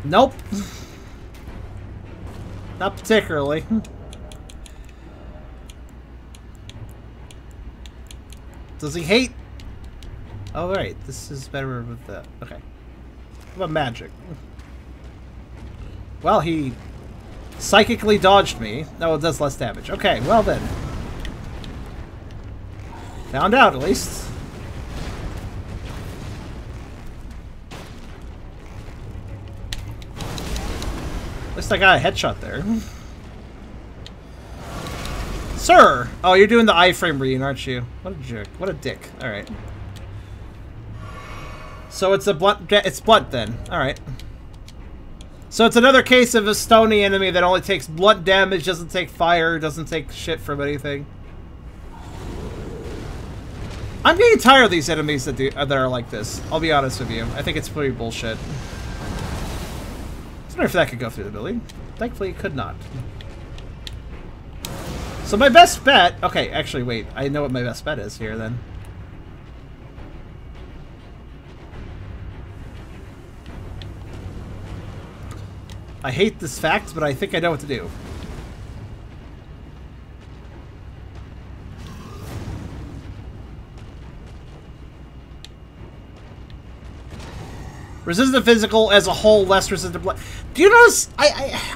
Speaker 1: Nope. Not particularly. Does he hate? All right, oh, right, this is better with that. Okay. What about magic? Well, he psychically dodged me. No, oh, it does less damage. Okay, well then. Found out, at least. At least I got a headshot there. Sir! Oh, you're doing the iframe reading, aren't you? What a jerk. What a dick. Alright. So it's a blunt... It's blunt, then. Alright. So it's another case of a stony enemy that only takes blunt damage, doesn't take fire, doesn't take shit from anything. I'm getting tired of these enemies that, do, that are like this. I'll be honest with you. I think it's pretty bullshit wonder if that could go through the building. Thankfully, it could not. So my best bet... Okay, actually, wait. I know what my best bet is here, then. I hate this fact, but I think I know what to do. Resistant physical as a whole, less resistant blood. Do you notice? I,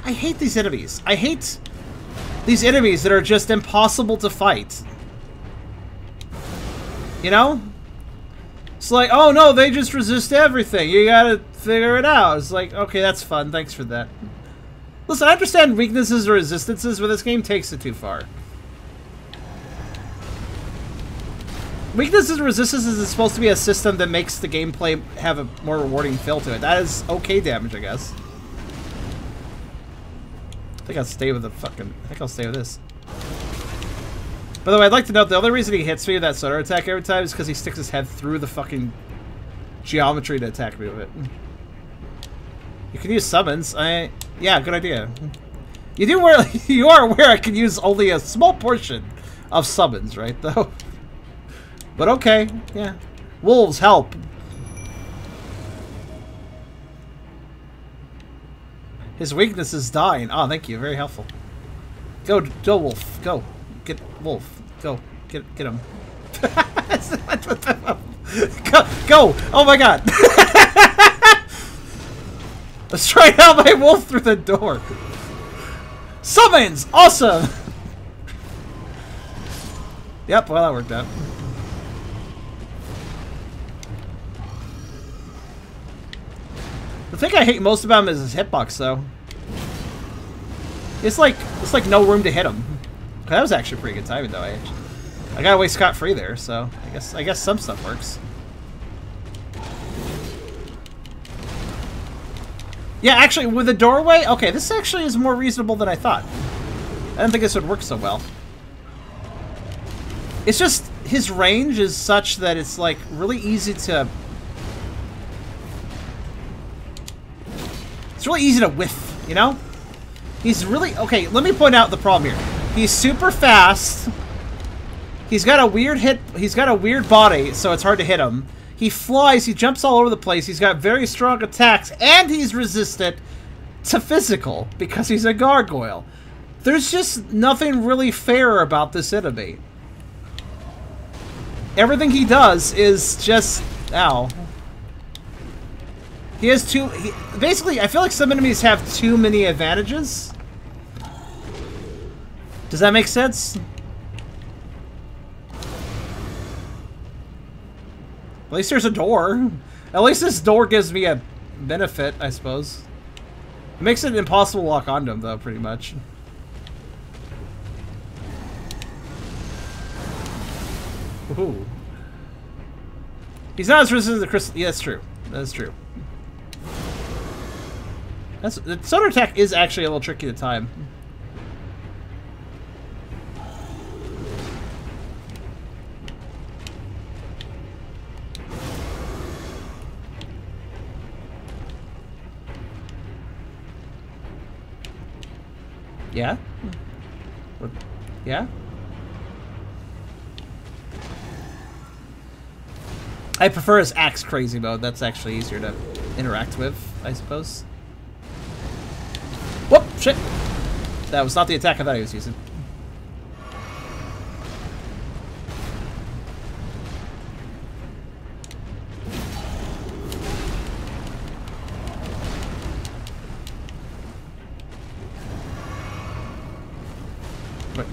Speaker 1: I I hate these enemies. I hate these enemies that are just impossible to fight. You know? It's like, oh no, they just resist everything. You gotta figure it out. It's like, okay, that's fun. Thanks for that. Listen, I understand weaknesses or resistances, but this game takes it too far. Weaknesses and resistances is supposed to be a system that makes the gameplay have a more rewarding feel to it. That is okay damage, I guess. I think I'll stay with the fucking... I think I'll stay with this. By the way, I'd like to note the only reason he hits me with that sonar attack every time is because he sticks his head through the fucking geometry to attack me with it. You can use summons. I... Yeah, good idea. You do where you are aware I can use only a small portion of summons, right, though? But okay, yeah. Wolves, help! His weakness is dying. oh, ah, thank you. Very helpful. Go, go, wolf. Go. Get wolf. Go. Get get him. go, go! Oh my god! Let's try out my wolf through the door. Summons! Awesome! Yep, well that worked out. The thing I hate most about him is his hitbox, though. It's like it's like no room to hit him. That was actually pretty good timing, though. I, I got away scot free there, so I guess I guess some stuff works. Yeah, actually, with the doorway, okay, this actually is more reasonable than I thought. I didn't think this would work so well. It's just his range is such that it's like really easy to It's really easy to whiff, you know? He's really... Okay, let me point out the problem here. He's super fast. He's got a weird hit... He's got a weird body, so it's hard to hit him. He flies, he jumps all over the place, he's got very strong attacks, and he's resistant to physical because he's a gargoyle. There's just nothing really fair about this enemy. Everything he does is just... Ow. He has two... He, basically, I feel like some enemies have too many advantages. Does that make sense? At least there's a door. At least this door gives me a benefit, I suppose. It makes it impossible to lock onto him, though, pretty much. Ooh. He's not as resistant to crystal. Yeah, that's true. That's true. That's, the sonar attack is actually a little tricky to time. Yeah? Yeah? I prefer his axe crazy mode. That's actually easier to interact with, I suppose. Whoop! Shit! That was not the attack I thought he was using. Wait.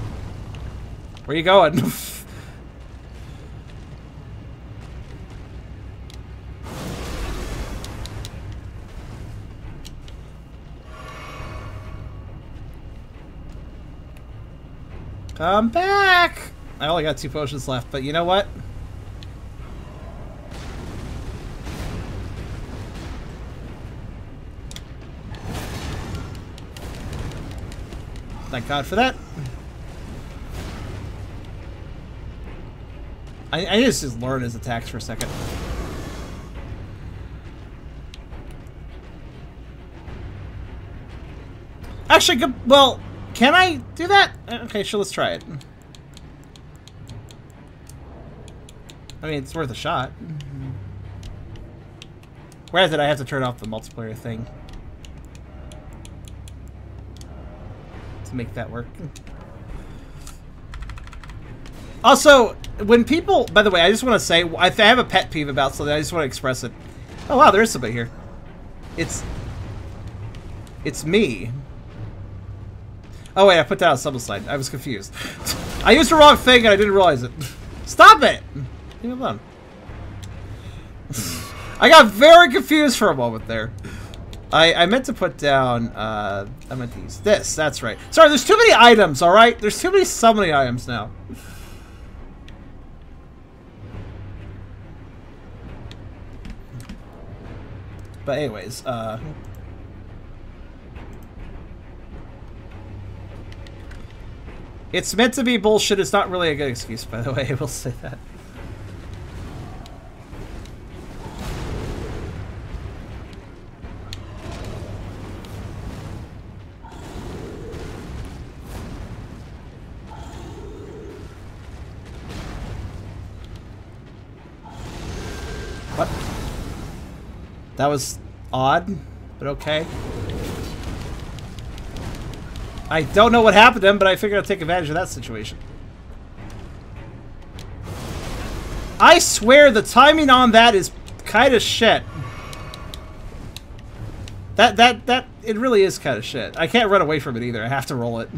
Speaker 1: Where you going? Come back! I only got two potions left, but you know what? Thank God for that. I, I just, just learn his attacks for a second. Actually, good, well, can I do that? Uh, okay, sure, let's try it. I mean, it's worth a shot. Where is it, I have to turn off the multiplayer thing. To make that work. Also, when people... By the way, I just want to say... I, I have a pet peeve about something. I just want to express it. Oh, wow, there is somebody here. It's... It's me. Oh wait, I put that on Subtle Slide. I was confused. I used the wrong thing and I didn't realize it. Stop it! Leave me alone. I got very confused for a moment there. I, I meant to put down, uh, I meant to use this, that's right. Sorry, there's too many items, alright? There's too many, so many items now. But anyways, uh, It's meant to be bullshit. It's not really a good excuse, by the way. I will say that. What? That was odd, but okay. I don't know what happened to him, but I figured I'd take advantage of that situation. I swear the timing on that is kind of shit. That, that, that, it really is kind of shit. I can't run away from it either. I have to roll it.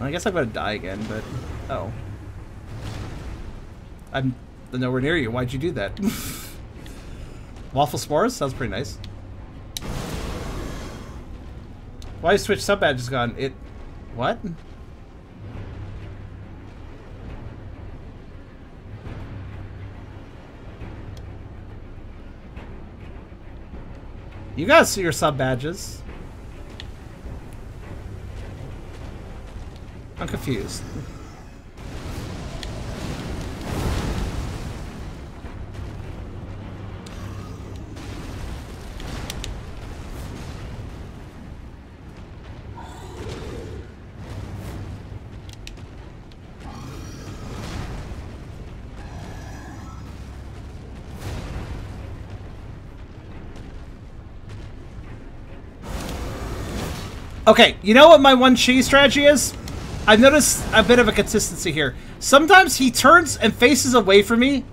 Speaker 1: I guess I'm going to die again, but, oh. I'm nowhere near you. Why'd you do that? Waffle spores Sounds pretty nice. Why is Twitch sub badges gone? It. What? You guys see your sub badges. I'm confused. Okay, you know what my one cheese strategy is? I've noticed a bit of a consistency here. Sometimes he turns and faces away from me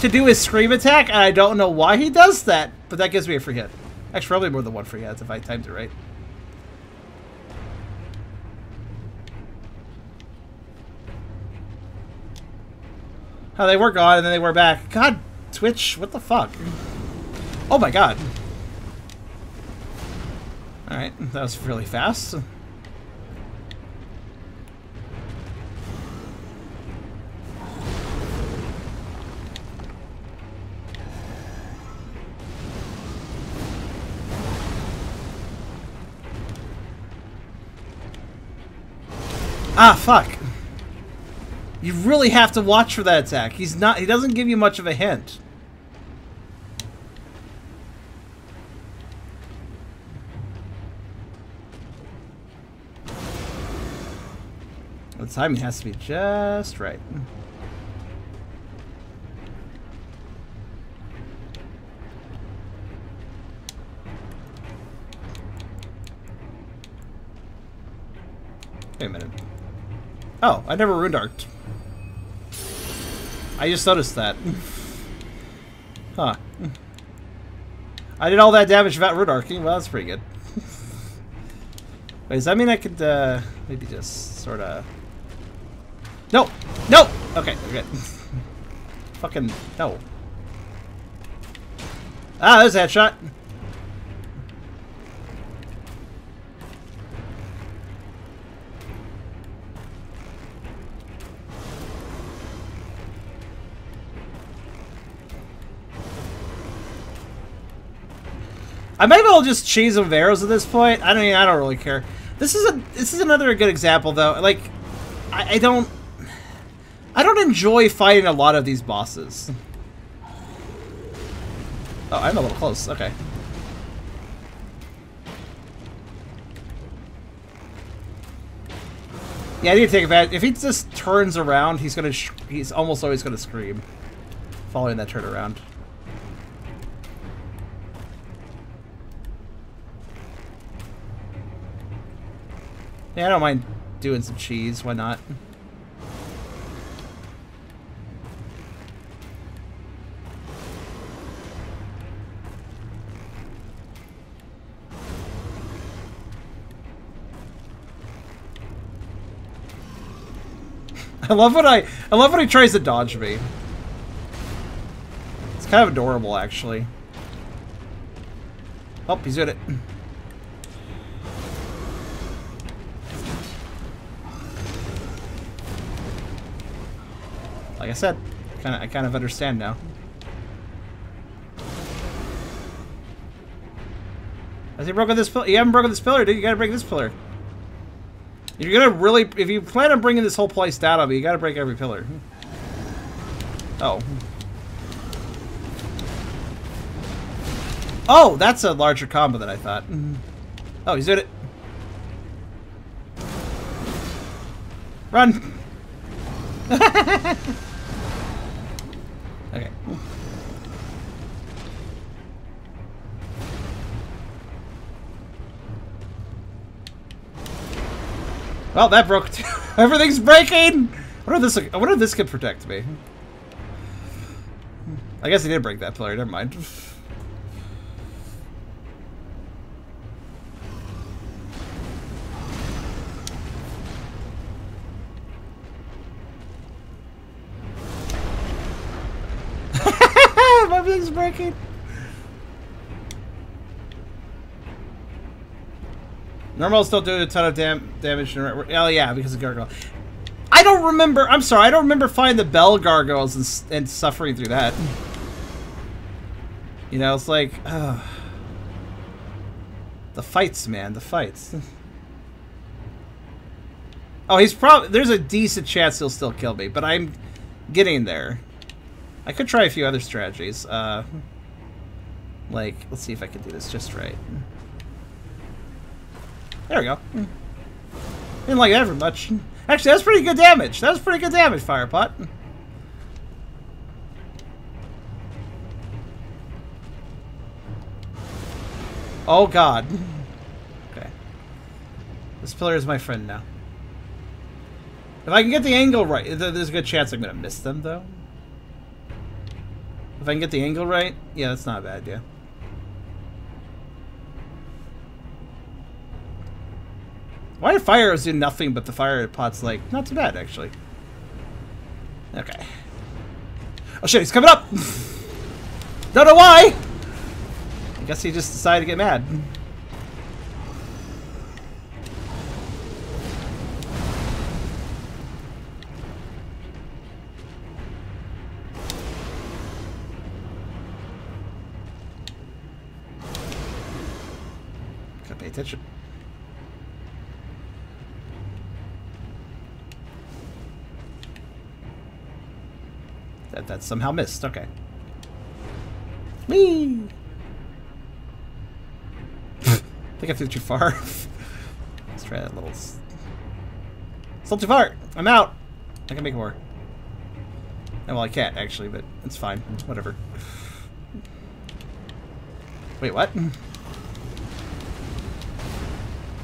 Speaker 1: to do his scream attack, and I don't know why he does that, but that gives me a free hit. Actually, probably more than one free hit if I timed it right. How oh, they were gone and then they were back. God, Twitch, what the fuck? Oh my god. Alright, that was really fast. Ah, fuck. You really have to watch for that attack. He's not he doesn't give you much of a hint. The timing has to be just right. Wait a minute. Oh, I never rune arced. I just noticed that. huh. I did all that damage without rune arcing. Well, that's pretty good. Wait, does that mean I could uh, maybe just sort of no! No! Okay, we're good. Fucking, no. Ah, there's a headshot! I might as well just cheese them with arrows at this point. I don't. Mean, I don't really care. This is a. This is another good example, though. Like, I, I don't. I don't enjoy fighting a lot of these bosses. Oh, I'm a little close. Okay. Yeah, I need to take advantage. If he just turns around, he's gonna. he's almost always gonna scream, following that turnaround. Yeah, I don't mind doing some cheese. Why not? I love what I I love when he tries to dodge me. It's kind of adorable, actually. Oh, he's at it. Like I said, kind of I kind of understand now. Has he broken this pillar? You haven't broken this pillar, dude. You gotta break this pillar. You're gonna really, if you plan on bringing this whole place down on me, you gotta break every pillar. Oh. Oh, that's a larger combo than I thought. Mm-hmm. Oh, he's doing it. Run! Well, that broke. Everything's breaking. What if this? What if this could protect me? I guess he did break that pillar. Never mind.
Speaker 2: Everything's breaking.
Speaker 1: Normal still doing a ton of dam damage. Oh yeah, because of gargoyle. I don't remember. I'm sorry. I don't remember finding the bell gargoyles and, and suffering through that. You know, it's like the fights, man. The fights. oh, he's probably there's a decent chance he'll still kill me, but I'm getting there. I could try a few other strategies. Uh, like, let's see if I can do this just right. There we go. Didn't like that very much. Actually, that's pretty good damage. That's pretty good damage, Firepot. Oh god. Okay. This pillar is my friend now. If I can get the angle right, there's a good chance I'm gonna miss them, though. If I can get the angle right, yeah, that's not a bad idea. did Fire was doing nothing, but the fire pot's like, not too bad, actually. Okay. Oh shit, he's coming up! Don't know why! I guess he just decided to get mad. pay attention. But that somehow missed. Okay. Me. I think I flew too far. Let's try that little... Still too far! I'm out! I can make more. Well, I can't, actually, but it's fine. Whatever. Wait, what?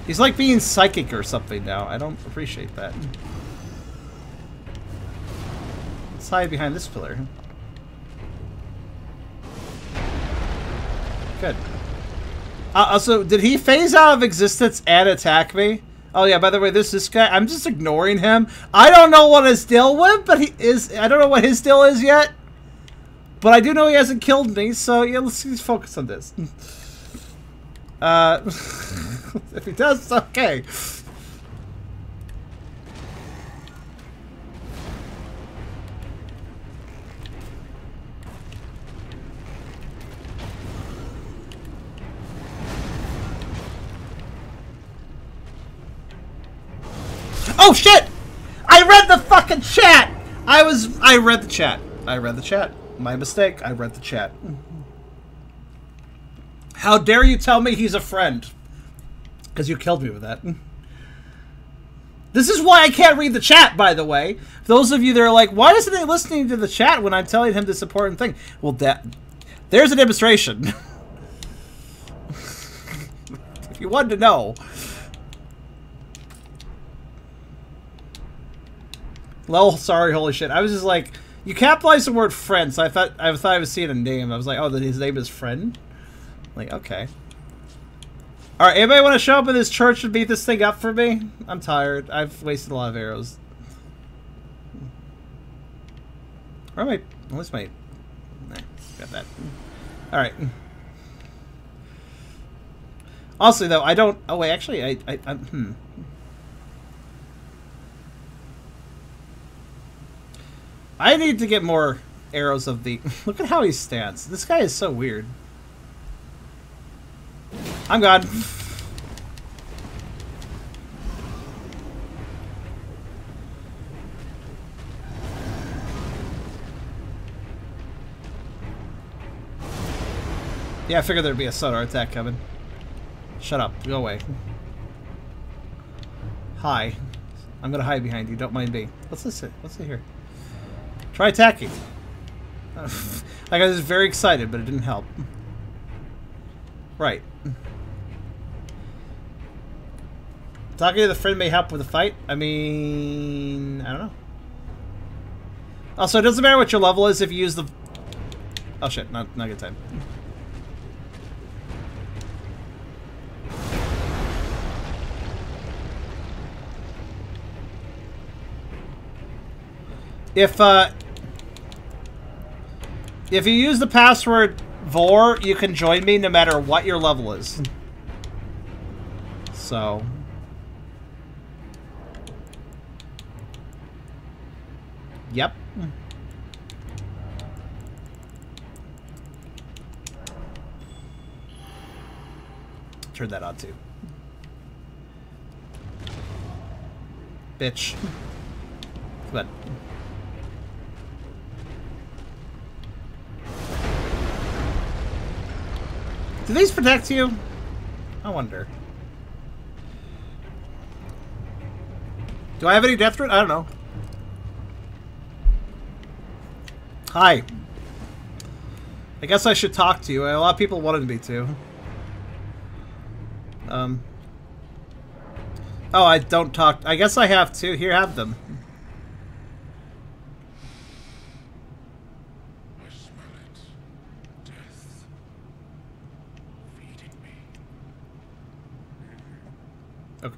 Speaker 1: He's like being psychic or something now. I don't appreciate that. Let's hide behind this pillar. Good. Uh, also, uh, did he phase out of existence and attack me? Oh yeah, by the way, this this guy, I'm just ignoring him. I don't know what his deal with, but he is I don't know what his deal is yet. But I do know he hasn't killed me, so yeah, let's, just focus on this. Uh if he does, okay. Oh shit! I read the fucking chat! I was I read the chat. I read the chat. My mistake. I read the chat. How dare you tell me he's a friend? Because you killed me with that. This is why I can't read the chat, by the way. those of you that are like, why isn't he listening to the chat when I'm telling him this important thing? Well, that there's a demonstration. if you wanted to know. Oh, sorry, holy shit. I was just like, you capitalized the word friend, so I thought I thought I was seeing a name. I was like, oh, his name is friend. I'm like, okay. All right, anybody want to show up in this church and beat this thing up for me? I'm tired. I've wasted a lot of arrows. am I? at least my, nah, got that. All right. Also, though, I don't. Oh wait, actually, I, I, I hmm. I need to get more arrows of the... Look at how he stands. This guy is so weird. I'm God. Yeah, I figured there'd be a sonar attack coming. Shut up. Go away. Hi. I'm gonna hide behind you. Don't mind me. What's this? What's it here? Try attacking. like I was very excited, but it didn't help. Right. Talking to the friend may help with the fight. I mean, I don't know. Also, it doesn't matter what your level is if you use the... Oh shit, not, not good time. If, uh, if you use the password vor, you can join me no matter what your level is. So. Yep. Turn that on too. Bitch. Come on. Do these protect you? I wonder. Do I have any deathroot? I don't know. Hi. I guess I should talk to you. A lot of people wanted me to. Um. Oh, I don't talk. I guess I have to. Here, have them.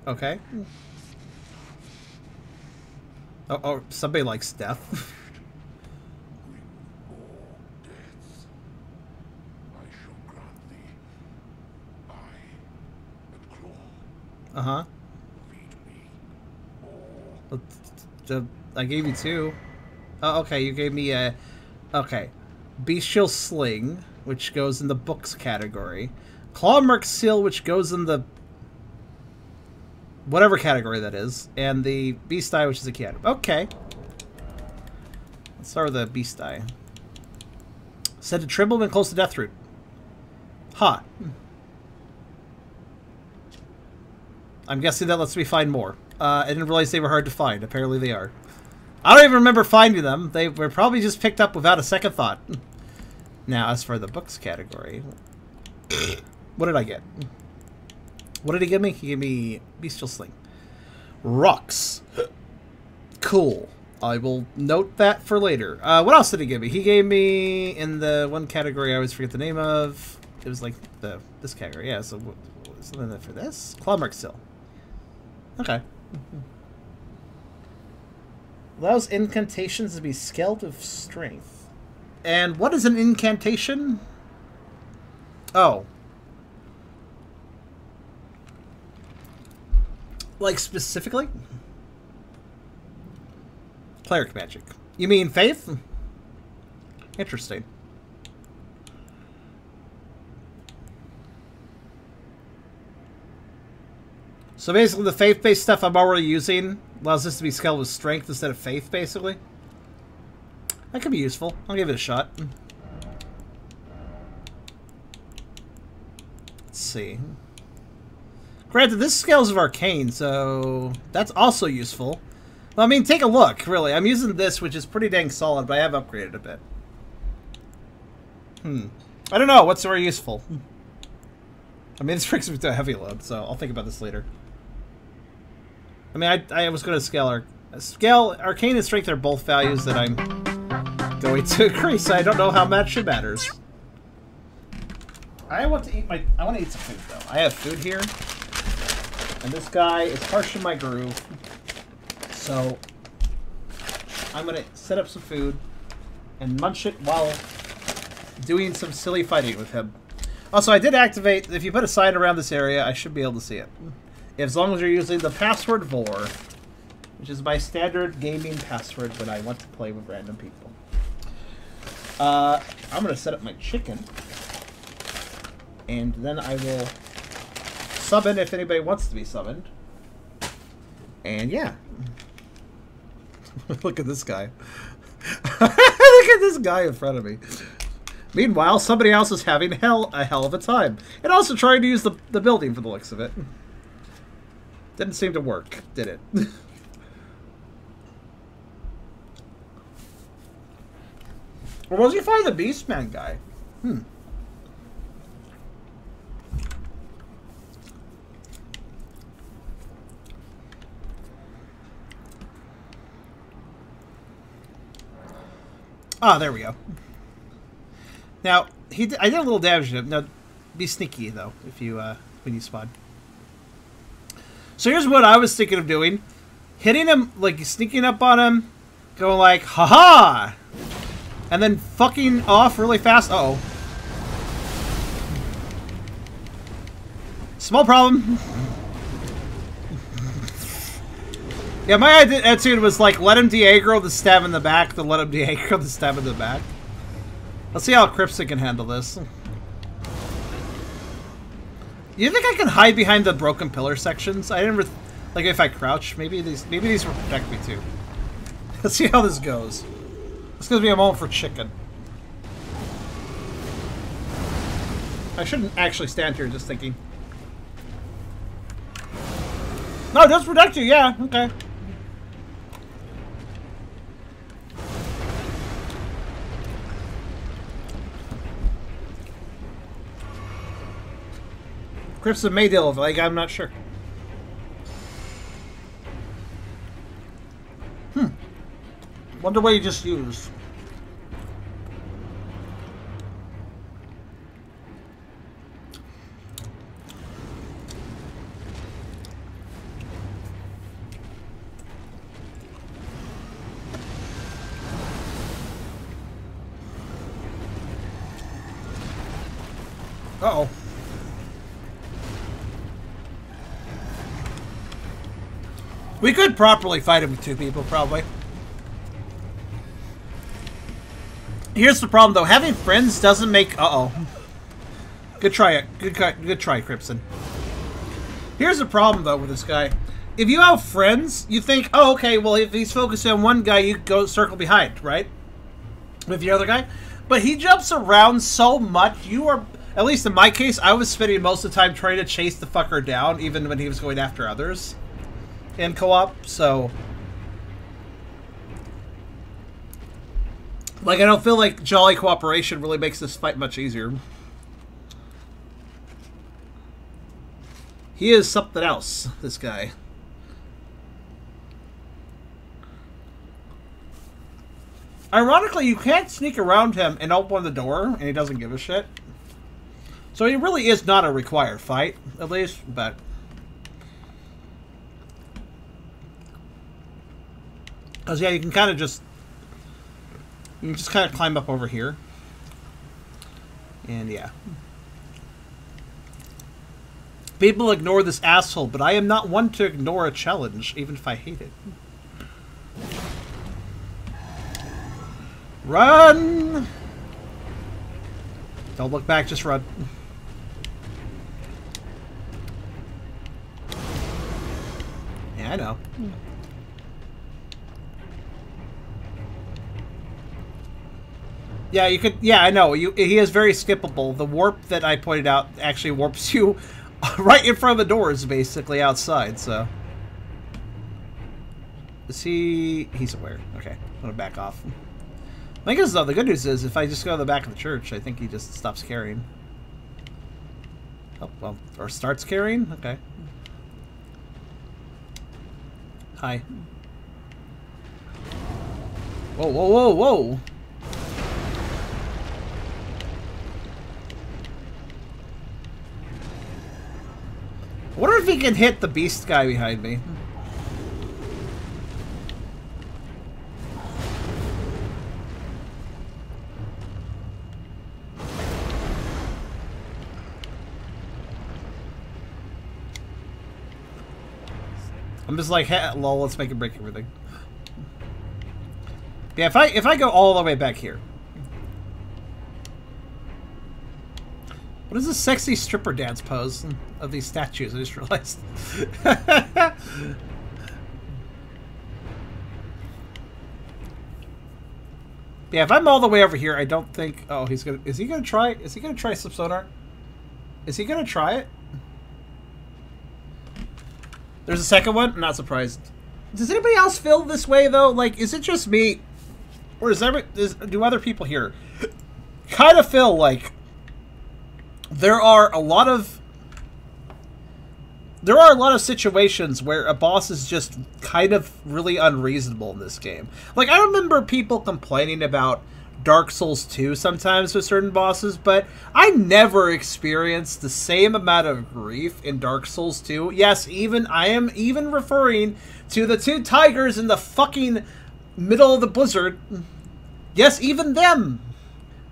Speaker 1: Okay. Oh, oh somebody likes death. uh huh. I gave you two. Oh, okay, you gave me a. Okay. Bestial Sling, which goes in the books category. Clawmark Seal, which goes in the whatever category that is, and the beast eye, which is a key item. Okay. Let's start with the beast eye. Said to tremble when close to deathroot. Ha. Huh. Hmm. I'm guessing that lets me find more. Uh, I didn't realize they were hard to find. Apparently they are. I don't even remember finding them. They were probably just picked up without a second thought. Hmm. now, as for the books category... what did I get? What did he give me? He gave me Bestial Sling. Rocks. cool. I will note that for later. Uh, what else did he give me? He gave me in the one category I always forget the name of. It was like the this category. Yeah, so what, something for this? Clawmark Seal. Okay. Allows incantations to be scaled with strength. And what is an incantation? Oh, Like, specifically? Cleric magic. You mean faith? Interesting. So basically, the faith-based stuff I'm already using allows this to be scaled with strength instead of faith, basically. That could be useful. I'll give it a shot. Let's see. Granted, this scales of arcane, so that's also useful. Well, I mean, take a look, really. I'm using this, which is pretty dang solid, but I have upgraded a bit. Hmm. I don't know. What's more useful? Hmm. I mean, this brings me to a heavy load, so I'll think about this later. I mean, I, I was going to scale our... Scale, Arcane and Strength are both values that I'm going to increase. I don't know how much it matters. I want to eat my... I want to eat some food, though. I have food here. And this guy is harsh in my groove. So I'm going to set up some food and munch it while doing some silly fighting with him. Also, I did activate, if you put a sign around this area, I should be able to see it. As long as you're using the password vor, which is my standard gaming password when I want to play with random people. Uh, I'm going to set up my chicken, and then I will summon if anybody wants to be summoned. And yeah. Look at this guy. Look at this guy in front of me. Meanwhile, somebody else is having hell a hell of a time. And also trying to use the, the building for the looks of it. Didn't seem to work, did it? Where was he find the Beastman guy? Hmm. Ah, oh, there we go. Now, he I did a little damage to him. Now, be sneaky, though, if you uh, when you spawn. So here's what I was thinking of doing. Hitting him, like, sneaking up on him, going like, haha, And then fucking off really fast. Uh oh Small problem. Yeah, my attitude was like, let him Diego the stab in the back, then let him Diego the stab in the back. Let's see how Crimson can handle this. You think I can hide behind the broken pillar sections? I didn't like if I crouch, maybe these, maybe these will protect me too. Let's see how this goes. This to be a moment for chicken. I shouldn't actually stand here just thinking. No, it does protect you, yeah, okay. Crypts of Maydil, like, I'm not sure. Hmm. Wonder what you just used. Uh oh We could properly fight him with two people, probably. Here's the problem, though. Having friends doesn't make... Uh-oh. Good try. Good, good try, Crimson. Here's the problem, though, with this guy. If you have friends, you think, oh, okay, well, if he's focused on one guy, you go circle behind, right? With the other guy. But he jumps around so much, you are... At least in my case, I was spending most of the time trying to chase the fucker down, even when he was going after others in co-op, so like I don't feel like jolly cooperation really makes this fight much easier. He is something else, this guy. Ironically, you can't sneak around him and open the door, and he doesn't give a shit. So he really is not a required fight, at least, but... Because, yeah, you can kind of just... You can just kind of climb up over here. And, yeah. People ignore this asshole, but I am not one to ignore a challenge, even if I hate it. Run! Don't look back, just run. Yeah, I know. Mm. Yeah, you could. Yeah, I know. You, he is very skippable. The warp that I pointed out actually warps you right in front of the doors, basically outside. So, is he? He's aware. Okay, I'm gonna back off. I guess though, the good news is if I just go to the back of the church, I think he just stops carrying. Oh well, or starts carrying. Okay. Hi. Whoa, whoa, whoa, whoa! he can hit the beast guy behind me. I'm just like, hey, lol, let's make it break everything. Yeah, if I if I go all the way back here, What is this sexy stripper dance pose of these statues? I just realized. Yeah, if I'm all the way over here, I don't think. Oh, he's gonna. Is he gonna try? Is he gonna try some sonar? Is he gonna try it? There's a second one. I'm not surprised. Does anybody else feel this way though? Like, is it just me, or is every? Is, do other people here kind of feel like there are a lot of there are a lot of situations where a boss is just kind of really unreasonable in this game. Like I remember people complaining about Dark Souls 2 sometimes with certain bosses, but I never experienced the same amount of grief in Dark Souls 2. Yes, even I am even referring to the two tigers in the fucking middle of the blizzard. Yes, even them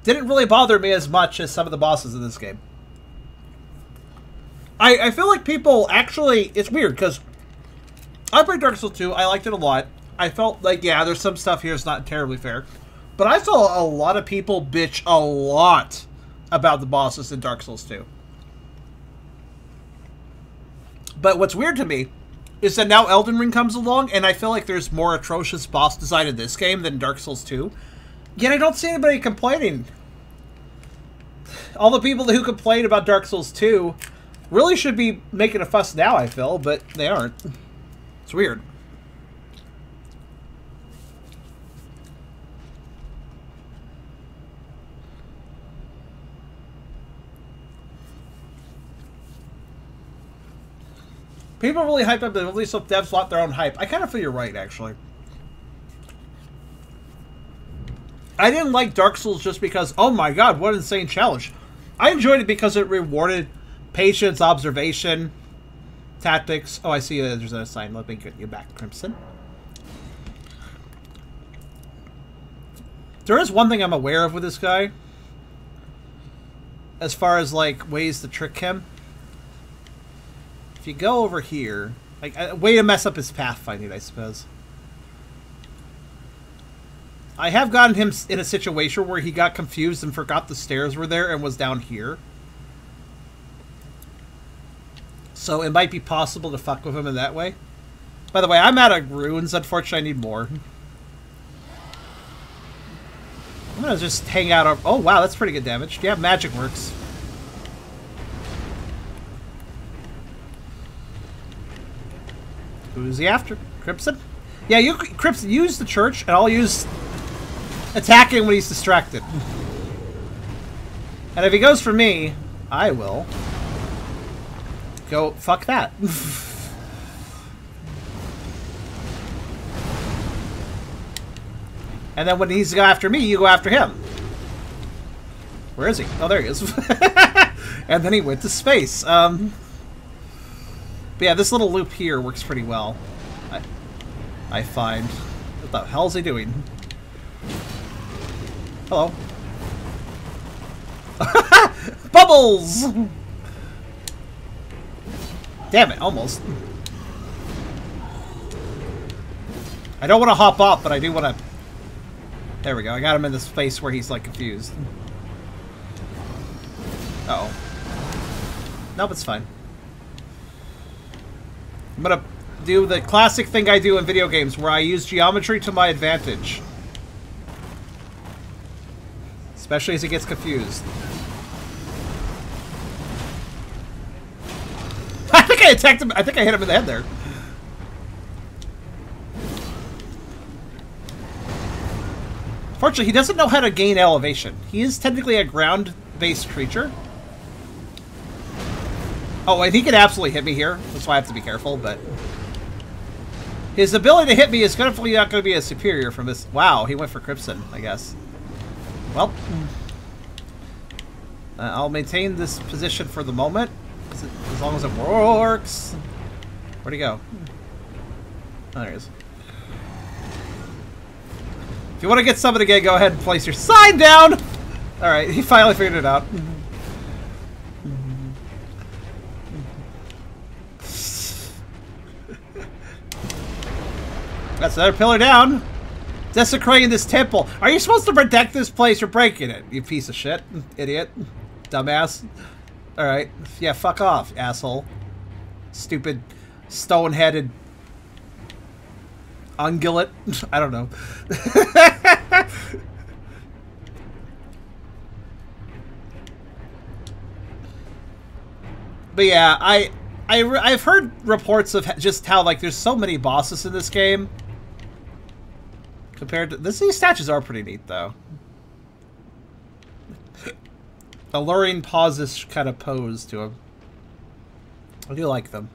Speaker 1: didn't really bother me as much as some of the bosses in this game. I, I feel like people actually it's weird because I played Dark Souls 2, I liked it a lot. I felt like yeah, there's some stuff here that's not terribly fair. But I saw a lot of people bitch a lot about the bosses in Dark Souls 2. But what's weird to me is that now Elden Ring comes along, and I feel like there's more atrocious boss design in this game than Dark Souls 2. Yet I don't see anybody complaining. All the people who complain about Dark Souls 2 Really should be making a fuss now, I feel, but they aren't. It's weird. People really hyped up the release of devs lot their own hype. I kind of feel you're right, actually. I didn't like Dark Souls just because, oh my god, what an insane challenge. I enjoyed it because it rewarded Patience, observation, tactics. Oh, I see uh, there's an sign. Let me get you back, Crimson. There is one thing I'm aware of with this guy. As far as, like, ways to trick him. If you go over here... Like, a way to mess up his pathfinding, I suppose. I have gotten him in a situation where he got confused and forgot the stairs were there and was down here. So it might be possible to fuck with him in that way. By the way, I'm out of runes. Unfortunately, I need more. I'm gonna just hang out over... Oh, wow, that's pretty good damage. Yeah, magic works. Who's he after? Crimson? Yeah, you Crimson, use the church, and I'll use attacking when he's distracted. and if he goes for me, I will go fuck that. and then when he's after me, you go after him. Where is he? Oh, there he is. and then he went to space. Um, but yeah, this little loop here works pretty well. I, I find. What the hell is he doing? Hello. Bubbles! Damn it, almost. I don't want to hop off, but I do want to... There we go. I got him in this space where he's, like, confused. Uh oh Nope, it's fine. I'm going to do the classic thing I do in video games, where I use geometry to my advantage. Especially as he gets confused. I think I attacked him. I think I hit him in the head there. Fortunately, he doesn't know how to gain elevation. He is technically a ground-based creature. Oh, and he it absolutely hit me here. That's why I have to be careful, but... His ability to hit me is definitely not going to be a superior from this... Wow, he went for Crimson, I guess. Well... Uh, I'll maintain this position for the moment. As long as it works. Where'd he go? Oh, there he is. If you want to get summoned again, go ahead and place your sign down! Alright, he finally figured it out. That's another pillar down. Desecrating this temple. Are you supposed to protect this place? You're breaking it, you piece of shit. Idiot. Dumbass. All right. Yeah, fuck off, asshole. Stupid, stone-headed ungulate. I don't know. but yeah, I, I I've heard reports of just how like there's so many bosses in this game compared to these statues are pretty neat though alluring pauses kind of pose to them. I do like them.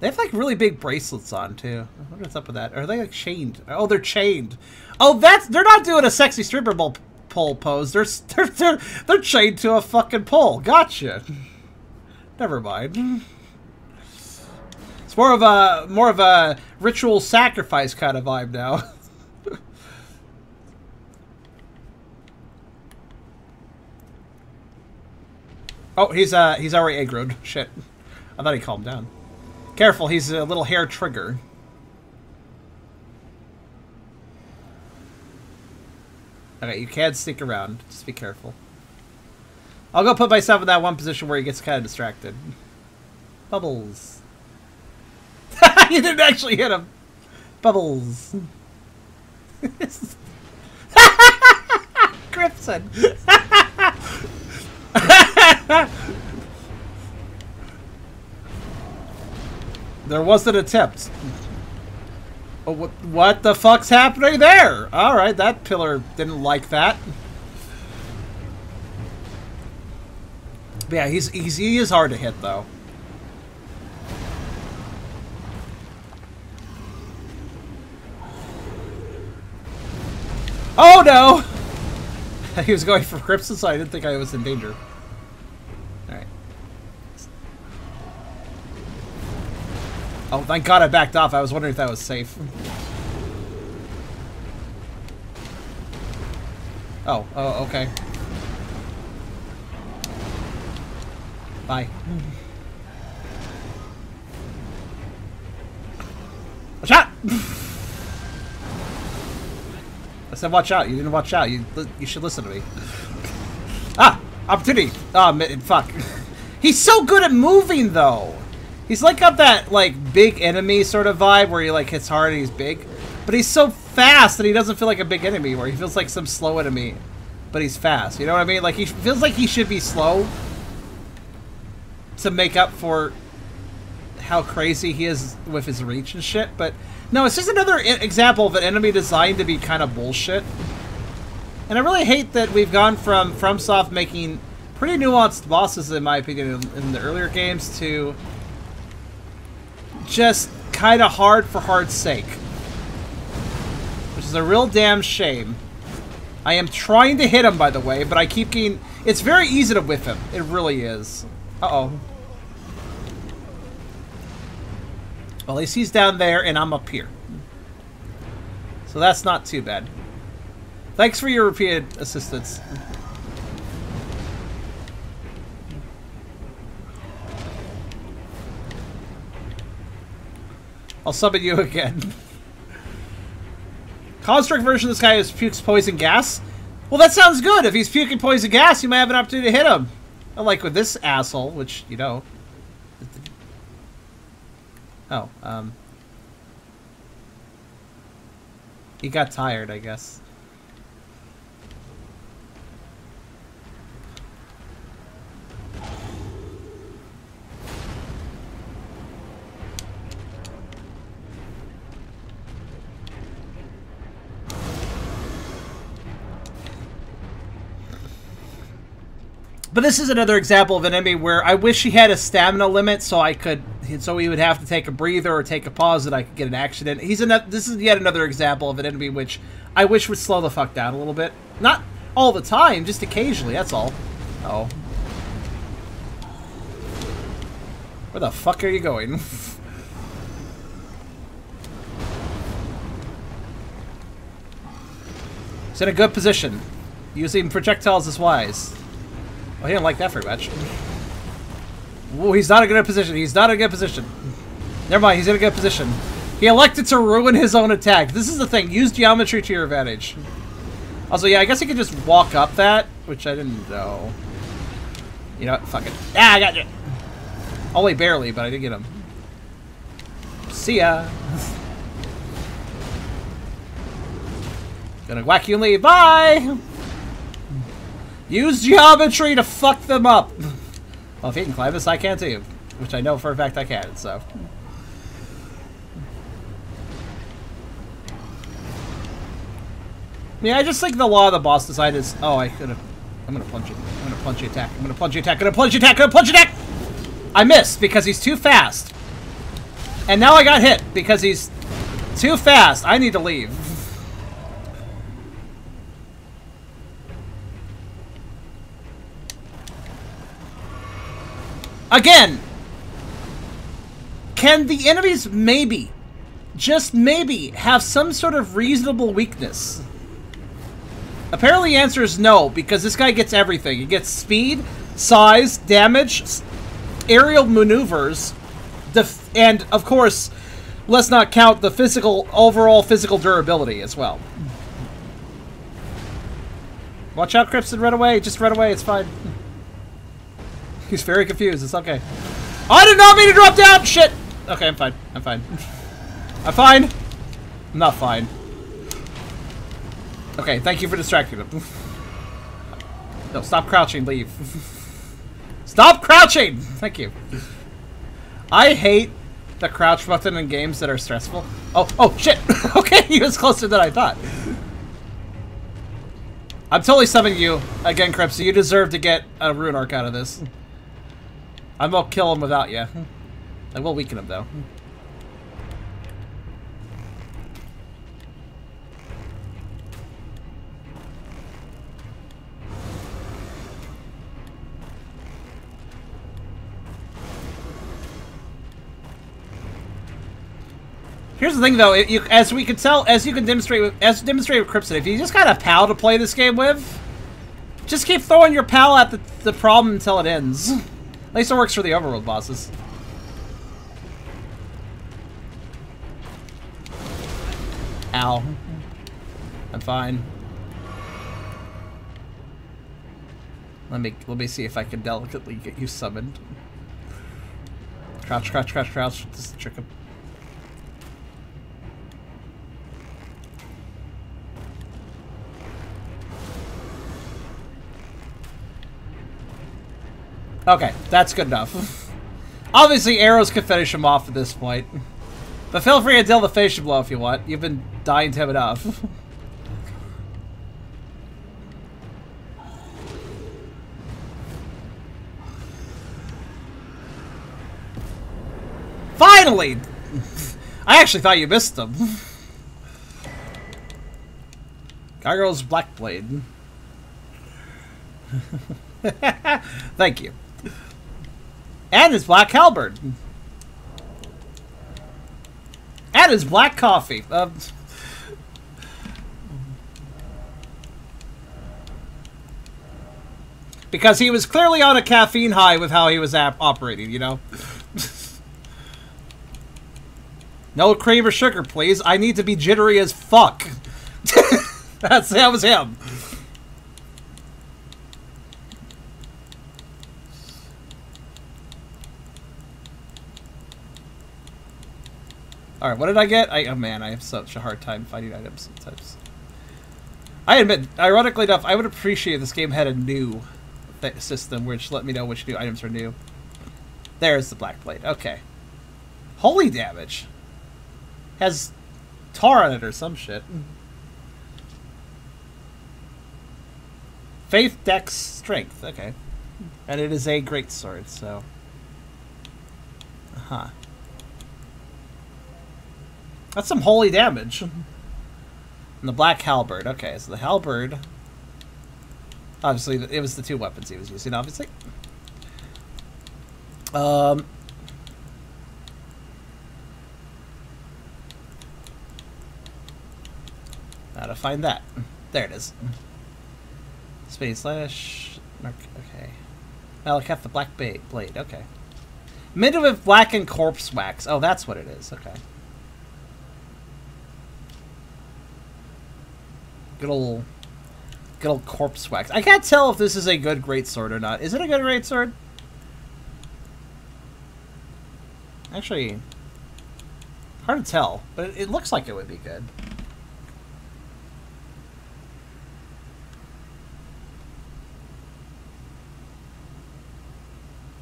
Speaker 1: They have like really big bracelets on too. I wonder what's up with that. Are they like chained? Oh, they're chained. Oh, that's they're not doing a sexy stripper pole, pole pose. They're they're they're, they're chained to a fucking pole. Gotcha. Never mind. It's more of a more of a ritual sacrifice kind of vibe now. Oh, he's uh he's already aggroed. Shit. I thought he calmed down. Careful, he's a little hair trigger. Okay, you can sneak around. Just be careful. I'll go put myself in that one position where he gets kind of distracted. Bubbles. you didn't actually hit him. Bubbles. Crimson. there was an attempt. Oh, what, what the fuck's happening there? Alright, that pillar didn't like that. But yeah, he's, he's, he is hard to hit, though. Oh, no! he was going for Crimson, so I didn't think I was in danger. Oh, thank God I backed off. I was wondering if that was safe. Oh, oh, okay. Bye. Watch out! I said watch out. You didn't watch out. You you should listen to me. ah! Opportunity! Ah, oh, fuck. He's so good at moving, though! He's like got that like big enemy sort of vibe where he like hits hard and he's big, but he's so fast that he doesn't feel like a big enemy where he feels like some slow enemy, but he's fast. You know what I mean? Like he feels like he should be slow to make up for how crazy he is with his reach and shit. But no, it's just another example of an enemy designed to be kind of bullshit. And I really hate that we've gone from FromSoft making pretty nuanced bosses, in my opinion, in, in the earlier games to just kind of hard for hard's sake. Which is a real damn shame. I am trying to hit him, by the way, but I keep getting... It's very easy to whiff him. It really is. Uh-oh. Well, at least he's down there, and I'm up here. So that's not too bad. Thanks for your repeated assistance. I'll summon you again. Construct version of this guy is pukes poison gas. Well, that sounds good. If he's puking poison gas, you might have an opportunity to hit him. Unlike with this asshole, which, you know... Oh, um... He got tired, I guess. But this is another example of an enemy where I wish he had a stamina limit so I could, so he would have to take a breather or take a pause that I could get an action in. He's another, this is yet another example of an enemy which I wish would slow the fuck down a little bit. Not all the time, just occasionally, that's all. oh. Where the fuck are you going? He's in a good position. Using projectiles is wise. Oh, he didn't like that very much. Oh, he's not in a good position. He's not in a good position. Never mind, he's in a good position. He elected to ruin his own attack. This is the thing. Use geometry to your advantage. Also, yeah, I guess he could just walk up that, which I didn't know. You know what? Fuck it. Ah, I got you! Only oh, barely, but I did get him. See ya! Gonna whack you and leave. Bye! Use geometry to fuck them up! well, if he can climb this, I can too. Which I know for a fact I can, so... Yeah, I just think the law of the boss design is. Oh, I could have. I'm gonna punch it. I'm gonna punch attack. I'm gonna punch attack. I'm gonna punch attack. I'm gonna punch attack. I missed because he's too fast. And now I got hit because he's too fast. I need to leave. Again! Can the enemies maybe, just maybe, have some sort of reasonable weakness? Apparently the answer is no, because this guy gets everything. He gets speed, size, damage, aerial maneuvers, and, of course, let's not count the physical, overall physical durability as well. Watch out, Crimson, run away. Just run away, it's fine. He's very confused. It's okay. I did not mean to drop down! Shit! Okay, I'm fine. I'm fine. I'm fine. I'm not fine. Okay, thank you for distracting me. no, stop crouching. Leave. stop crouching! Thank you. I hate the crouch button in games that are stressful. Oh, oh, shit! okay, he was closer than I thought. I'm totally summoning you again, Krebs, so you deserve to get a rune arc out of this. I'm gonna kill him without you. I will weaken him though. Here's the thing, though. You, as we can tell, as you can demonstrate, with, as demonstrate with Crimson, if you just got a pal to play this game with, just keep throwing your pal at the, the problem until it ends least it works for the overworld bosses. Ow. I'm fine. Let me let me see if I can delicately get you summoned. Crouch, crouch, crouch, crouch. This is trick. Of Okay, that's good enough. Obviously, arrows could finish him off at this point. But feel free to deal the facial blow if you want. You've been dying to him enough. Finally! I actually thought you missed them. Gargoyle's Blackblade. Thank you. And his black halberd. And his black coffee. Um, because he was clearly on a caffeine high with how he was operating, you know? no cream or sugar, please. I need to be jittery as fuck. That's That was him. All right, what did I get? I, oh man, I have such a hard time finding items sometimes. I admit, ironically enough, I would appreciate this game had a new system which let me know which new items are new. There's the black blade. Okay. Holy damage. Has tar on it or some shit. Faith, Dex, Strength. Okay. And it is a great sword, so. Uh huh. That's some holy damage. And the black halberd. Okay, so the halberd... Obviously, it was the two weapons he was using, obviously. Um... How to find that. There it is. Space slash... Okay. Maliketh the Black Blade. Okay. black Blackened Corpse Wax. Oh, that's what it is. Okay. Good old, good old corpse wax. I can't tell if this is a good great sword or not. Is it a good great sword? Actually, hard to tell, but it, it looks like it would be good.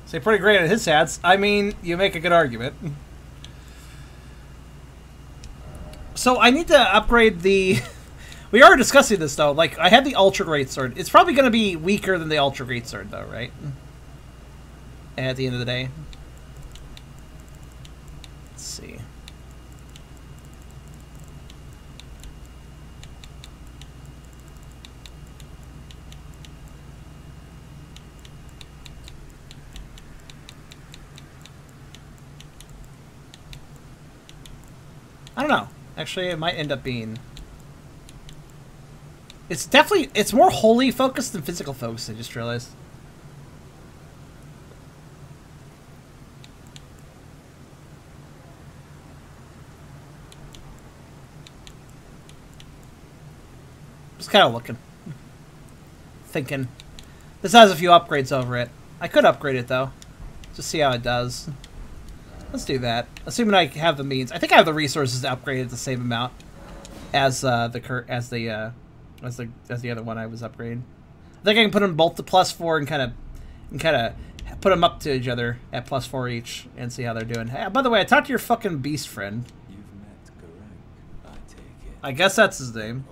Speaker 1: Say pretty great at his hats. I mean, you make a good argument. So I need to upgrade the We are discussing this though. Like I had the Ultra Great Sword. It's probably going to be weaker than the Ultra Great Sword though, right? At the end of the day. Let's see. I don't know. Actually, it might end up being it's definitely it's more holy focused than physical focused. I just realized. Just kind of looking, thinking. This has a few upgrades over it. I could upgrade it though, just see how it does. Let's do that. Assuming I have the means. I think I have the resources to upgrade it the same amount as uh, the cur as the. Uh, as the as the other one I was upgrading. I think I can put them both to plus four and kind of and kind of put them up to each other at plus four each and see how they're doing. Hey, by the way, I talked to your fucking beast friend. You've met Gurranq. I take it. I guess that's his name.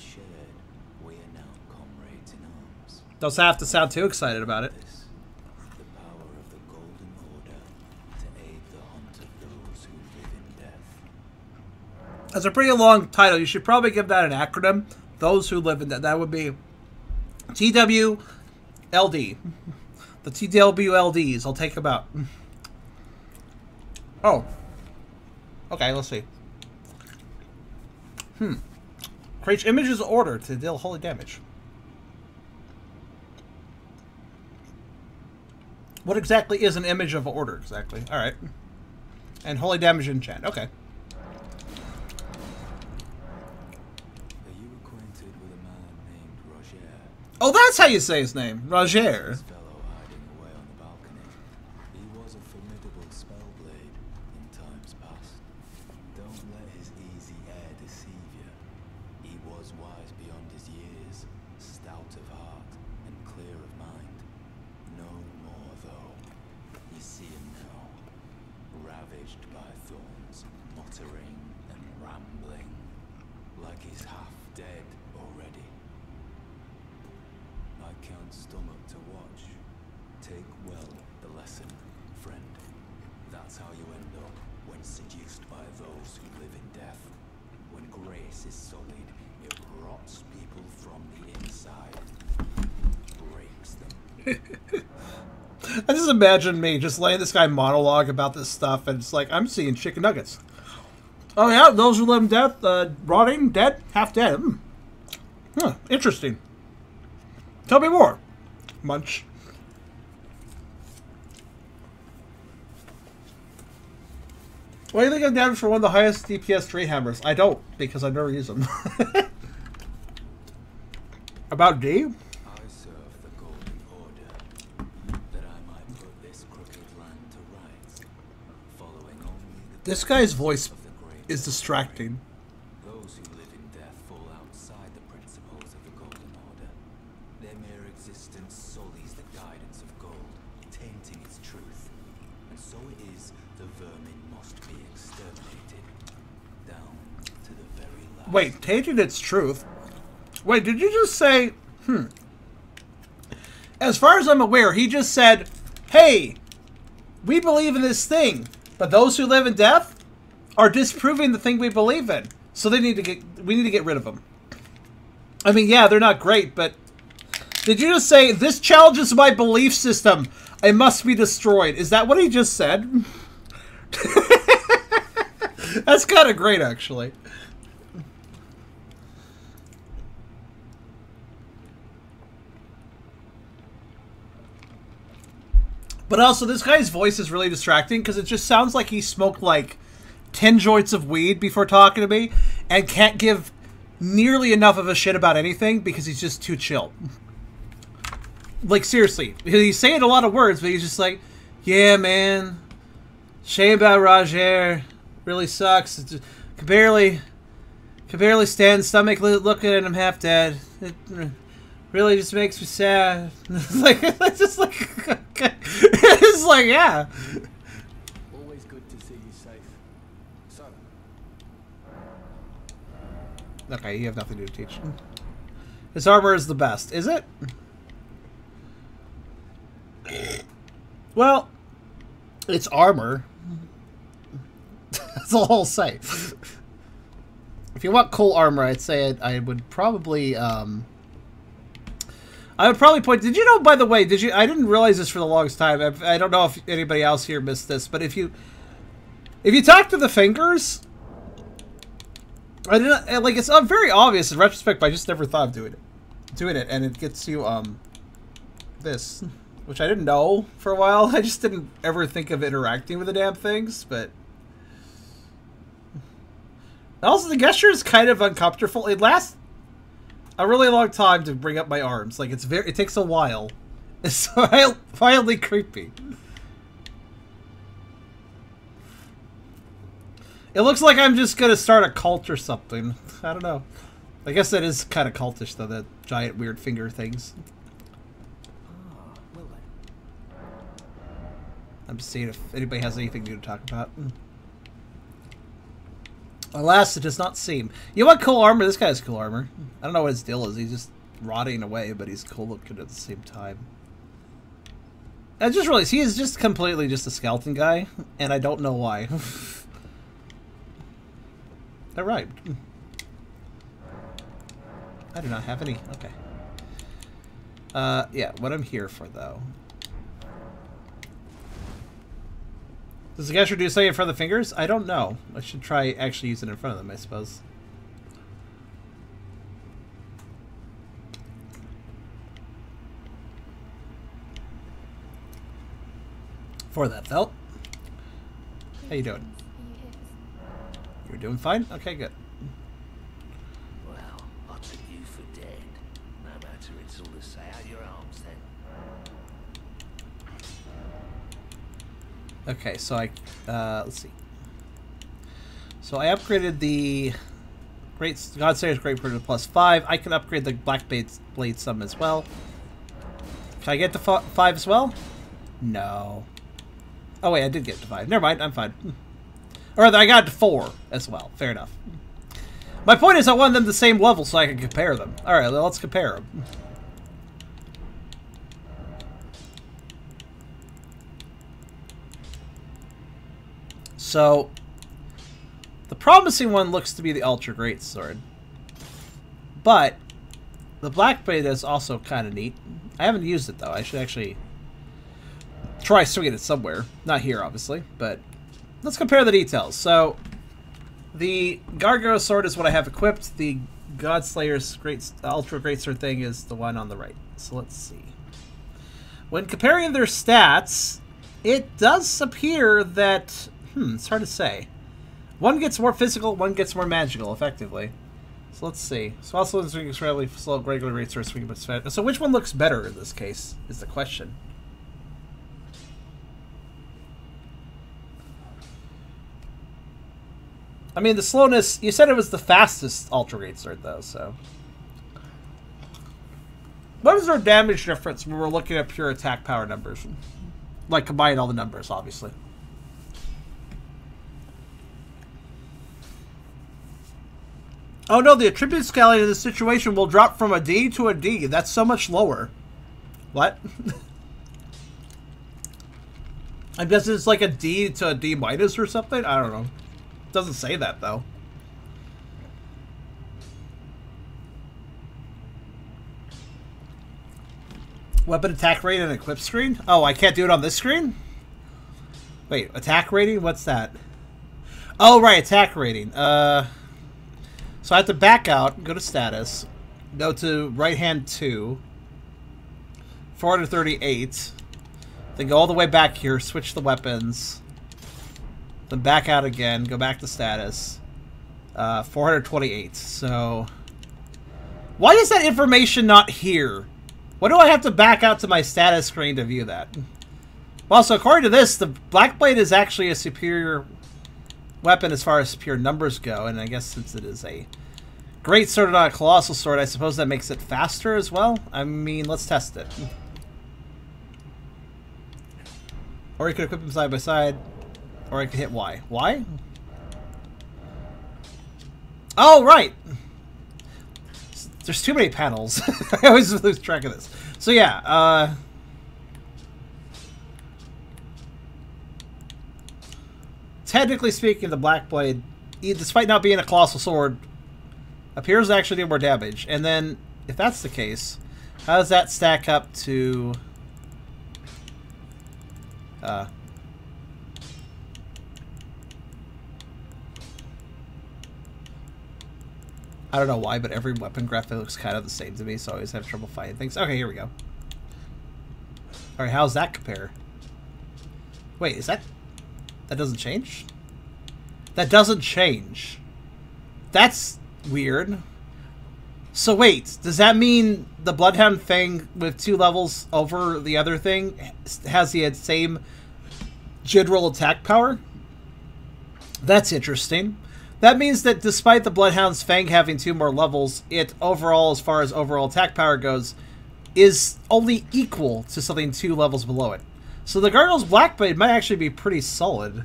Speaker 1: Shared, Don't have to sound too excited about it. That's a pretty long title. You should probably give that an acronym. Those who live in that. That would be TWLD. The TWLDs. I'll take them out. Oh. Okay, let's see. Hmm. Create images order to deal holy damage. What exactly is an image of order, exactly? Alright. And holy damage enchant. Okay. Oh, that's how you say his name, Roger. imagine me just letting this guy monologue about this stuff, and it's like I'm seeing chicken nuggets. Oh yeah, those who live in death, uh, rotting, dead, half dead. Mm. Huh, interesting. Tell me more. Munch. What do you think I'm damaged for one of the highest DPS tree hammers? I don't, because I never use them. About D? This guy's voice is distracting.
Speaker 4: Those who live in death fall outside the principles of the Golden Order. Their mere existence sullies the guidance of gold, tainting its truth. And so it is the vermin must be exterminated. Down to the very last.
Speaker 1: Wait, tainting its truth? Wait, did you just say, hmm. As far as I'm aware, he just said, hey, we believe in this thing. But those who live in death are disproving the thing we believe in. So they need to get we need to get rid of them. I mean, yeah, they're not great, but did you just say this challenges my belief system? It must be destroyed. Is that what he just said? That's kind of great, actually. But also, this guy's voice is really distracting because it just sounds like he smoked like 10 joints of weed before talking to me and can't give nearly enough of a shit about anything because he's just too chill. Like, seriously, he's saying a lot of words, but he's just like, yeah, man, shame about Roger, really sucks. It just, can barely, can barely stand stomach looking at him half dead. It, really just makes me sad. it's like it's just like it's like yeah. Always
Speaker 3: good to see you safe.
Speaker 2: So.
Speaker 1: Okay, you have nothing to teach. His armor is the best, is it? Well, it's armor. That's all I'll say. if you want cool armor, I'd say I would probably um, I would probably point. Did you know? By the way, did you? I didn't realize this for the longest time. I, I don't know if anybody else here missed this, but if you if you talk to the fingers, I didn't like. It's very obvious in retrospect, but I just never thought of doing it. Doing it, and it gets you um this, which I didn't know for a while. I just didn't ever think of interacting with the damn things, but. Also, the gesture is kind of uncomfortable. It lasts a really long time to bring up my arms. Like it's very, it takes a while. It's wildly creepy. It looks like I'm just gonna start a cult or something. I don't know. I guess that is kind of cultish though, that giant weird finger things. Ah, I'm seeing if anybody has anything new to talk about. Hmm. Alas, it does not seem. You want cool armor? This guy has cool armor. I don't know what his deal is. He's just rotting away, but he's cool looking at the same time. I just realized he is just completely just a skeleton guy, and I don't know why. that rhymed. I do not have any. Okay. Uh, yeah, what I'm here for, though, Does the gesture do something in front of the fingers? I don't know. I should try actually use it in front of them, I suppose. For that felt. How you doing? You're doing fine? Okay, good. Okay, so I, uh, let's see. So I upgraded the Great Godslayer's Greatsword to plus five. I can upgrade the Black Blade some as well. Can I get to five as well? No. Oh wait, I did get to five. Never mind, I'm fine. Hmm. Or I got to four as well. Fair enough. My point is I wanted them the same level so I could compare them. Alright, well, let's compare them. So, the promising one looks to be the Ultra Great Sword. But, the Black Blade is also kind of neat. I haven't used it, though. I should actually try swinging it somewhere. Not here, obviously, but let's compare the details. So, the Gargoyle Sword is what I have equipped. The Godslayer's Great Ultra Great Sword thing is the one on the right. So let's see. When comparing their stats, it does appear that Hmm, it's hard to say. One gets more physical, one gets more magical, effectively. So let's see. So also is extremely slow regular rates are swing, but so which one looks better in this case is the question. I mean, the slowness, you said it was the fastest Ultra Greatsword, though, so. What is our damage difference when we're looking at pure attack power numbers? Like, combine all the numbers, obviously. Oh no, the attribute scaling in this situation will drop from a D to a D. That's so much lower. What? I guess it's like a D to a D minus or something? I don't know. It doesn't say that though. Weapon attack rate and equip screen? Oh, I can't do it on this screen? Wait, attack rating? What's that? Oh, right, attack rating. Uh... So I have to back out, go to status, go to right hand 2, 438, then go all the way back here, switch the weapons, then back out again, go back to status, uh, 428. So, why is that information not here? Why do I have to back out to my status screen to view that? Well, so according to this, the Black Blade is actually a superior weapon as far as pure numbers go, and I guess since it is a great sword and not a colossal sword, I suppose that makes it faster as well? I mean, let's test it. Or you could equip them side by side, or I could hit Y. Y? Oh, right! There's too many panels. I always lose track of this. So yeah, uh... technically speaking, the Black Blade, despite not being a colossal sword, appears to actually do more damage. And then, if that's the case, how does that stack up to... Uh, I don't know why, but every weapon graphic looks kind of the same to me, so I always have trouble finding things. Okay, here we go. Alright, how's that compare? Wait, is that... That doesn't change. That doesn't change. That's weird. So wait, does that mean the Bloodhound thing with two levels over the other thing has the same general attack power? That's interesting. That means that despite the Bloodhound's Fang having two more levels, it overall, as far as overall attack power goes, is only equal to something two levels below it. So the Gargoyle's Blackblade might actually be pretty solid.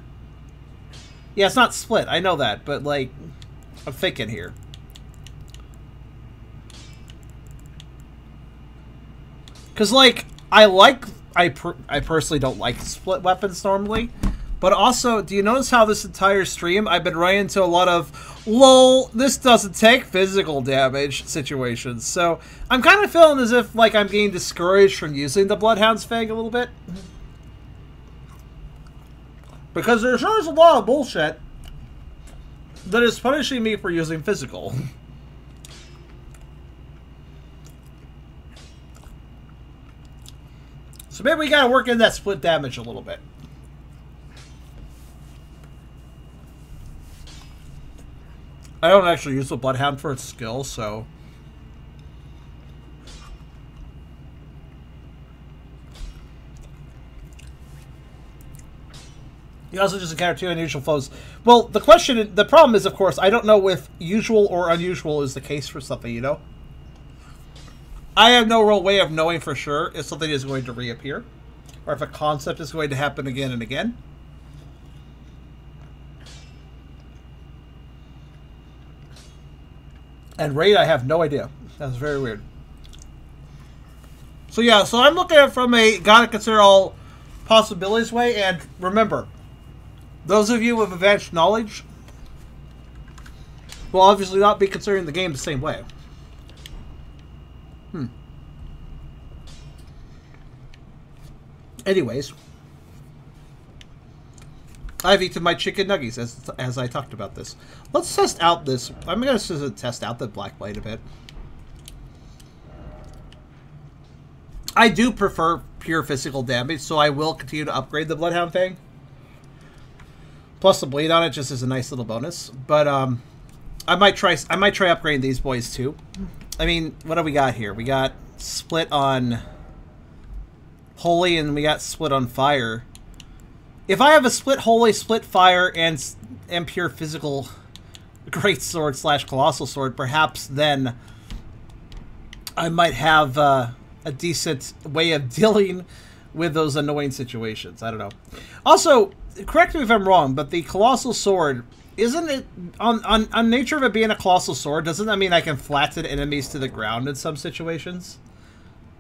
Speaker 1: Yeah, it's not split. I know that, but like, I'm thinking here. Cause like, I like I per I personally don't like split weapons normally, but also, do you notice how this entire stream I've been running into a lot of lol, this doesn't take physical damage situations. So I'm kind of feeling as if like I'm getting discouraged from using the Bloodhound's Fang a little bit. Because there's sure is a lot of bullshit that is punishing me for using physical. so maybe we gotta work in that split damage a little bit. I don't actually use the Bloodhound for its skill, so... You also just encounter two unusual foes. Well, the question, the problem is, of course, I don't know if usual or unusual is the case for something, you know? I have no real way of knowing for sure if something is going to reappear or if a concept is going to happen again and again. And raid, I have no idea. That's very weird. So yeah, so I'm looking at it from a gotta consider all possibilities way, and remember, those of you with advanced knowledge will obviously not be considering the game the same way. Hmm. Anyways, I've eaten my chicken nuggets as as I talked about this. Let's test out this. I'm going to test out the black light a bit. I do prefer pure physical damage, so I will continue to upgrade the Bloodhound thing plus the blade on it just is a nice little bonus. But um, I might try I might try upgrading these boys too. I mean, what have we got here? We got split on holy, and we got split on fire. If I have a split holy, split fire, and and pure physical great sword slash colossal sword, perhaps then I might have uh, a decent way of dealing with those annoying situations. I don't know. Also, correct me if I'm wrong, but the colossal sword isn't it on, on on nature of it being a colossal sword? Doesn't that mean I can flatten enemies to the ground in some situations?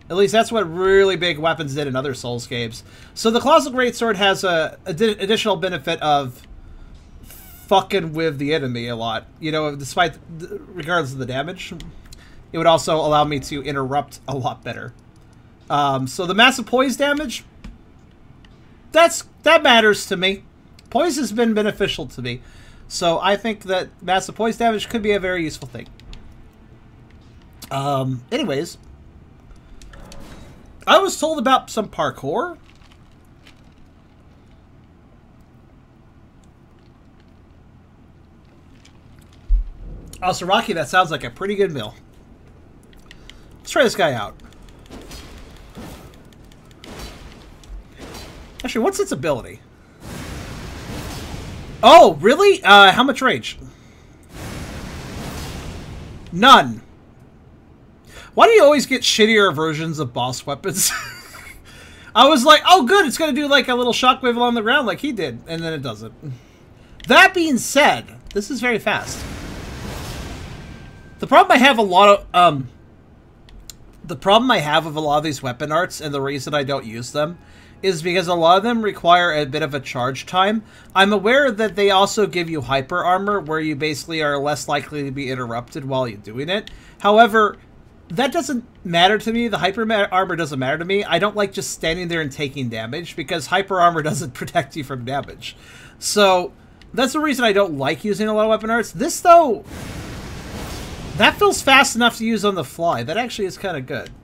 Speaker 1: At least that's what really big weapons did in other Souls games. So the colossal greatsword has a, a additional benefit of fucking with the enemy a lot. You know, despite regardless of the damage, it would also allow me to interrupt a lot better. Um, so the massive poise damage that's that matters to me. Poise has been beneficial to me. So I think that massive poise damage could be a very useful thing. Um, anyways, I was told about some parkour. Also, Rocky, that sounds like a pretty good meal. Let's try this guy out. Actually, what's its ability? Oh, really? Uh, how much rage? None. Why do you always get shittier versions of boss weapons? I was like, oh good, it's going to do like a little shockwave along the ground like he did, and then it doesn't. That being said, this is very fast. The problem I have a lot of... Um, the problem I have with a lot of these weapon arts and the reason I don't use them is because a lot of them require a bit of a charge time. I'm aware that they also give you hyper armor, where you basically are less likely to be interrupted while you're doing it. However, that doesn't matter to me. The hyper armor doesn't matter to me. I don't like just standing there and taking damage because hyper armor doesn't protect you from damage. So that's the reason I don't like using a lot of weapon arts. This, though, that feels fast enough to use on the fly. That actually is kind of good.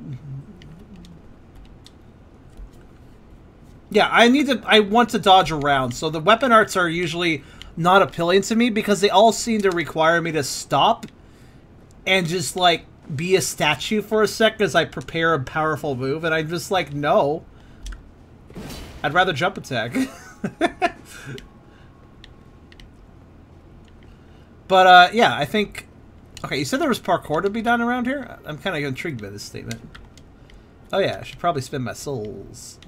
Speaker 1: Yeah, I need to. I want to dodge around, so the weapon arts are usually not appealing to me because they all seem to require me to stop and just like be a statue for a sec as I prepare a powerful move, and I'm just like, no. I'd rather jump attack. but uh, yeah, I think. Okay, you said there was parkour to be done around here. I'm kind of intrigued by this statement. Oh yeah, I should probably spend my souls.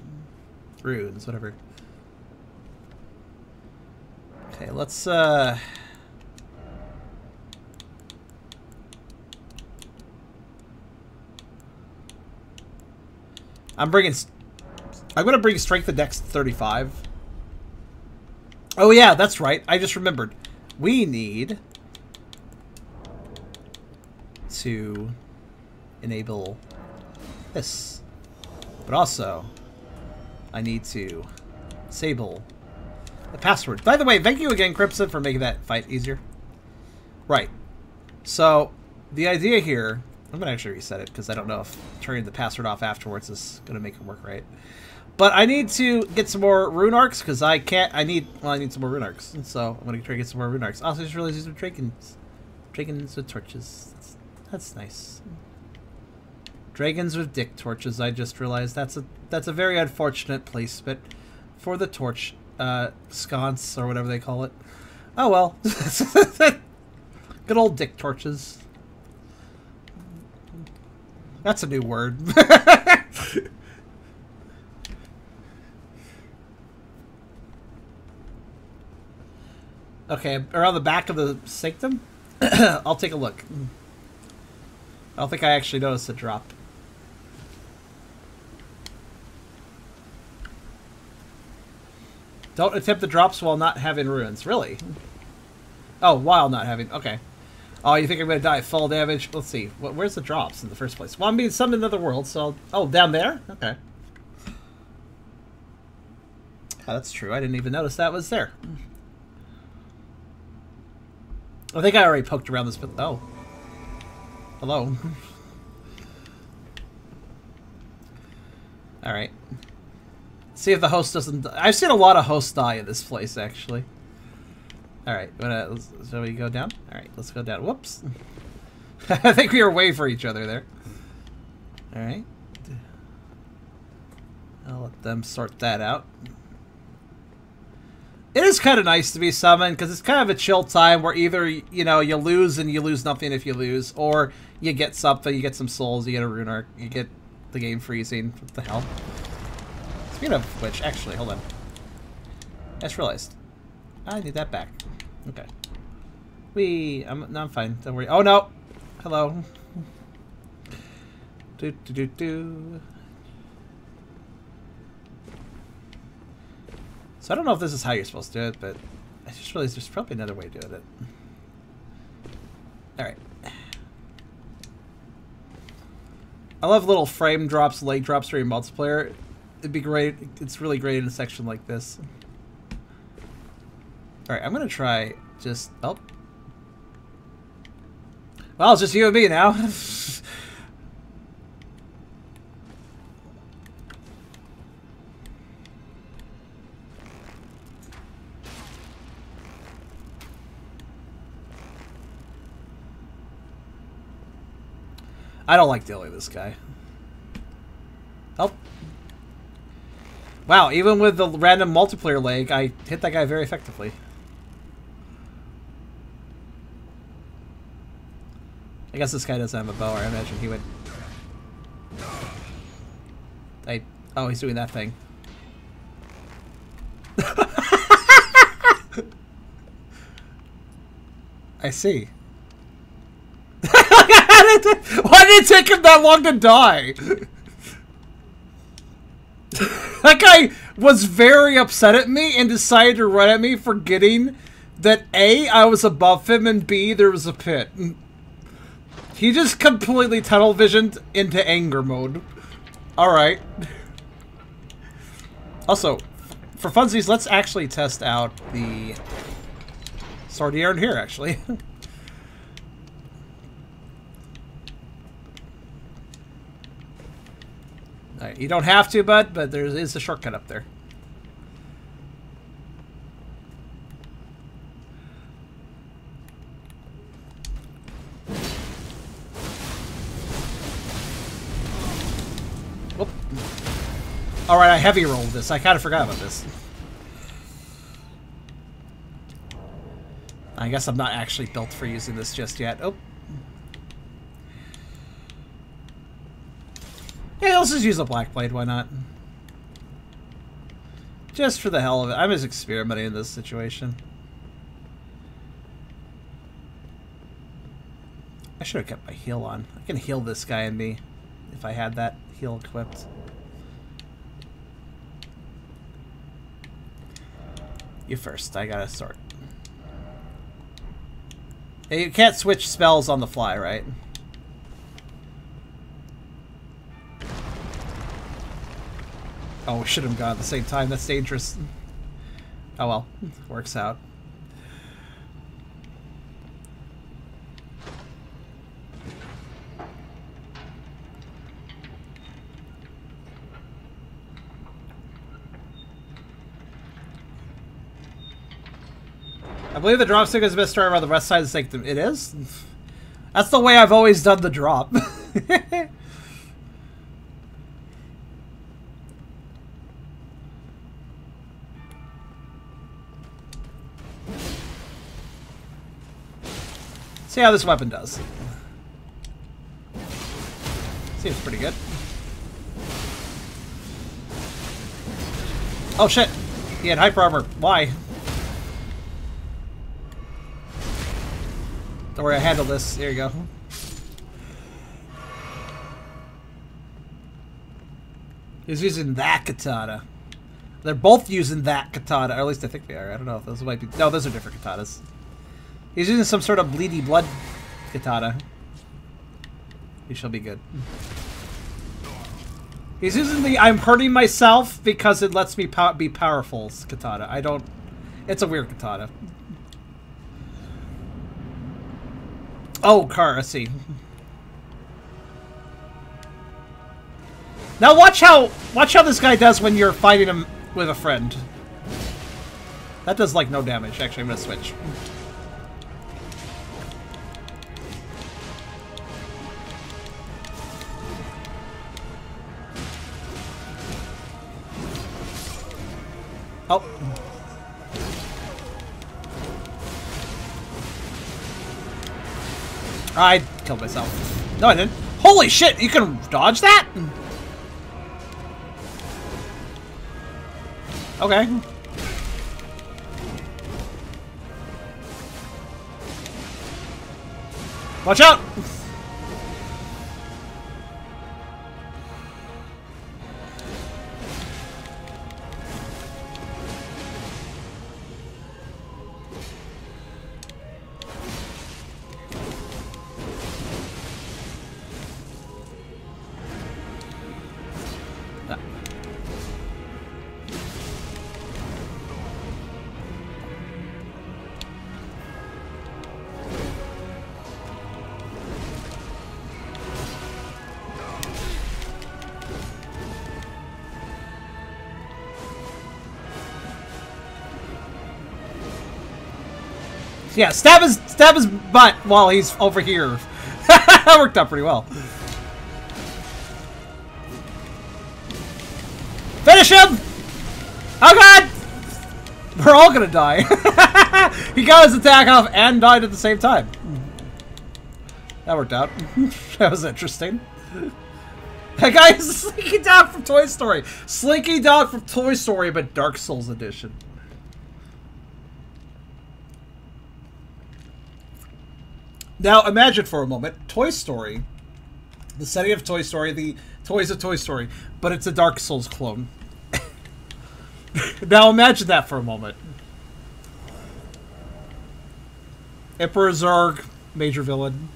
Speaker 1: Runes, whatever. Okay, let's, uh... I'm bringing... I'm gonna bring Strength of Dex 35. Oh yeah, that's right. I just remembered. We need... to enable this. But also, I need to disable the password. By the way, thank you again, Crimson, for making that fight easier. Right. So, the idea here... I'm going to actually reset it, because I don't know if turning the password off afterwards is going to make it work right. But I need to get some more rune arcs, because I can't... I need... Well, I need some more rune arcs. And so, I'm going to try to get some more rune arcs. Also, I just realized these are dragons. Dragons with torches. That's, that's nice. Dragons with dick torches, I just realized. That's a that's a very unfortunate placement for the torch uh, sconce or whatever they call it. Oh well. Good old dick torches. That's a new word. okay, around the back of the sanctum? I'll take a look. I don't think I actually noticed a drop. Don't attempt the drops while not having ruins. Really? Oh, while not having... Okay. Oh, you think I'm going to die fall damage? Let's see. Where's the drops in the first place? Well, I'm being summoned another world, so... Oh, down there? Okay. Oh, that's true. I didn't even notice that was there. I think I already poked around this, Oh. Hello. Alright. See if the host doesn't. Die. I've seen a lot of hosts die in this place, actually. Uh, All so we go down? All right, let's go down. Whoops. I think we are way for each other there. All right. I'll let them sort that out. It is kind of nice to be summoned because it's kind of a chill time where either you know you lose and you lose nothing if you lose, or you get something, you get some souls, you get a rune arc, you get the game freezing. What the hell? Speaking of which, actually, hold on. I just realized. I need that back. Okay. We. I'm, no, I'm fine. Don't worry. Oh, no! Hello. Do, do, do, do. So I don't know if this is how you're supposed to do it, but I just realized there's probably another way to do it. Alright. I love little frame drops, leg drops during multiplayer. It'd be great. It's really great in a section like this. Alright, I'm gonna try just... Oh. Well, it's just you and me now. I don't like dealing with this guy. Wow, even with the random multiplayer leg, I hit that guy very effectively. I guess this guy doesn't have a bow, or I imagine he would... I... Oh, he's doing that thing. I see.
Speaker 2: Why did it take
Speaker 1: him that long to die? that guy was very upset at me and decided to run at me forgetting that A, I was above him, and B, there was a pit. Mm. He just completely tunnel visioned into anger mode. Alright. Also, for funsies, let's actually test out the... Sardier in here, actually. Uh, you don't have to, bud, but there is a shortcut up there. All right, I heavy rolled this. I kind of forgot about this. I guess I'm not actually built for using this just yet. Oh. Yeah, let's just use a black blade, why not? Just for the hell of it. I'm just experimenting in this situation. I should have kept my heal on. I can heal this guy and me if I had that heal equipped. You first. I gotta sort. Hey, you can't switch spells on the fly, right? Oh, we should have gone at the same time. That's dangerous. Oh well, works out. I believe the drop stick is best started around the west side of the sanctum. It is? That's the way I've always done the drop. See how this weapon does. Seems pretty good. Oh shit! He had hyper armor. Why? Don't worry, I handled this. Here you go. He's using that katana. They're both using that katana, or at least I think they are. I don't know. Those might be... No, those are different katanas. He's using some sort of bleedy blood katana. He shall be good. He's using the I'm hurting myself because it lets me pow be powerful katana. I don't... It's a weird katana. Oh, car, I see. Now watch how watch how this guy does when you're fighting him with a friend. That does like no damage. Actually, I'm gonna switch. I killed myself. No, I didn't. Holy shit, you can dodge that? Okay. Watch out! Yeah, stab his stab his butt while he's over here. that worked out pretty well. Finish him! Oh god! We're all gonna die. he got his attack off and died at the same time. That worked out. that was interesting. That guy is Slinky Dog from Toy Story. Slinky Dog from Toy Story, but Dark Souls edition. Now imagine for a moment Toy Story, the setting of Toy Story, the toys of Toy Story, but it's a Dark Souls clone. now imagine that for a moment. Emperor Zurg, major villain,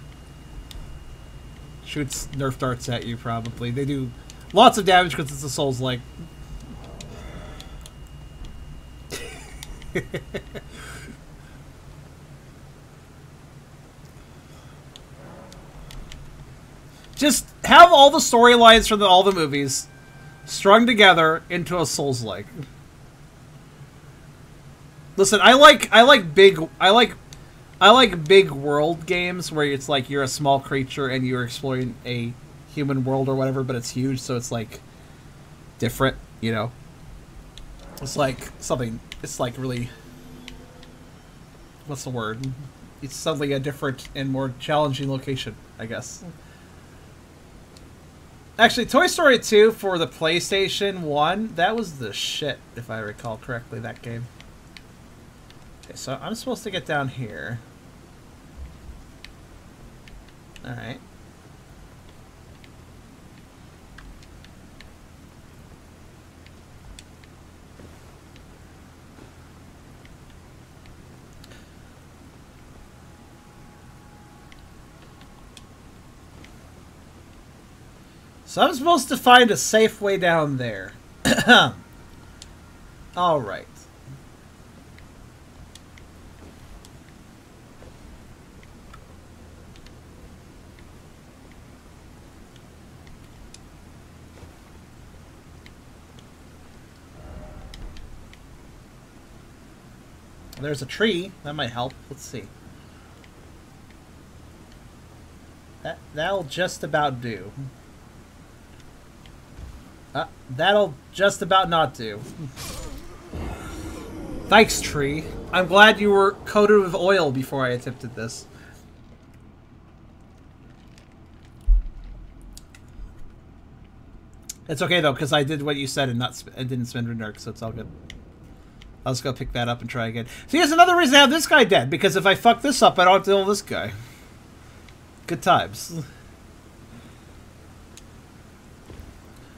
Speaker 1: shoots Nerf darts at you. Probably they do lots of damage because it's a Souls like. Just have all the storylines from the, all the movies strung together into a Souls like. Listen, I like I like big I like I like big world games where it's like you're a small creature and you're exploring a human world or whatever, but it's huge, so it's like different, you know. It's like something. It's like really. What's the word? It's suddenly a different and more challenging location, I guess. Actually, Toy Story 2 for the PlayStation 1, that was the shit, if I recall correctly, that game. Okay, so I'm supposed to get down here. Alright. So I'm supposed to find a safe way down there. All right. There's a tree. That might help. Let's see. That, that'll just about do. Uh, that'll just about not do. Thanks, tree. I'm glad you were coated with oil before I attempted this. It's okay though, because I did what you said and not and didn't spend Renurk, so it's all good. I'll just go pick that up and try again. See, here's another reason to have this guy dead, because if I fuck this up, I don't have to deal with this guy. Good times.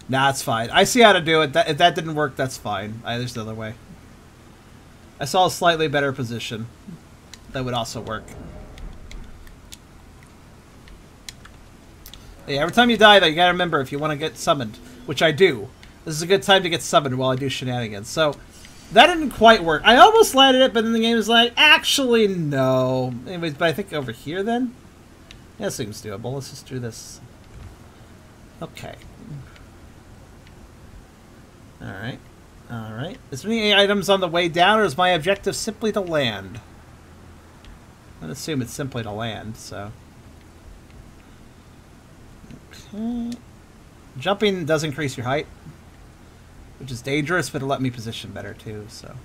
Speaker 1: Nah, it's fine. I see how to do it. That, if that didn't work, that's fine. I, there's another way. I saw a slightly better position. That would also work. every time you die, though, you gotta remember if you want to get summoned, which I do. This is a good time to get summoned while I do shenanigans. So, that didn't quite work. I almost landed it, but then the game is like, actually, no. Anyways, but I think over here, then? Yeah, seems doable. Let's just do this. Okay. Alright. Alright. Is there any items on the way down, or is my objective simply to land? I'd assume it's simply to land, so... Okay. Jumping does increase your height, which is dangerous, but it'll let me position better, too, so...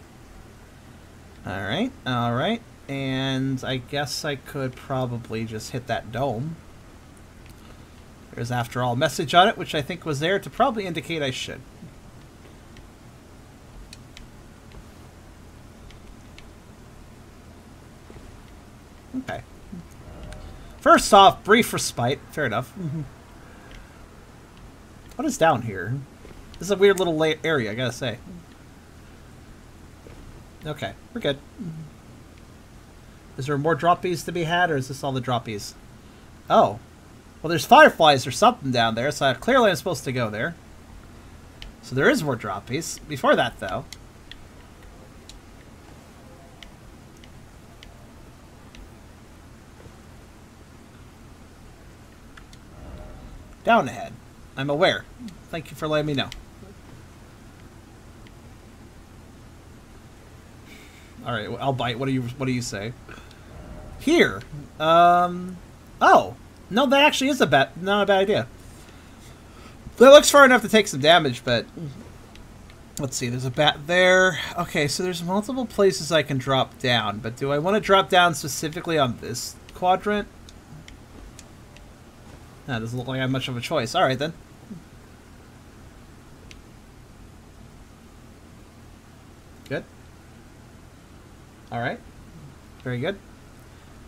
Speaker 1: Alright, alright. And I guess I could probably just hit that dome. There's, after all, a message on it, which I think was there to probably indicate I should. Okay. First off, brief respite. Fair enough. what is down here? This is a weird little area, I gotta say. Okay, we're good. Is there more droppies to be had, or is this all the droppies? Oh. Well, there's fireflies or something down there, so I clearly I'm supposed to go there. So there is more droppies. Before that, though, down ahead. I'm aware. Thank you for letting me know. All right, I'll bite. What do you What do you say? Here. Um. Oh no, that actually is a bad not a bad idea. That looks far enough to take some damage, but let's see. There's a bat there. Okay, so there's multiple places I can drop down, but do I want to drop down specifically on this quadrant? That doesn't look like I have much of a choice. Alright then. Good. Alright. Very good.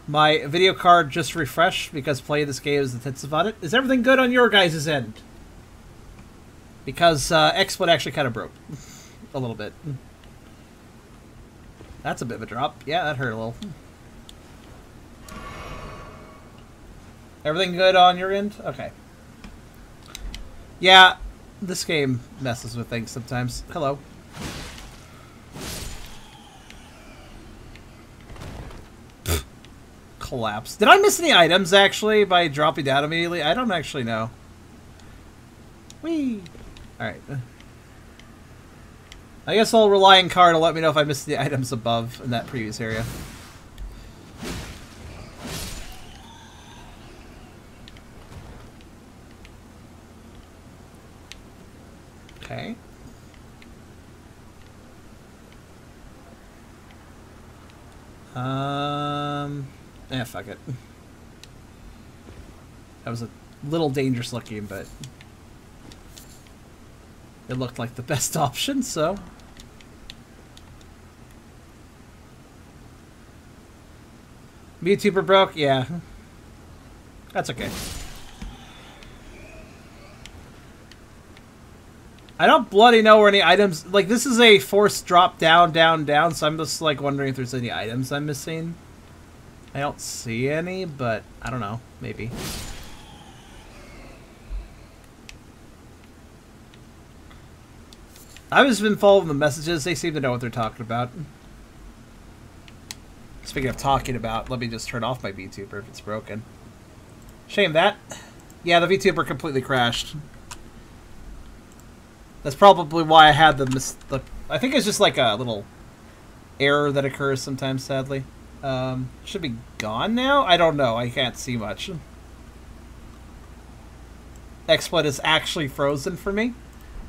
Speaker 1: My video card just refreshed because playing this game is intensive on it. Is everything good on your guys' end? Because uh, XSplit actually kind of broke. a little bit. That's a bit of a drop. Yeah, that hurt a little. Everything good on your end? Okay. Yeah, this game messes with things sometimes. Hello. Collapse. Did I miss any items, actually, by dropping down immediately? I don't actually know. Whee! Alright. I guess I'll rely on Car to let me know if I missed the items above in that previous area. Okay. Um, yeah, fuck it. That was a little dangerous looking, but it looked like the best option, so. VTuber broke? Yeah. That's okay. I don't bloody know where any items... Like, this is a forced drop down, down, down, so I'm just, like, wondering if there's any items I'm missing. I don't see any, but I don't know. Maybe. I've just been following the messages. They seem to know what they're talking about. Speaking of talking about, let me just turn off my VTuber if it's broken. Shame that. Yeah, the VTuber completely crashed. That's probably why I had the, mis the I think it's just like a little error that occurs sometimes, sadly. Um, should be gone now? I don't know. I can't see much. XSplit is actually frozen for me.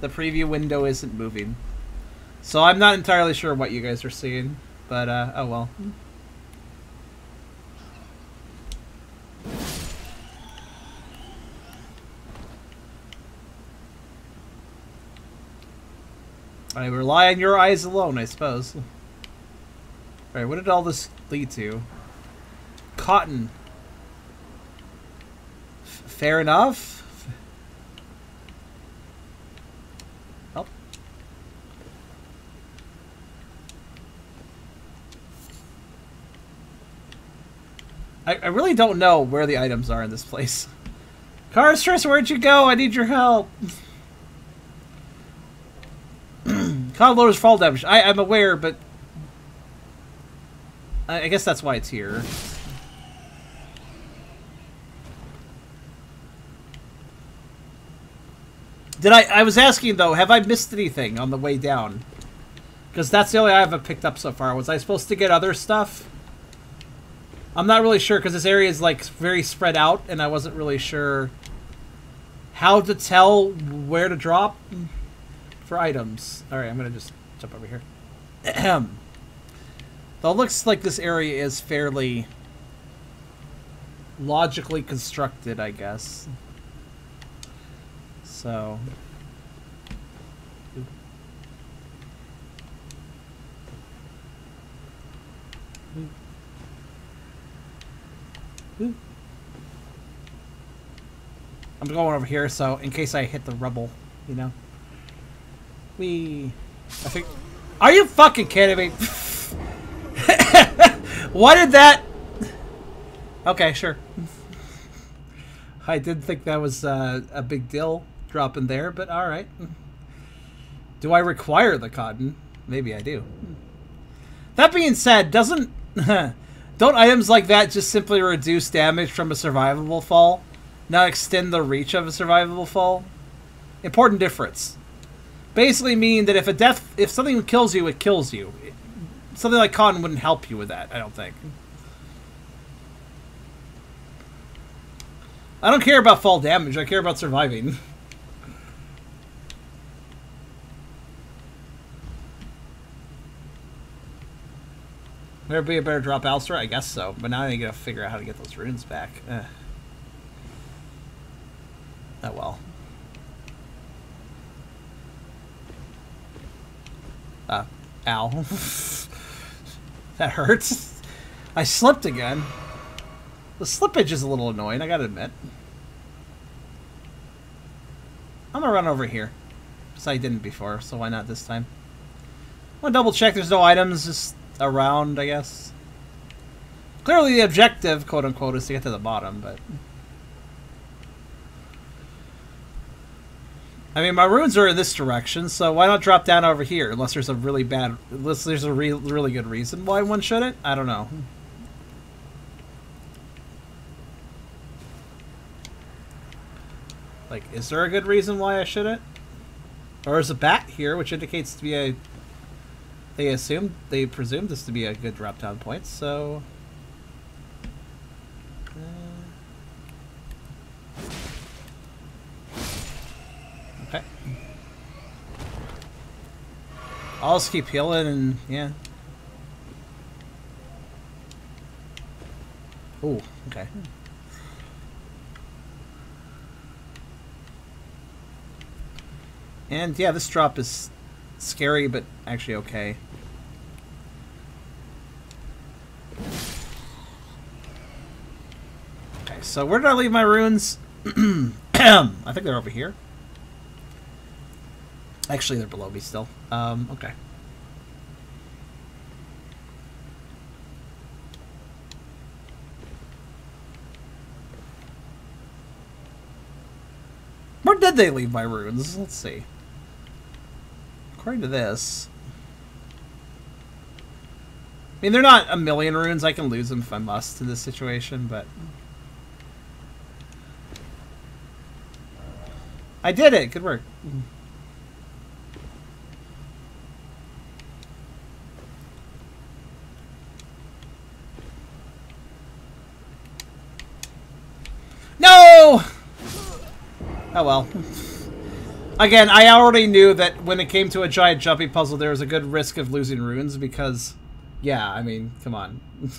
Speaker 1: The preview window isn't moving. So I'm not entirely sure what you guys are seeing, but uh, oh well. I rely on your eyes alone, I suppose. Alright, what did all this lead to? Cotton. F fair enough? I, I really don't know where the items are in this place. Carstress, where'd you go? I need your help. Cloud lowers fall damage. I, am aware, but... I, I guess that's why it's here. Did I... I was asking, though, have I missed anything on the way down? Because that's the only I haven't picked up so far. Was I supposed to get other stuff? I'm not really sure, because this area is, like, very spread out, and I wasn't really sure how to tell where to drop for items. All right, I'm gonna just jump over here. Though it looks like this area is fairly logically constructed, I guess. So. I'm going over here, so in case I hit the rubble, you know? me. I think. Are you fucking kidding me? what did that? Okay, sure. I didn't think that was uh, a big deal dropping there, but all right. Do I require the cotton? Maybe I do. That being said, doesn't don't items like that just simply reduce damage from a survivable fall, not extend the reach of a survivable fall? Important difference basically mean that if a death, if something kills you, it kills you. Something like cotton wouldn't help you with that. I don't think. I don't care about fall damage. I care about surviving. There'd be a better drop Alstra? I guess so. But now I gotta figure out how to get those runes back. Eh. Oh well. Uh, ow. that hurts. I slipped again. The slippage is a little annoying, I gotta admit. I'm gonna run over here. Because I didn't before, so why not this time? I'm gonna double check there's no items just around, I guess. Clearly the objective, quote unquote, is to get to the bottom, but... I mean, my runes are in this direction, so why not drop down over here? Unless there's a really bad, unless there's a re really good reason why one shouldn't. I don't know. Like, is there a good reason why I shouldn't? Or is a bat here, which indicates to be a. They assumed, they presumed this to be a good drop down point, so. Okay. I'll just keep healing and, yeah. Oh, okay. And yeah, this drop is scary, but actually okay. Okay, so where did I leave my runes? I think they're over here. Actually, they're below me still. Um, okay. Where did they leave my runes? Let's see. According to this... I mean, they're not a million runes. I can lose them if I must in this situation, but... I did it! Good work. No! Oh well. Again, I already knew that when it came to a giant jumpy puzzle, there was a good risk of losing runes because, yeah, I mean, come on.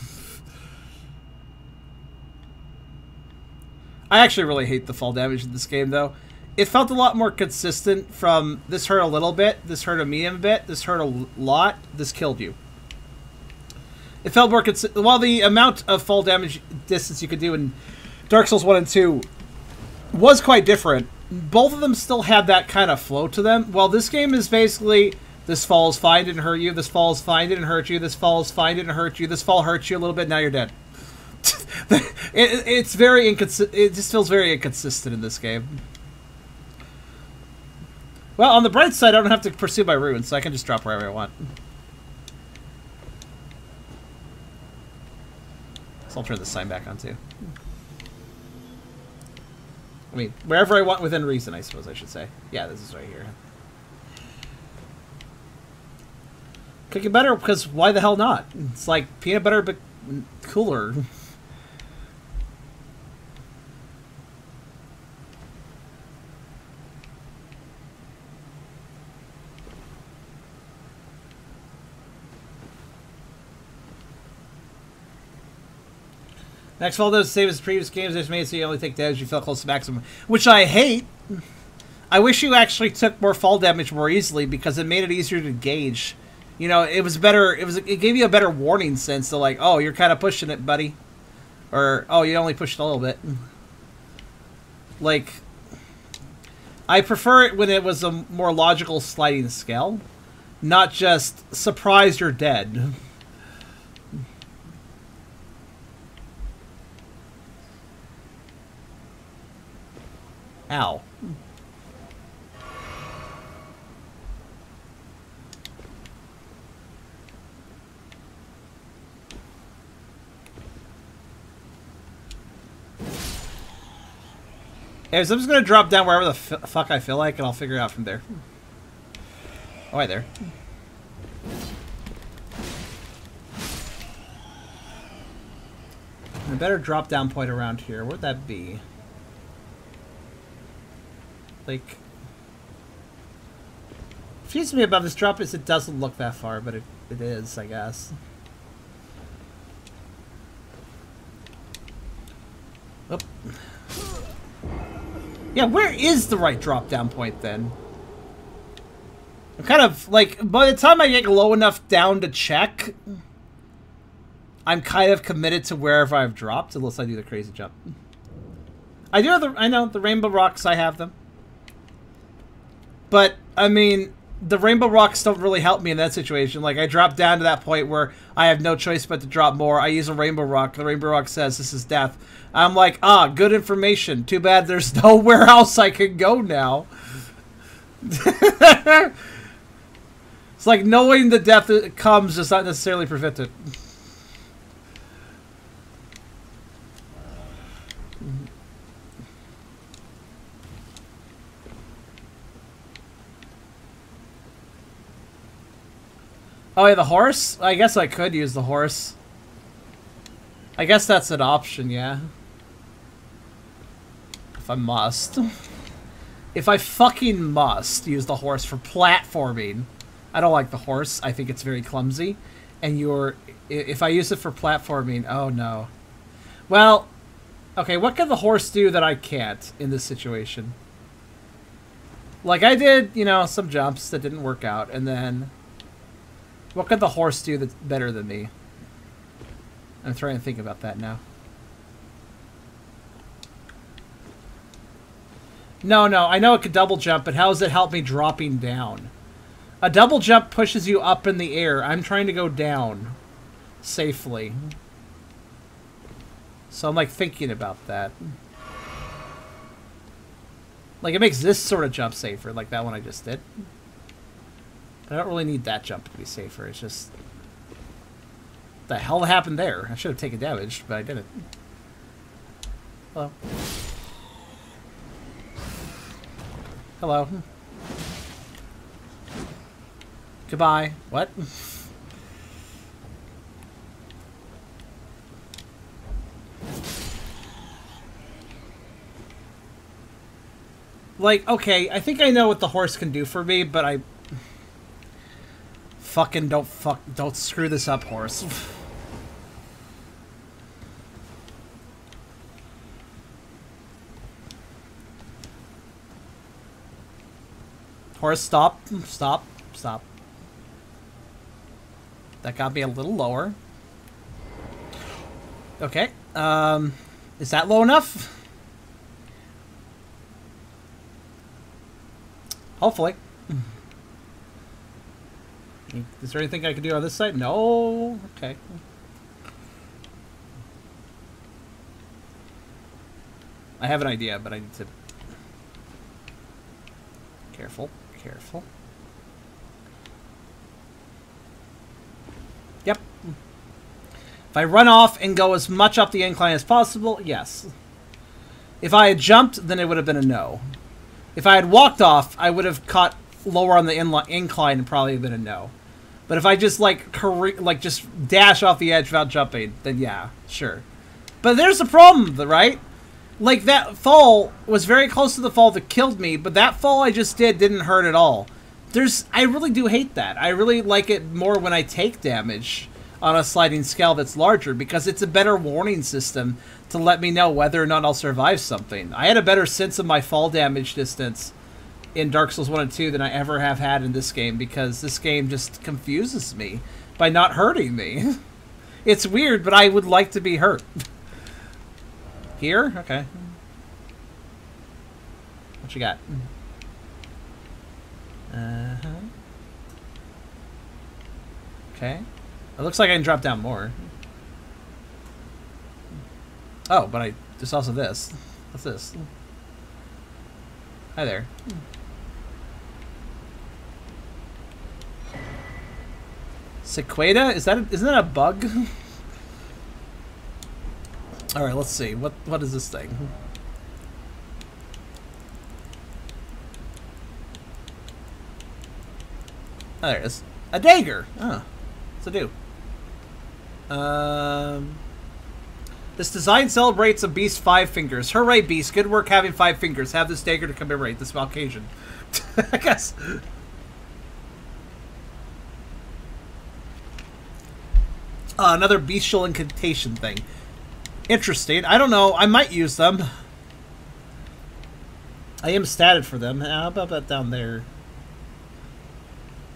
Speaker 1: I actually really hate the fall damage in this game, though. It felt a lot more consistent from this hurt a little bit, this hurt a medium bit, this hurt a lot, this killed you. It felt more consistent. While the amount of fall damage distance you could do in Dark Souls 1 and 2 was quite different. Both of them still had that kind of flow to them. Well, this game is basically this falls fine, didn't hurt you. This falls fine, didn't hurt you. This falls fine, didn't hurt you. This fall hurts you a little bit. Now you're dead. it, it's very inconsistent. It just feels very inconsistent in this game. Well, on the bright side, I don't have to pursue my runes, so I can just drop wherever I want. So I'll turn the sign back on too. I mean, wherever I want within reason, I suppose I should say. Yeah, this is right here. Cookie butter, because why the hell not? It's like peanut butter, but cooler. Next fall, though, same as previous games, there's made so you only take damage if you fell close to maximum, which I hate. I wish you actually took more fall damage more easily because it made it easier to gauge. You know, it was better. It was it gave you a better warning sense to like, oh, you're kind of pushing it, buddy, or oh, you only pushed a little bit. Like, I prefer it when it was a more logical sliding scale, not just surprised or dead. Ow. Anyways, I'm just gonna drop down wherever the fuck I feel like, and I'll figure it out from there. Oh, hi there. a better drop down point around here. Where'd that be? Like, confused me about this drop is it doesn't look that far, but it, it is, I guess. Oh. Yeah, where is the right drop down point then? I'm kind of like by the time I get low enough down to check, I'm kind of committed to wherever I've dropped unless I do the crazy jump. I do have the I know the rainbow rocks I have them. But I mean, the rainbow rocks don't really help me in that situation. Like I drop down to that point where I have no choice but to drop more. I use a rainbow rock. The rainbow rock says this is death. I'm like, ah, good information. Too bad there's nowhere else I can go now. it's like knowing the death comes does not necessarily prevent it. Oh, yeah, the horse? I guess I could use the horse. I guess that's an option, yeah. If I must. If I fucking must use the horse for platforming. I don't like the horse. I think it's very clumsy. And you're... If I use it for platforming... Oh, no. Well... Okay, what can the horse do that I can't in this situation? Like, I did, you know, some jumps that didn't work out, and then... What could the horse do that's better than me? I'm trying to think about that now. No, no, I know it could double jump, but how does it help me dropping down? A double jump pushes you up in the air. I'm trying to go down safely. So I'm like thinking about that. Like it makes this sort of jump safer, like that one I just did. I don't really need that jump to be safer. It's just... The hell happened there? I should have taken damage, but I didn't. Hello. Hello. Goodbye. What? like, okay, I think I know what the horse can do for me, but I Fucking don't fuck don't screw this up, horse. horse, stop, stop, stop. That got me a little lower. Okay, um, is that low enough? Hopefully. Is there anything I can do on this side? No. Okay. I have an idea, but I need to... Careful. Careful. Yep. If I run off and go as much up the incline as possible, yes. If I had jumped, then it would have been a no. If I had walked off, I would have caught lower on the incline and probably been a no. But if I just like like just dash off the edge without jumping, then yeah, sure. But there's the problem, right? Like that fall was very close to the fall that killed me, but that fall I just did didn't hurt at all. There's I really do hate that. I really like it more when I take damage on a sliding scale that's larger because it's a better warning system to let me know whether or not I'll survive something. I had a better sense of my fall damage distance in Dark Souls 1 and 2 than I ever have had in this game because this game just confuses me by not hurting me. it's weird, but I would like to be hurt. Here? Okay. What you got? Uh-huh. Okay. It looks like I can drop down more. Oh, but I... There's also this. What's this? Hi there. Cicada? Is that a, isn't that a bug? All right, let's see. What what is this thing? Oh, there it is. A dagger. Oh, it's a do. Um, this design celebrates a beast's five fingers. Hooray, beast! Good work having five fingers. Have this dagger to commemorate this occasion. I guess. Uh, another bestial incantation thing. Interesting. I don't know. I might use them. I am statted for them. How about that down there?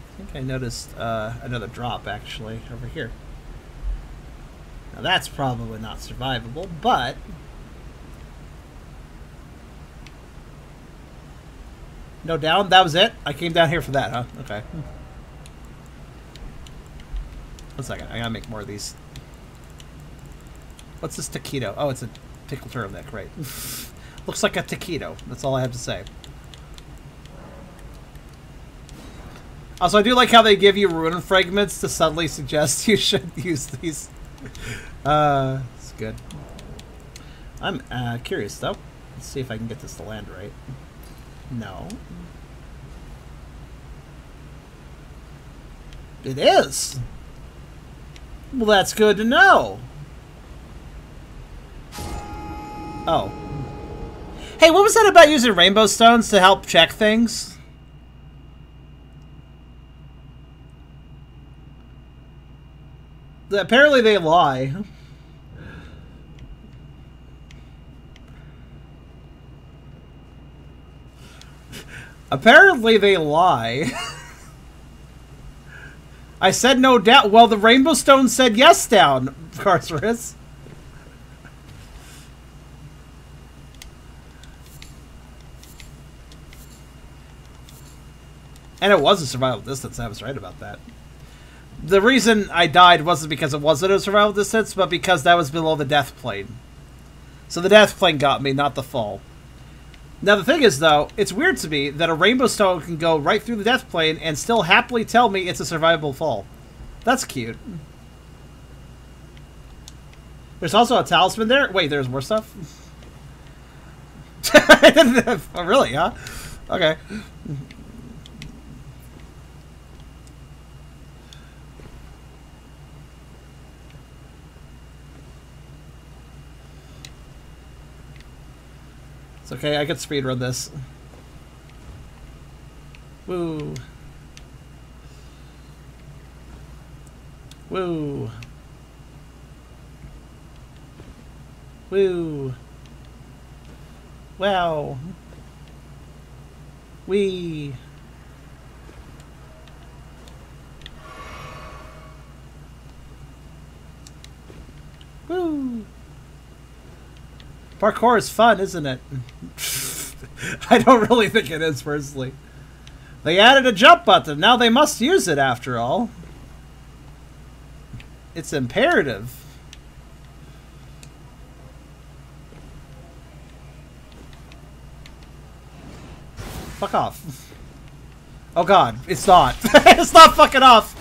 Speaker 1: I think I noticed uh, another drop, actually, over here. Now, that's probably not survivable, but... No down? That was it? I came down here for that, huh? Okay. Hmm. One second, I gotta make more of these. What's this taquito? Oh, it's a pickled turtleneck, right. Looks like a taquito. That's all I have to say. Also, I do like how they give you rune fragments to subtly suggest you should use these. Uh, it's good. I'm uh, curious, though. Let's see if I can get this to land right. No. It is! Well, that's good to know. Oh. Hey, what was that about using rainbow stones to help check things? Apparently they lie. Apparently they lie. I said no doubt. Well, the Rainbow Stone said yes down, Carcerus. And it was a survival distance. I was right about that. The reason I died wasn't because it wasn't a survival distance, but because that was below the death plane. So the death plane got me, not the fall. Now, the thing is, though, it's weird to me that a rainbow stone can go right through the death plane and still happily tell me it's a survivable fall. That's cute. There's also a talisman there. Wait, there's more stuff? oh, really, huh? Okay. It's okay, I could speedrun this. Woo. Woo. Woo. Wow. Wee. Woo. Parkour is fun, isn't it? I don't really think it is, personally. They added a jump button. Now they must use it, after all. It's imperative. Fuck off. Oh god, it's not. it's not fucking off!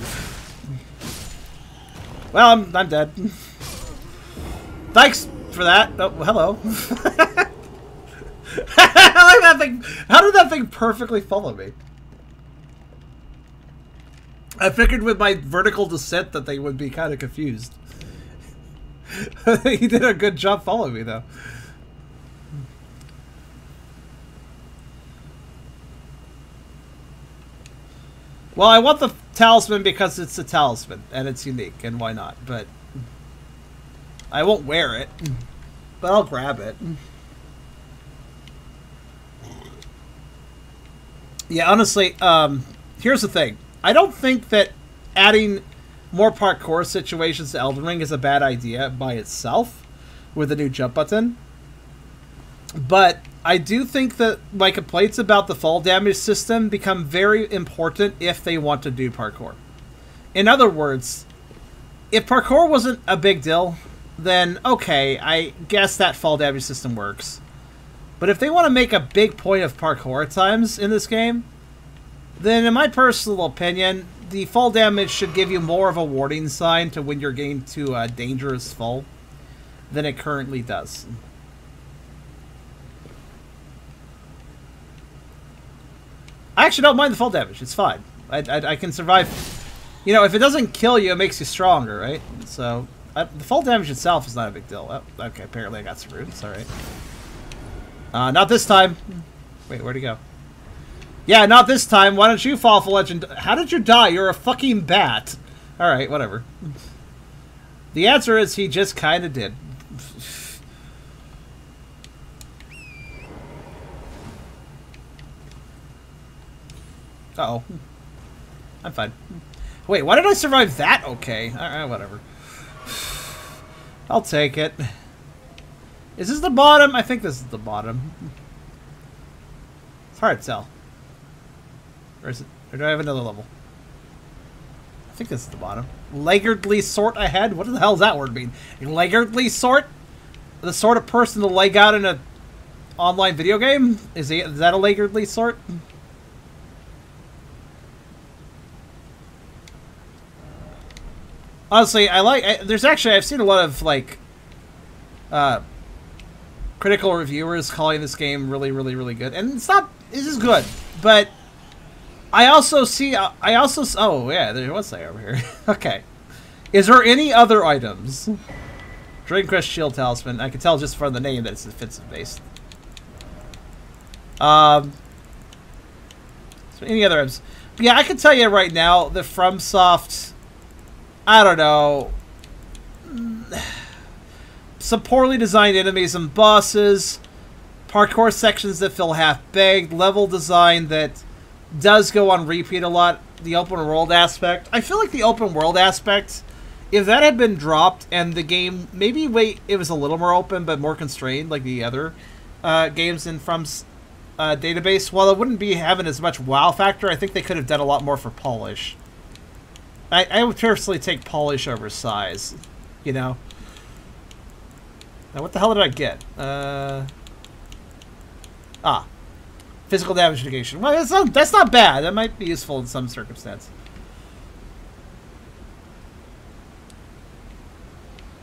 Speaker 1: Well, I'm, I'm dead. Thanks, for that. Oh, hello. how, did that thing, how did that thing perfectly follow me? I figured with my vertical descent that they would be kind of confused. he did a good job following me, though. Well, I want the talisman because it's a talisman and it's unique, and why not? But I won't wear it, but I'll grab it. Yeah, honestly, um, here's the thing. I don't think that adding more parkour situations to Elden Ring is a bad idea by itself with a new jump button. But I do think that my complaints about the fall damage system become very important if they want to do parkour. In other words, if parkour wasn't a big deal, then okay, I guess that fall damage system works. But if they want to make a big point of parkour times in this game, then in my personal opinion, the fall damage should give you more of a warning sign to when you're getting to a dangerous fall than it currently does. I actually don't mind the fall damage. It's fine. I, I, I can survive. You know, if it doesn't kill you, it makes you stronger, right? So uh, the fall damage itself is not a big deal. Oh, okay, apparently I got screwed. roots. alright. Uh, not this time. Wait, where'd he go? Yeah, not this time. Why don't you fall for legend? How did you die? You're a fucking bat. Alright, whatever. The answer is he just kinda did. Uh oh I'm fine. Wait, why did I survive that okay? Alright, uh, uh, whatever. I'll take it. Is this the bottom? I think this is the bottom. It's hard to tell. Or is it? Or do I have another level? I think this is the bottom. Laggardly sort ahead? What the hell does that word mean? Laggardly sort? The sort of person to leg out in a online video game? Is, he, is that a laggardly sort? honestly, I like. I, there's actually I've seen a lot of like uh, critical reviewers calling this game really, really, really good, and it's not. This is good, but I also see. Uh, I also. Oh yeah, there was that over here. okay, is there any other items? Dragoncrest Shield Talisman. I can tell just from the name that it's defensive based. Um. So any other items? Yeah, I can tell you right now, the FromSoft I don't know, some poorly designed enemies and bosses, parkour sections that feel half-baked, level design that does go on repeat a lot, the open world aspect. I feel like the open world aspect, if that had been dropped and the game maybe wait it was a little more open but more constrained like the other uh, games in From's uh, database, while it wouldn't be having as much wow factor, I think they could have done a lot more for polish. I, I would personally take polish over size, you know? Now, what the hell did I get? Uh, ah. Physical damage mitigation. Well, that's not, that's not bad. That might be useful in some circumstance.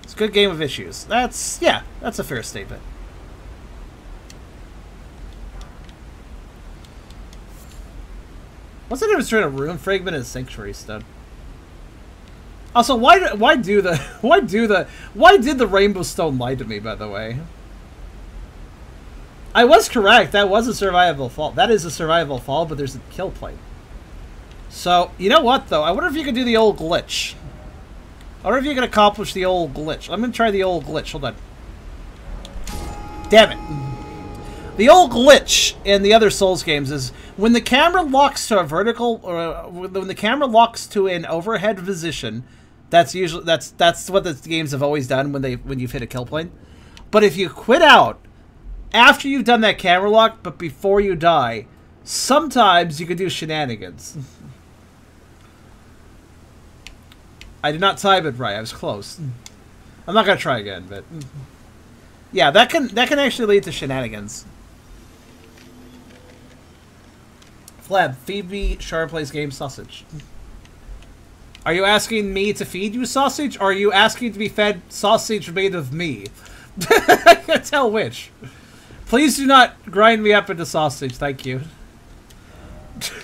Speaker 1: It's a good game of issues. That's, yeah, that's a fair statement. What's the difference between a rune fragment and a sanctuary stone? Also, why why do the why do the why did the Rainbow Stone lie to me? By the way, I was correct. That was a survivable fall. That is a survivable fall, but there's a kill plate. So you know what though? I wonder if you can do the old glitch. I wonder if you can accomplish the old glitch. I'm gonna try the old glitch. Hold on. Damn it! The old glitch in the other Souls games is when the camera locks to a vertical, or uh, when the camera locks to an overhead position that's usually that's that's what the games have always done when they when you've hit a kill point, But if you quit out after you've done that camera lock, but before you die, sometimes you can do shenanigans. I did not time it right. I was close. I'm not gonna try again, but yeah, that can that can actually lead to shenanigans. Flab, Phoebe Sharp plays game sausage. Are you asking me to feed you sausage, or are you asking to be fed sausage made of me? I can tell which. Please do not grind me up into sausage, thank you.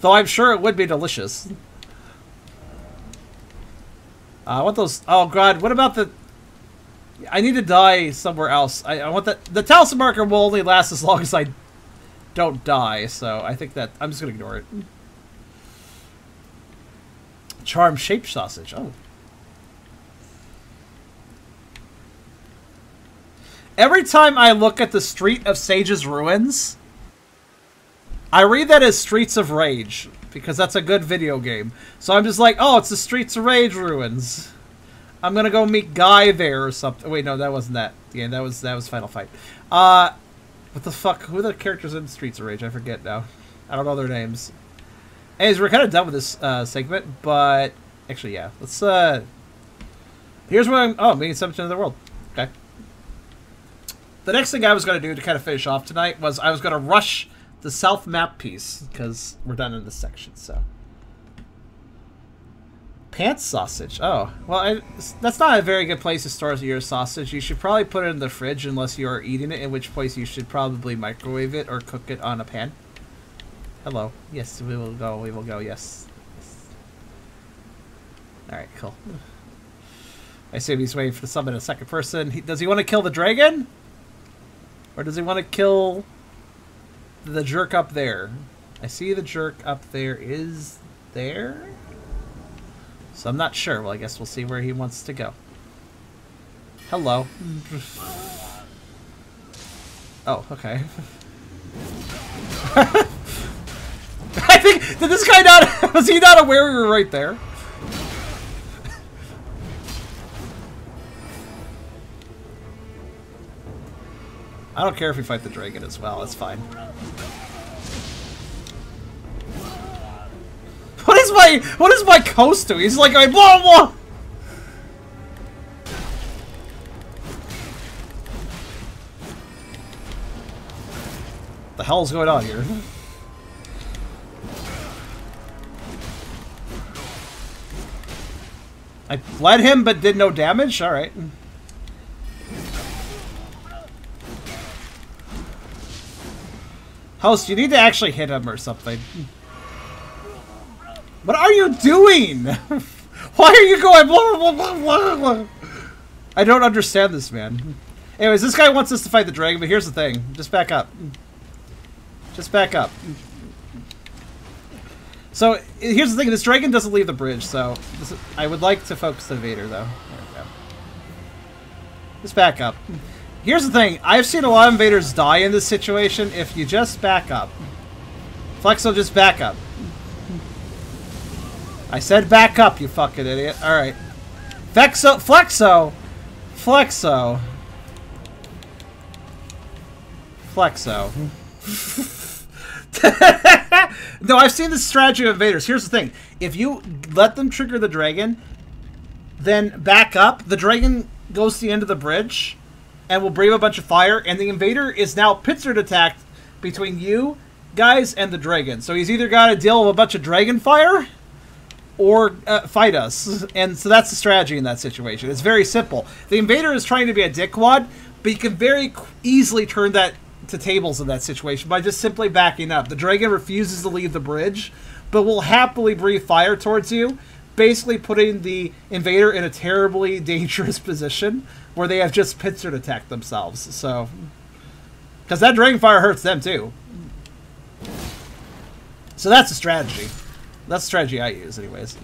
Speaker 1: Though I'm sure it would be delicious. Uh, I want those... Oh, God, what about the... I need to die somewhere else. I, I want the The talisman marker will only last as long as I don't die, so I think that... I'm just going to ignore it. Charm shaped sausage. Oh. Every time I look at the Street of Sage's Ruins, I read that as Streets of Rage because that's a good video game. So I'm just like, oh, it's the Streets of Rage ruins. I'm gonna go meet Guy there or something. Wait, no, that wasn't that. Yeah, that was that was Final Fight. Uh, what the fuck? Who are the characters in Streets of Rage? I forget now. I don't know their names. Anyways, we're kind of done with this uh, segment, but actually, yeah, let's. uh Here's where I'm. Oh, meeting something to the world. Okay. The next thing I was going to do to kind of finish off tonight was I was going to rush the south map piece because we're done in this section. So. Pants sausage. Oh, well, I, that's not a very good place to store your sausage. You should probably put it in the fridge unless you are eating it, in which place you should probably microwave it or cook it on a pan. Hello. Yes, we will go. We will go. Yes. yes. All right. Cool. I assume he's waiting for the summon a second person. He, does he want to kill the dragon? Or does he want to kill the jerk up there? I see the jerk up there is there? So I'm not sure. Well, I guess we'll see where he wants to go. Hello. oh, okay. I think did this guy not was he not aware we were right there? I don't care if we fight the dragon as well, it's fine. What is my what is my coast doing? He's like I blah blah The hell's going on here? I fled him but did no damage? Alright. Host, you need to actually hit him or something. What are you doing? Why are you going blah, blah, blah, I don't understand this, man. Anyways, this guy wants us to fight the dragon, but here's the thing. Just back up. Just back up. So here's the thing: this dragon doesn't leave the bridge. So is, I would like to focus the Vader though. There we go. Just back up. Here's the thing: I've seen a lot of invaders die in this situation if you just back up. Flexo, just back up. I said back up, you fucking idiot. All right. flexo, Flexo, Flexo, Flexo. no, I've seen this strategy of invaders. Here's the thing. If you let them trigger the dragon, then back up, the dragon goes to the end of the bridge and will brave a bunch of fire, and the invader is now pizzered attacked between you guys and the dragon. So he's either got to deal with a bunch of dragon fire or uh, fight us. And so that's the strategy in that situation. It's very simple. The invader is trying to be a dickwad, but you can very easily turn that to tables in that situation by just simply backing up. The dragon refuses to leave the bridge, but will happily breathe fire towards you, basically putting the invader in a terribly dangerous position where they have just pincer attacked themselves. So, because that dragon fire hurts them too. So that's a strategy. That's a strategy I use, anyways.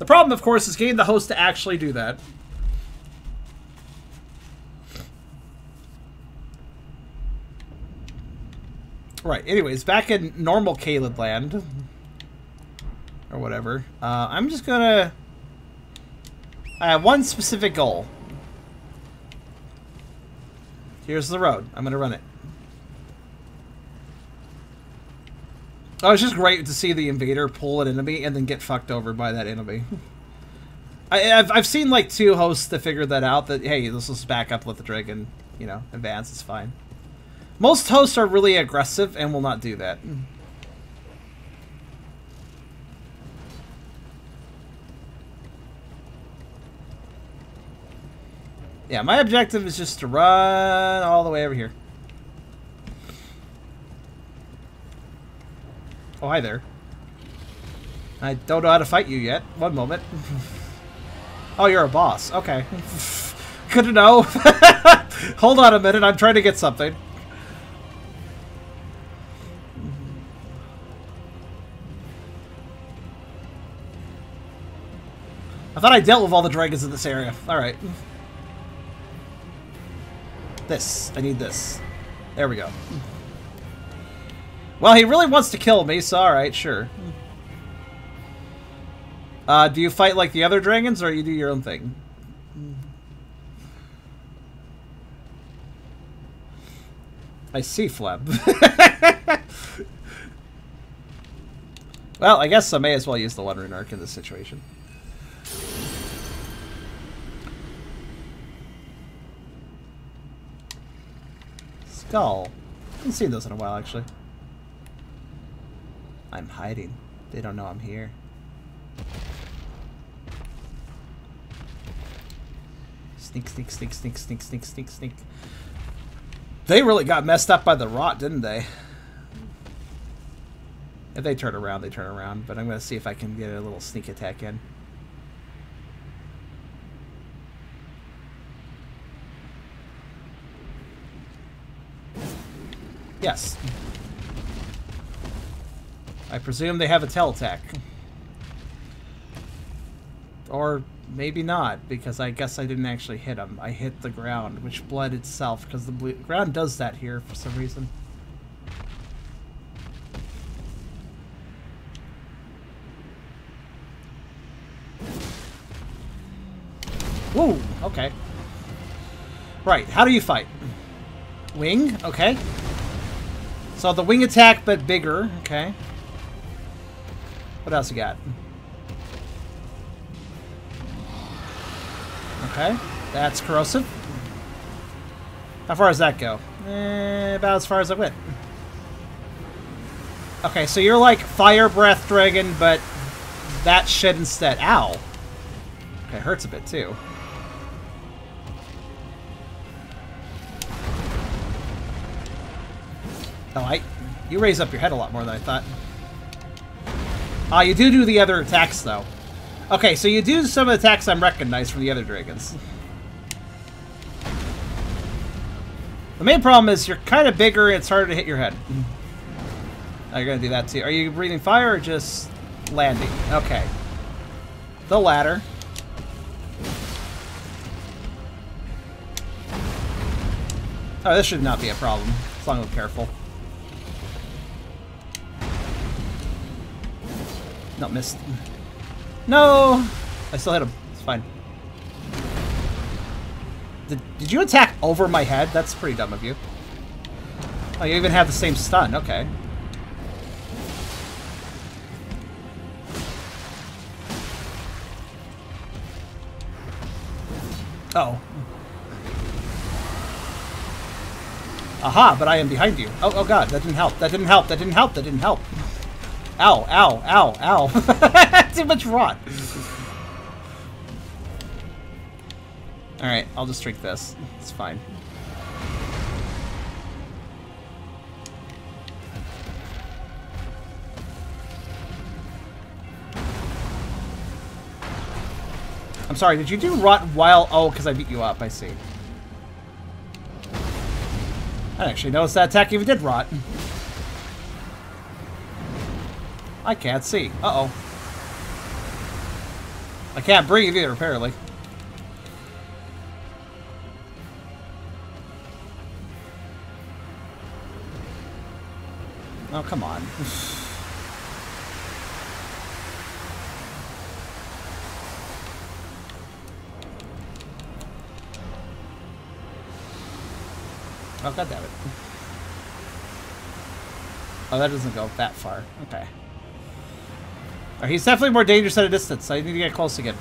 Speaker 1: The problem, of course, is getting the host to actually do that. Right, anyways, back in normal Caelid land, or whatever, uh, I'm just gonna... I have one specific goal. Here's the road. I'm gonna run it. Oh, it's just great to see the invader pull an enemy and then get fucked over by that enemy. I, have I've seen like two hosts that figured that out. That hey, this is back up, let the dragon, you know, advance. It's fine. Most hosts are really aggressive and will not do that. Yeah, my objective is just to run all the way over here. Oh, hi there. I don't know how to fight you yet. One moment. oh, you're a boss. Okay. Good to know. Hold on a minute. I'm trying to get something. I thought I dealt with all the dragons in this area. Alright. This. I need this. There we go. Well, he really wants to kill me, so alright, sure. Uh, do you fight like the other dragons, or you do your own thing? I see, Fleb. well, I guess I may as well use the rune Arc in this situation. Skull. I haven't seen those in a while, actually. I'm hiding. They don't know I'm here. Sneak, sneak, sneak, sneak, sneak, sneak, sneak, sneak. They really got messed up by the rot, didn't they? If they turn around, they turn around. But I'm going to see if I can get a little sneak attack in. Yes. I presume they have a tell tech. Or maybe not, because I guess I didn't actually hit him. I hit the ground, which bled itself, because the blue ground does that here for some reason. Whoa, okay. Right, how do you fight? Wing, okay. So the wing attack, but bigger, okay. What else you got? Okay, that's corrosive. How far does that go? Eh, about as far as I went. Okay, so you're like Fire Breath Dragon, but that shit instead. Ow. Okay, hurts a bit too. Oh, I... You raise up your head a lot more than I thought. Ah, you do do the other attacks, though. Okay, so you do some attacks I'm recognized from the other dragons. The main problem is you're kind of bigger and it's harder to hit your head. Are you're going to do that too. Are you breathing fire or just landing? Okay. The ladder. Oh, this should not be a problem, as long as I'm careful. Not missed. No! I still hit him. It's fine. Did, did you attack over my head? That's pretty dumb of you. Oh, you even have the same stun. Okay. Oh. Aha, but I am behind you. Oh, oh god, that didn't help. That didn't help. That didn't help. That didn't help. Ow, ow, ow, ow. Too much rot. Alright, I'll just drink this. It's fine. I'm sorry, did you do rot while... Oh, because I beat you up, I see. I actually noticed that attack even did rot. I can't see. Uh-oh. I can't breathe either, apparently. Oh, come on. Oh, god it. Oh, that doesn't go that far. Okay. Right, he's definitely more dangerous at a distance. I need to get close again.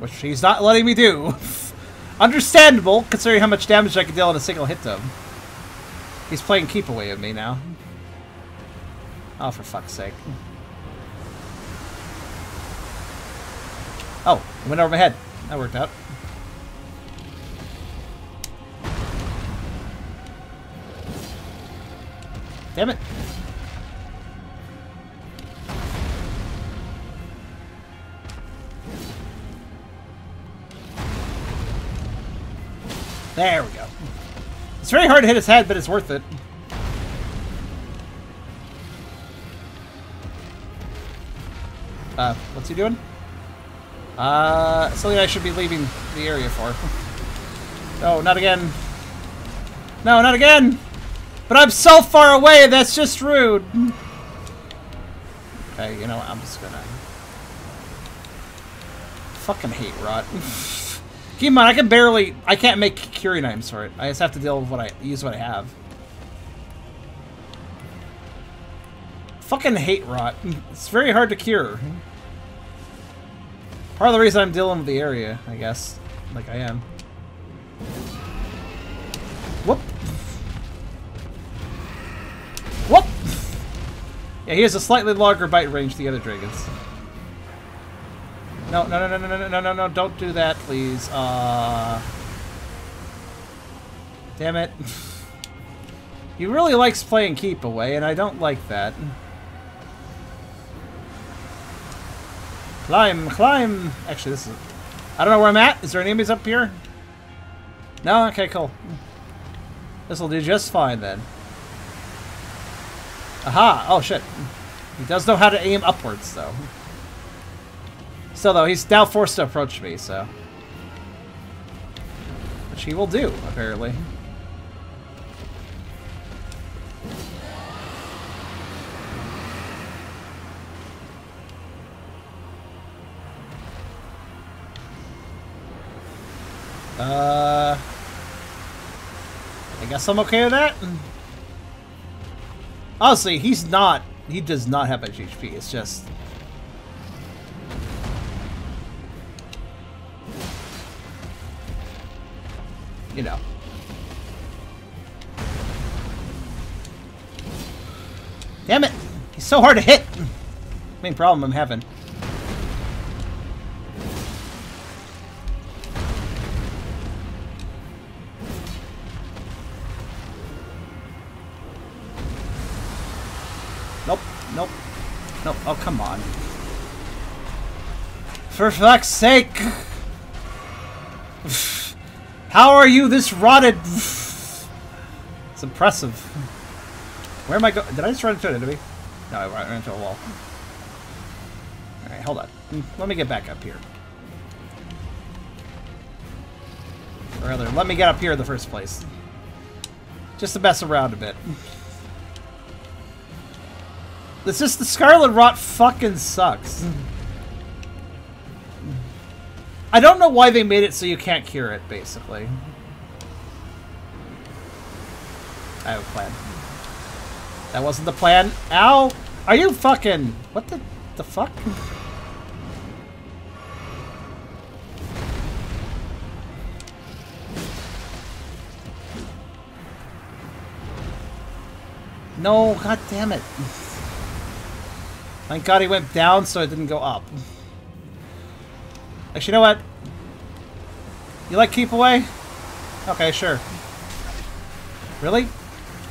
Speaker 1: Which he's not letting me do. Understandable, considering how much damage I can deal in a single hit to him. He's playing keep away of me now. Oh, for fuck's sake. Oh, it went over my head. That worked out. Damn it. There we go. It's very hard to hit his head, but it's worth it. Uh, what's he doing? Uh, something I should be leaving the area for. no, not again. No, not again! But I'm so far away, that's just rude. Okay, you know what? I'm just gonna... Fucking hate rot. Keep in mind, I can barely... I can't make Curie Knives for it. I just have to deal with what I... Use what I have. Fucking hate rot. It's very hard to cure. Part of the reason I'm dealing with the area, I guess. Like I am. Whoop. Whoop! Yeah, he has a slightly longer bite range than the other dragons. No, no, no, no, no, no, no, no, no, don't do that, please. Uh... Damn it. he really likes playing keep away, and I don't like that. Climb, climb! Actually, this is... I don't know where I'm at. Is there enemies up here? No? Okay, cool. This'll do just fine, then. Aha! Oh, shit. He does know how to aim upwards, though. So though, he's now forced to approach me, so... Which he will do, apparently. Uh... I guess I'm okay with that. Honestly, he's not. He does not have much HP. It's just. You know. Damn it! He's so hard to hit! Main problem I'm having. Nope. Nope. Oh, come on. For fuck's sake! How are you this rotted? It's impressive. Where am I going? Did I just run into an enemy? No, I ran into a wall. Alright, hold on. Let me get back up here. Or rather, let me get up here in the first place. Just to mess around a bit. It's just the Scarlet Rot fucking sucks. I don't know why they made it so you can't cure it, basically. I have a plan. That wasn't the plan. Ow! Are you fucking... What the... the fuck? No, god damn it. Thank God he went down so it didn't go up. Actually, you know what? You like keep away? Okay, sure. Really?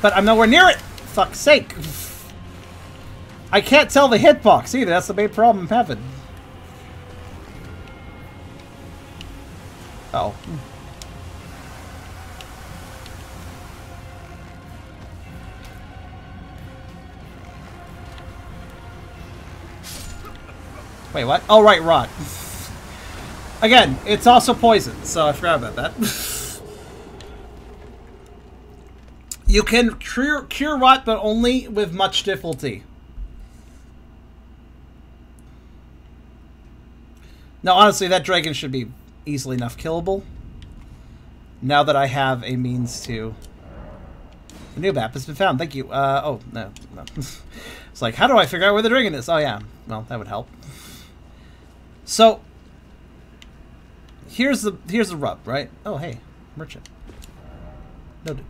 Speaker 1: But I'm nowhere near it! Fuck's sake! I can't tell the hitbox either, that's the main problem I'm having. oh. Wait, what? Oh, right, rot. Again, it's also poison, so I forgot about that. you can cure, cure rot, but only with much difficulty. Now, honestly, that dragon should be easily enough killable. Now that I have a means to... A new map has been found. Thank you. Uh, oh, no. no. it's like, how do I figure out where the dragon is? Oh, yeah. Well, that would help. So here's the here's the rub, right? Oh hey, merchant. Noted.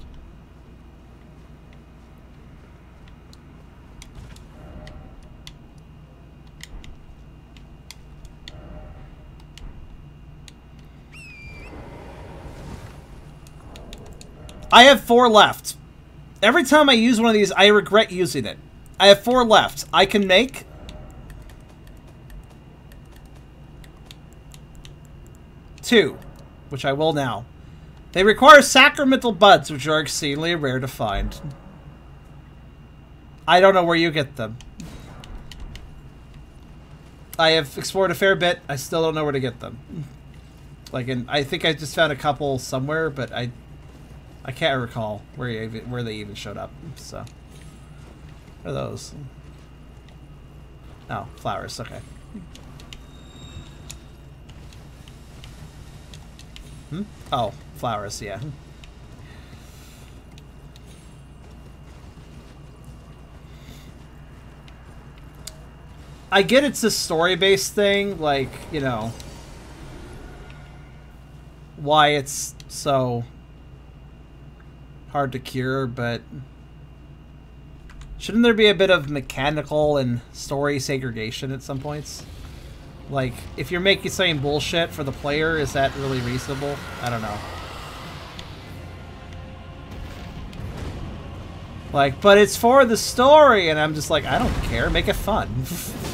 Speaker 1: I have four left. Every time I use one of these, I regret using it. I have four left. I can make 2, which I will now. They require sacramental buds, which are exceedingly rare to find. I don't know where you get them. I have explored a fair bit. I still don't know where to get them. Like, and I think I just found a couple somewhere, but I, I can't recall where even, where they even showed up. So, what are those? Oh, flowers. Okay. Hmm? Oh, flowers, yeah. Hmm. I get it's a story-based thing, like, you know, why it's so hard to cure, but shouldn't there be a bit of mechanical and story segregation at some points? Like, if you're making saying bullshit for the player, is that really reasonable? I don't know. Like, but it's for the story, and I'm just like, I don't care, make it fun.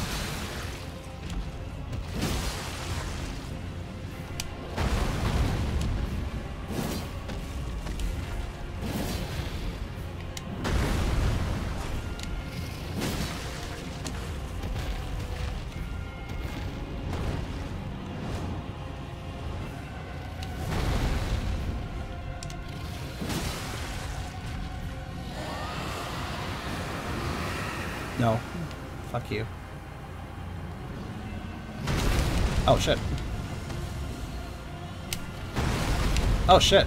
Speaker 1: Oh shit.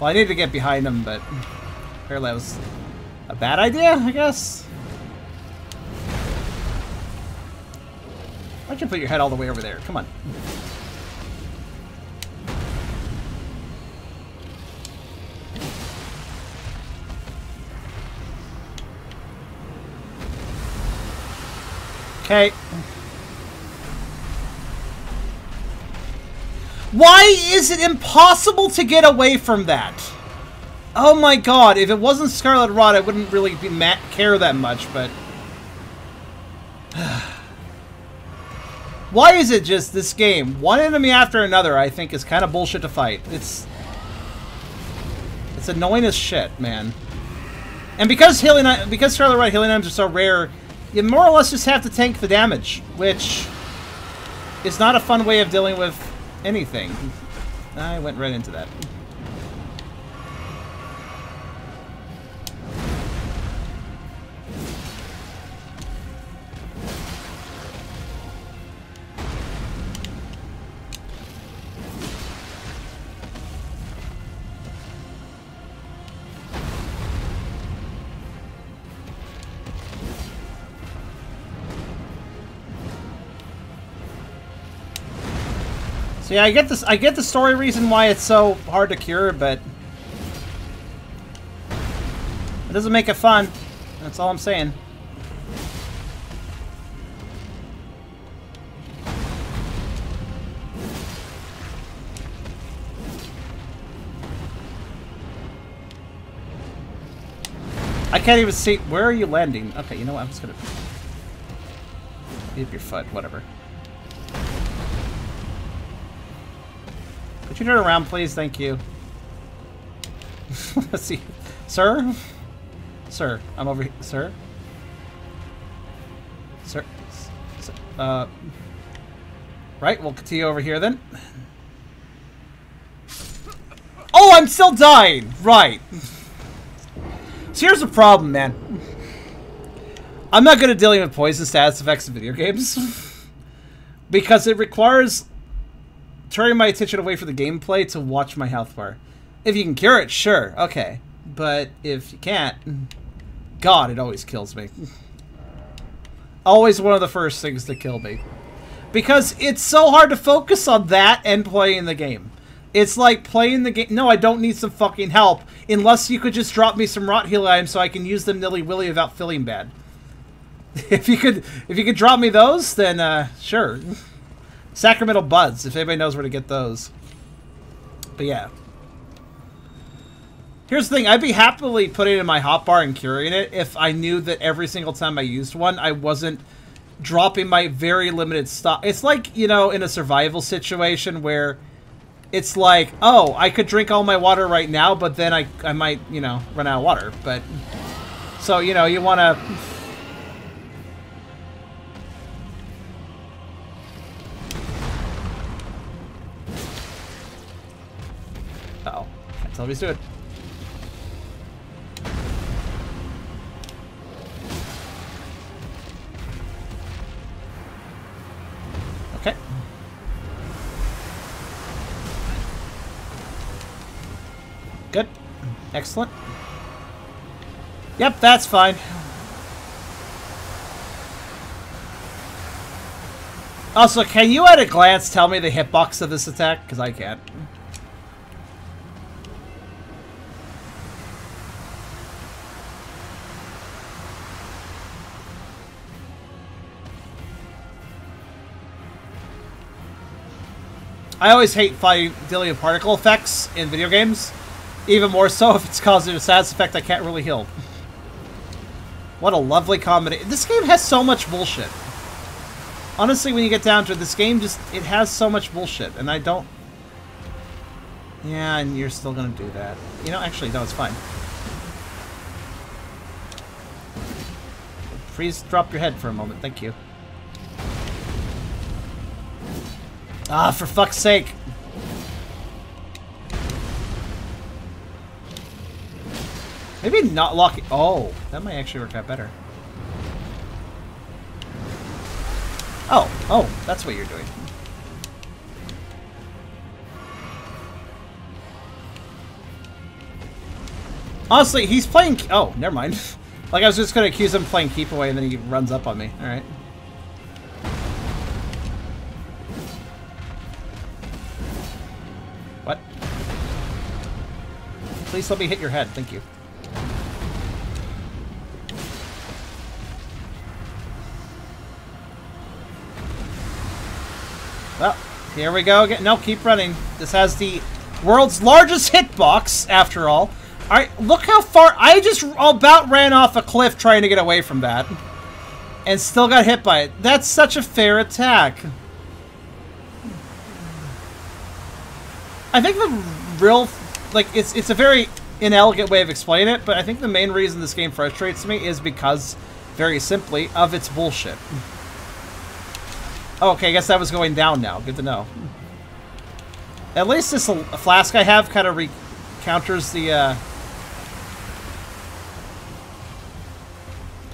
Speaker 1: Well, I need to get behind him, but apparently that was a bad idea, I guess. why can you put your head all the way over there? Come on. Okay. Why is it impossible to get away from that? Oh my god, if it wasn't Scarlet Rot, I wouldn't really care that much, but... Why is it just this game? One enemy after another, I think, is kind of bullshit to fight. It's... It's annoying as shit, man. And because healing, because Scarlet Rot, healing items are so rare, you more or less just have to tank the damage, which is not a fun way of dealing with anything. I went right into that. yeah, I get this. I get the story reason why it's so hard to cure, but it doesn't make it fun. That's all I'm saying. I can't even see. Where are you landing? Okay, you know what? I'm just gonna. Keep your foot, whatever. Could you turn around, please? Thank you. Let's see. Sir? Sir, I'm over here. Sir? Sir? uh, right, we'll continue over here then. Oh, I'm still dying! Right. So here's the problem, man. I'm not good at dealing with poison status effects in video games. because it requires turning my attention away from the gameplay to watch my health bar. If you can cure it, sure, okay. But if you can't, God, it always kills me. always one of the first things to kill me. Because it's so hard to focus on that and playing the game. It's like playing the game. No, I don't need some fucking help. Unless you could just drop me some rot healing, items so I can use them nilly willy without feeling bad. If you could, if you could drop me those, then uh, sure. Sacramental Buds, if anybody knows where to get those. But yeah. Here's the thing, I'd be happily putting it in my hotbar and curing it if I knew that every single time I used one, I wasn't dropping my very limited stock. It's like, you know, in a survival situation where it's like, oh, I could drink all my water right now, but then I, I might, you know, run out of water. But, so, you know, you want to Nobody's do it. Okay. Good. Excellent. Yep, that's fine. Also, can you at a glance tell me the hitbox of this attack? Because I can't. I always hate dealing particle effects in video games. Even more so if it's causing a status effect I can't really heal. What a lovely combination. This game has so much bullshit. Honestly, when you get down to it, this game just, it has so much bullshit, and I don't... Yeah, and you're still gonna do that. You know, actually, no, it's fine. Freeze, drop your head for a moment, thank you. Ah, for fuck's sake. Maybe not lock it. Oh, that might actually work out better. Oh, oh, that's what you're doing. Honestly, he's playing. Oh, never mind. like I was just gonna accuse him playing keep away, and then he runs up on me. All right. Please let me hit your head. Thank you. Well, here we go again. No, keep running. This has the world's largest hitbox, after all. Alright, look how far... I just about ran off a cliff trying to get away from that. And still got hit by it. That's such a fair attack. I think the real like it's it's a very inelegant way of explaining it, but I think the main reason this game frustrates me is because, very simply, of its bullshit. Oh, okay, I guess that was going down now. Good to know. At least this flask I have kind of counters the, uh...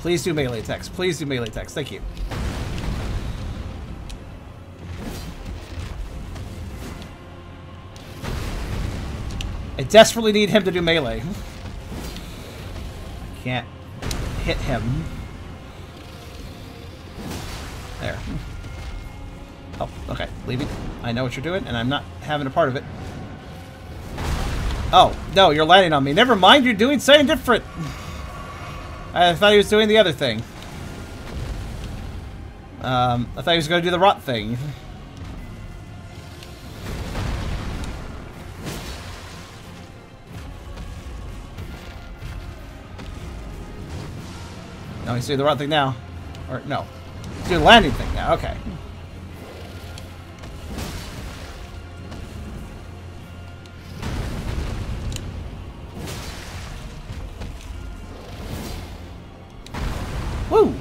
Speaker 1: Please do melee attacks. Please do melee attacks. Thank you. I desperately need him to do melee. Can't hit him. There. Oh, okay. Leave it. I know what you're doing, and I'm not having a part of it. Oh, no, you're landing on me. Never mind, you're doing something different. I thought he was doing the other thing. Um, I thought he was going to do the rot thing. No, he's doing the wrong thing now. Or, no. He's doing the landing thing now. Okay. Woo!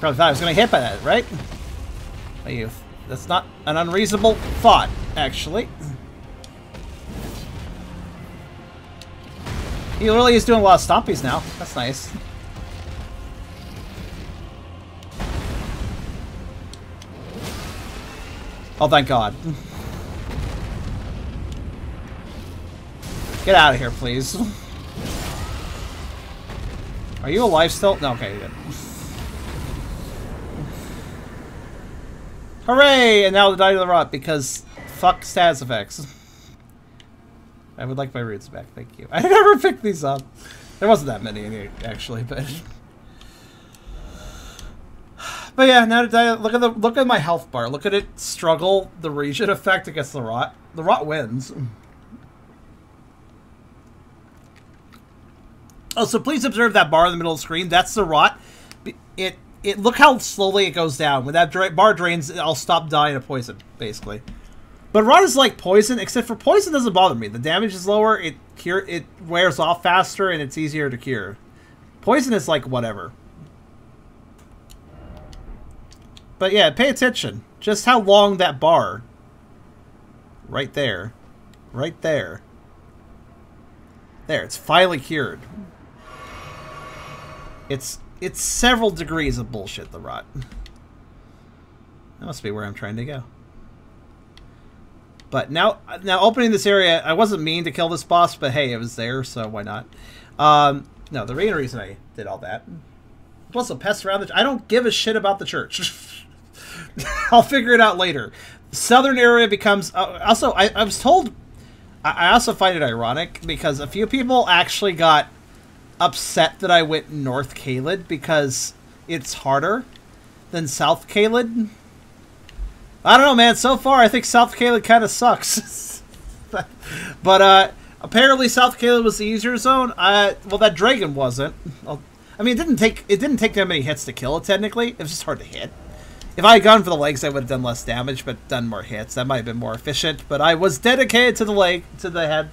Speaker 1: Probably thought I was going to hit by that, right? That's not an unreasonable thought, actually. He really is doing a lot of stompies now. That's nice. Oh, thank God. Get out of here, please. Are you alive still? No, okay, Hooray! And now the die to the rot because fuck stats effects. I would like my roots back, thank you. I never picked these up. There wasn't that many, actually, but... But yeah, now to die, look at the look at my health bar. Look at it struggle the region effect against the rot. The rot wins. Oh, so please observe that bar in the middle of the screen. That's the rot. It it look how slowly it goes down. When that dra bar drains, I'll stop dying of poison, basically. But rot is like poison, except for poison doesn't bother me. The damage is lower. It cure it wears off faster, and it's easier to cure. Poison is like whatever. But yeah, pay attention. Just how long that bar. Right there. Right there. There, it's finally cured. It's it's several degrees of bullshit the rot. That must be where I'm trying to go. But now now opening this area, I wasn't mean to kill this boss, but hey, it was there, so why not? Um, no, the main reason I did all that. Plus a pest around the I don't give a shit about the church. I'll figure it out later. Southern area becomes uh, also. I, I, was told. I, I also find it ironic because a few people actually got upset that I went North Caelid, because it's harder than South Caelid. I don't know, man. So far, I think South Caelid kind of sucks. but uh, apparently, South Caelid was the easier zone. I well, that dragon wasn't. I mean, it didn't take it didn't take that many hits to kill it. Technically, it was just hard to hit. If I had gone for the legs, I would have done less damage, but done more hits. That might have been more efficient. But I was dedicated to the leg, to the head,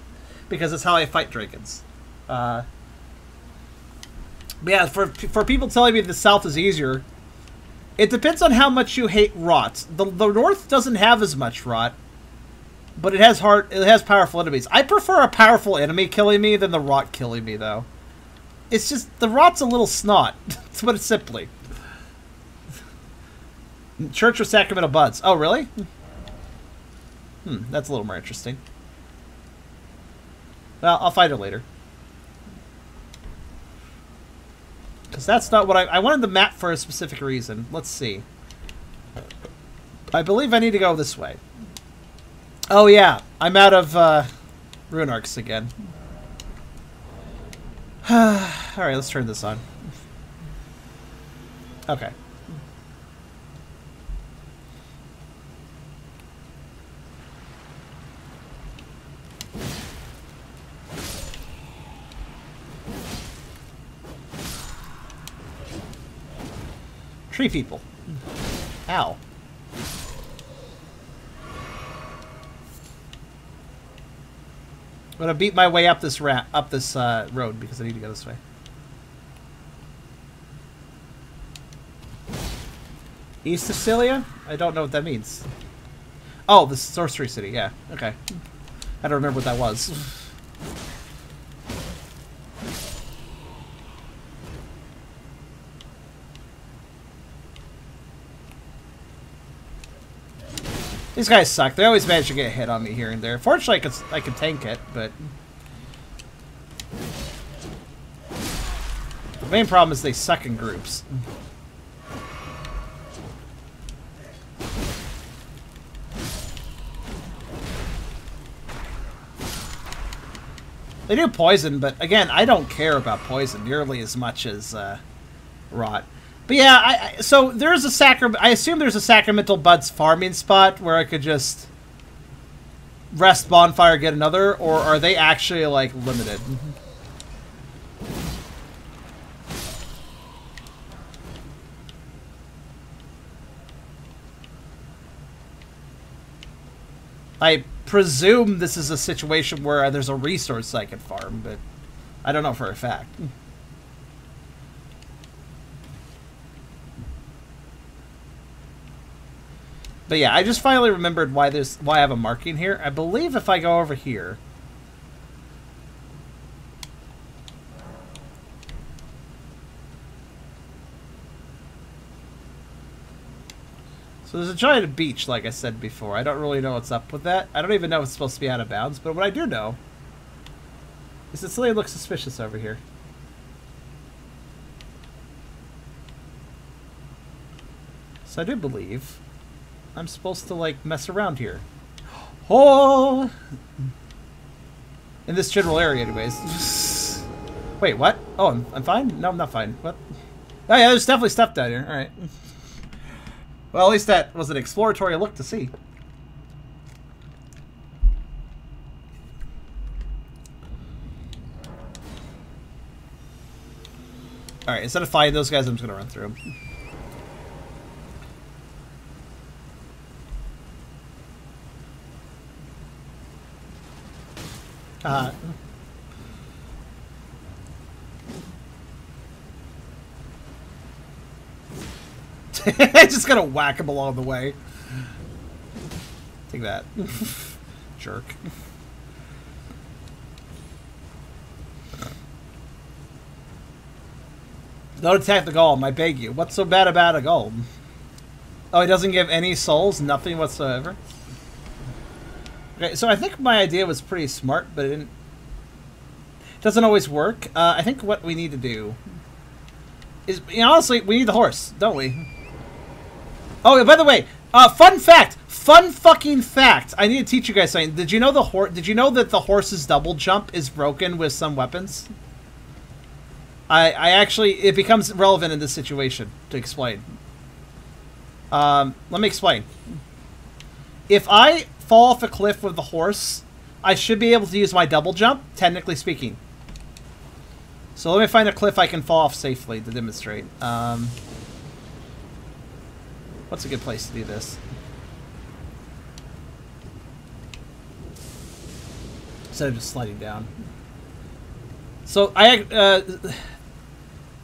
Speaker 1: because it's how I fight dragons. Uh, but yeah, for for people telling me the south is easier, it depends on how much you hate rot. The the north doesn't have as much rot, but it has hard it has powerful enemies. I prefer a powerful enemy killing me than the rot killing me though. It's just the rot's a little snot. to what it simply. Church of Sacramental Buds. Oh, really? Hmm, that's a little more interesting. Well, I'll find it later. Because that's not what I... I wanted the map for a specific reason. Let's see. I believe I need to go this way. Oh, yeah. I'm out of uh, Rune Arcs again. Alright, let's turn this on. Okay. Tree people. Ow. I'm gonna beat my way up this ra up this uh, road because I need to go this way. East Sellia? I don't know what that means. Oh, the Sorcery City, yeah. Okay. I don't remember what that was. These guys suck. They always manage to get a hit on me here and there. Fortunately, I can I can tank it, but... The main problem is they suck in groups. They do poison, but again, I don't care about poison nearly as much as uh, rot. But yeah, I, I, so there's a sacrament. I assume there's a Sacramental Buds farming spot where I could just rest bonfire, get another, or are they actually like limited? I presume this is a situation where there's a resource I could farm, but I don't know for a fact. But yeah, I just finally remembered why there's why I have a marking here. I believe if I go over here. So there's a giant beach, like I said before. I don't really know what's up with that. I don't even know if it's supposed to be out of bounds, but what I do know is that something looks suspicious over here. So I do believe I'm supposed to, like, mess around here. Oh! In this general area, anyways. Wait, what? Oh, I'm, I'm fine? No, I'm not fine. What? Oh, yeah, there's definitely stuff down here. Alright. Well, at least that was an exploratory look to see. Alright, instead of fighting those guys, I'm just gonna run through them. Uh, I just gotta whack him along the way. Take that. Jerk. Don't attack the golem, I beg you. What's so bad about a golem? Oh, it doesn't give any souls? Nothing whatsoever? Okay, so I think my idea was pretty smart, but it didn't doesn't always work. Uh, I think what we need to do is, you know, honestly, we need the horse, don't we? Oh, by the way, uh, fun fact, fun fucking fact. I need to teach you guys something. Did you know the horse? Did you know that the horse's double jump is broken with some weapons? I I actually it becomes relevant in this situation to explain. Um, let me explain. If I fall off a cliff with the horse, I should be able to use my double jump, technically speaking. So let me find a cliff I can fall off safely to demonstrate. Um, what's a good place to do this? Instead of just sliding down. So I, uh,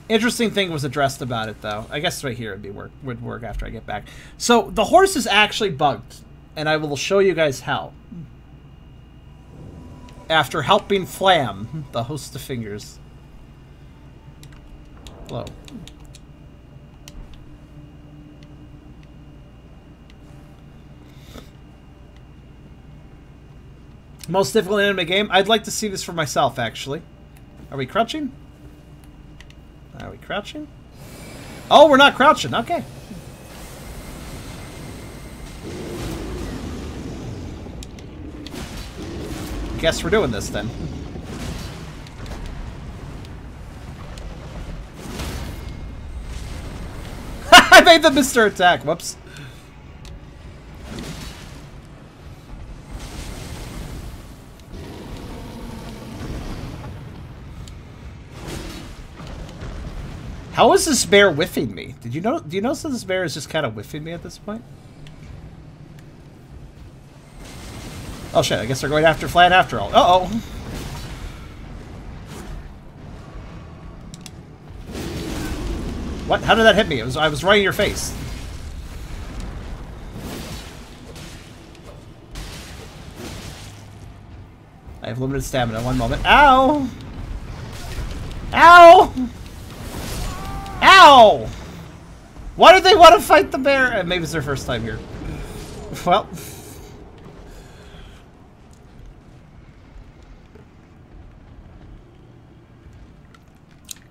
Speaker 1: interesting thing was addressed about it though. I guess right here would be work would work after I get back. So the horse is actually bugged and I will show you guys how. After helping Flam, the host of fingers. Hello. Most difficult anime game? I'd like to see this for myself, actually. Are we crouching? Are we crouching? Oh, we're not crouching. Okay. guess we're doing this then. I made the Mr. Attack, whoops. How is this bear whiffing me? Did you know? Do you notice that this bear is just kind of whiffing me at this point? Oh shit, I guess they're going after Flan after all. Uh-oh! What? How did that hit me? It was, I was right in your face. I have limited stamina. One moment. Ow! Ow! Ow! Why did they want to fight the bear? Uh, maybe it's their first time here. Well...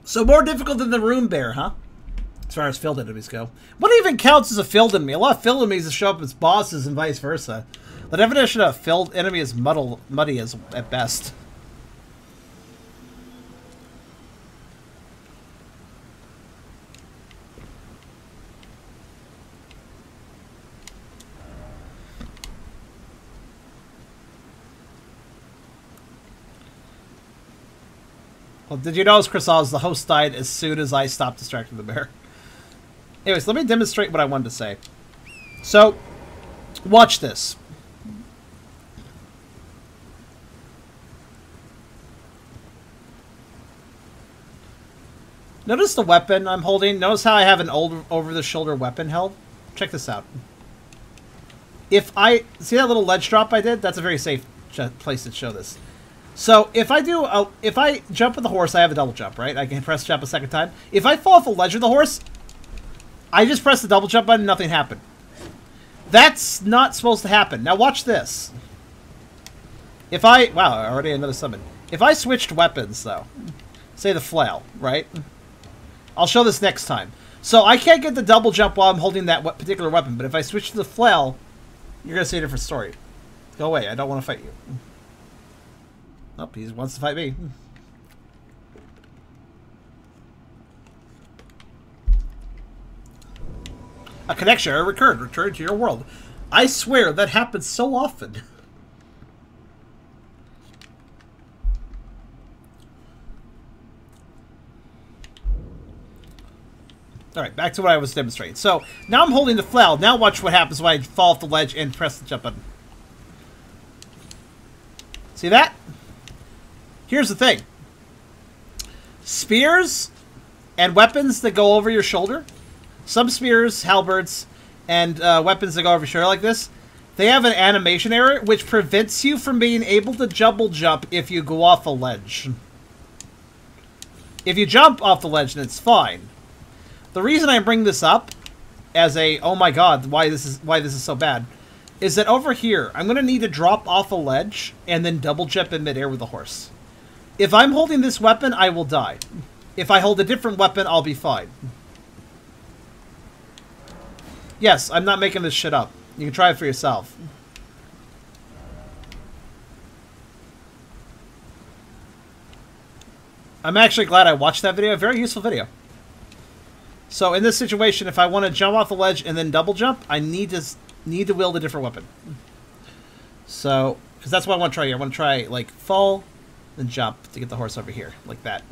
Speaker 1: So more difficult than the Runebear, huh? As far as field enemies go. What even counts as a field enemy? A lot of field enemies show up as bosses and vice versa. The definition of field enemy is muddle, muddy as, at best. Well, did you notice, Chris? Chrysalis, the host died as soon as I stopped distracting the bear? Anyways, let me demonstrate what I wanted to say. So, watch this. Notice the weapon I'm holding. Notice how I have an old over-the-shoulder weapon held. Check this out. If I... See that little ledge drop I did? That's a very safe place to show this. So if I do, a, if I jump with the horse, I have a double jump, right? I can press jump a second time. If I fall off a ledge with the horse, I just press the double jump button, nothing happened. That's not supposed to happen. Now watch this. If I, wow, already another summon. If I switched weapons though, say the flail, right? I'll show this next time. So I can't get the double jump while I'm holding that particular weapon, but if I switch to the flail, you're gonna see a different story. Go away, I don't want to fight you. Nope, he wants to fight me. Hmm. A connection error recurred. Return to your world. I swear that happens so often. Alright, back to what I was demonstrating. So, now I'm holding the flail. Now watch what happens when I fall off the ledge and press the jump button. See that? Here's the thing spears and weapons that go over your shoulder, some spears, halberds, and uh, weapons that go over your shoulder like this, they have an animation error which prevents you from being able to double jump if you go off a ledge. If you jump off the ledge, then it's fine. The reason I bring this up as a oh my god, why this is why this is so bad, is that over here I'm gonna need to drop off a ledge and then double jump in midair with the horse. If I'm holding this weapon, I will die. If I hold a different weapon, I'll be fine. Yes, I'm not making this shit up. You can try it for yourself. I'm actually glad I watched that video. Very useful video. So in this situation, if I want to jump off the ledge and then double jump, I need to need to wield a different weapon. So, because that's what I want to try here. I want to try, like, fall, then jump to get the horse over here, like that.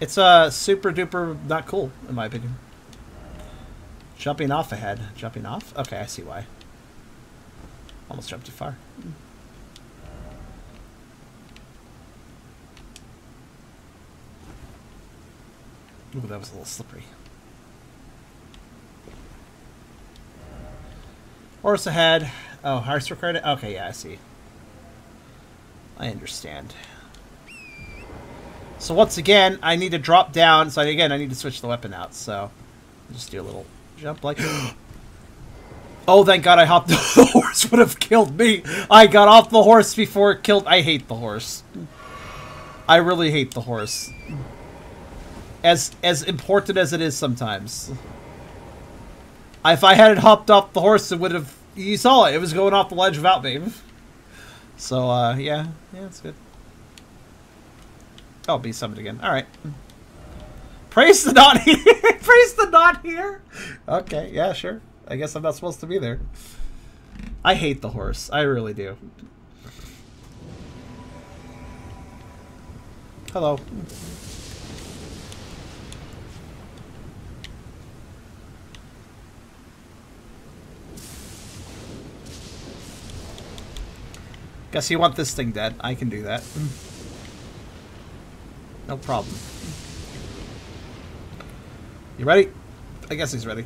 Speaker 1: It's uh, super duper not cool, in my opinion. Jumping off ahead. Jumping off? Okay, I see why. Almost jumped too far. Ooh, that was a little slippery. Orsa had. Oh, Hearts required. Okay, yeah, I see. I understand. So once again, I need to drop down. So again, I need to switch the weapon out. So I'll just do a little jump like. oh, thank God I hopped. the horse would have killed me. I got off the horse before it killed. I hate the horse. I really hate the horse. As as important as it is sometimes. If I had it hopped off the horse, it would have. You saw it. It was going off the ledge without me. So, uh, yeah. Yeah, it's good. I'll oh, be summoned again. All right. Praise the not here. Praise the not here. Okay, yeah, sure. I guess I'm not supposed to be there. I hate the horse. I really do. Hello. Guess you want this thing dead. I can do that. Hmm. No problem. You ready? I guess he's ready.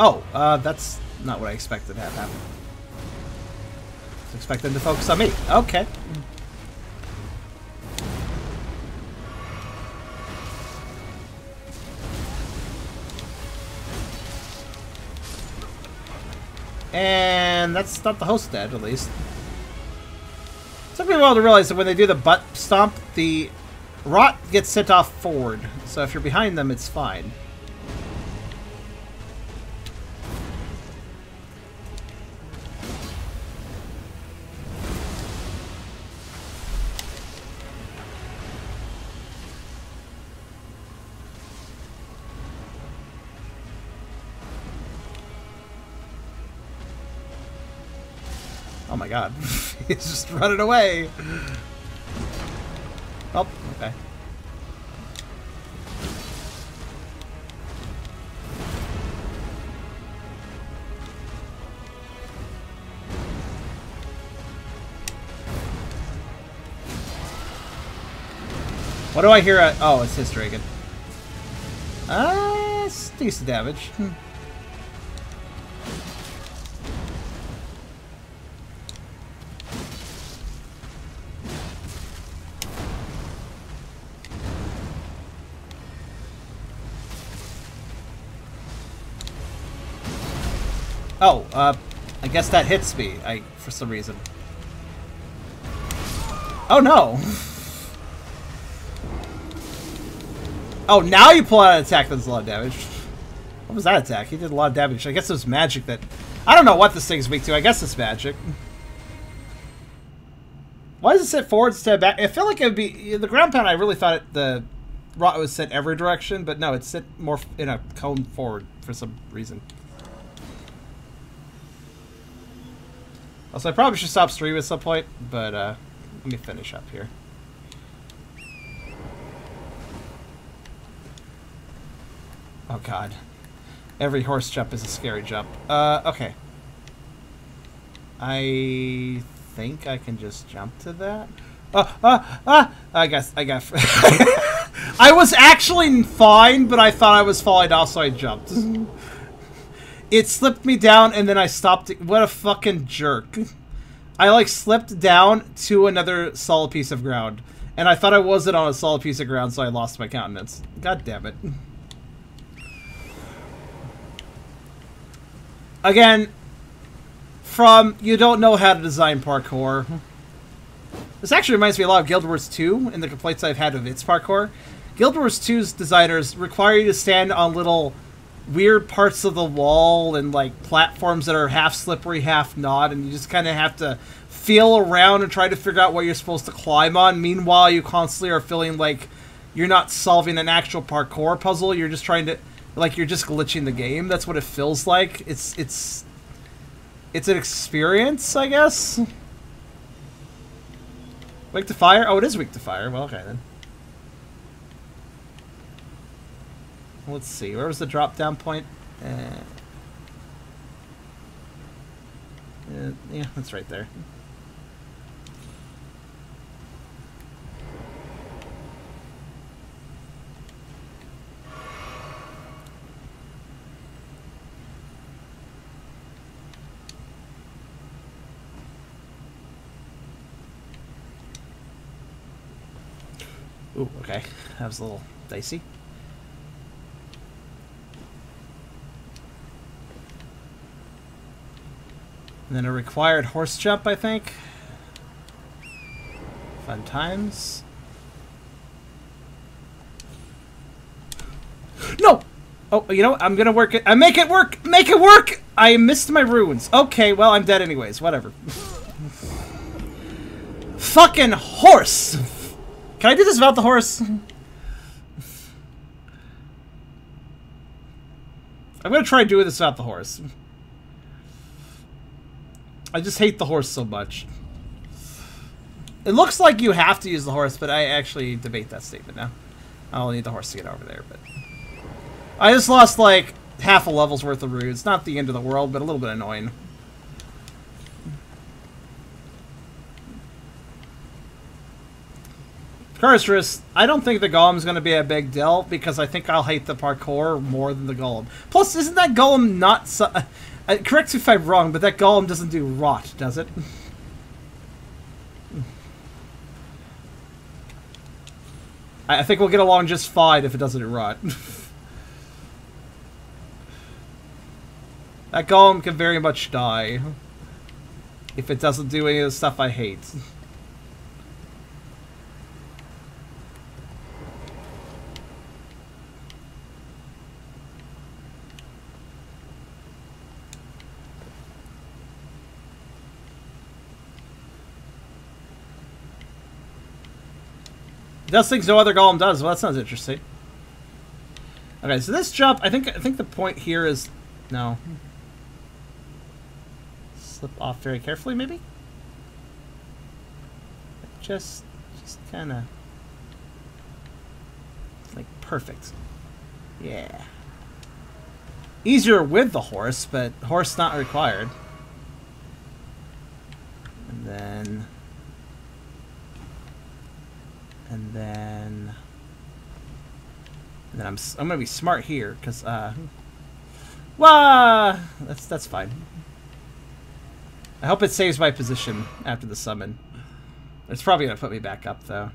Speaker 1: Oh, uh, that's not what I expected to have happen expect them to focus on me. Okay. And that's not the host dead, at least. It's pretty well to realize that when they do the butt stomp, the rot gets sent off forward. So if you're behind them, it's fine. my god. He's just running away. Oh, okay. What do I hear? At oh, it's his dragon. Ah, uh, decent damage. Hmm. Oh, uh, I guess that hits me, I, for some reason. Oh no! oh, now you pull out an attack that does a lot of damage. What was that attack? He did a lot of damage. I guess it was magic that... I don't know what this thing's weak to. I guess it's magic. Why does it sit forward instead of back? I feel like it would be... The ground pound, I really thought it, the rot was sent every direction, but no, it's sent more in a cone forward for some reason. Also, I probably should stop streaming at some point, but uh, let me finish up here. Oh god. Every horse jump is a scary jump. Uh, okay. I think I can just jump to that. Uh, uh, uh, I guess, I guess. I was actually fine, but I thought I was falling off, so I jumped. It slipped me down and then I stopped. What a fucking jerk. I like slipped down to another solid piece of ground. And I thought I wasn't on a solid piece of ground, so I lost my countenance. God damn it. Again, from you don't know how to design parkour. This actually reminds me a lot of Guild Wars 2 and the complaints I've had of its parkour. Guild Wars 2's designers require you to stand on little weird parts of the wall and like platforms that are half slippery, half not, and you just kind of have to feel around and try to figure out what you're supposed to climb on. Meanwhile, you constantly are feeling like you're not solving an actual parkour puzzle. You're just trying to like you're just glitching the game. That's what it feels like. It's it's it's an experience, I guess. Weak to fire? Oh, it is weak to fire. Well, okay then. Let's see, where was the drop down point? Uh, uh, yeah, that's right there. Ooh, okay. That was a little dicey. And then a required horse jump, I think. Fun times. No! Oh, you know, I'm gonna work it. I make it work! Make it work! I missed my runes. Okay, well, I'm dead anyways. Whatever. Fucking horse! Can I do this without the horse? I'm gonna try doing this without the horse. I just hate the horse so much. It looks like you have to use the horse, but I actually debate that statement now. i don't need the horse to get over there, but... I just lost, like, half a level's worth of roots. Not the end of the world, but a little bit annoying. Carceris, I don't think the golem's going to be a big deal because I think I'll hate the parkour more than the golem. Plus, isn't that golem not... Uh, correct if I'm wrong, but that golem doesn't do rot, does it? I, I think we'll get along just fine if it doesn't rot. that golem can very much die. If it doesn't do any of the stuff I hate. Does things no other golem does. Well, that sounds interesting. Okay, so this jump, I think I think the point here is... No. Slip off very carefully, maybe? Just, just kind of... Like, perfect. Yeah. Easier with the horse, but horse not required. And then and then and then I'm I'm gonna be smart here because uh, wah! That's that's fine. I hope it saves my position after the summon. It's probably gonna put me back up though.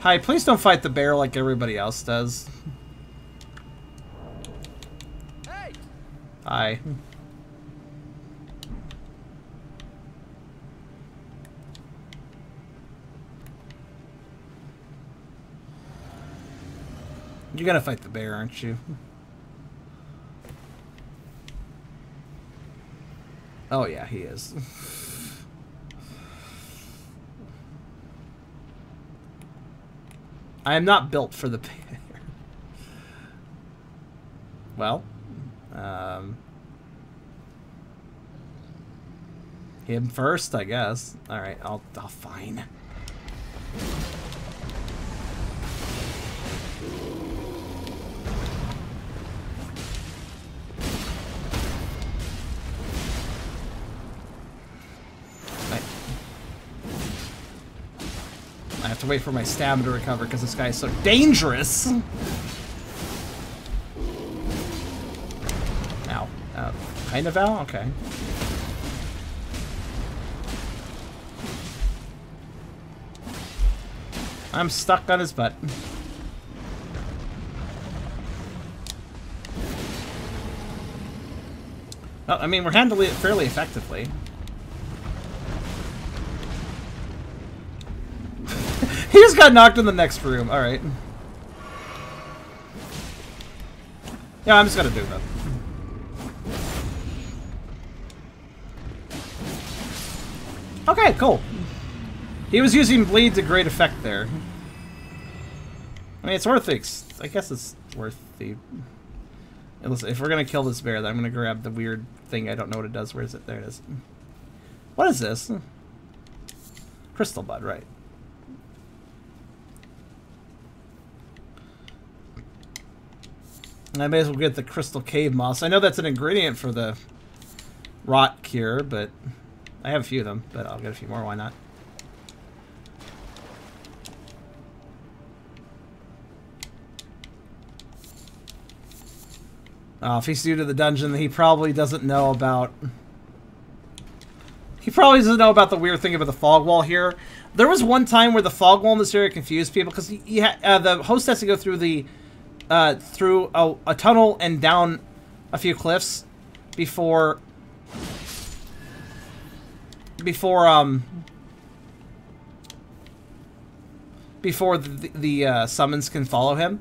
Speaker 1: Hi, please don't fight the bear like everybody else does. Hey. Hi. You're gonna fight the bear, aren't you? Oh yeah, he is. I am not built for the bear. well, um, him first, I guess. All right, I'll, I'll fine. have to wait for my stamina to recover because this guy is so dangerous. Ow. Uh, kind of ow? Okay. I'm stuck on his butt. Well, I mean, we're handling it fairly effectively. he just got knocked in the next room. All right. Yeah, I'm just gonna do that. Okay, cool. He was using bleed to great effect there. I mean, it's worth it. I guess it's worth the... Listen, if we're gonna kill this bear, then I'm gonna grab the weird thing. I don't know what it does. Where is it? There it is. What is this? Crystal Bud, right. And I may as well get the crystal cave moss. I know that's an ingredient for the rot cure, but I have a few of them, but I'll get a few more, why not? Oh, if he's new to the dungeon, he probably doesn't know about... He probably doesn't know about the weird thing about the fog wall here. There was one time where the fog wall in this area confused people, because uh, the host has to go through the uh, through a, a tunnel and down a few cliffs before before um before the, the uh, summons can follow him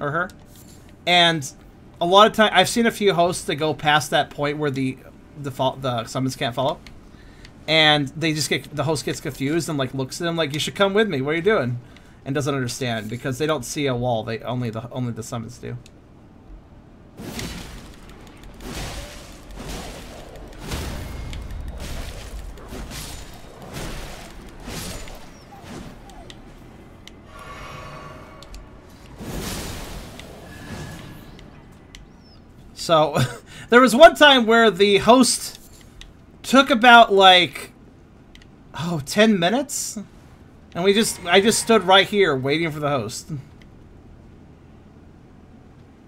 Speaker 1: or her and a lot of time i've seen a few hosts that go past that point where the the, the summons can't follow and they just get the host gets confused and like looks at them like you should come with me what are you doing and doesn't understand because they don't see a wall. They only the only the summons do. So there was one time where the host took about like oh 10 minutes and we just, I just stood right here waiting for the host.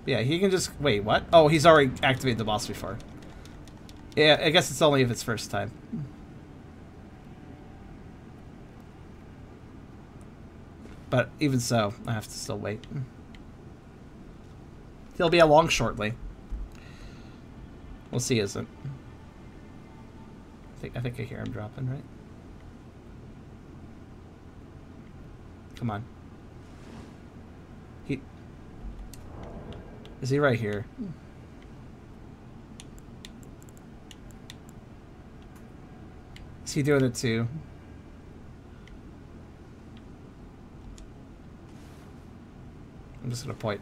Speaker 1: Yeah, he can just, wait, what? Oh, he's already activated the boss before. Yeah, I guess it's only if it's first time. But even so, I have to still wait. He'll be along shortly. We'll see, isn't? I think I think I hear him dropping, right? Come on. He is he right here? he doing it too? I'm just gonna point.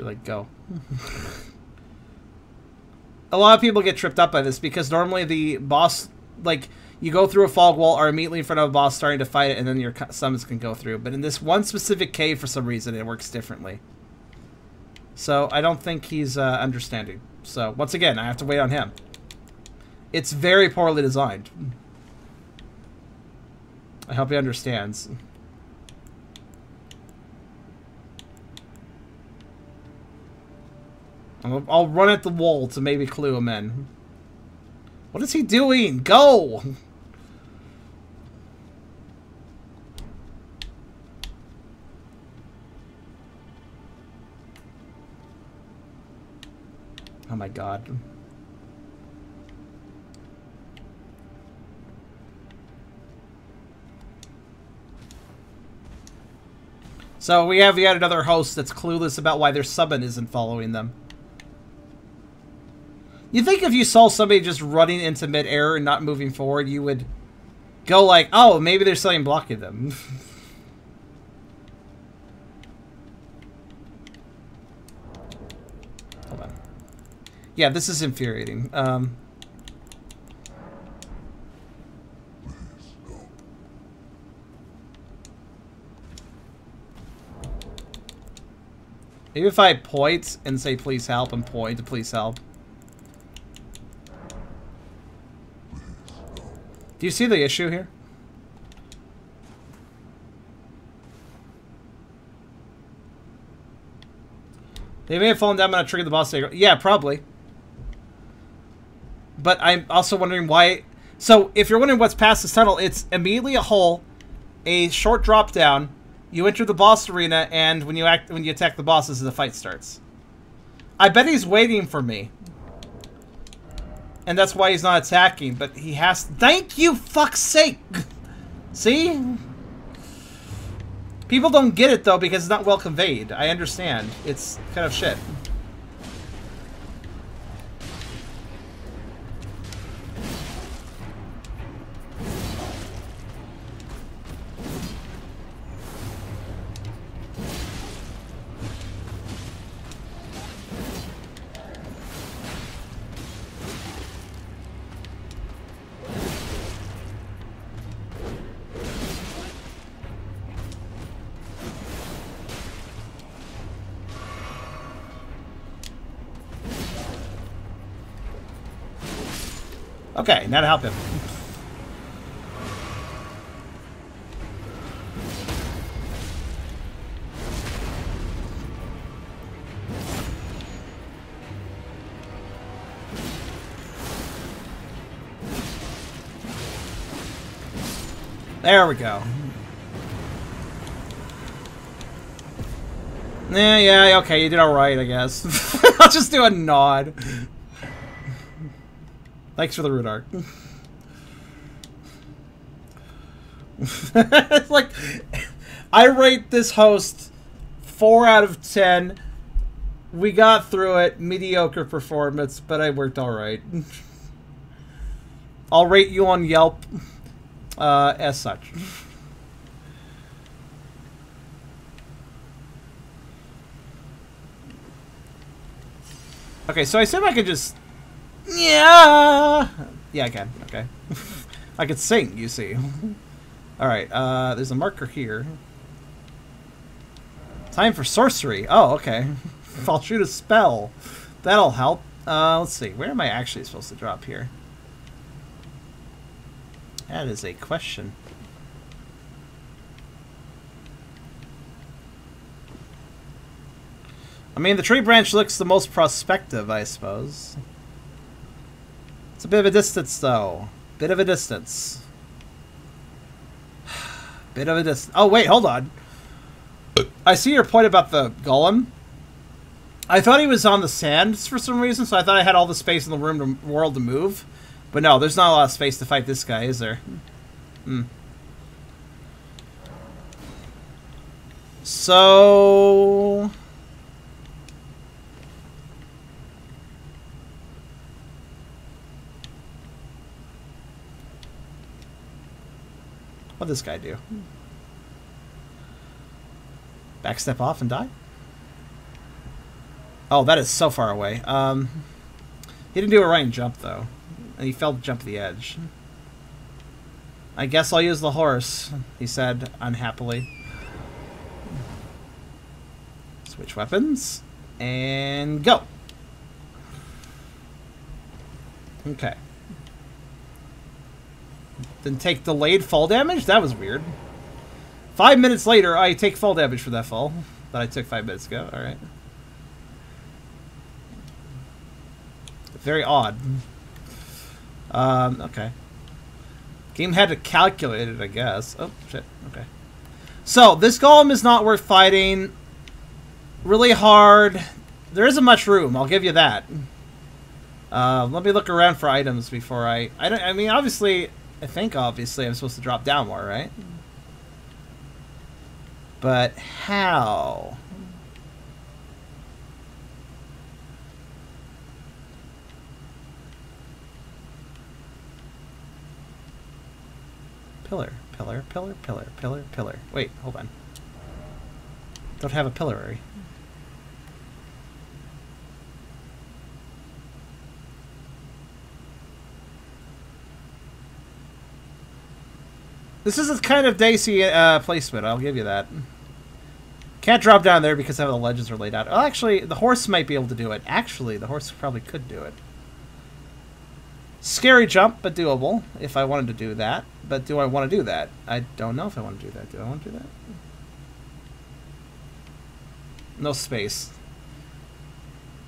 Speaker 1: like go. a lot of people get tripped up by this because normally the boss like you go through a fog wall or immediately in front of a boss starting to fight it and then your summons can go through but in this one specific cave for some reason it works differently so i don't think he's uh, understanding so once again i have to wait on him it's very poorly designed i hope he understands I'll, I'll run at the wall to maybe clue him in. What is he doing? Go! Oh my god. So we have yet another host that's clueless about why their summon isn't following them. You think if you saw somebody just running into midair and not moving forward, you would go like, "Oh, maybe there's something blocking them." Hold on. Yeah, this is infuriating. Um, Maybe if I point and say please help and point to please help. Do you see the issue here? They may have fallen down when I triggered the boss. Yeah, probably. But I'm also wondering why... So, if you're wondering what's past this tunnel, it's immediately a hole, a short drop down, you enter the boss arena, and when you act when you attack the bosses, the fight starts. I bet he's waiting for me and that's why he's not attacking, but he has... Thank you, fuck's sake! See? People don't get it, though, because it's not well conveyed. I understand. It's kind of shit. Okay, that help him. There we go. Yeah, yeah, okay, you did alright, I guess. I'll just do a nod. Thanks for the rune arc. it's like I rate this host four out of ten. We got through it. Mediocre performance, but I worked all right. I'll rate you on Yelp uh, as such. Okay, so I assume I could just yeah. Yeah, I can. Okay. I can sing, you see. Alright, uh, there's a marker here. Time for sorcery. Oh, okay. I'll shoot a spell. That'll help. Uh, let's see. Where am I actually supposed to drop here? That is a question. I mean, the tree branch looks the most prospective, I suppose. It's a bit of a distance, though. Bit of a distance. bit of a distance. Oh, wait, hold on. I see your point about the golem. I thought he was on the sands for some reason, so I thought I had all the space in the room to, world to move. But no, there's not a lot of space to fight this guy, is there? Hmm. So... would this guy do? Backstep off and die? Oh, that is so far away. Um, he didn't do a running jump, though. He failed to jump to the edge. I guess I'll use the horse, he said unhappily. Switch weapons. And go! Okay then take delayed fall damage? That was weird. Five minutes later, I take fall damage for that fall that I took five minutes ago. All right. Very odd. Um, okay. Game had to calculate it, I guess. Oh, shit. Okay. So, this golem is not worth fighting. Really hard. There isn't much room, I'll give you that. Uh, let me look around for items before I... I, I mean, obviously, I think obviously I'm supposed to drop down more, right? But how? Pillar, pillar, pillar, pillar, pillar, pillar. Wait, hold on. Don't have a pillary. This is a kind of dicey uh, placement, I'll give you that. Can't drop down there because of the legends are laid out. Well, actually, the horse might be able to do it. Actually, the horse probably could do it. Scary jump, but doable, if I wanted to do that. But do I want to do that? I don't know if I want to do that. Do I want to do that? No space.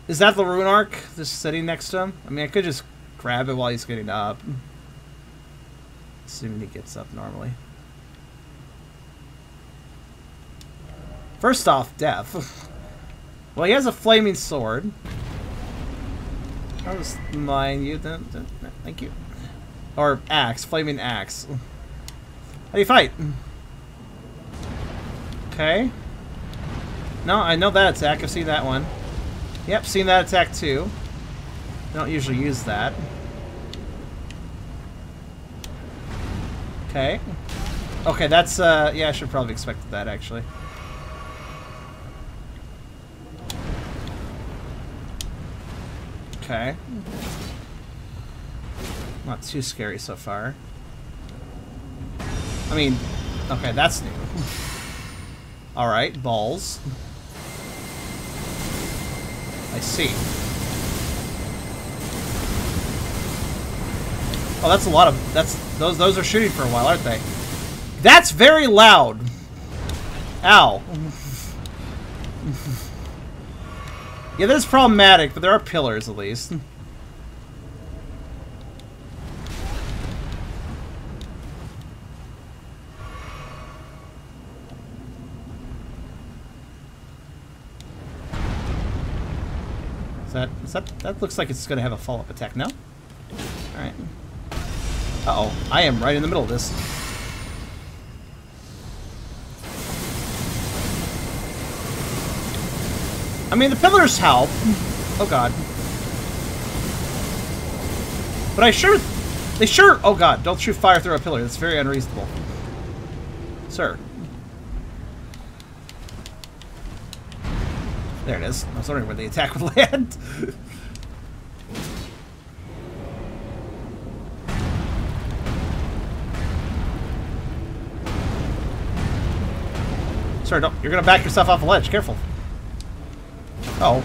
Speaker 1: Is that the rune arc just sitting next to him? I mean, I could just grab it while he's getting up. Assuming he gets up normally. First off, death. well, he has a flaming sword. I'll just mind you. Then, thank you. Or axe, flaming axe. How do you fight? Okay. No, I know that attack. I've seen that one. Yep, seen that attack too. don't usually use that. Okay. Okay, that's, uh, yeah, I should probably expect that, actually. Okay. Not too scary so far. I mean, okay, that's new. Alright, balls. I see. Oh, that's a lot of... That's Those those are shooting for a while, aren't they? That's very loud. Ow. yeah, that is problematic, but there are pillars at least. Is that, is that, that looks like it's going to have a follow-up attack. No? Alright. Uh oh I am right in the middle of this. I mean, the pillars help. Oh god. But I sure... They sure... Oh god, don't shoot fire through a pillar. That's very unreasonable. Sir. There it is. I was wondering where the attack would land. Sir, don't. You're going to back yourself off a ledge. Careful. Oh.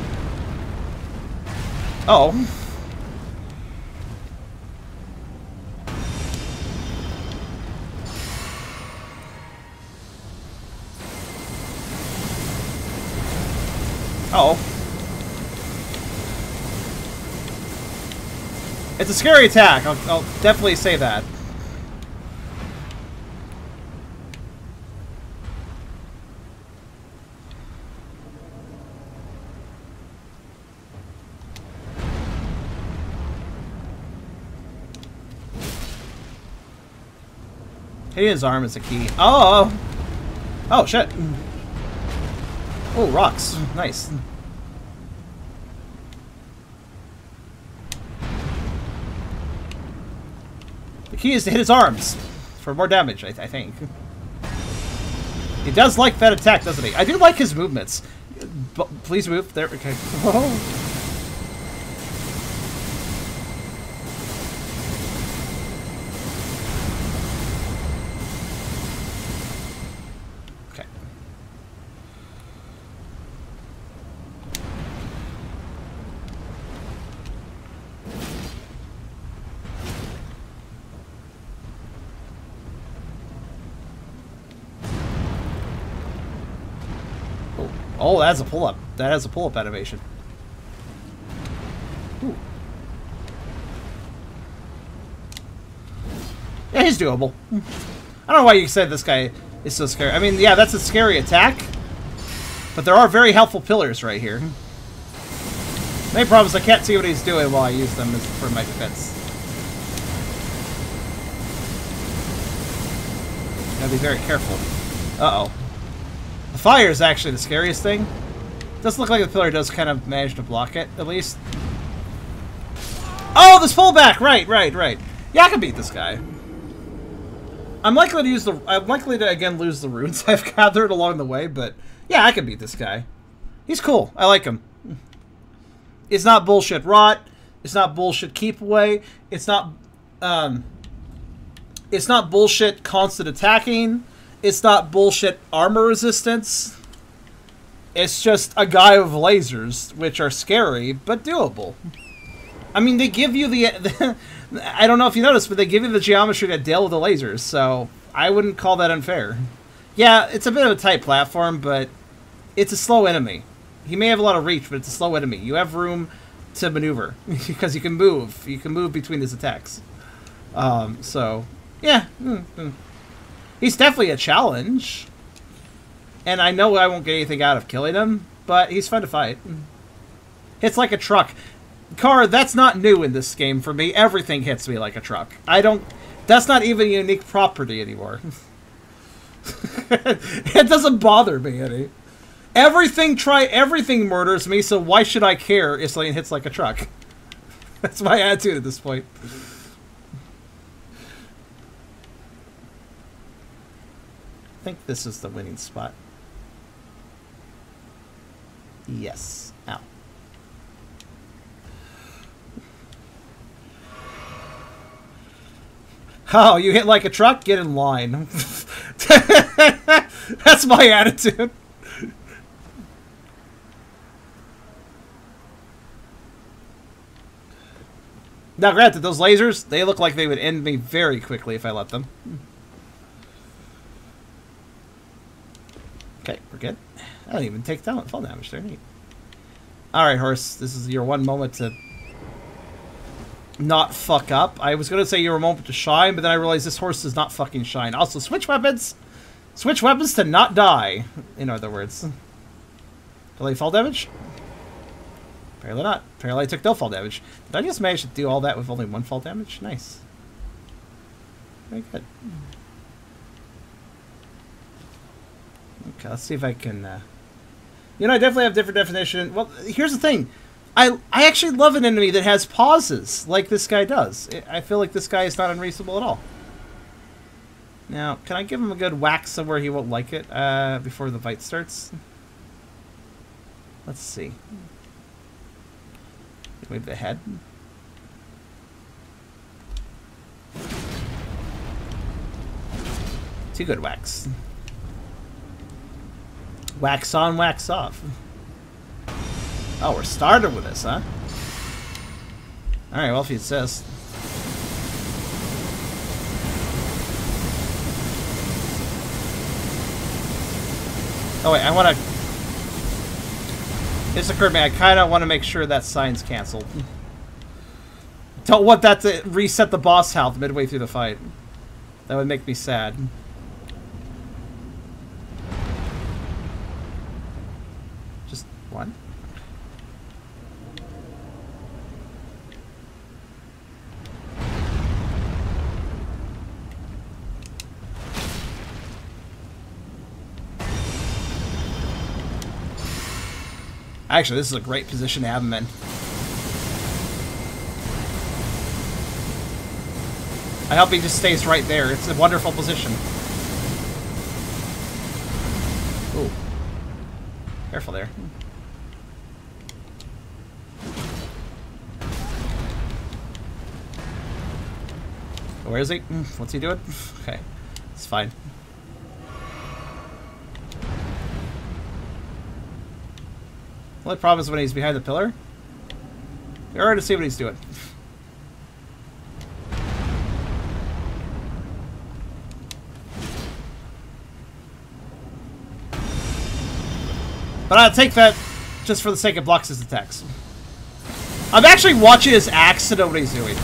Speaker 1: Oh. Oh. It's a scary attack. I'll, I'll definitely say that. his arm is a key. Oh! Oh, shit. Oh, rocks. Nice. The key is to hit his arms for more damage, I, th I think. He does like that attack, doesn't he? I do like his movements. B please move. There. Okay. Oh, that's a pull-up. That has a pull-up animation. Ooh. Yeah, he's doable. I don't know why you said this guy is so scary. I mean, yeah, that's a scary attack. But there are very helpful pillars right here. The main problem is I can't see what he's doing while I use them for my defense. Gotta be very careful. Uh-oh fire is actually the scariest thing. It does look like the pillar does kind of manage to block it, at least. Oh, this pullback! Right, right, right. Yeah, I can beat this guy. I'm likely to use the. I'm likely to again lose the runes I've gathered along the way, but yeah, I can beat this guy. He's cool. I like him. It's not bullshit rot. It's not bullshit keep away. It's not. Um, it's not bullshit constant attacking. It's not bullshit armor resistance. It's just a guy with lasers, which are scary, but doable. I mean, they give you the, the I don't know if you noticed, but they give you the geometry to deal with the lasers, so I wouldn't call that unfair. Yeah, it's a bit of a tight platform, but it's a slow enemy. He may have a lot of reach, but it's a slow enemy. You have room to maneuver because you can move. You can move between his attacks. Um, so, yeah. Mm -hmm. He's definitely a challenge. And I know I won't get anything out of killing him, but he's fun to fight. It's like a truck. Car, that's not new in this game for me. Everything hits me like a truck. I don't... That's not even a unique property anymore. it doesn't bother me any. Everything try everything murders me, so why should I care if something hits like a truck? That's my attitude at this point. think this is the winning spot. Yes. Ow. Oh, you hit like a truck? Get in line. That's my attitude. Now, granted, those lasers, they look like they would end me very quickly if I let them. Okay, we're good. I don't even take down fall damage there. Neat. Alright, horse. This is your one moment to not fuck up. I was going to say your moment to shine, but then I realized this horse does not fucking shine. Also, switch weapons! Switch weapons to not die, in other words. Delay fall damage? Apparently not. Apparently I took no fall damage. Did I just manage to do all that with only one fall damage? Nice. Very good. Okay, let's see if I can. Uh... You know, I definitely have different definition. Well, here's the thing. I, I actually love an enemy that has pauses like this guy does. I feel like this guy is not unreasonable at all. Now, can I give him a good whack somewhere he won't like it uh, before the fight starts? Let's see. Maybe the head. Two good whacks wax on, wax off. Oh, we're starting with this, huh? Alright, well, if you insist. Oh, wait, I want to... This occurred to me, I kind of want to make sure that sign's canceled. Don't want that to reset the boss health midway through the fight. That would make me sad. one. Actually, this is a great position to have him in. I hope he just stays right there. It's a wonderful position. Ooh. Careful there. Where is he? Mm, what's he doing? Okay, it's fine. The only problem is when he's behind the pillar. We already see what he's doing. But I'll take that just for the sake of blocks his attacks. I'm actually watching his axe to what he's doing.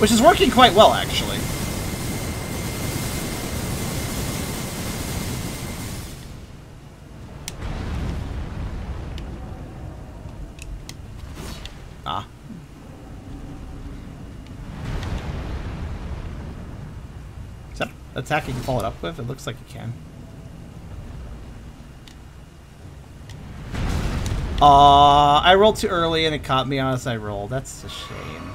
Speaker 1: Which is working quite well, actually. Ah. Is that attack you can follow it up with? It looks like you can. Uh, I rolled too early and it caught me on as I rolled. That's a shame.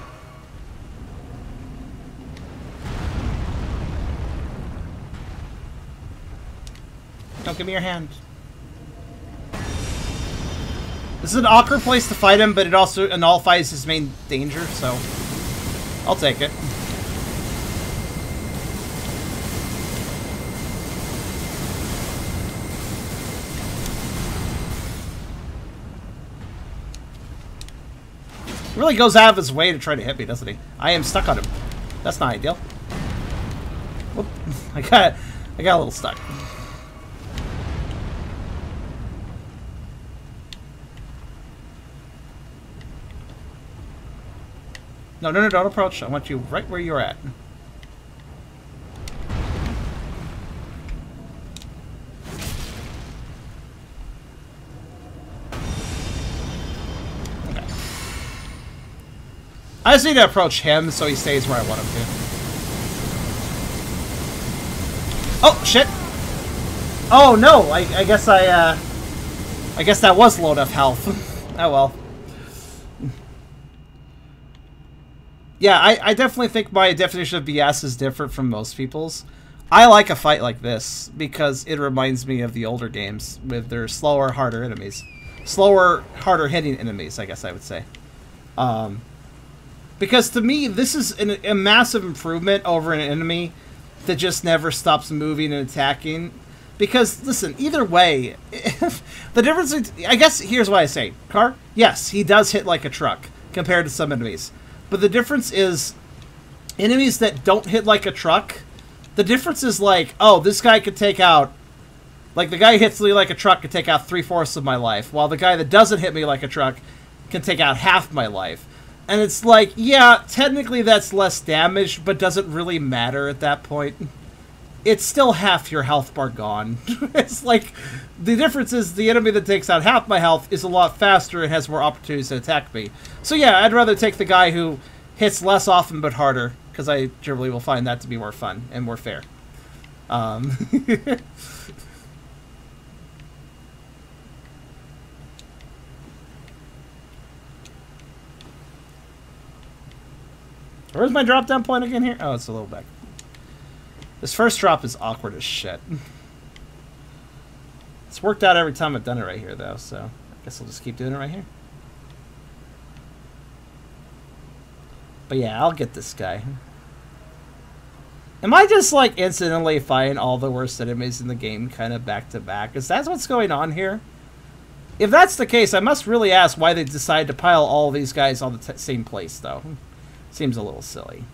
Speaker 1: Don't give me your hand. This is an awkward place to fight him, but it also nullifies his main danger, so... I'll take it. Really goes out of his way to try to hit me, doesn't he? I am stuck on him. That's not ideal. Whoop. I got I got a little stuck. No, no, no, don't approach. I want you right where you're at. Okay. I just need to approach him so he stays where I want him to. Oh, shit! Oh, no! I, I guess I, uh... I guess that was low enough health. oh well. yeah, I, I definitely think my definition of BS is different from most people's. I like a fight like this because it reminds me of the older games with their slower, harder enemies. Slower, harder hitting enemies, I guess I would say. Um, because to me, this is an, a massive improvement over an enemy that just never stops moving and attacking. Because, listen, either way, the difference. I guess here's why I say Car, yes, he does hit like a truck compared to some enemies. But the difference is enemies that don't hit like a truck. The difference is like, oh, this guy could take out. Like the guy hits me like a truck could take out three fourths of my life, while the guy that doesn't hit me like a truck can take out half my life. And it's like, yeah, technically that's less damage, but doesn't really matter at that point. it's still half your health bar gone. it's like the difference is the enemy that takes out half my health is a lot faster and has more opportunities to attack me. So yeah, I'd rather take the guy who hits less often but harder because I generally will find that to be more fun and more fair. Um, Where's my drop down point again here? Oh, it's a little back. This first drop is awkward as shit. It's worked out every time I've done it right here, though, so I guess I'll just keep doing it right here. But yeah, I'll get this guy. Am I just, like, incidentally fighting all the worst enemies in the game kind of back-to-back? Is that what's going on here? If that's the case, I must really ask why they decided to pile all these guys on the same place, though. Seems a little silly.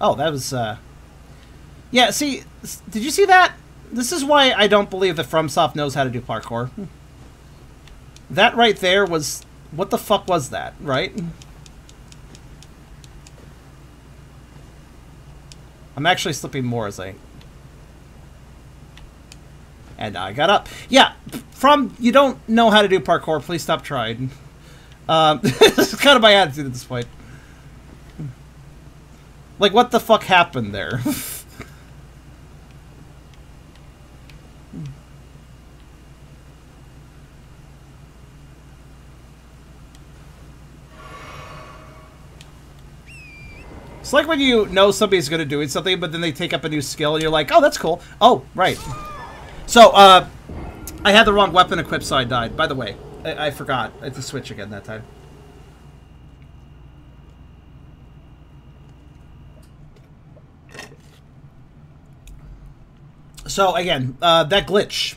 Speaker 1: Oh, that was. Uh... Yeah, see, did you see that? This is why I don't believe that FromSoft knows how to do parkour. That right there was. What the fuck was that, right? I'm actually slipping more as I. And I got up. Yeah, from you don't know how to do parkour, please stop trying. Um, this is kind of my attitude at this point. Like, what the fuck happened there? It's like when you know somebody's going to do something, but then they take up a new skill, and you're like, oh, that's cool. Oh, right. So, uh, I had the wrong weapon equipped, so I died. By the way, I, I forgot. I had to switch again that time. So again, uh, that glitch.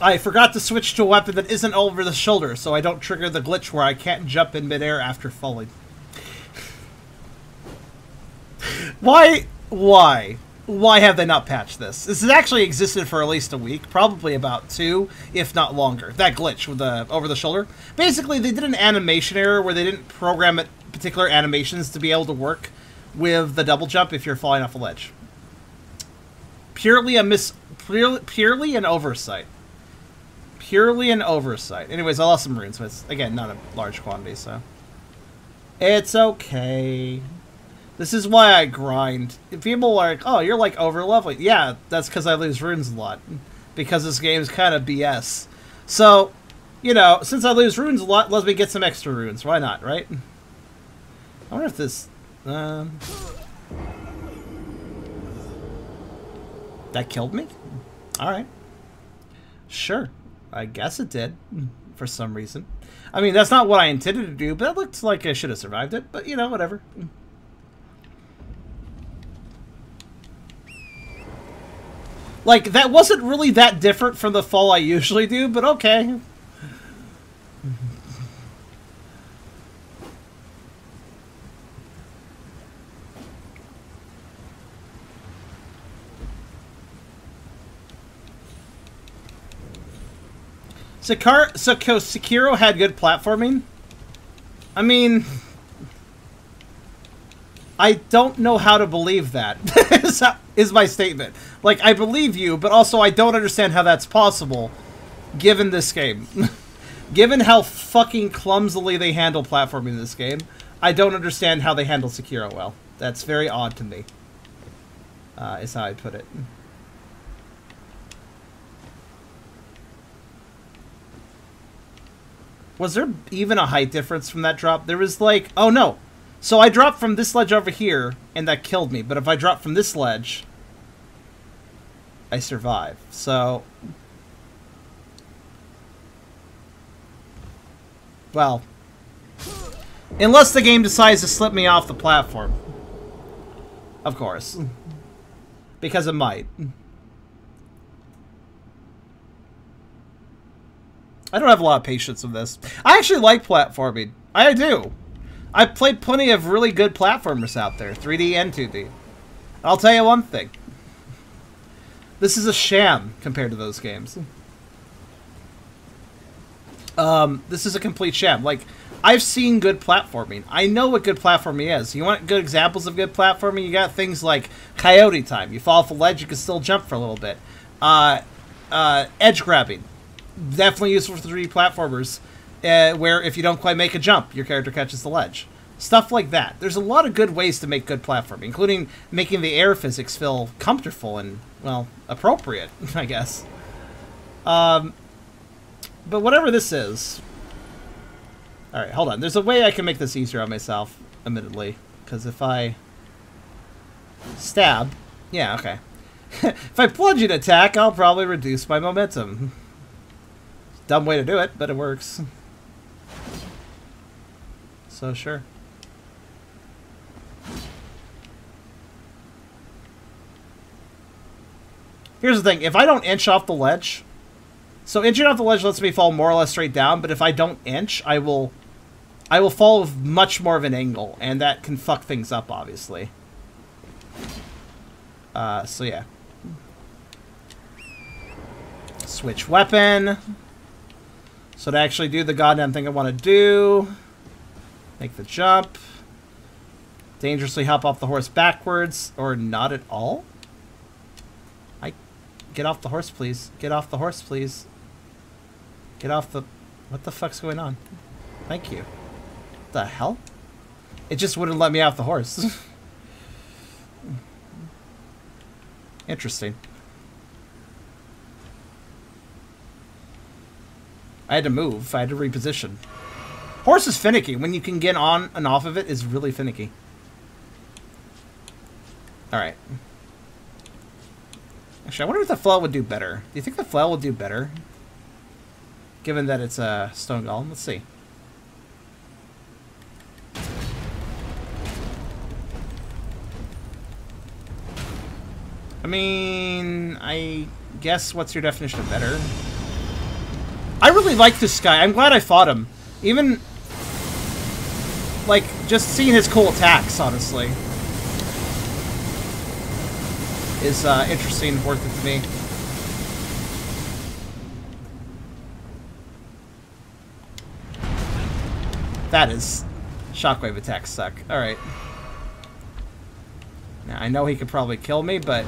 Speaker 1: I forgot to switch to a weapon that isn't over the shoulder, so I don't trigger the glitch where I can't jump in midair after falling. why? Why? Why have they not patched this? This has actually existed for at least a week, probably about two, if not longer. That glitch with the over the shoulder. Basically, they did an animation error where they didn't program it particular animations to be able to work with the double jump if you're falling off a ledge. Purely a miss, purely, purely an oversight. Purely an oversight. Anyways, I lost some runes, but it's, again, not a large quantity, so. It's okay. This is why I grind. People are like, oh, you're like over Yeah, that's because I lose runes a lot. Because this game's kind of BS. So, you know, since I lose runes a lot, let me get some extra runes. Why not, right? I wonder if this um, that killed me? Alright. Sure. I guess it did. For some reason. I mean, that's not what I intended to do, but that looked like I should have survived it. But, you know, whatever. Like, that wasn't really that different from the fall I usually do, but okay. Sakar so Sekiro had good platforming. I mean, I don't know how to believe that. is my statement. Like I believe you, but also I don't understand how that's possible, given this game, given how fucking clumsily they handle platforming in this game. I don't understand how they handle Sekiro well. That's very odd to me. Uh, is how I put it. Was there even a height difference from that drop? There was like... Oh, no. So I dropped from this ledge over here, and that killed me. But if I drop from this ledge, I survive. So... Well... Unless the game decides to slip me off the platform. Of course. Because it might. I don't have a lot of patience with this. I actually like platforming. I do. I've played plenty of really good platformers out there, 3D and 2D. I'll tell you one thing. This is a sham compared to those games. Um, this is a complete sham. Like, I've seen good platforming. I know what good platforming is. You want good examples of good platforming? You got things like Coyote Time. You fall off a ledge, you can still jump for a little bit. Uh, uh, edge grabbing definitely useful for 3D platformers, uh, where if you don't quite make a jump, your character catches the ledge. Stuff like that. There's a lot of good ways to make good platforming, including making the air physics feel comfortable and, well, appropriate, I guess. Um, but whatever this is. Alright, hold on. There's a way I can make this easier on myself, admittedly. Because if I stab. Yeah, okay. if I plunge an attack, I'll probably reduce my momentum. Dumb way to do it, but it works. So sure. Here's the thing, if I don't inch off the ledge, so inching off the ledge lets me fall more or less straight down, but if I don't inch, I will I will fall much more of an angle, and that can fuck things up, obviously. Uh, so yeah. Switch weapon. So to actually do the goddamn thing I want to do, make the jump, dangerously hop off the horse backwards, or not at all. I Get off the horse, please. Get off the horse, please. Get off the... What the fuck's going on? Thank you. What the hell? It just wouldn't let me off the horse. Interesting. I had to move. I had to reposition. Horse is finicky. When you can get on and off of it is really finicky. Alright. Actually, I wonder if the flail would do better. Do you think the flail will do better? Given that it's a stone golem? Let's see. I mean, I guess what's your definition of better? I really like this guy. I'm glad I fought him. Even, like, just seeing his cool attacks, honestly, is uh, interesting worth it to me. That is... Shockwave attacks suck. Alright. Now, I know he could probably kill me, but...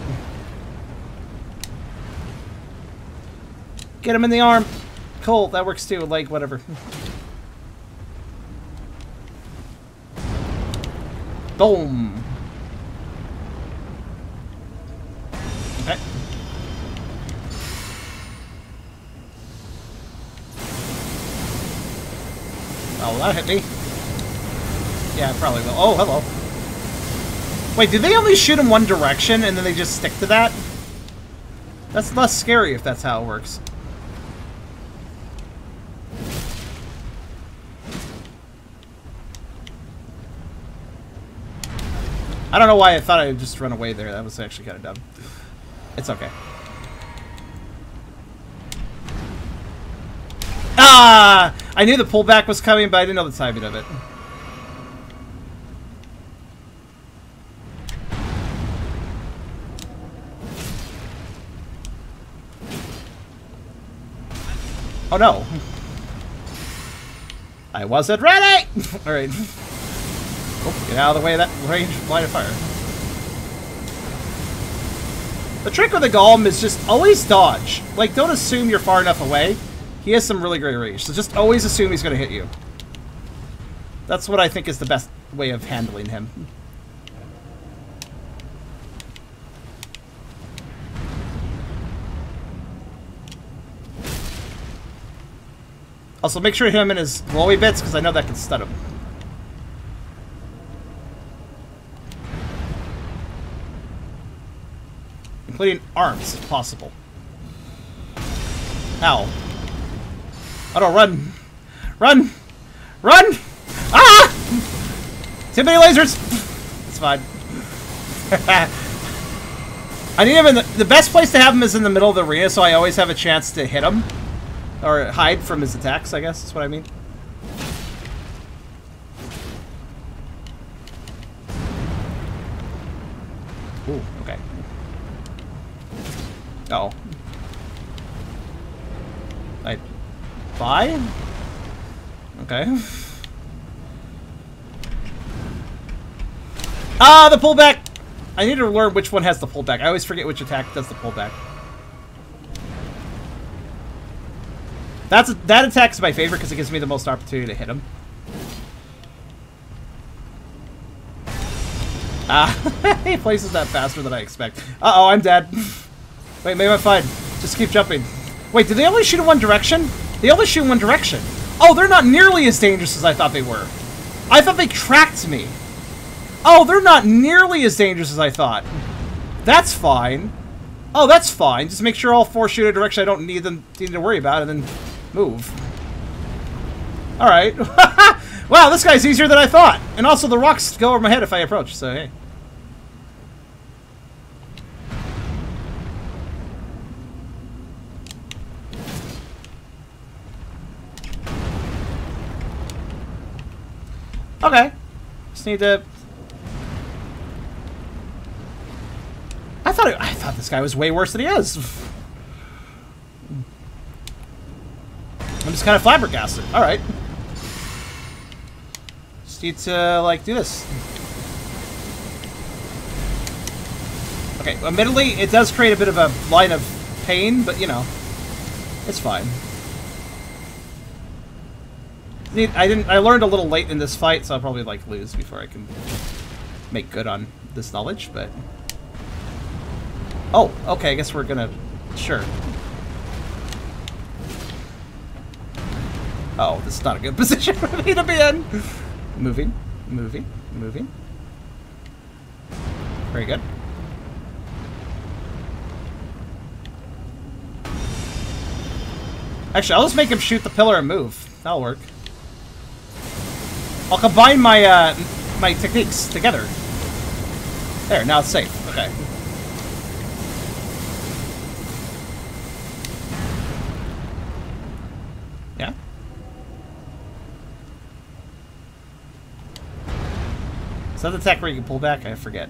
Speaker 1: Get him in the arm! cool, that works too. Like, whatever. Boom. Okay. Oh, that hit me. Yeah, it probably will. Oh, hello. Wait, do they only shoot in one direction and then they just stick to that? That's less scary if that's how it works. I don't know why I thought I would just run away there. That was actually kind of dumb. It's okay. Ah! I knew the pullback was coming, but I didn't know the timing of it. Oh no. I wasn't ready! Alright. Oh, get out of the way of that range light of fire. The trick with the Golem is just always dodge. Like, don't assume you're far enough away. He has some really great range, so just always assume he's going to hit you. That's what I think is the best way of handling him. Also, make sure hit him in his glowy bits, because I know that can stun him. Including in arms, if possible. Ow. I don't run. Run! Run! Ah! Too many lasers! It's fine. I need him in the, the best place to have him is in the middle of the arena, so I always have a chance to hit him. Or hide from his attacks, I guess, is what I mean. Ooh, okay. Oh. I... Buy? Okay. Ah, the pullback! I need to learn which one has the pullback. I always forget which attack does the pullback. That's that attack's my favorite because it gives me the most opportunity to hit him. Ah, he places that faster than I expect. Uh-oh, I'm dead. Wait, maybe I'm fine. Just keep jumping. Wait, did they only shoot in one direction? They only shoot in one direction. Oh, they're not nearly as dangerous as I thought they were. I thought they tracked me. Oh, they're not nearly as dangerous as I thought. That's fine. Oh, that's fine. Just make sure all four shoot in a direction I don't need them need to worry about, and then move. All right. wow, this guy's easier than I thought. And also, the rocks go over my head if I approach, so hey. Okay. Just need to... I thought it, I thought this guy was way worse than he is. I'm just kind of flabbergasted. All right. Just need to like do this. Okay. Admittedly, it does create a bit of a line of pain, but you know, it's fine need. I didn't. I learned a little late in this fight, so I'll probably like lose before I can make good on this knowledge. But oh, okay. I guess we're gonna. Sure. Oh, this is not a good position for me to be in. Moving, moving, moving. Very good. Actually, I'll just make him shoot the pillar and move. That'll work. I'll combine my uh, my techniques together. There, now it's safe. Okay. Yeah. Is that the tech where you can pull back? I forget.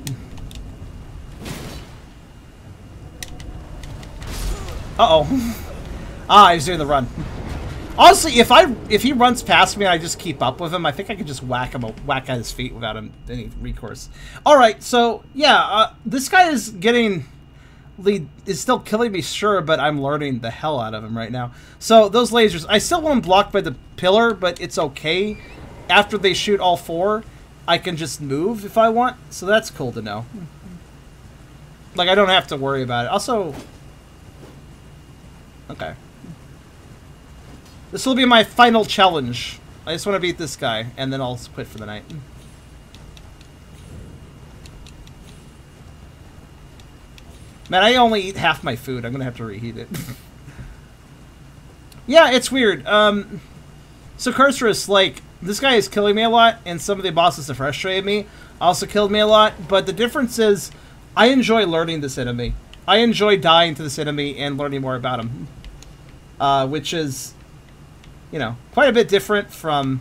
Speaker 1: Uh-oh. ah, he's doing the run. Honestly, if I if he runs past me and I just keep up with him, I think I could just whack him whack at his feet without him any recourse. All right, so yeah, uh, this guy is getting lead is still killing me, sure, but I'm learning the hell out of him right now. So those lasers, I still want him blocked by the pillar, but it's okay. After they shoot all four, I can just move if I want. So that's cool to know. Like I don't have to worry about it. Also, okay. This will be my final challenge. I just want to beat this guy, and then I'll quit for the night. Man, I only eat half my food. I'm going to have to reheat it. yeah, it's weird. Um, so is like, this guy is killing me a lot, and some of the bosses have frustrated me. Also killed me a lot, but the difference is I enjoy learning this enemy. I enjoy dying to this enemy and learning more about him. Uh, which is you know, quite a bit different from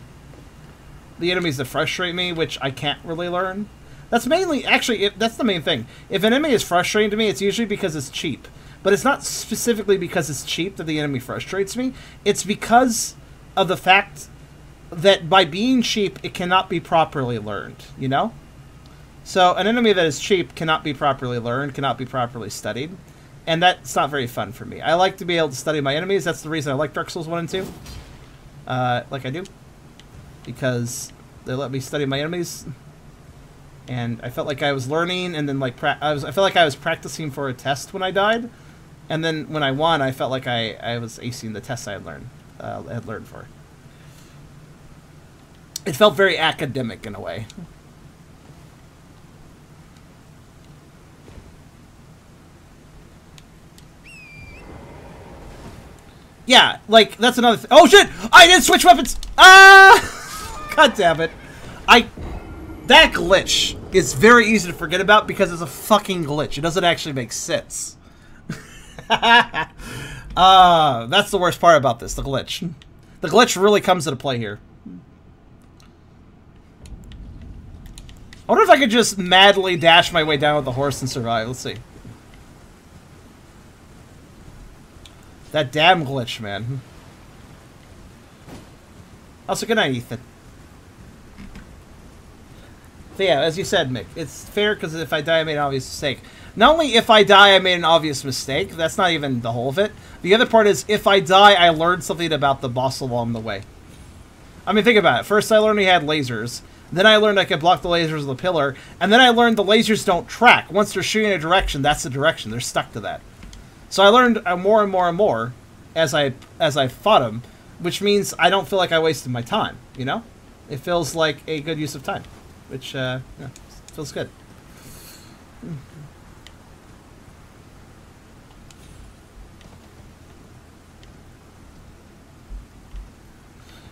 Speaker 1: the enemies that frustrate me, which I can't really learn. That's mainly, actually, it, that's the main thing. If an enemy is frustrating to me, it's usually because it's cheap. But it's not specifically because it's cheap that the enemy frustrates me. It's because of the fact that by being cheap, it cannot be properly learned, you know? So an enemy that is cheap cannot be properly learned, cannot be properly studied. And that's not very fun for me. I like to be able to study my enemies. That's the reason I like Dark Souls 1 and 2 uh, like I do, because they let me study my enemies, and I felt like I was learning, and then like I was, I felt like I was practicing for a test when I died, and then when I won, I felt like I, I was acing the tests I had learned, uh, had learned for. It felt very academic in a way. yeah, like, that's another thing. Oh, shit! I didn't switch weapons! Ah! God damn it. I... That glitch is very easy to forget about because it's a fucking glitch. It doesn't actually make sense. uh, that's the worst part about this, the glitch. The glitch really comes into play here. I wonder if I could just madly dash my way down with the horse and survive. Let's see. That damn glitch, man. Also, good night, Ethan. So yeah, as you said, Mick, it's fair because if I die, I made an obvious mistake. Not only if I die, I made an obvious mistake. That's not even the whole of it. The other part is if I die, I learned something about the boss along the way. I mean, think about it. First, I learned he had lasers. Then I learned I could block the lasers with a pillar. And then I learned the lasers don't track. Once they're shooting a direction, that's the direction. They're stuck to that. So I learned uh, more and more and more as I as I fought him, which means I don't feel like I wasted my time. You know, it feels like a good use of time, which uh, yeah, feels good.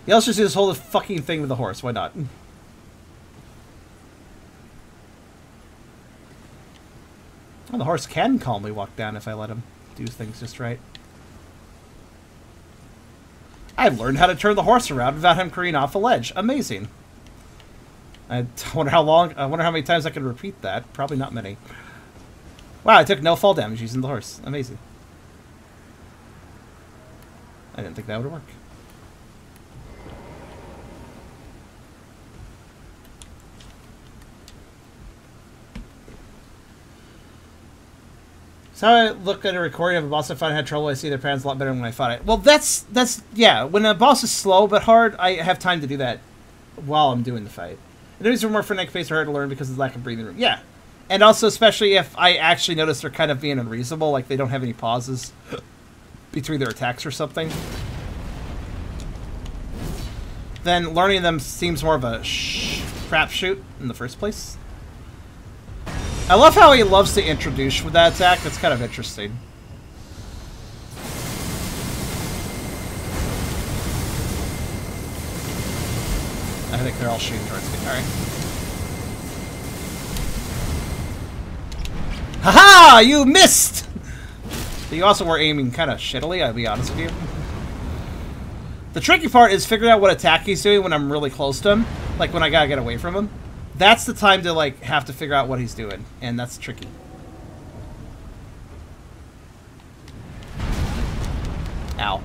Speaker 1: Yeah, let's just do this whole fucking thing with the horse. Why not? the horse can calmly walk down if I let him do things just right. I learned how to turn the horse around without him careening off a ledge. Amazing. I wonder how long. I wonder how many times I can repeat that. Probably not many. Wow, I took no fall damage using the horse. Amazing. I didn't think that would work. So I look at a recording of a boss I fought I had trouble. I see their patterns a lot better than when I thought it. Well, that's that's yeah. When a boss is slow but hard, I have time to do that while I'm doing the fight. And these are more frenetic pace are hard to learn because of the lack of breathing room. Yeah, and also especially if I actually notice they're kind of being unreasonable, like they don't have any pauses between their attacks or something. Then learning them seems more of a crapshoot in the first place. I love how he loves to introduce with that attack. That's kind of interesting. I think they're all shooting towards me. Alright. Haha! -ha! You missed! But you also were aiming kind of shittily, I'll be honest with you. The tricky part is figuring out what attack he's doing when I'm really close to him. Like when I gotta get away from him that's the time to like have to figure out what he's doing, and that's tricky. Ow.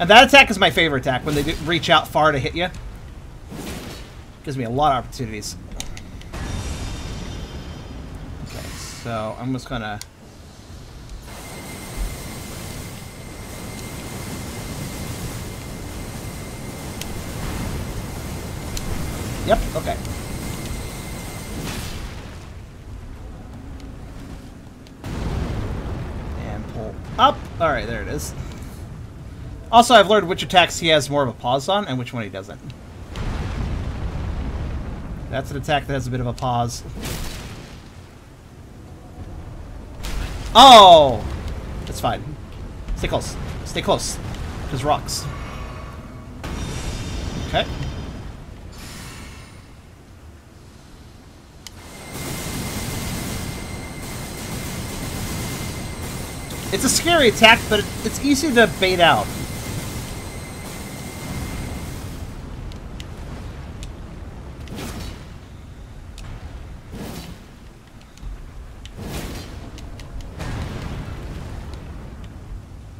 Speaker 1: And that attack is my favorite attack, when they reach out far to hit you. Gives me a lot of opportunities. Okay, so I'm just gonna... Yep, okay. And pull up. Alright, there it is. Also, I've learned which attacks he has more of a pause on and which one he doesn't. That's an attack that has a bit of a pause. Oh! That's fine. Stay close. Stay close. Because rocks. Okay. It's a scary attack, but it's easy to bait out.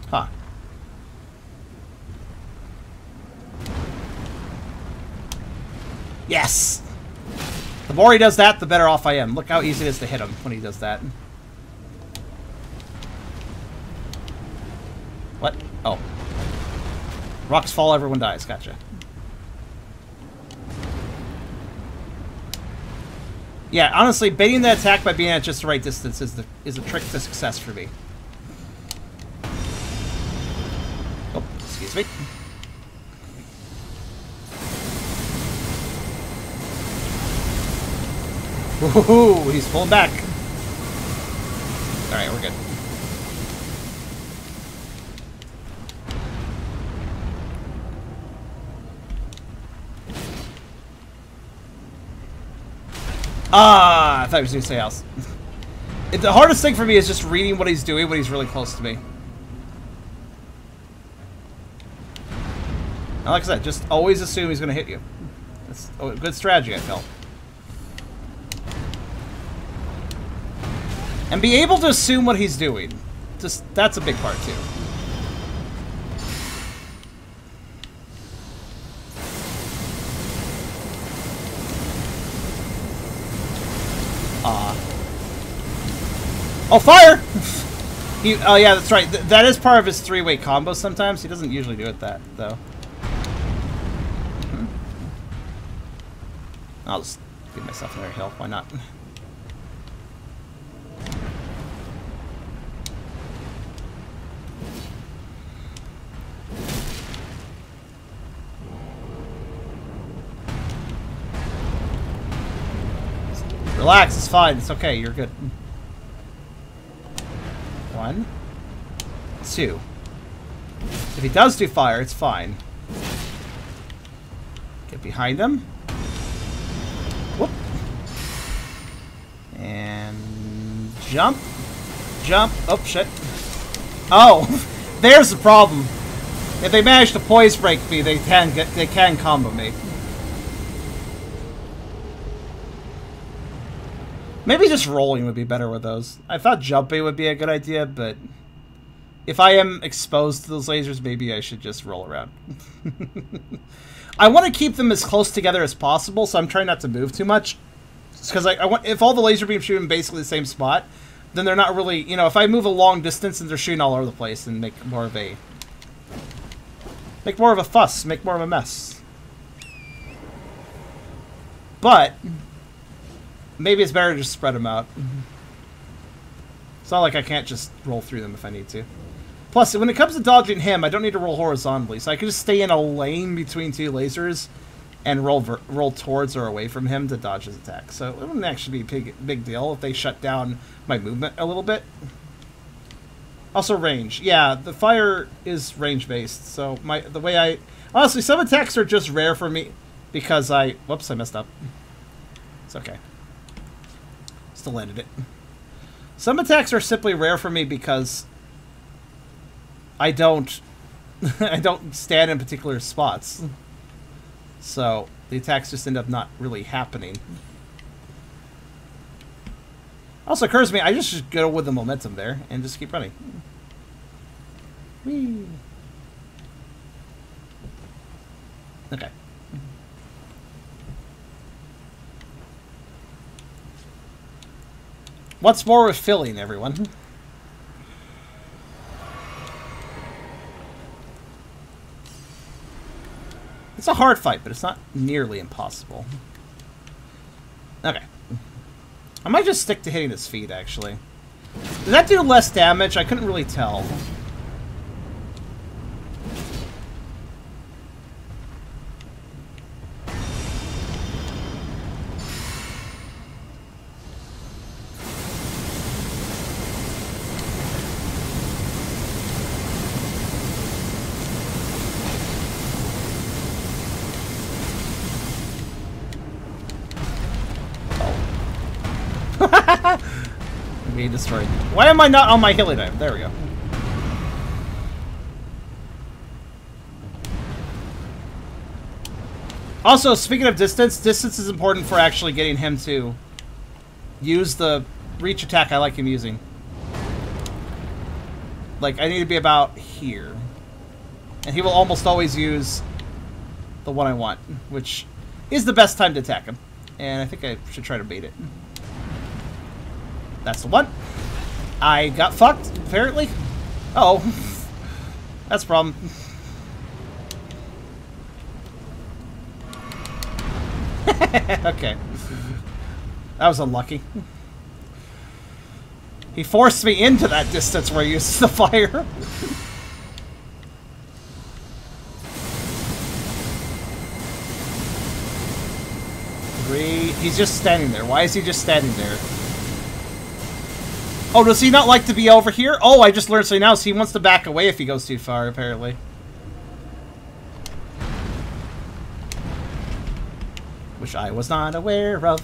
Speaker 1: Huh. Yes! The more he does that, the better off I am. Look how easy it is to hit him when he does that. What? Oh. Rocks fall, everyone dies. Gotcha. Yeah, honestly, baiting that attack by being at just the right distance is the is a trick to success for me. Oh, excuse me. Woohoo! He's pulling back. All right, we're good. Ah, I thought he was doing something else. it, the hardest thing for me is just reading what he's doing when he's really close to me. like I said, just always assume he's going to hit you. That's a good strategy, I feel. And be able to assume what he's doing. Just, that's a big part, too. Oh, fire! he, oh, yeah, that's right. Th that is part of his three-way combo sometimes. He doesn't usually do it that, though. Hmm. I'll just give myself another health. Why not? Relax, it's fine. It's okay. You're good. One. Two. If he does do fire, it's fine. Get behind them. Whoop. And jump. Jump. Oh, shit. Oh, there's the problem. If they manage to poise break me, they can get they can combo me. Maybe just rolling would be better with those. I thought jumping would be a good idea, but if I am exposed to those lasers, maybe I should just roll around. I want to keep them as close together as possible, so I'm trying not to move too much. Because I, I, want, if all the laser beams shoot in basically the same spot, then they're not really, you know, if I move a long distance and they're shooting all over the place, and make more of a, make more of a fuss, make more of a mess. But maybe it's better to just spread them out. Mm-hmm. It's not like I can't just roll through them if I need to. Plus, when it comes to dodging him, I don't need to roll horizontally, so I can just stay in a lane between two lasers and roll roll towards or away from him to dodge his attack. So it wouldn't actually be a big, big deal if they shut down my movement a little bit. Also range. Yeah, the fire is range-based, so my the way I... Honestly, some attacks are just rare for me because I... Whoops, I messed up. It's okay still ended it. Some attacks are simply rare for me because I don't I don't stand in particular spots. So the attacks just end up not really happening. Also occurs to me, I just, go with the momentum there and just keep running.
Speaker 2: Whee. Okay.
Speaker 1: What's more with filling, everyone? It's a hard fight, but it's not nearly impossible. Okay. I might just stick to hitting his feet, actually. Did that do less damage? I couldn't really tell. destroyed. Why am I not on my hilly dive? There we go. Also, speaking of distance, distance is important for actually getting him to use the reach attack I like him using. Like, I need to be about here. And he will almost always use the one I want, which is the best time to attack him. And I think I should try to bait it. That's the one. I got fucked, apparently. Uh oh. That's a problem. okay. That was unlucky. He forced me into that distance where he uses the fire. Three. He's just standing there. Why is he just standing there? Oh, does he not like to be over here? Oh, I just learned something else. He wants to back away if he goes too far, apparently. Which I was not aware of.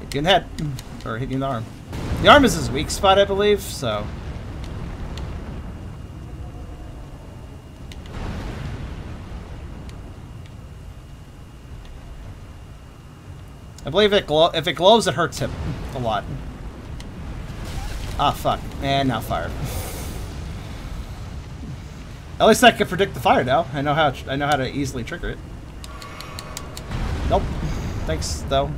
Speaker 1: Hit you in the head. Or hit you in the arm. The arm is his weak spot, I believe, so... I believe it if it glows, it hurts him a lot. Ah, fuck. And now fire. At least I can predict the fire now. I know how I know how to easily trigger it. Nope. Thanks, though.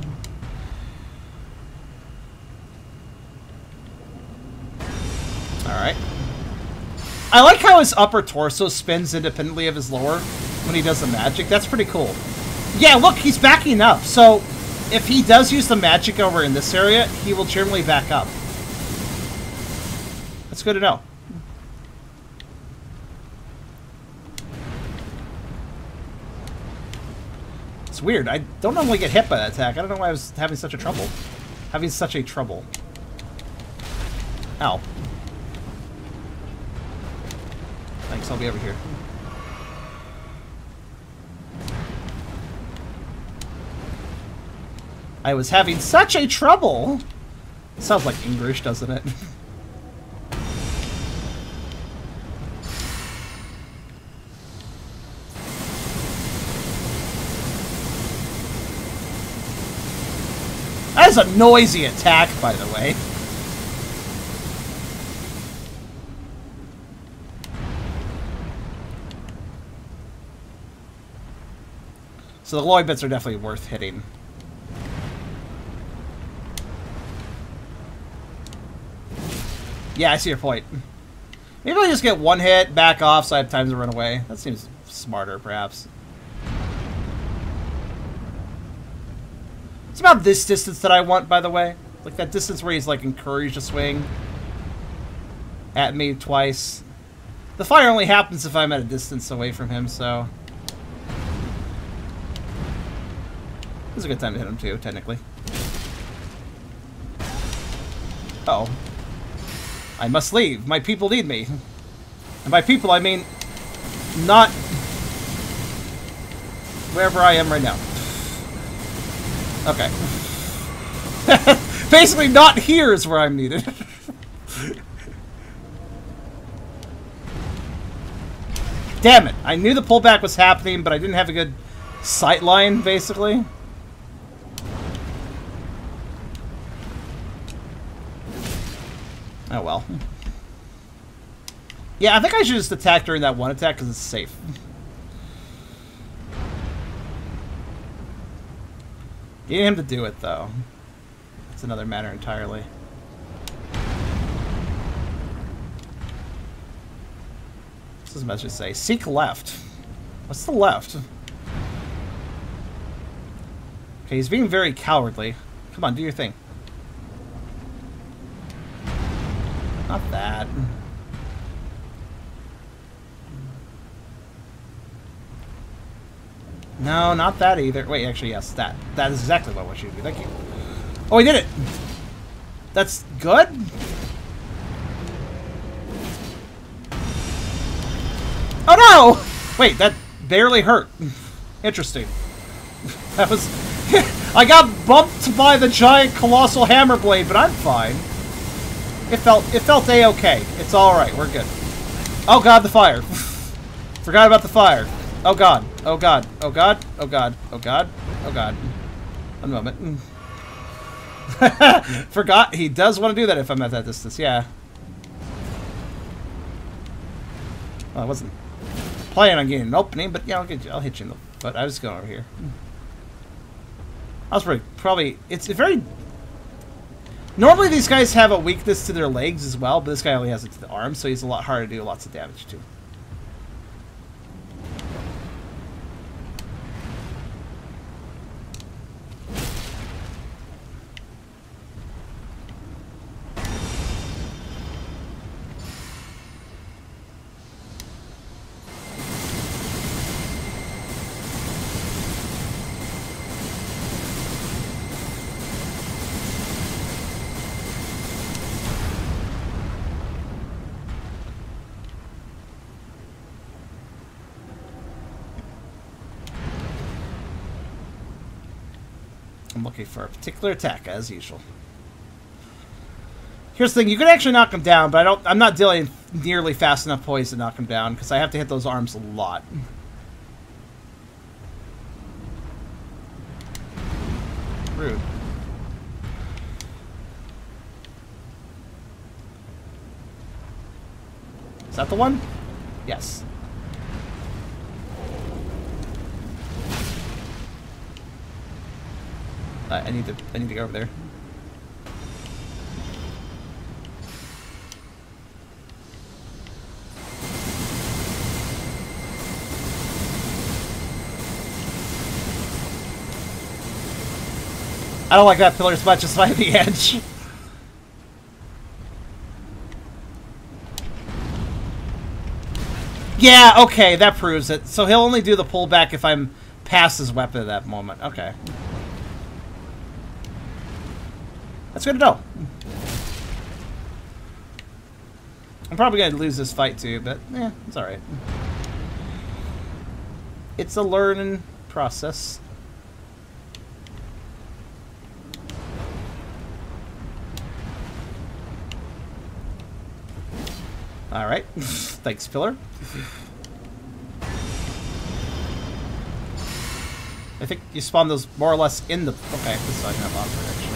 Speaker 1: Alright. I like how his upper torso spins independently of his lower when he does the magic. That's pretty cool. Yeah, look, he's backing up. So if he does use the magic over in this area, he will generally back up. That's good to know. It's weird. I don't normally get hit by that attack. I don't know why I was having such a trouble. Having such a trouble. Ow. Thanks, I'll be over here. I was having such a trouble! Sounds like English, doesn't it? That's a noisy attack, by the way. So the Lloyd bits are definitely worth hitting. Yeah, I see your point. Maybe I just get one hit, back off, so I have time to run away. That seems smarter, perhaps. It's about this distance that I want, by the way. Like that distance where he's like encouraged to swing at me twice. The fire only happens if I'm at a distance away from him, so. This is a good time to hit him too, technically. Uh oh. I must leave. My people need me. And by people, I mean not wherever I am right now. Okay. Basically, not here is where I'm needed. Damn it! I knew the pullback was happening, but I didn't have a good sight line, basically. Oh well. Yeah, I think I should just attack during that one attack because it's safe. Get him to do it, though, That's another matter entirely. This is to say seek left. What's the left? Okay, he's being very cowardly. Come on, do your thing. Not that. No, not that either. Wait, actually, yes, that. That is exactly what you should do. Thank you. Oh, he did it! That's good? Oh, no! Wait, that barely hurt. Interesting. That was... I got bumped by the giant colossal hammer blade, but I'm fine. It felt it felt a okay. It's all right. We're good. Oh god, the fire. Forgot about the fire. Oh god. Oh god. Oh god. Oh god. Oh god. Oh god. One moment. Mm. Forgot he does want to do that if I'm at that distance. Yeah. Well, I wasn't planning on getting an opening, but yeah, I'll get you. I'll hit you. In the, but I was going over here. I was probably probably. It's very. Normally, these guys have a weakness to their legs as well, but this guy only has it to the arm, so he's a lot harder to do lots of damage to. for a particular attack, as usual. Here's the thing, you could actually knock him down, but I don't I'm not dealing nearly fast enough poise to knock him down, because I have to hit those arms a lot. Rude. Is that the one? Yes. I, need to I need to go over there. I don't like that pillar as much as by the edge. yeah, okay, that proves it. So he'll only do the pullback if I'm past his weapon at that moment. Okay. That's good to know. I'm probably going to lose this fight too, but yeah, it's alright. It's a learning process. Alright. Thanks, Pillar. I think you spawn those more or less in the... Okay, this is not going to bomb protection.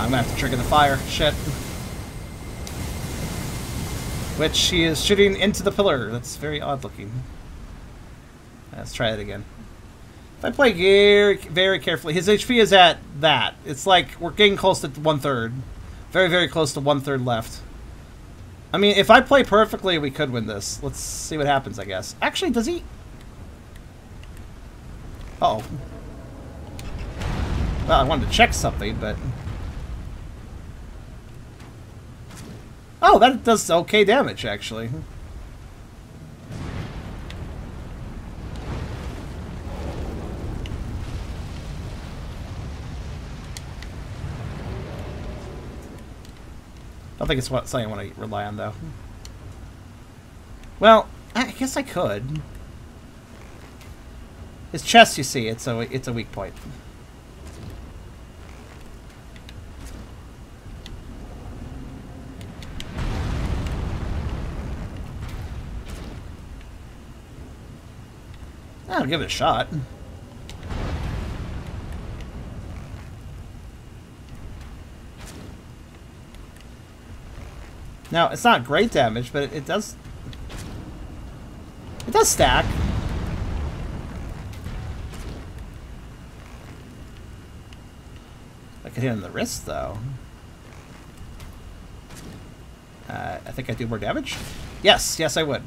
Speaker 1: I'm gonna have to trigger the fire. Shit. Which he is shooting into the pillar. That's very odd looking. Let's try it again. If I play very, very carefully, his HP is at that. It's like we're getting close to one third. Very, very close to one third left. I mean, if I play perfectly, we could win this. Let's see what happens, I guess. Actually, does he... Uh oh Well, I wanted to check something, but... Oh, that does okay damage, actually. I don't think it's what, something I want to rely on, though. Well, I guess I could. His chest, you see, it's a, it's a weak point. I'll give it a shot. Now, it's not great damage, but it, it does... It does stack. I could hit him in the wrist, though. Uh, I think I do more damage. Yes, yes I would.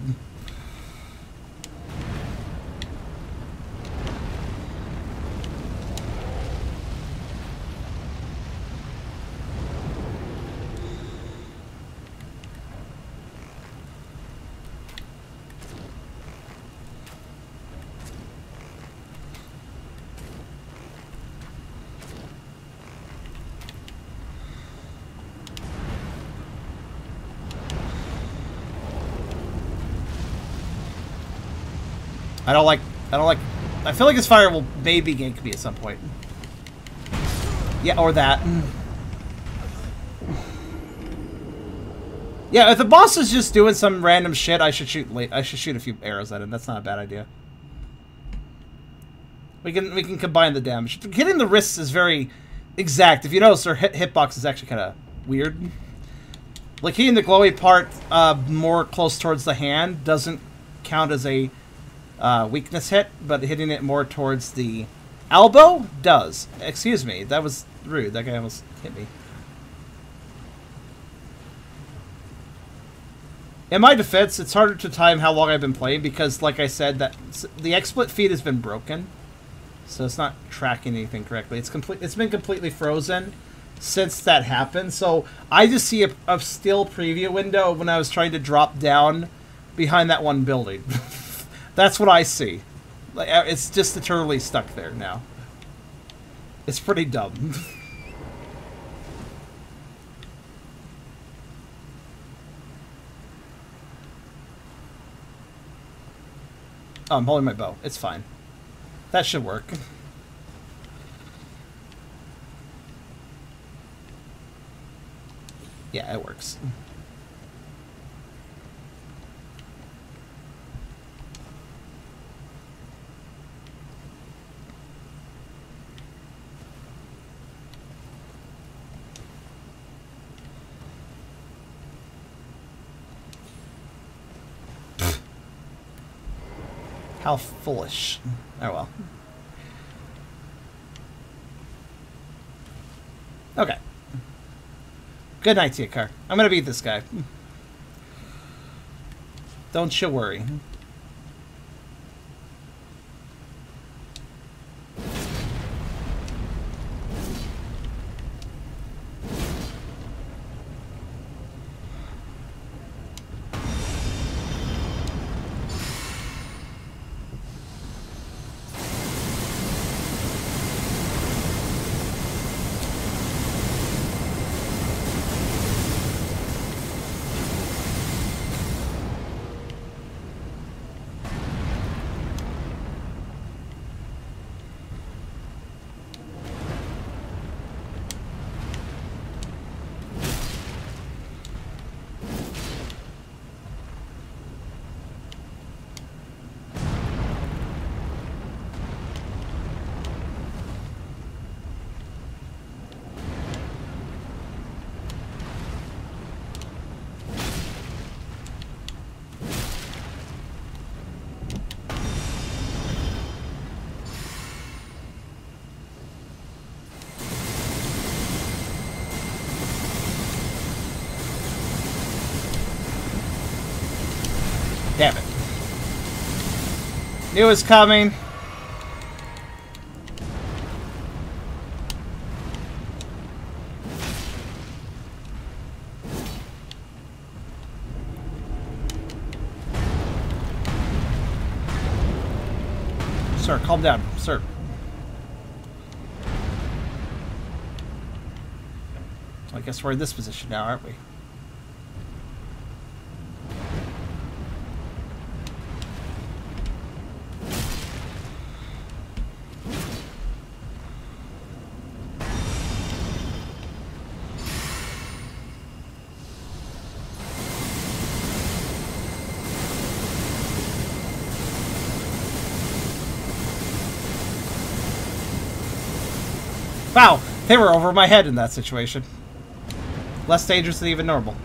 Speaker 1: feel like this fire will maybe gank me at some point. Yeah, or that. Yeah, if the boss is just doing some random shit, I should shoot late. I should shoot a few arrows at him. That's not a bad idea. We can we can combine the damage. Hitting the wrists is very exact. If you notice, their hit hitbox is actually kind of weird. Like hitting the glowy part uh, more close towards the hand doesn't count as a uh, weakness hit, but hitting it more towards the elbow does. Excuse me, that was rude. That guy almost hit me. In my defense, it's harder to time how long I've been playing because, like I said, that the XSplit feed has been broken, so it's not tracking anything correctly. It's complete. It's been completely frozen since that happened. So I just see a, a still preview window when I was trying to drop down behind that one building. That's what I see. Like uh, it's just eternally stuck there now. It's pretty dumb. oh, I'm holding my bow. It's fine. That should work. yeah, it works. How foolish. Oh well. Okay. Good night to you, car. I'm gonna beat this guy. Don't you worry. Knew it was coming. Sir, calm down. Sir, I guess we're in this position now, aren't we? They were over my head in that situation. Less dangerous than even normal.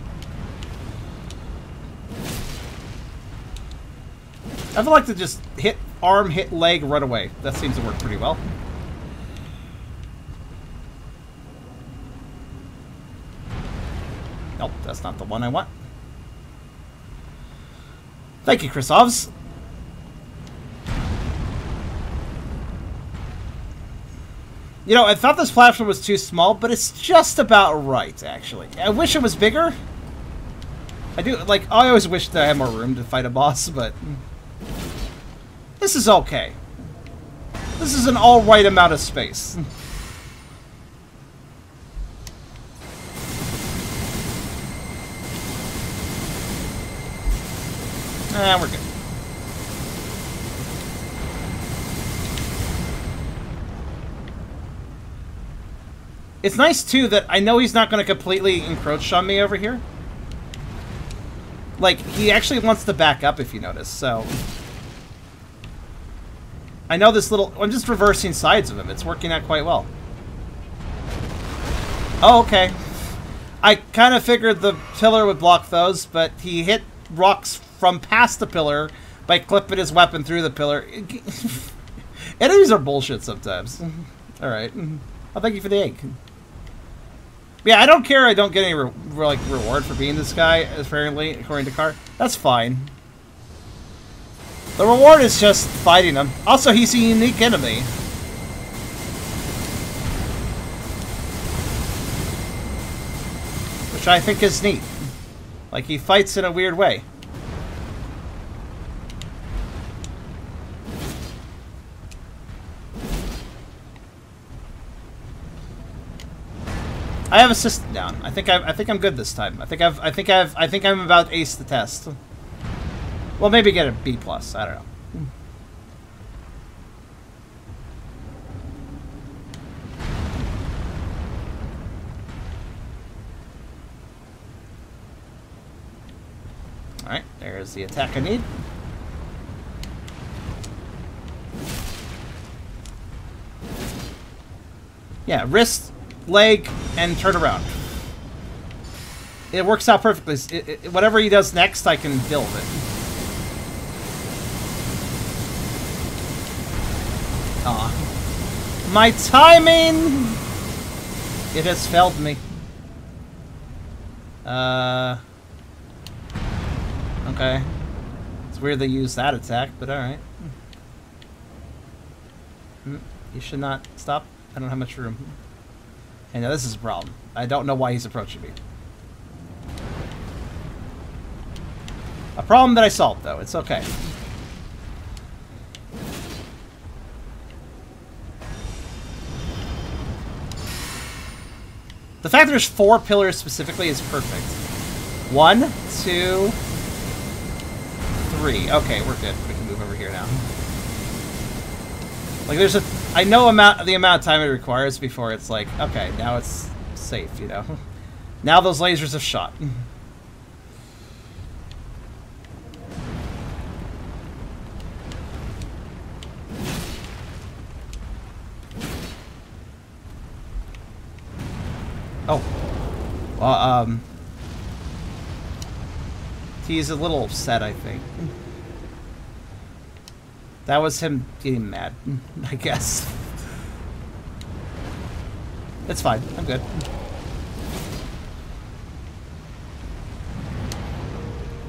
Speaker 1: I would like to just hit arm, hit leg, run away. That seems to work pretty well. Nope, that's not the one I want. Thank you, Ovs. You know, I thought this platform was too small, but it's just about right, actually. I wish it was bigger. I do, like, I always wish that I had more room to fight a boss, but... This is okay. This is an alright amount of space. It's nice, too, that I know he's not going to completely encroach on me over here. Like, he actually wants to back up, if you notice, so... I know this little... I'm just reversing sides of him. It's working out quite well. Oh, okay. I kind of figured the pillar would block those, but he hit rocks from past the pillar by clipping his weapon through the pillar. Enemies are bullshit sometimes. All right. I'll thank you for the egg yeah, I don't care. I don't get any re like reward for being this guy, apparently, according to Car. That's fine. The reward is just fighting him. Also, he's a unique enemy. Which I think is neat. Like, he fights in a weird way. I have a system down. I think I, I think I'm good this time. I think I've I think I've I think I'm about ace the test. Well, maybe get a B plus. I don't know. Alright, there's the attack I need. Yeah, wrist leg, and turn around. It works out perfectly. It, it, whatever he does next, I can build it. Aw. My timing! It has failed me. Uh... Okay. It's weird they use that attack, but alright. Hmm. You should not stop. I don't have much room. And now this is a problem. I don't know why he's approaching me. A problem that I solved, though. It's okay. The fact there's four pillars specifically is perfect. One, two, three. Okay, we're good. We can move over here now. Like, there's a I know amount the amount of time it requires before it's like, okay, now it's safe, you know. Now those lasers have shot. Oh. Well, um... He's a little upset, I think. That was him getting mad, I guess. It's fine. I'm good.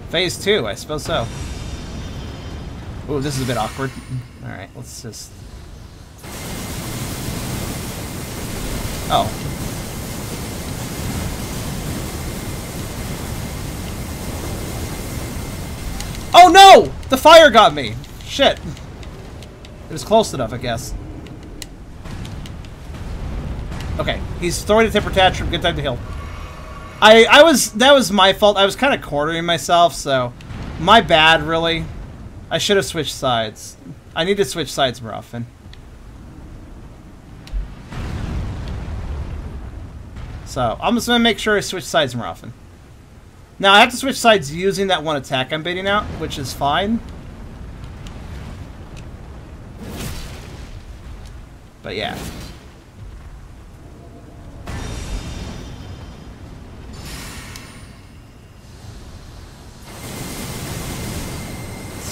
Speaker 1: Phase two, I suppose so. Ooh, this is a bit awkward. Alright, let's just... Oh. Oh no! The fire got me! Shit. It was close enough, I guess. Okay, he's throwing a temper tantrum. Good time to heal. I I was that was my fault. I was kind of quartering myself, so my bad, really. I should have switched sides. I need to switch sides more often. So I'm just gonna make sure I switch sides more often. Now I have to switch sides using that one attack I'm baiting out, which is fine. But yeah.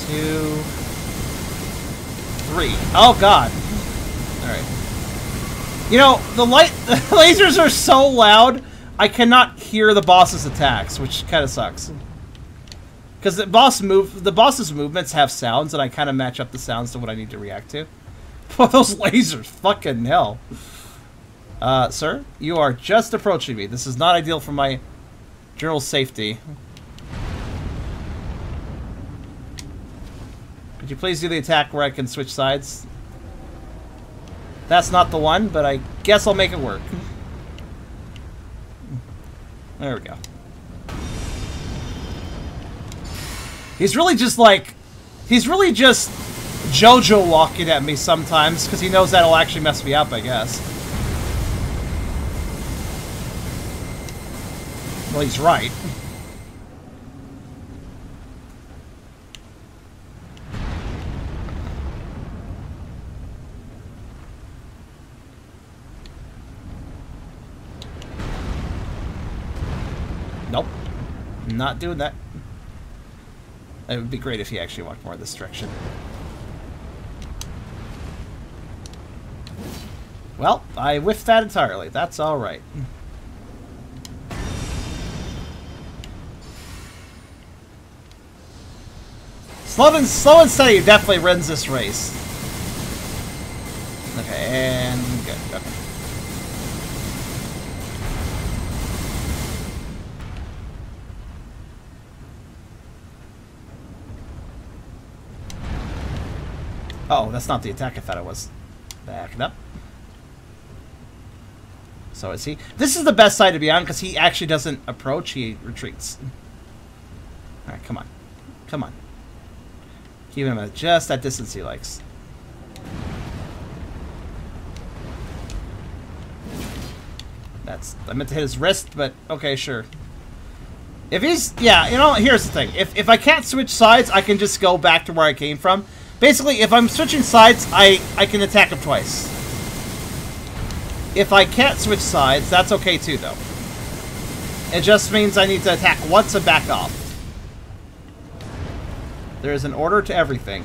Speaker 2: Two. Three. Oh, God. Alright.
Speaker 1: You know, the light... The lasers are so loud, I cannot hear the boss's attacks, which kind of sucks. Because the boss move... The boss's movements have sounds, and I kind of match up the sounds to what I need to react to. Those lasers, fucking hell. Uh, sir, you are just approaching me. This is not ideal for my general safety. Could you please do the attack where I can switch sides? That's not the one, but I guess I'll make it work. There we go. He's really just like... He's really just Jojo walking at me sometimes because he knows that'll actually mess me up, I guess. Well, he's right. Nope. Not doing that. It would be great if he actually walked more in this direction. Well, I whiffed that entirely. That's all right. Slow and, slow and steady definitely wins this race. Okay, and good. Okay. Uh oh, that's not the attack I thought it was. Back it up. So is he. This is the best side to be on because he actually doesn't approach, he retreats. Alright, come on. Come on. Keep him at just that distance he likes. That's I meant to hit his wrist, but okay, sure. If he's yeah, you know, here's the thing. If if I can't switch sides, I can just go back to where I came from. Basically, if I'm switching sides, I I can attack him twice. If I can't switch sides, that's okay too, though. It just means I need to attack once and back off. There is an order to everything.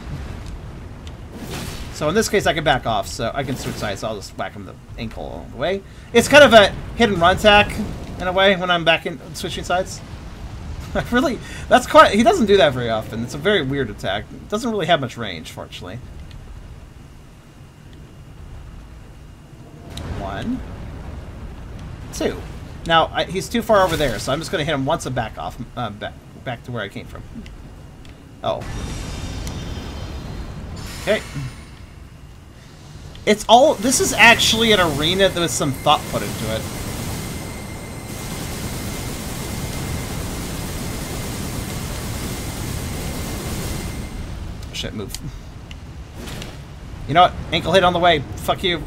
Speaker 1: So in this case, I can back off, so I can switch sides. So I'll just whack him the ankle along the way. It's kind of a hit and run attack, in a way, when I'm back in switching sides. really, that's quite... He doesn't do that very often. It's a very weird attack. It doesn't really have much range, fortunately. One. Two. Now, I, he's too far over there, so I'm just going to hit him once and back off, uh, back, back to where I came from. Oh. Okay. It's all... This is actually an arena that was some thought put into it. Shit, move. You know what? Ankle hit on the way. Fuck you.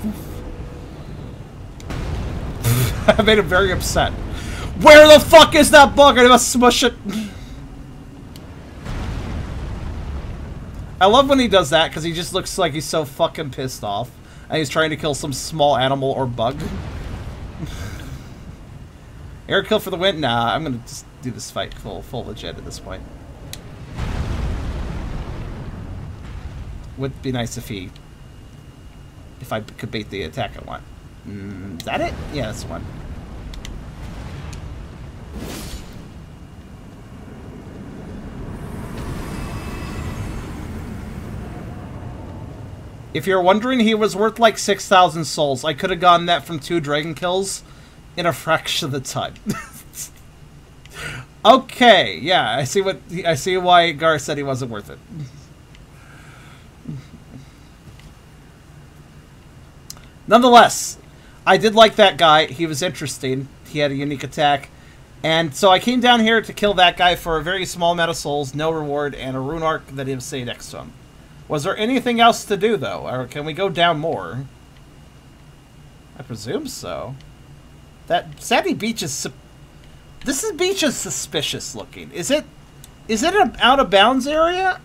Speaker 1: I made him very upset. Where the fuck is that bug? I must smush it. I love when he does that because he just looks like he's so fucking pissed off. And he's trying to kill some small animal or bug. Air kill for the win? Nah, I'm gonna just do this fight full, full legit at this point. Would be nice if he... If I could bait the attack I want.
Speaker 2: Mm, is that it?
Speaker 1: Yeah, that's one. If you're wondering, he was worth like 6,000 souls. I could have gotten that from two dragon kills in a fraction of the time. okay, yeah, I see what I see why Gar said he wasn't worth it. Nonetheless, I did like that guy. He was interesting. He had a unique attack. And so I came down here to kill that guy for a very small amount of souls, no reward, and a rune arc that he was sitting next to him. Was there anything else to do, though? Or can we go down more? I presume so. That sandy beach is... This is beach is suspicious looking. Is it... Is it an out-of-bounds area?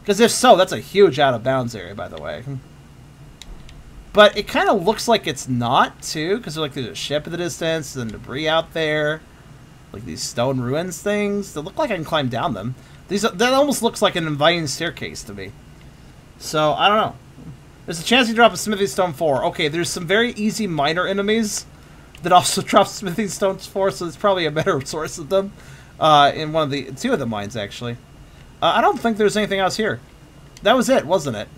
Speaker 1: Because if so, that's a huge out-of-bounds area, by the way. But it kind of looks like it's not, too, because like there's a ship in the distance, and debris out there, like these stone ruins things. They look like I can climb down them. These are, That almost looks like an inviting staircase to me. So, I don't know. There's a chance you drop a Smithing Stone 4. Okay, there's some very easy minor enemies that also drop Smithing Stones 4, so it's probably a better source of them uh, in one of the... two of the mines, actually. Uh, I don't think there's anything else here. That was it, wasn't it?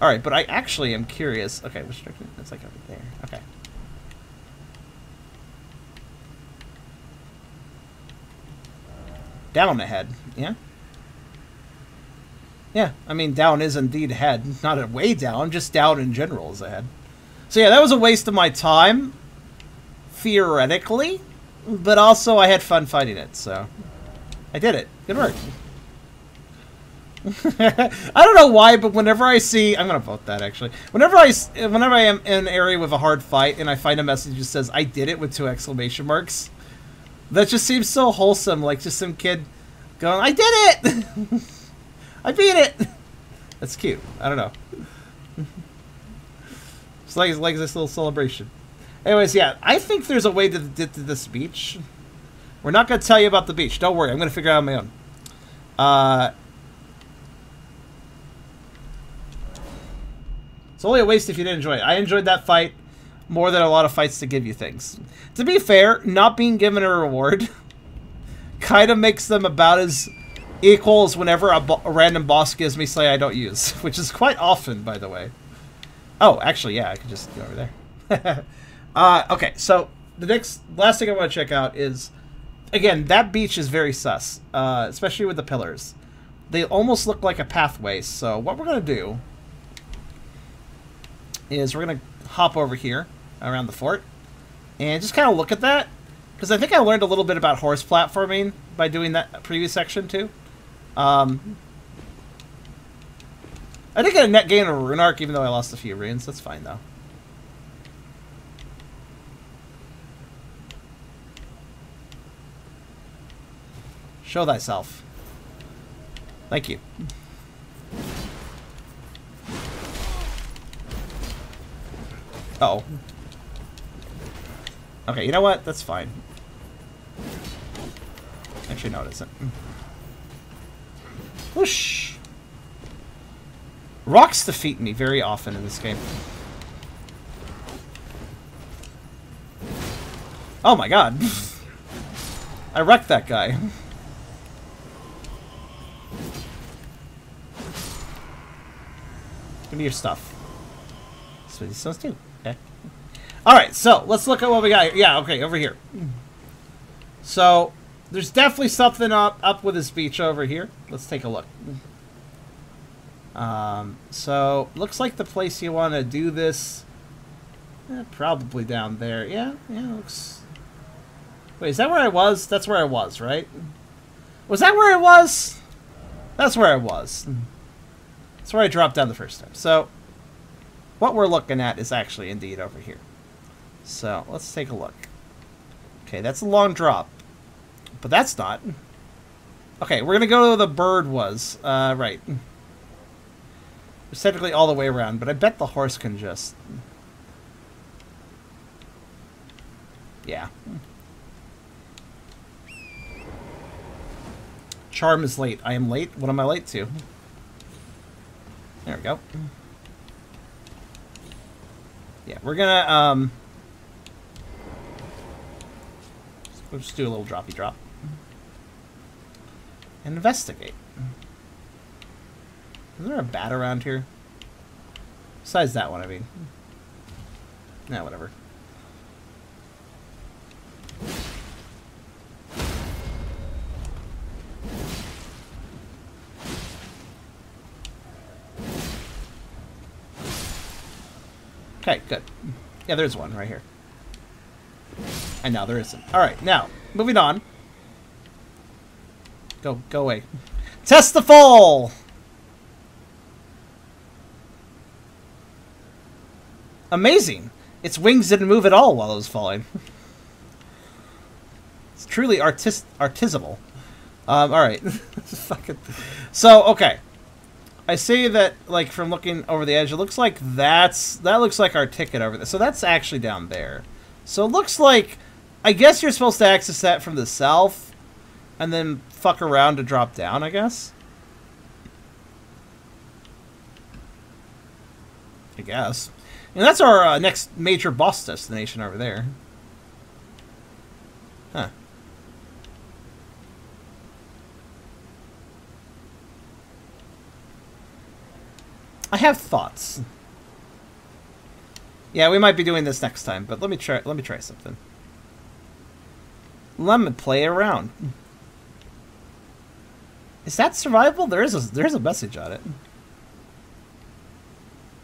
Speaker 1: All right, but I actually am curious. Okay, restricted. It's like over there. Okay. Down ahead. Yeah. Yeah, I mean down is indeed ahead. Not a way down, just down in general is ahead. So yeah, that was a waste of my time, theoretically, but also I had fun fighting it. So I did it. Good work. I don't know why, but whenever I see, I'm gonna vote that actually. Whenever I, whenever I am in an area with a hard fight and I find a message that says "I did it" with two exclamation marks, that just seems so wholesome. Like just some kid going, "I did it! I beat it!" That's cute. I don't know. it's like it's like this little celebration. Anyways, yeah, I think there's a way to, to, to this beach. We're not gonna tell you about the beach. Don't worry, I'm gonna figure it out on my own. Uh, It's only a waste if you didn't enjoy it. I enjoyed that fight more than a lot of fights to give you things. To be fair, not being given a reward kind of makes them about as equal as whenever a, a random boss gives me Slay I don't use, which is quite often, by the way. Oh, actually, yeah, I could just go over there. uh, okay, so the next last thing I want to check out is again that beach is very sus, uh, especially with the pillars. They almost look like a pathway. So what we're gonna do is we're going to hop over here around the fort and just kind of look at that because I think I learned a little bit about horse platforming by doing that previous section too. Um, I did get a net gain of a rune arc, even though I lost a few runes. That's fine though. Show thyself. Thank you. Uh oh. Okay, you know what? That's fine. Actually, no, it isn't. Hmm. Whoosh! Rocks defeat me very often in this game. Oh my god! I wrecked that guy. Give me your stuff. That's what these stones do. All right, so let's look at what we got. Here. Yeah, okay, over here. So there's definitely something up up with his beach over here. Let's take a look. Um, so looks like the place you want to do this. Eh, probably down there. Yeah, yeah. Looks. Wait, is that where I was? That's where I was, right? Was that where I was? That's where I was. That's where I dropped down the first time. So, what we're looking at is actually indeed over here. So let's take a look. Okay, that's a long drop. But that's not. Okay, we're going to go to the bird was. Uh, right. It's technically all the way around, but I bet the horse can just... Yeah. Charem is late. I am late? What am I late to? There we go. Yeah, we're gonna, um... We'll just do a little droppy drop. investigate. Is there a bat around here? Besides that one, I mean. Nah, whatever. Okay, good. Yeah, there's one right here. And now there isn't. Alright, now, moving on. Go, go away. Test the fall! Amazing! Its wings didn't move at all while it was falling. it's truly artist artismal. Um, alright. So, okay. I see that, like, from looking over the edge, it looks like that's... That looks like our ticket over there. So that's actually down there. So it looks like, I guess you're supposed to access that from the south, and then fuck around to drop down, I guess? I guess. And that's our uh, next major boss destination over there. Huh. I have thoughts. Yeah, we might be doing this next time, but let me try let me try something. Let me play around. Is that survivable? There is a there's a message on it.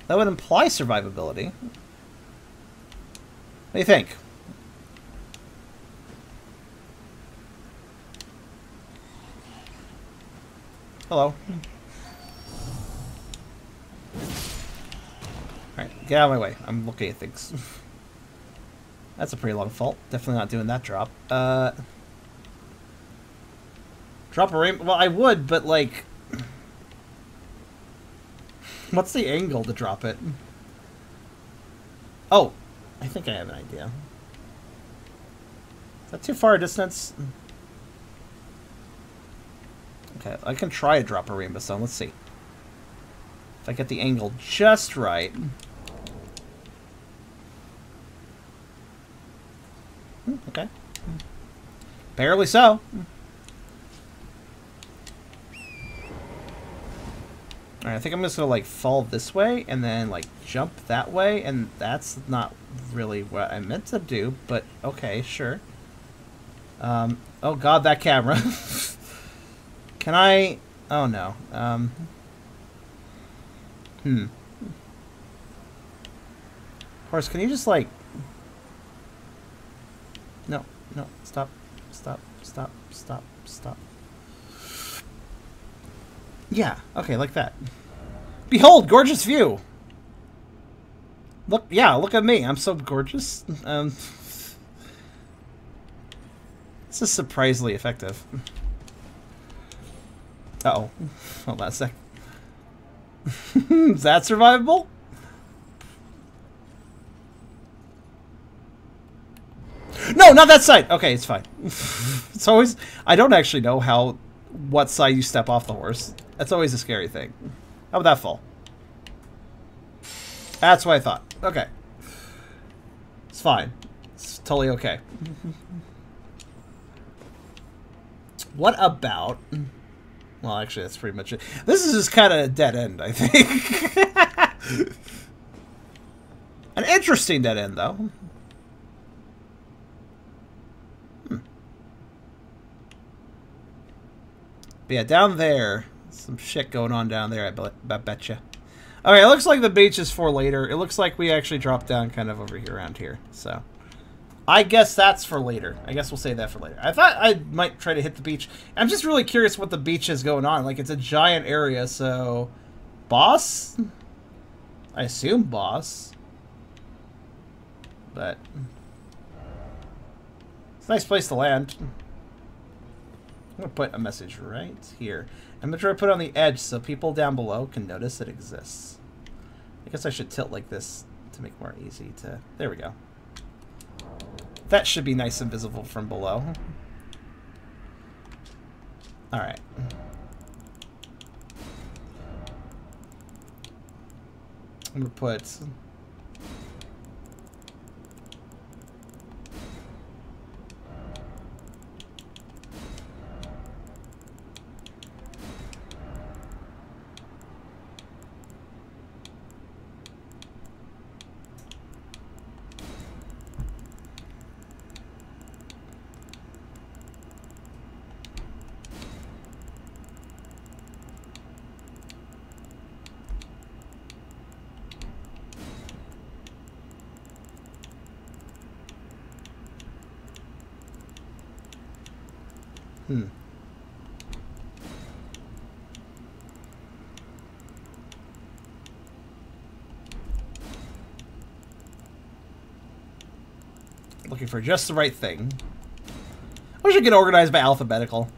Speaker 1: That would imply survivability. What do you think? Hello. Get out of my way. I'm looking at things. That's a pretty long fault. Definitely not doing that drop. Uh, drop a rainbow. Well, I would, but like... What's the angle to drop it? Oh, I think I have an idea. Is that too far a distance? Okay, I can try to drop a rainbow stone. Let's see. If I get the angle just right... Mm, okay. Mm. Apparently so. Mm. Alright, I think I'm just gonna, like, fall this way and then, like, jump that way, and that's not really what I meant to do, but okay, sure. Um, oh god, that camera. Can I... Oh no. Um, hmm. Horse, can you just, like, no, stop, stop, stop, stop, stop. Yeah, okay, like that. Behold, gorgeous view! Look, yeah, look at me. I'm so gorgeous. Um, this is surprisingly effective. Uh oh Hold on a sec. is that survivable? No, not that side. Okay, it's fine. it's always... I don't actually know how... What side you step off the horse. That's always a scary thing. How would that fall? That's what I thought. Okay. It's fine. It's totally okay. what about... Well, actually, that's pretty much it. This is just kind of a dead end, I think. An interesting dead end, though. But yeah, down there, some shit going on down there, I, bet, I betcha. Alright, it looks like the beach is for later. It looks like we actually dropped down kind of over here, around here, so... I guess that's for later. I guess we'll save that for later. I thought I might try to hit the beach. I'm just really curious what the beach is going on. Like, it's a giant area, so... Boss? I assume boss. But... It's a nice place to land. I'm gonna put a message right here. I'm gonna try to put it on the edge so people down below can notice it exists. I guess I should tilt like this to make more easy to... There we go. That should be nice and visible from below. Alright. I'm gonna put for just the right thing. I should get organized by alphabetical.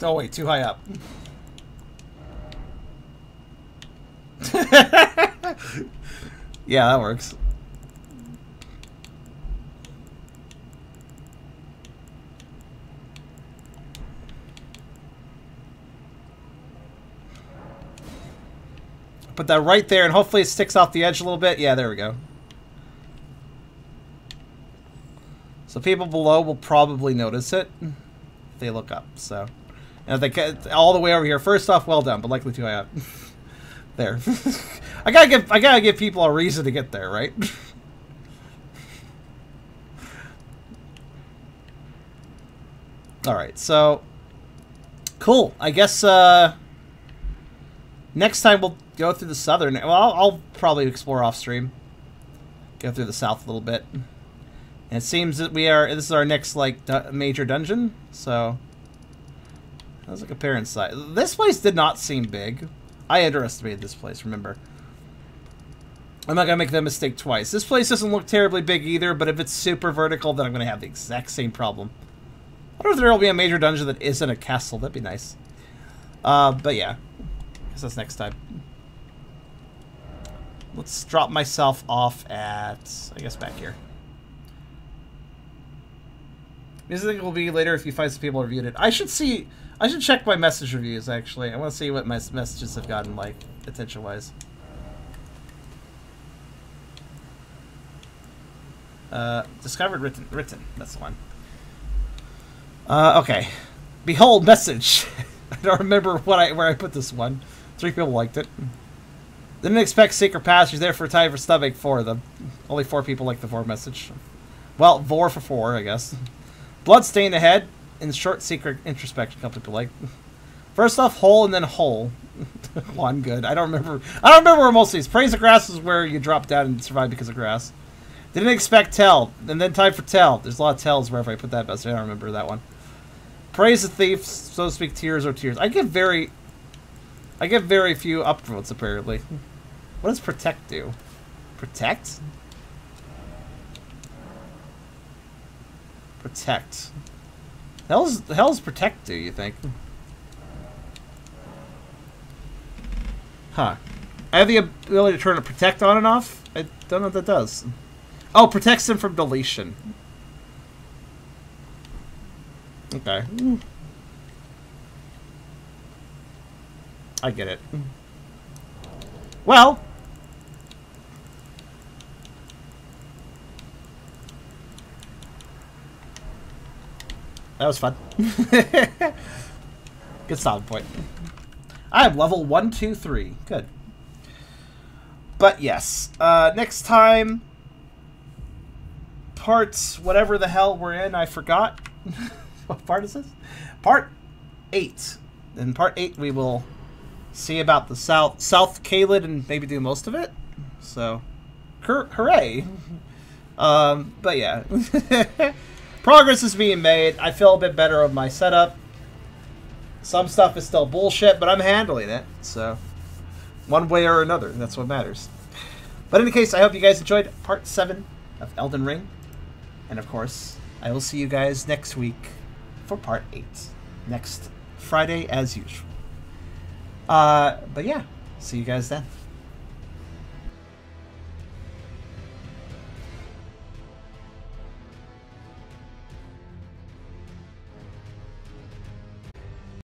Speaker 1: Oh wait, too high up. yeah, that works. Put that right there, and hopefully it sticks off the edge a little bit. Yeah, there we go. So people below will probably notice it. They look up, so... And if they all the way over here, first off, well done, but likely to I out. there. I gotta give I gotta give people a reason to get there, right? Alright, so cool. I guess uh next time we'll go through the southern well I'll, I'll probably explore off stream. Go through the south a little bit. And it seems that we are this is our next like du major dungeon, so that's like a at parents' side. This place did not seem big. I underestimated this place, remember. I'm not going to make that mistake twice. This place doesn't look terribly big either, but if it's super vertical, then I'm going to have the exact same problem. I wonder if there will be a major dungeon that isn't a castle. That'd be nice. Uh, but yeah. Guess that's next time. Let's drop myself off at... I guess back here. it will be later if you find some people reviewed it. I should see... I should check my message reviews, actually. I want to see what my messages have gotten, like, attention-wise. Uh, discovered written. Written. That's the one. Uh, okay. Behold message. I don't remember what I where I put this one. Three people liked it. Didn't expect secret passage, a tied for stomach for them. Only four people liked the four message. Well, vor for four, I guess. Bloodstain ahead in short secret introspection Couple people like first off hole and then hole. One good. I don't remember I don't remember where most of these. Praise the grass is where you drop down and survive because of grass. Didn't expect tell. And then time for tell. There's a lot of tells wherever I put that best. I don't remember that one. Praise the thief, so to speak, tears or tears. I get very I get very few upvotes apparently. What does protect do? Protect? Protect. Hell's hell's protect do you think? Huh. I have the ability to turn a protect on and off. I don't know what that does. Oh, protects them from deletion. Okay. I get it. Well, That was fun. Good solid point. I have level one, two, three. Good. But yes, uh, next time, parts whatever the hell we're in, I forgot. what part is this? Part eight. In part eight, we will see about the South South Caelid and maybe do most of it. So, hooray! um, but yeah. Progress is being made. I feel a bit better of my setup. Some stuff is still bullshit, but I'm handling it. So, one way or another, that's what matters. But in any case, I hope you guys enjoyed part 7 of Elden Ring. And of course, I will see you guys next week for part 8. Next Friday, as usual. Uh, but yeah, see you guys then.